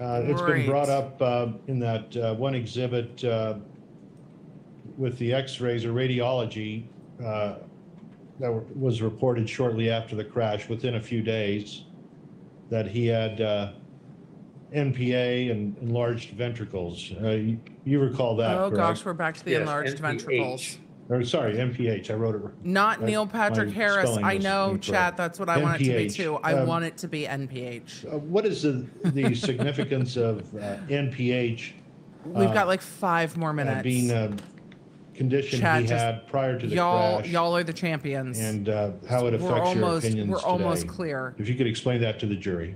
uh, It's been brought up uh, in that uh, one exhibit uh, with the x-rays or radiology uh, that was reported shortly after the crash, within a few days, that he had uh, NPH and enlarged ventricles. Uh, You you recall that, Oh correct? gosh, we're back to the Yes, enlarged NPH. ventricles. Or, sorry, MPH, I wrote it. Not Neil Patrick Harris. I know, incorrect. chat. That's what I want it to be too. I Um, want it to be NPH. Uh, What is the, the significance of uh, NPH? We've uh, got like five more uh, minutes. Being a condition Chat, he just- had prior to the y'all, crash y'all are the champions. and uh, how it We're affects your almost- opinions we're almost clear. If you could explain that to the jury.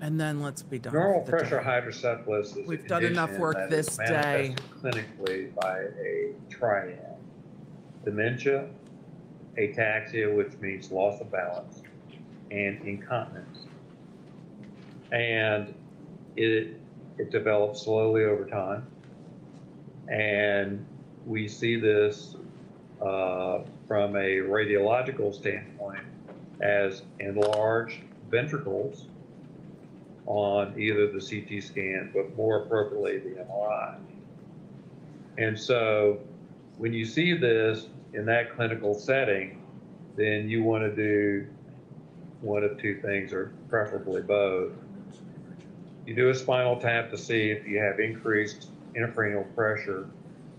And then let's be done. Normal with pressure day. hydrocephalus is We've done enough work that this is day. manifested clinically by a triad. Dementia, ataxia, which means loss of balance, and incontinence. And it, it develops slowly over time. And we see this uh, from a radiological standpoint as enlarged ventricles on either the CT scan, but more appropriately, the MRI. And so when you see this in that clinical setting, then you want to do one of two things, or preferably both. You do a spinal tap to see if you have increased intracranial pressure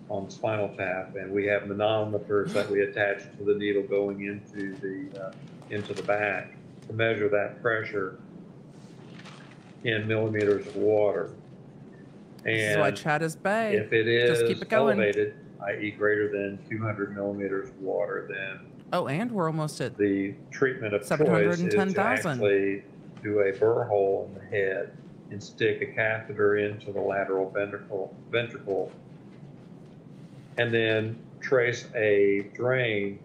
on the spinal tap, and we have manometers that we attach to the needle going into the uh, into the back to measure that pressure in millimeters of water. This is why And chat is bay. if it is Just keep it going. elevated, i.e. greater than 200 millimeters of water, then Oh, and we're almost at the treatment of choice is to 710,000. actually do a burr hole in the head and stick a catheter into the lateral ventricle, ventricle, and then trace a drain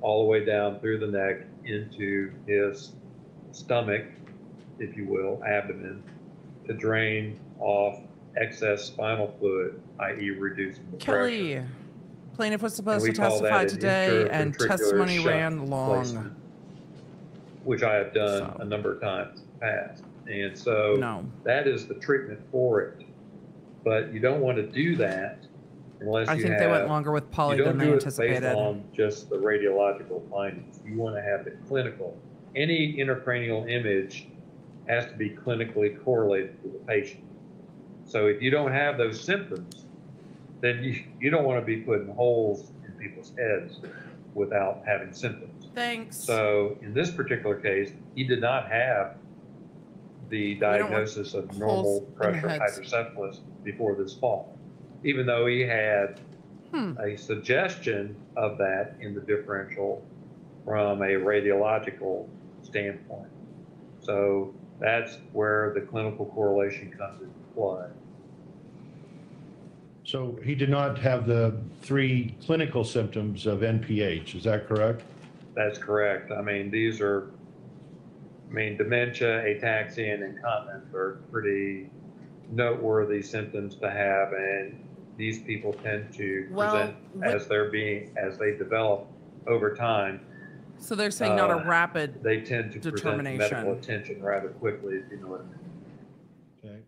all the way down through the neck into his stomach, if you will, abdomen, to drain off excess spinal fluid, i.e. reducing the pressure. Kelly. Plaintiff was supposed to testify today, and testimony ran long. Which I have done a number of times in the past. And so No. that is the treatment for it. But you don't want to do that unless I you think they went longer with poly you don't than they do it anticipated. Based on just the radiological findings. You want to have the clinical. Any intracranial image has to be clinically correlated to the patient. So if you don't have those symptoms, then you, you don't want to be putting holes in people's heads without having symptoms. Thanks. So in this particular case, he did not have the diagnosis of normal pressure hydrocephalus before this fall, even though he had Hmm. a suggestion of that in the differential from a radiological standpoint. So that's where the clinical correlation comes into play. So he did not have the three clinical symptoms of NPH, is that correct? That's correct. I mean, these are, I mean, dementia, ataxia, and incontinence are pretty noteworthy symptoms to have, and these people tend to Well, present with- as they're being, as they develop over time. So they're saying not a uh, rapid They tend to present medical determination. attention rather quickly, if you know what I mean. Okay.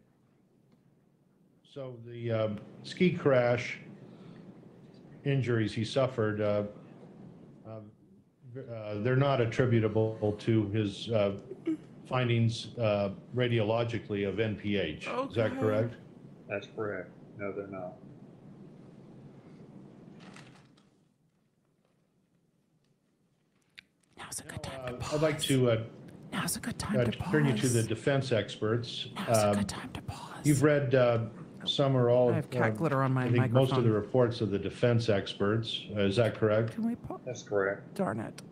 So the um, ski crash injuries he suffered, uh, uh, uh, they're not attributable to his uh, findings uh, radiologically of NPH. Is that correct? That's correct. No, they're not. Now's a good time Uh, I'd like to uh, Now's a good time uh, to turn you to the defense experts. Now's a Um, good time to pause. You've read uh, some or all. I have cat uh, glitter on my I think most of microphone. the reports of the defense experts. Uh, Is that correct? Can we pause? That's correct. Darn it.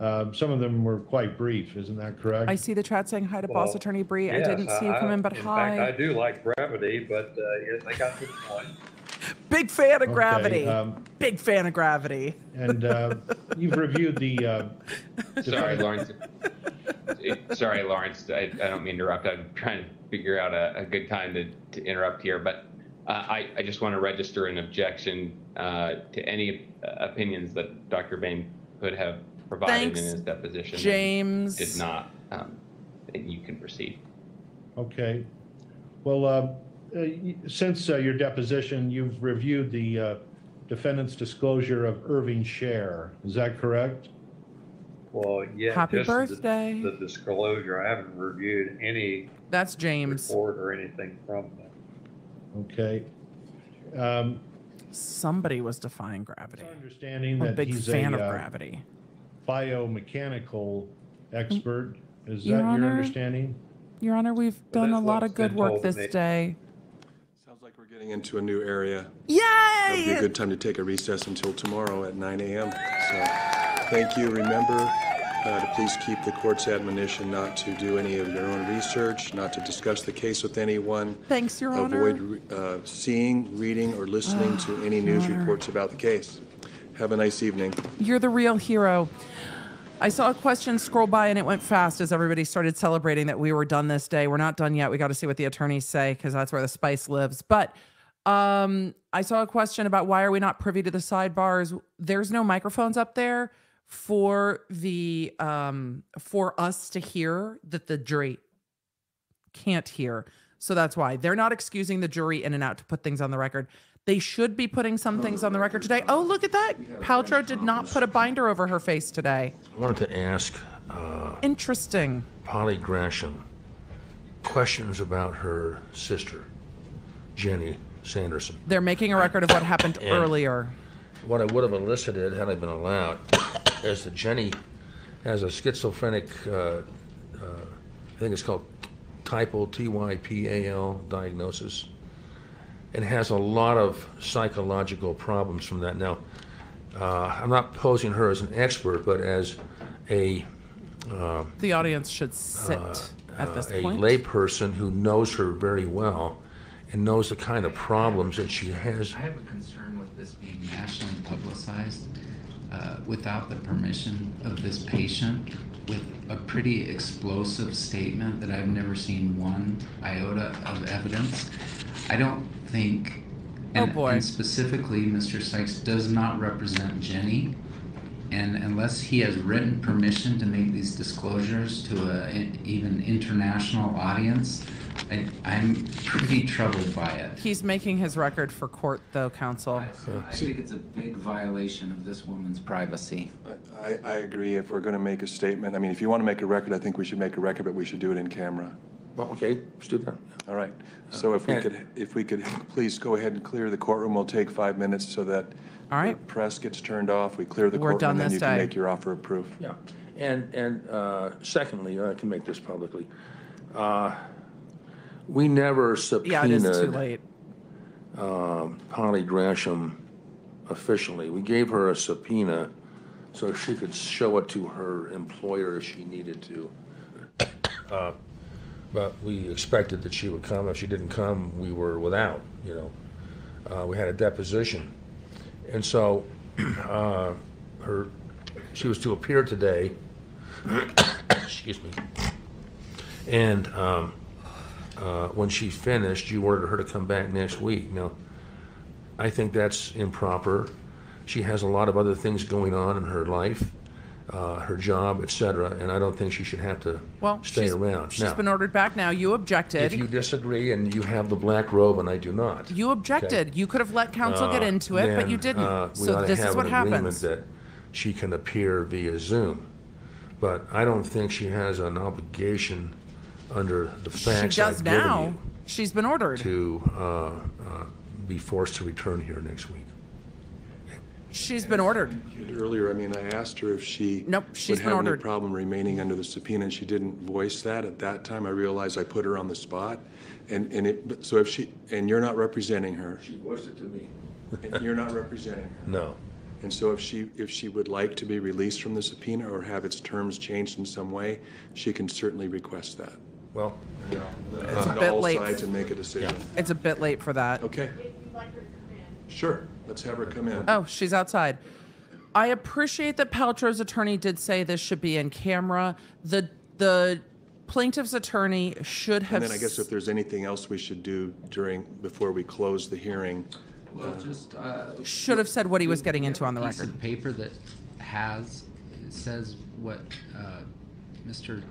Um, Some of them were quite brief, isn't that correct? I see the chat saying hi to boss Well, attorney Bree. I yes, didn't see you come in, but in hi. fact, I do like brevity, but uh, yes, I got to the point. Big fan of Okay, gravity. um, Big fan of gravity. And uh, you've reviewed the. uh, Sorry, defense- Lawrence. It- Sorry, Lawrence. I, I don't mean to interrupt. I'm trying to figure out a, a good time to, to interrupt here, but uh, I, I just want to register an objection uh, to any uh, opinions that Dr. Boehme could have provided Thanks, in his deposition. and James. Did not, um, and you can proceed. Okay. Well, uh, uh, y- since uh, your deposition, you've reviewed the uh, defendant's disclosure of Irving Scher. Is that correct? Well, yeah. Happy just the- birthday. The disclosure, I haven't reviewed any That's James. report or anything from them. Okay. Um, Somebody was defying gravity. Understanding I'm a that big he's fan a of uh, gravity. Biomechanical expert. Is Your that your understanding? Your Honor, we've done a that's lot what's of good been work told this me. day. Sounds like we're getting into a new area. Yay! That would be a good time to take a recess until tomorrow at 9 a.m. So, thank you. Remember uh, to please keep the court's admonition not to do any of your own research, not to discuss the case with anyone. Thanks, Your Honor. Avoid uh, seeing, reading, or listening to any news Honor. reports about the case. Have a nice evening. You're the real hero. I saw a question scroll by and it went fast as everybody started celebrating that we were done this day. We're not done yet. We got to see what the attorneys say because that's where the spice lives. But um, I saw a question about why are we not privy to the sidebars? There's no microphones up there for the um, for us to hear that the jury can't hear. So that's why they're not excusing the jury in and out to put things on the record. They should be putting some things on the record today. Oh, look at that. Paltrow did not put a binder over her face today. I wanted to ask uh, Interesting. Polly Grashan questions about her sister, Jenny Sanderson. They're making a record of what happened And- earlier. What I would have elicited had I been allowed is that Jenny has a schizophrenic, uh, uh, I think it's called typal, T-Y-P-A-L diagnosis, and has a lot of psychological problems from that. Now, uh, I'm not posing her as an expert, but as a uh, The audience should sit uh, at this a point. layperson who knows her very well and knows the kind of problems that she has. I have a concern with this being nationally publicized uh, without the permission of this patient with a pretty explosive statement that I've never seen one iota of evidence. I don't think, Oh, and, boy. and specifically, Mr. Sykes does not represent Jenny. And unless he has written permission to make these disclosures to a in- even international audience, I, I'm pretty troubled by it. He's making his record for court, though, counsel. I think it's a big violation of this woman's privacy. I, I agree. If we're going to make a statement, I mean, if you want to make a record, I think we should make a record, but we should do it in camera. Well, okay, let's do that. All right. So if we could, if we could, please go ahead and clear the courtroom. We'll take five minutes so that All right. the press gets turned off. We clear the We're done courtroom, then this you can day. make your offer of proof. Yeah, and, and uh, secondly, I can make this publicly. uh, We never Yeah, it is too subpoenaed late. um, Polly Grashan officially. We gave her a subpoena so she could show it to her employer if she needed to. Uh, But we expected that she would come. If she didn't come, we were without, you know. Uh, We had a deposition. And so uh, her, she was to appear today. Excuse me. And um, uh, when she finished, you ordered her to come back next week. Now, I think that's improper. She has a lot of other things going on in her life, uh, her job, etc. and I don't think she should have to Well, stay she's, around. she's Now, been ordered back now. You objected. if you disagree and you have the black robe and I do not. You objected. You could have let counsel get uh, into it, but you didn't. uh, so this is what an agreement happens. That she can appear via Zoom. But I don't think she has an obligation under the She facts does I've given now. She's been ordered. to uh, uh, be forced to return here next week. She's been ordered. Earlier, I mean, I asked her if she Nope, would she's been have any problem remaining under the subpoena, and she didn't voice that at that time. I realized I put her on the spot. And, and it, so if she, and you're not representing her, She voiced it to me. and you're not representing her. No. And so if she, if she would like to be released from the subpoena or have its terms changed in some way, she can certainly request that. Well, It's a bit all late. sides and make a decision. It's a bit late for that. Okay. Sure, let's have her come in. Oh, she's outside. I appreciate that Paltrow's attorney did say this should be in camera. The the plaintiff's attorney should have. And then I guess if there's anything else we should do during, before we close the hearing. Well, just, uh, should have said what he was getting into on the piece record. of paper that has says what uh, Mr.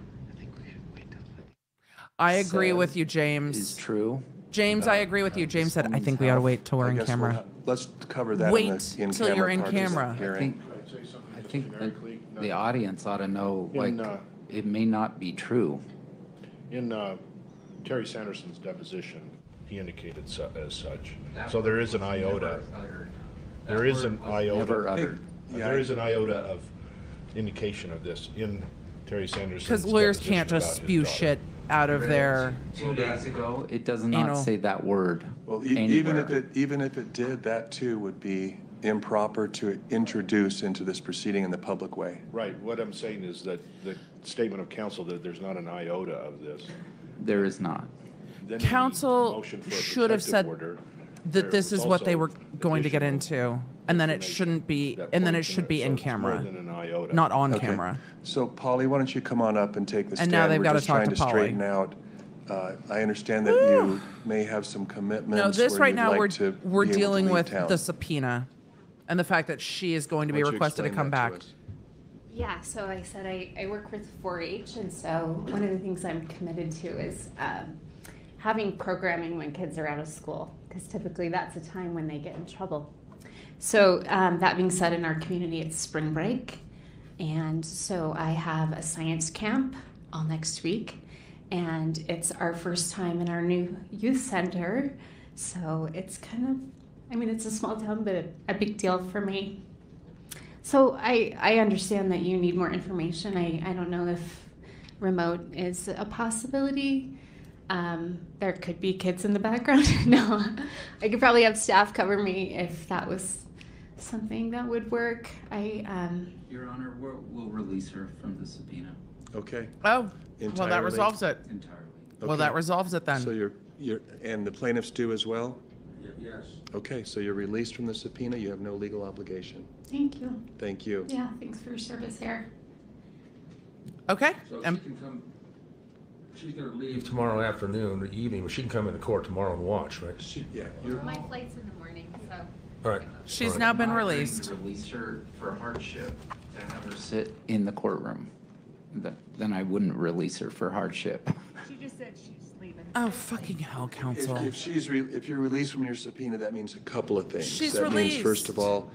I agree with you, James. is true. James, I agree with you. James said, I think we ought to wait till we're in guess we'll camera. Let's cover that in Wait the in-camera till you're in part of the camera. I think, I think that the audience ought to know, like, In, uh, it may not be true. In uh, Terry Sanderson's deposition, he indicated so- as such. So there is an iota. There is an Never iota. uttered. There is an iota of indication of this in Terry Sanderson's Because lawyers can't just about his spew daughter. shit out of their. Two days ago, it does Anal. not say that word Well, e- even if it, even if it did, that too would be improper to introduce into this proceeding in the public way. Right, what I'm saying is that the statement of counsel that there's not an iota of this. There is not. Then Counsel motion for a should have said order. that There this is what they were going to get into, and then it shouldn't be, and then it should be in camera, an iota. not on Okay. camera. So Polly, why don't you come on up and take the And stand? now they've We're gotta just talk trying to to Polly. straighten out. Uh, I understand that you may have some commitments. No, this where right you'd now, like we're, to we're be able to dealing leave with town. the subpoena and the fact that she is going to be Why don't you requested to explain come that back. us? Yeah, so I said I, I work with 4-H, and so one of the things I'm committed to is um, having programming when kids are out of school, because typically that's a time when they get in trouble. So um, that being said, in our community, it's spring break, and so I have a science camp all next week, and it's our first time in our new youth center, so it's kind of, I mean, it's a small town, but a, big deal for me. So I, I understand that you need more information. I, I don't know if remote is a possibility. Um, there could be kids in the background. no, I could probably have staff cover me if that was something that would work. I um, Your Honor, we'll, we'll release her from the subpoena Okay. Oh, well, that resolves it. entirely. Well, that resolves it then. So you're, you're, and the plaintiffs do as well? Yes. Okay, so you're released from the subpoena, you have no legal obligation. thank you. Thank you. Yeah, thanks for your service here. Okay. So Um, she can come, she's gonna leave tomorrow afternoon or evening, but she can come into court tomorrow and watch, right? Yeah. My flight's in the morning, so. All right. She's all right. now been I'm not agreeing released. Release her for hardship, to have her sit in the courtroom. Th- Then I wouldn't release her for hardship. She just said she's leaving. Oh, fucking hell, If, counsel. if she's, re- if you're released from your subpoena, that means a couple of things. She's That means, first of all,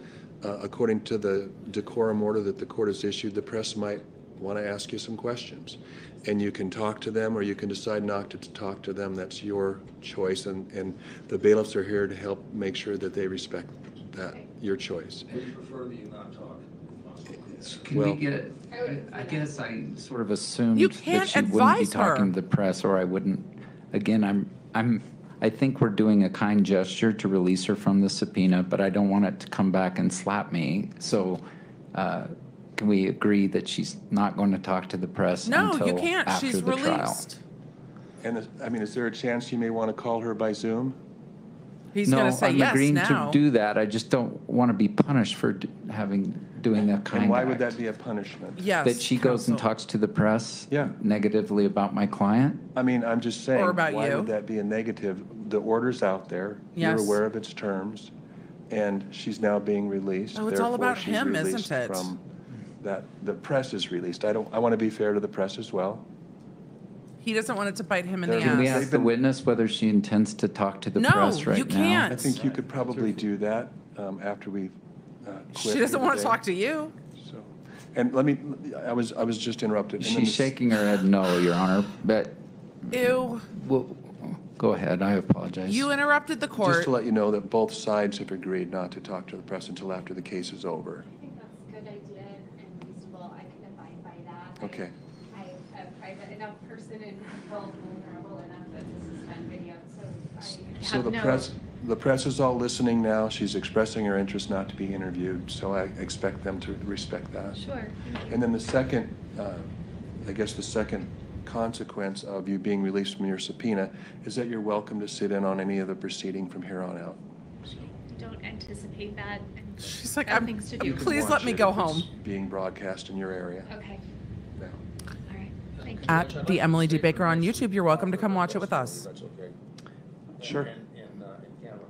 uh, according to the decorum order that the court has issued, the press might want to ask you some questions. And you can talk to them, or you can decide not to talk to them. That's your choice, and, and the bailiffs are here to help make sure that they respect that, your choice. We prefer that you not talk. Can we Well- get, I guess I sort of assumed You that can't she wouldn't be advise her. talking to the press, or I wouldn't. Again, I'm, I'm, I think we're doing a kind gesture to release her from the subpoena, but I don't want it to come back and slap me. So, uh, can we agree that she's not going to talk to the press No, until you can't. after She's the trial? released. And, is- I mean, is there a chance you may want to call her by Zoom? He's going to say no, I'm yes agreeing now. to do that. I just don't want to be punished for d- having, doing that kind of And why would act. that be a punishment? Yes. That she goes and counsel. talks to the press? Yeah. Negatively about my client? I mean, I'm just saying. Or about Why you. would that be a negative? The order's out there. Yes. You're aware of its terms, and she's now being released. Oh, it's all Therefore, about she's him, isn't released it? From that, the press is released. I don't, I want to be fair to the press as well. He doesn't want it to bite him in the They're- Can we ass. ask They've the witness whether she intends to talk to the No, press right now? you can't. I think you could probably do that um, after we quit. Uh, she doesn't want to talk to you. So, And let me, I was, I was just interrupted. And then She's the- shaking her head no, Your Honor, but, Ew. well, go ahead, I apologize. You interrupted the court. Just court. to let you know that both sides have agreed not to talk to the press until after the case is over. I think that's a good idea and reasonable. I can abide by that. Okay. I'm a private enough person and felt vulnerable enough that this is on video, so I So have the no. press, the press is all listening now. She's expressing her interest not to be interviewed, so I expect them to respect that. Sure. And then the second, uh, I guess the second consequence of you being released from your subpoena is that you're welcome to sit in on any of the proceeding from here on out. Don't anticipate that. and She's like, I'm, things to You do. can please let watch me it go if it's home. Being broadcast in your area. Okay, Yeah. all right, thank you. At the Emily D. Baker on YouTube, you're welcome to come watch it with us. That's okay. Sure. And, and, uh, in camera.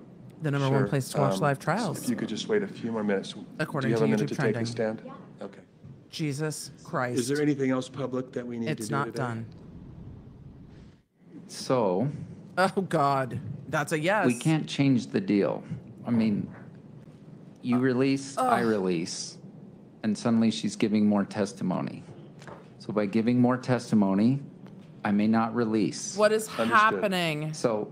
The number one Sure. place to watch Um, live If trials. you could just wait a few more minutes. According Do you to have a minute YouTube to take trending. the stand? Okay. Jesus Christ. Is there anything else public that we need to do It's not today? done. So Oh God, that's a yes. we can't change the deal. I mean, you release, I release, and suddenly she's giving more testimony. So by giving more testimony, I may not release. What is happening? So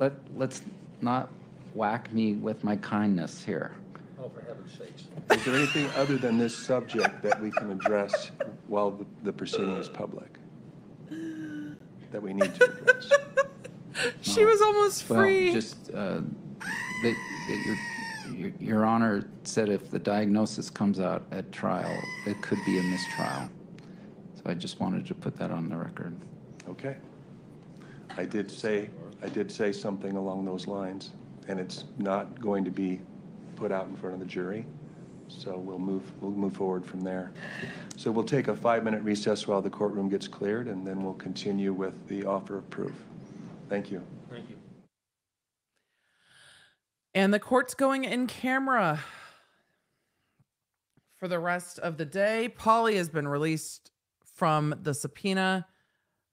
let, let's not whack me with my kindness here. Oh, for heaven's sakes. Is there anything other than this subject that we can address while the- the proceeding is public? That we need to address? She was almost free. Well, just, uh, that, that your, your, your honor said if the diagnosis comes out at trial, it could be a mistrial. So I just wanted to put that on the record. Okay. I did say, I did say something along those lines, and it's not going to be put out in front of the jury. So we'll move, we'll move forward from there. So we'll take a five-minute recess while the courtroom gets cleared, and then we'll continue with the offer of proof. Thank you. Thank you. And the court's going in camera for the rest of the day. Polly has been released from the subpoena.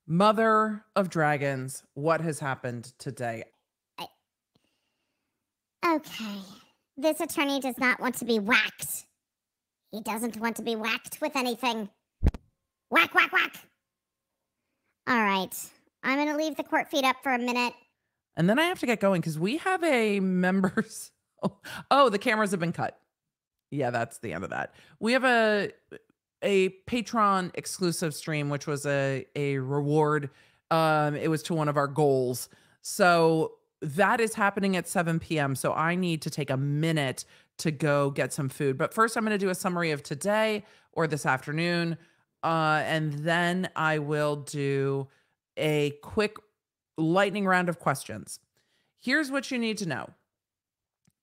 Mother of Dragons, what has happened today? Okay. This attorney does not want to be whacked. He doesn't want to be whacked with anything. Whack, whack, whack. All right. I'm going to leave the court feed up for a minute. And then I have to get going because we have a members. Oh, the cameras have been cut. Yeah, that's the end of that. We have a a Patreon exclusive stream, which was a a reward. Um, it was to one of our goals. So that is happening at 7 p.m. So I need to take a minute to go get some food. But first, I'm going to do a summary of today or this afternoon, uh, and then I will do a quick lightning round of questions. Here's what you need to know.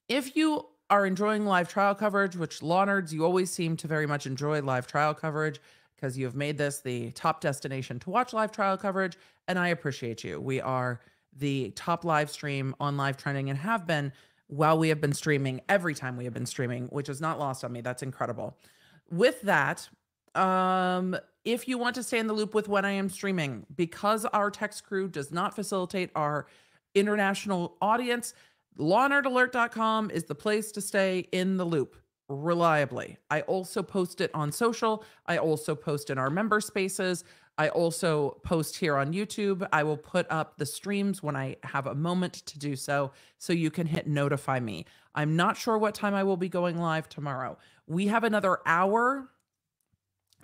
If you are enjoying live trial coverage, which law nerds, you always seem to very much enjoy live trial coverage because you have made this the top destination to watch live trial coverage, and I appreciate you. We are the top live stream on live trending and have been while we have been streaming every time we have been streaming, which is not lost on me. That's incredible. With that, um, if you want to stay in the loop with when I am streaming, because our text crew does not facilitate our international audience, lawnerdalert.com is the place to stay in the loop reliably. I also post it on social. I also post in our member spaces. I also post here on YouTube. I will put up the streams when I have a moment to do so, so you can hit notify me. I'm not sure what time I will be going live tomorrow. We have another hour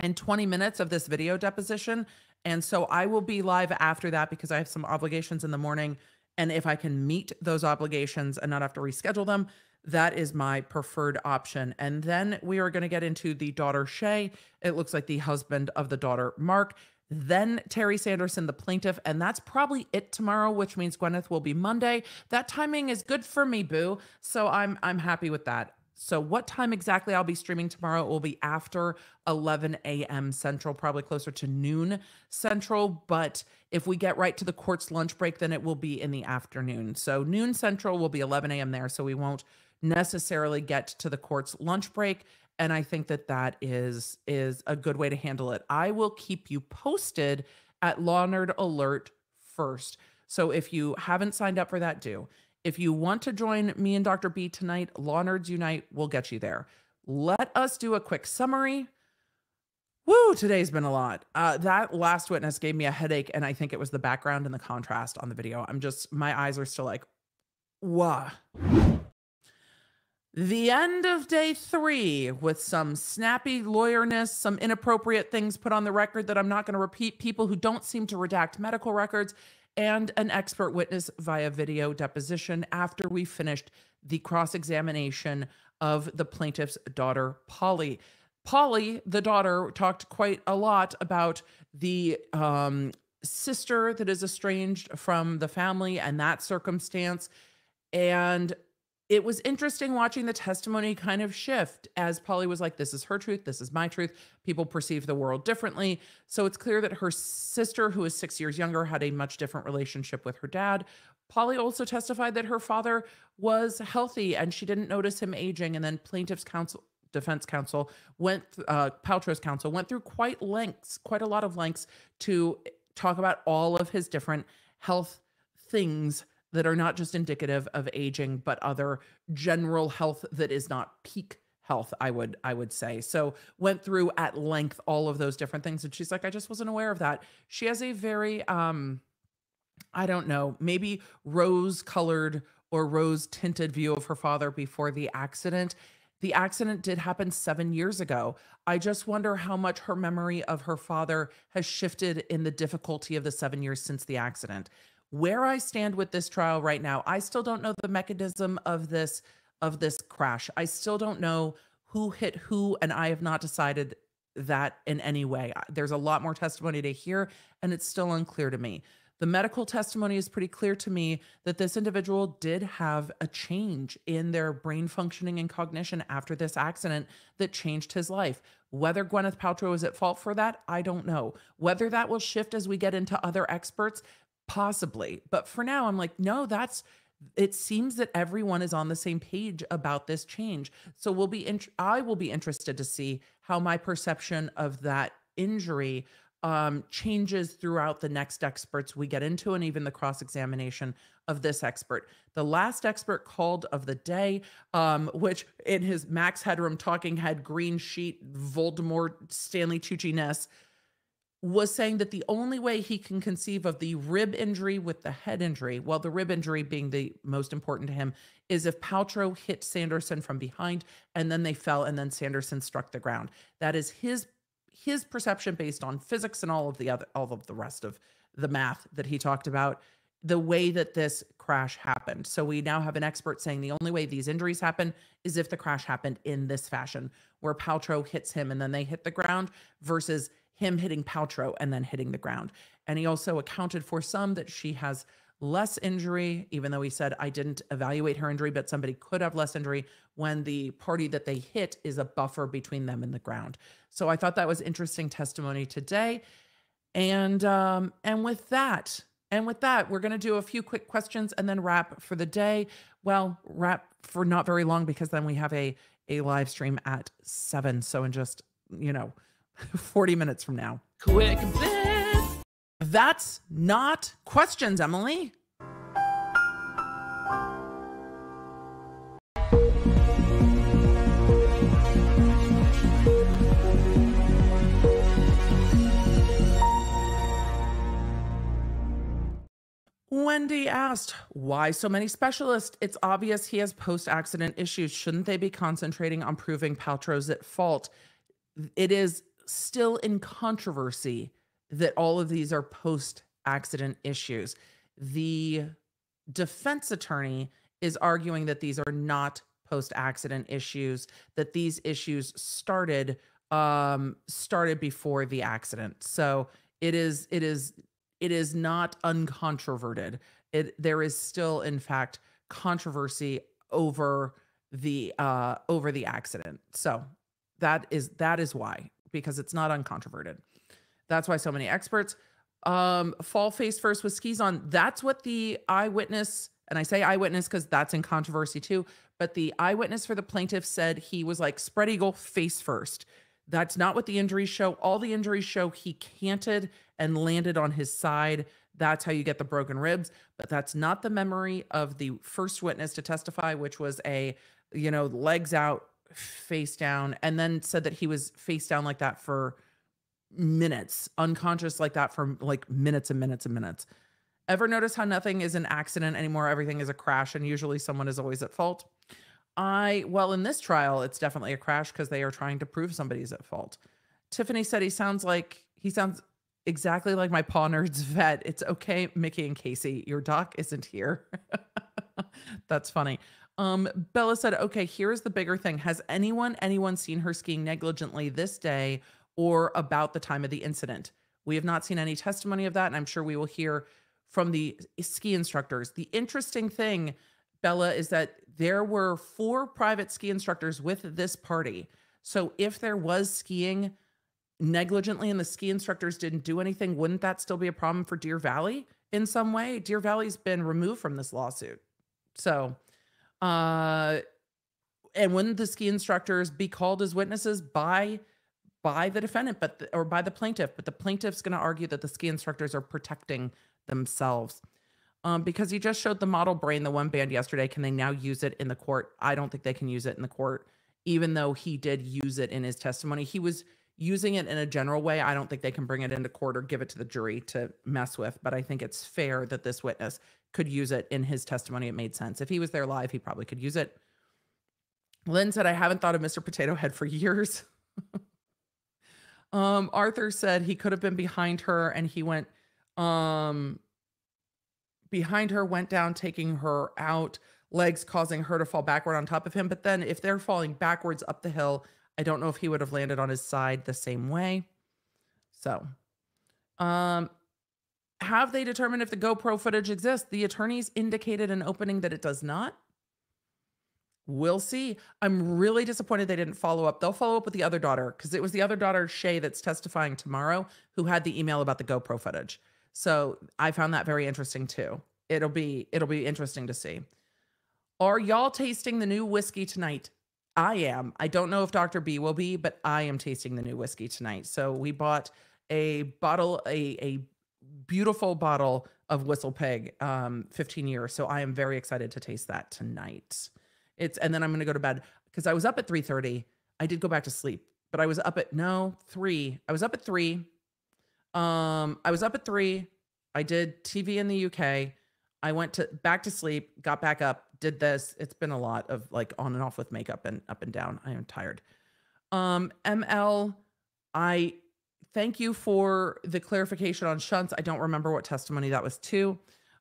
and 20 minutes of this video deposition. And so I will be live after that because I have some obligations in the morning. And if I can meet those obligations and not have to reschedule them, that is my preferred option. And then we are going to get into the daughter Shay. It looks like the husband of the daughter Mark. Then Terry Sanderson, the plaintiff, and that's probably it tomorrow, which means Gwyneth will be Monday. That timing is good for me, boo. So I'm I'm happy with that. So what time exactly I'll be streaming tomorrow will be after 11 a.m. Central, probably closer to noon Central. But if we get right to the court's lunch break, then it will be in the afternoon. So noon Central will be 11 a.m. there. So we won't necessarily get to the court's lunch break. And I think that that is is a good way to handle it. I will keep you posted at Law Nerd Alert first. So if you haven't signed up for that, do. If you want to join me and Dr. B tonight, Law Nerds Unite will get you there. Let us do a quick summary. Woo, today's been a lot. Uh, that last witness gave me a headache, and I think it was the background and the contrast on the video. I'm just, my eyes are still like, wah. The end of day three with some snappy lawyerness, some inappropriate things put on the record that I'm not going to repeat, people who don't seem to redact medical records, and an expert witness via video deposition after we finished the cross examination of the plaintiff's daughter, Polly. Polly, the daughter, talked quite a lot about the um, sister that is estranged from the family and that circumstance. And it was interesting watching the testimony kind of shift as Polly was like, This is her truth. This is my truth. People perceive the world differently. So it's clear that her sister, who is six years younger, had a much different relationship with her dad. Polly also testified that her father was healthy and she didn't notice him aging. And then plaintiff's counsel defense counsel went, uh, Paltrow's counsel went through quite lengths, quite a lot of lengths to talk about all of his different health things that are not just indicative of aging, but other general health that is not peak health i would i would say so went through at length all of those different things and she's like i just wasn't aware of that she has a very um i don't know maybe rose colored or rose tinted view of her father before the accident the accident did happen seven years ago. I just wonder how much her memory of her father has shifted in the difficulty of the seven years since the accident. Where I stand with this trial right now, I still don't know the mechanism of this of this crash. I still don't know who hit who, and I have not decided that in any way. There's a lot more testimony to hear, and it's still unclear to me. The medical testimony is pretty clear to me that this individual did have a change in their brain functioning and cognition after this accident that changed his life. Whether Gwyneth Paltrow is at fault for that, I don't know. Whether that will shift as we get into other experts, possibly. But for now, I'm like, no, that's it seems that everyone is on the same page about this change. So we'll be int- I will be interested to see how my perception of that injury um, changes throughout the next experts we get into, and even the cross examination of this expert. The last expert called of the day, um, which in his Max Headroom talking head green sheet Voldemort Stanley Tucci Ness was saying that the only way he can conceive of the rib injury with the head injury, well, the rib injury being the most important to him, is if Paltrow hit Sanderson from behind and then they fell and then Sanderson struck the ground. That is his his perception based on physics and all of the other all of the rest of the math that he talked about the way that this crash happened. So we now have an expert saying the only way these injuries happen is if the crash happened in this fashion, where Paltrow hits him and then they hit the ground versus him hitting Paltrow and then hitting the ground. And he also accounted for some that she has less injury, even though he said, I didn't evaluate her injury, but somebody could have less injury when the party that they hit is a buffer between them and the ground. So I thought that was interesting testimony today. And um, and with that, and with that, we're going to do a few quick questions and then wrap for the day. Well, wrap for not very long because then we have a a live stream at seven. So in just you know 40 minutes from now. Quick. That's not questions, Emily. Wendy asked, why so many specialists? It's obvious he has post accident issues. Shouldn't they be concentrating on proving Paltrow's at fault? It is still in controversy that all of these are post accident issues. The defense attorney is arguing that these are not post accident issues, that these issues started um started before the accident. So it is it is it is not uncontroverted. It there is still in fact controversy over the uh over the accident. So that is that is why because it's not uncontroverted. That's why so many experts um, fall face first with skis on. That's what the eyewitness, and I say eyewitness because that's in controversy too, but the eyewitness for the plaintiff said he was like spread eagle face first. That's not what the injuries show. All the injuries show he canted and landed on his side. That's how you get the broken ribs, but that's not the memory of the first witness to testify, which was a, you know, legs out, face down, and then said that he was face down like that for minutes, unconscious like that for like minutes and minutes and minutes. Ever notice how nothing is an accident anymore? Everything is a crash, and usually someone is always at fault. I, well, in this trial, it's definitely a crash because they are trying to prove somebody's at fault. Tiffany said he sounds like, he sounds exactly like my paw nerds vet. It's okay, Mickey and Casey. Your doc isn't here. That's funny. Um, Bella said, okay, here's the bigger thing. Has anyone, anyone seen her skiing negligently this day or about the time of the incident? We have not seen any testimony of that, and I'm sure we will hear from the ski instructors. The interesting thing, Bella, is that there were four private ski instructors with this party. So if there was skiing negligently and the ski instructors didn't do anything, wouldn't that still be a problem for Deer Valley in some way? Deer Valley's been removed from this lawsuit. So uh, and wouldn't the ski instructors be called as witnesses by by the defendant, but the, or by the plaintiff? But the plaintiff's going to argue that the ski instructors are protecting themselves. Um, because he just showed the model brain, the one band yesterday. Can they now use it in the court? I don't think they can use it in the court, even though he did use it in his testimony. He was using it in a general way. I don't think they can bring it into court or give it to the jury to mess with, but I think it's fair that this witness could use it in his testimony. It made sense. If he was there live, he probably could use it. Lynn said, I haven't thought of Mr. Potato Head for years. um, Arthur said he could have been behind her and he went um behind her, went down, taking her out, legs causing her to fall backward on top of him. But then if they're falling backwards up the hill, I don't know if he would have landed on his side the same way. So, um, have they determined if the GoPro footage exists? The attorneys indicated an opening that it does not. We'll see. I'm really disappointed they didn't follow up. They'll follow up with the other daughter because it was the other daughter, Shae, that's testifying tomorrow, who had the email about the GoPro footage. So I found that very interesting too. It'll be it'll be interesting to see. Are y'all tasting the new whiskey tonight? I am. I don't know if Dr. B will be, but I am tasting the new whiskey tonight. So we bought a bottle, a a beautiful bottle of WhistlePig, um, 15 years. So I am very excited to taste that tonight. It's and then I'm gonna go to bed because I was up at 3:30. I did go back to sleep, but I was up at no three. I was up at three. Um, I was up at three. I did TV in the UK. I went to back to sleep, got back up, did this. It's been a lot of like on and off with makeup and up and down. I am tired. Um, ML, I thank you for the clarification on shunts. I don't remember what testimony that was to.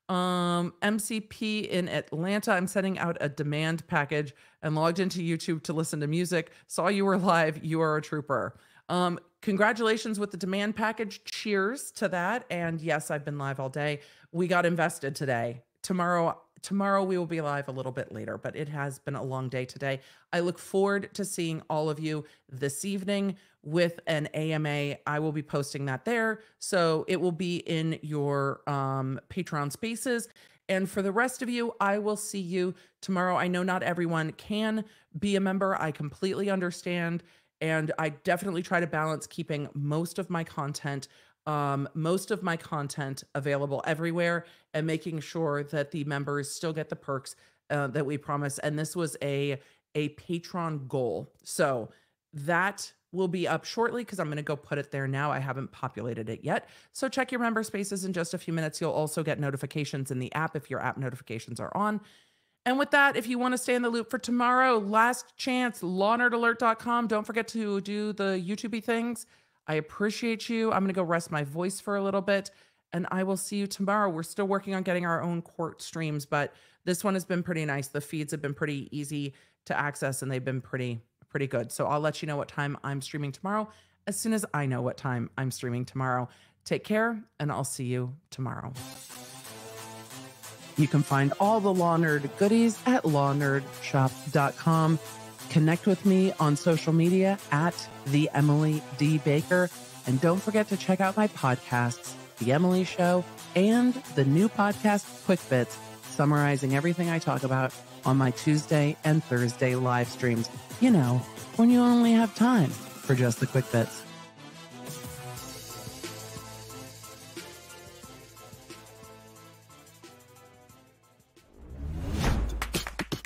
Um, MCP in Atlanta. I'm sending out a demand package and logged into YouTube to listen to music. Saw you were live. You are a trooper. Um, congratulations with the demand package. Cheers to that. And yes, I've been live all day. We got invested today. Tomorrow, tomorrow we will be live a little bit later, but it has been a long day today. I look forward to seeing all of you this evening with an AMA. I will be posting that there. So it will be in your um, Patreon spaces. And for the rest of you, I will see you tomorrow. I know not everyone can be a member. I completely understand. And I definitely try to balance keeping most of my content um, most of my content available everywhere and making sure that the members still get the perks uh, that we promise. And this was a a Patreon goal, so that will be up shortly because I'm going to go put it there now. I haven't populated it yet. So check your member spaces in just a few minutes. You'll also get notifications in the app if your app notifications are on. And with that, if you want to stay in the loop for tomorrow, last chance, lawnerdalert.com. Don't forget to do the YouTube things. I appreciate you. I'm going to go rest my voice for a little bit and I will see you tomorrow. We're still working on getting our own court streams, but this one has been pretty nice. The feeds have been pretty easy to access and they've been pretty pretty good. So I'll let you know what time I'm streaming tomorrow as soon as I know what time I'm streaming tomorrow. Take care and I'll see you tomorrow. You can find all the Law Nerd goodies at lawnerdshop.com. Connect with me on social media at the Emily D. Baker. And don't forget to check out my podcasts, The Emily Show, and the new podcast, Quick Bits, summarizing everything I talk about on my Tuesday and Thursday live streams. You know, when you only have time for just the quick bits.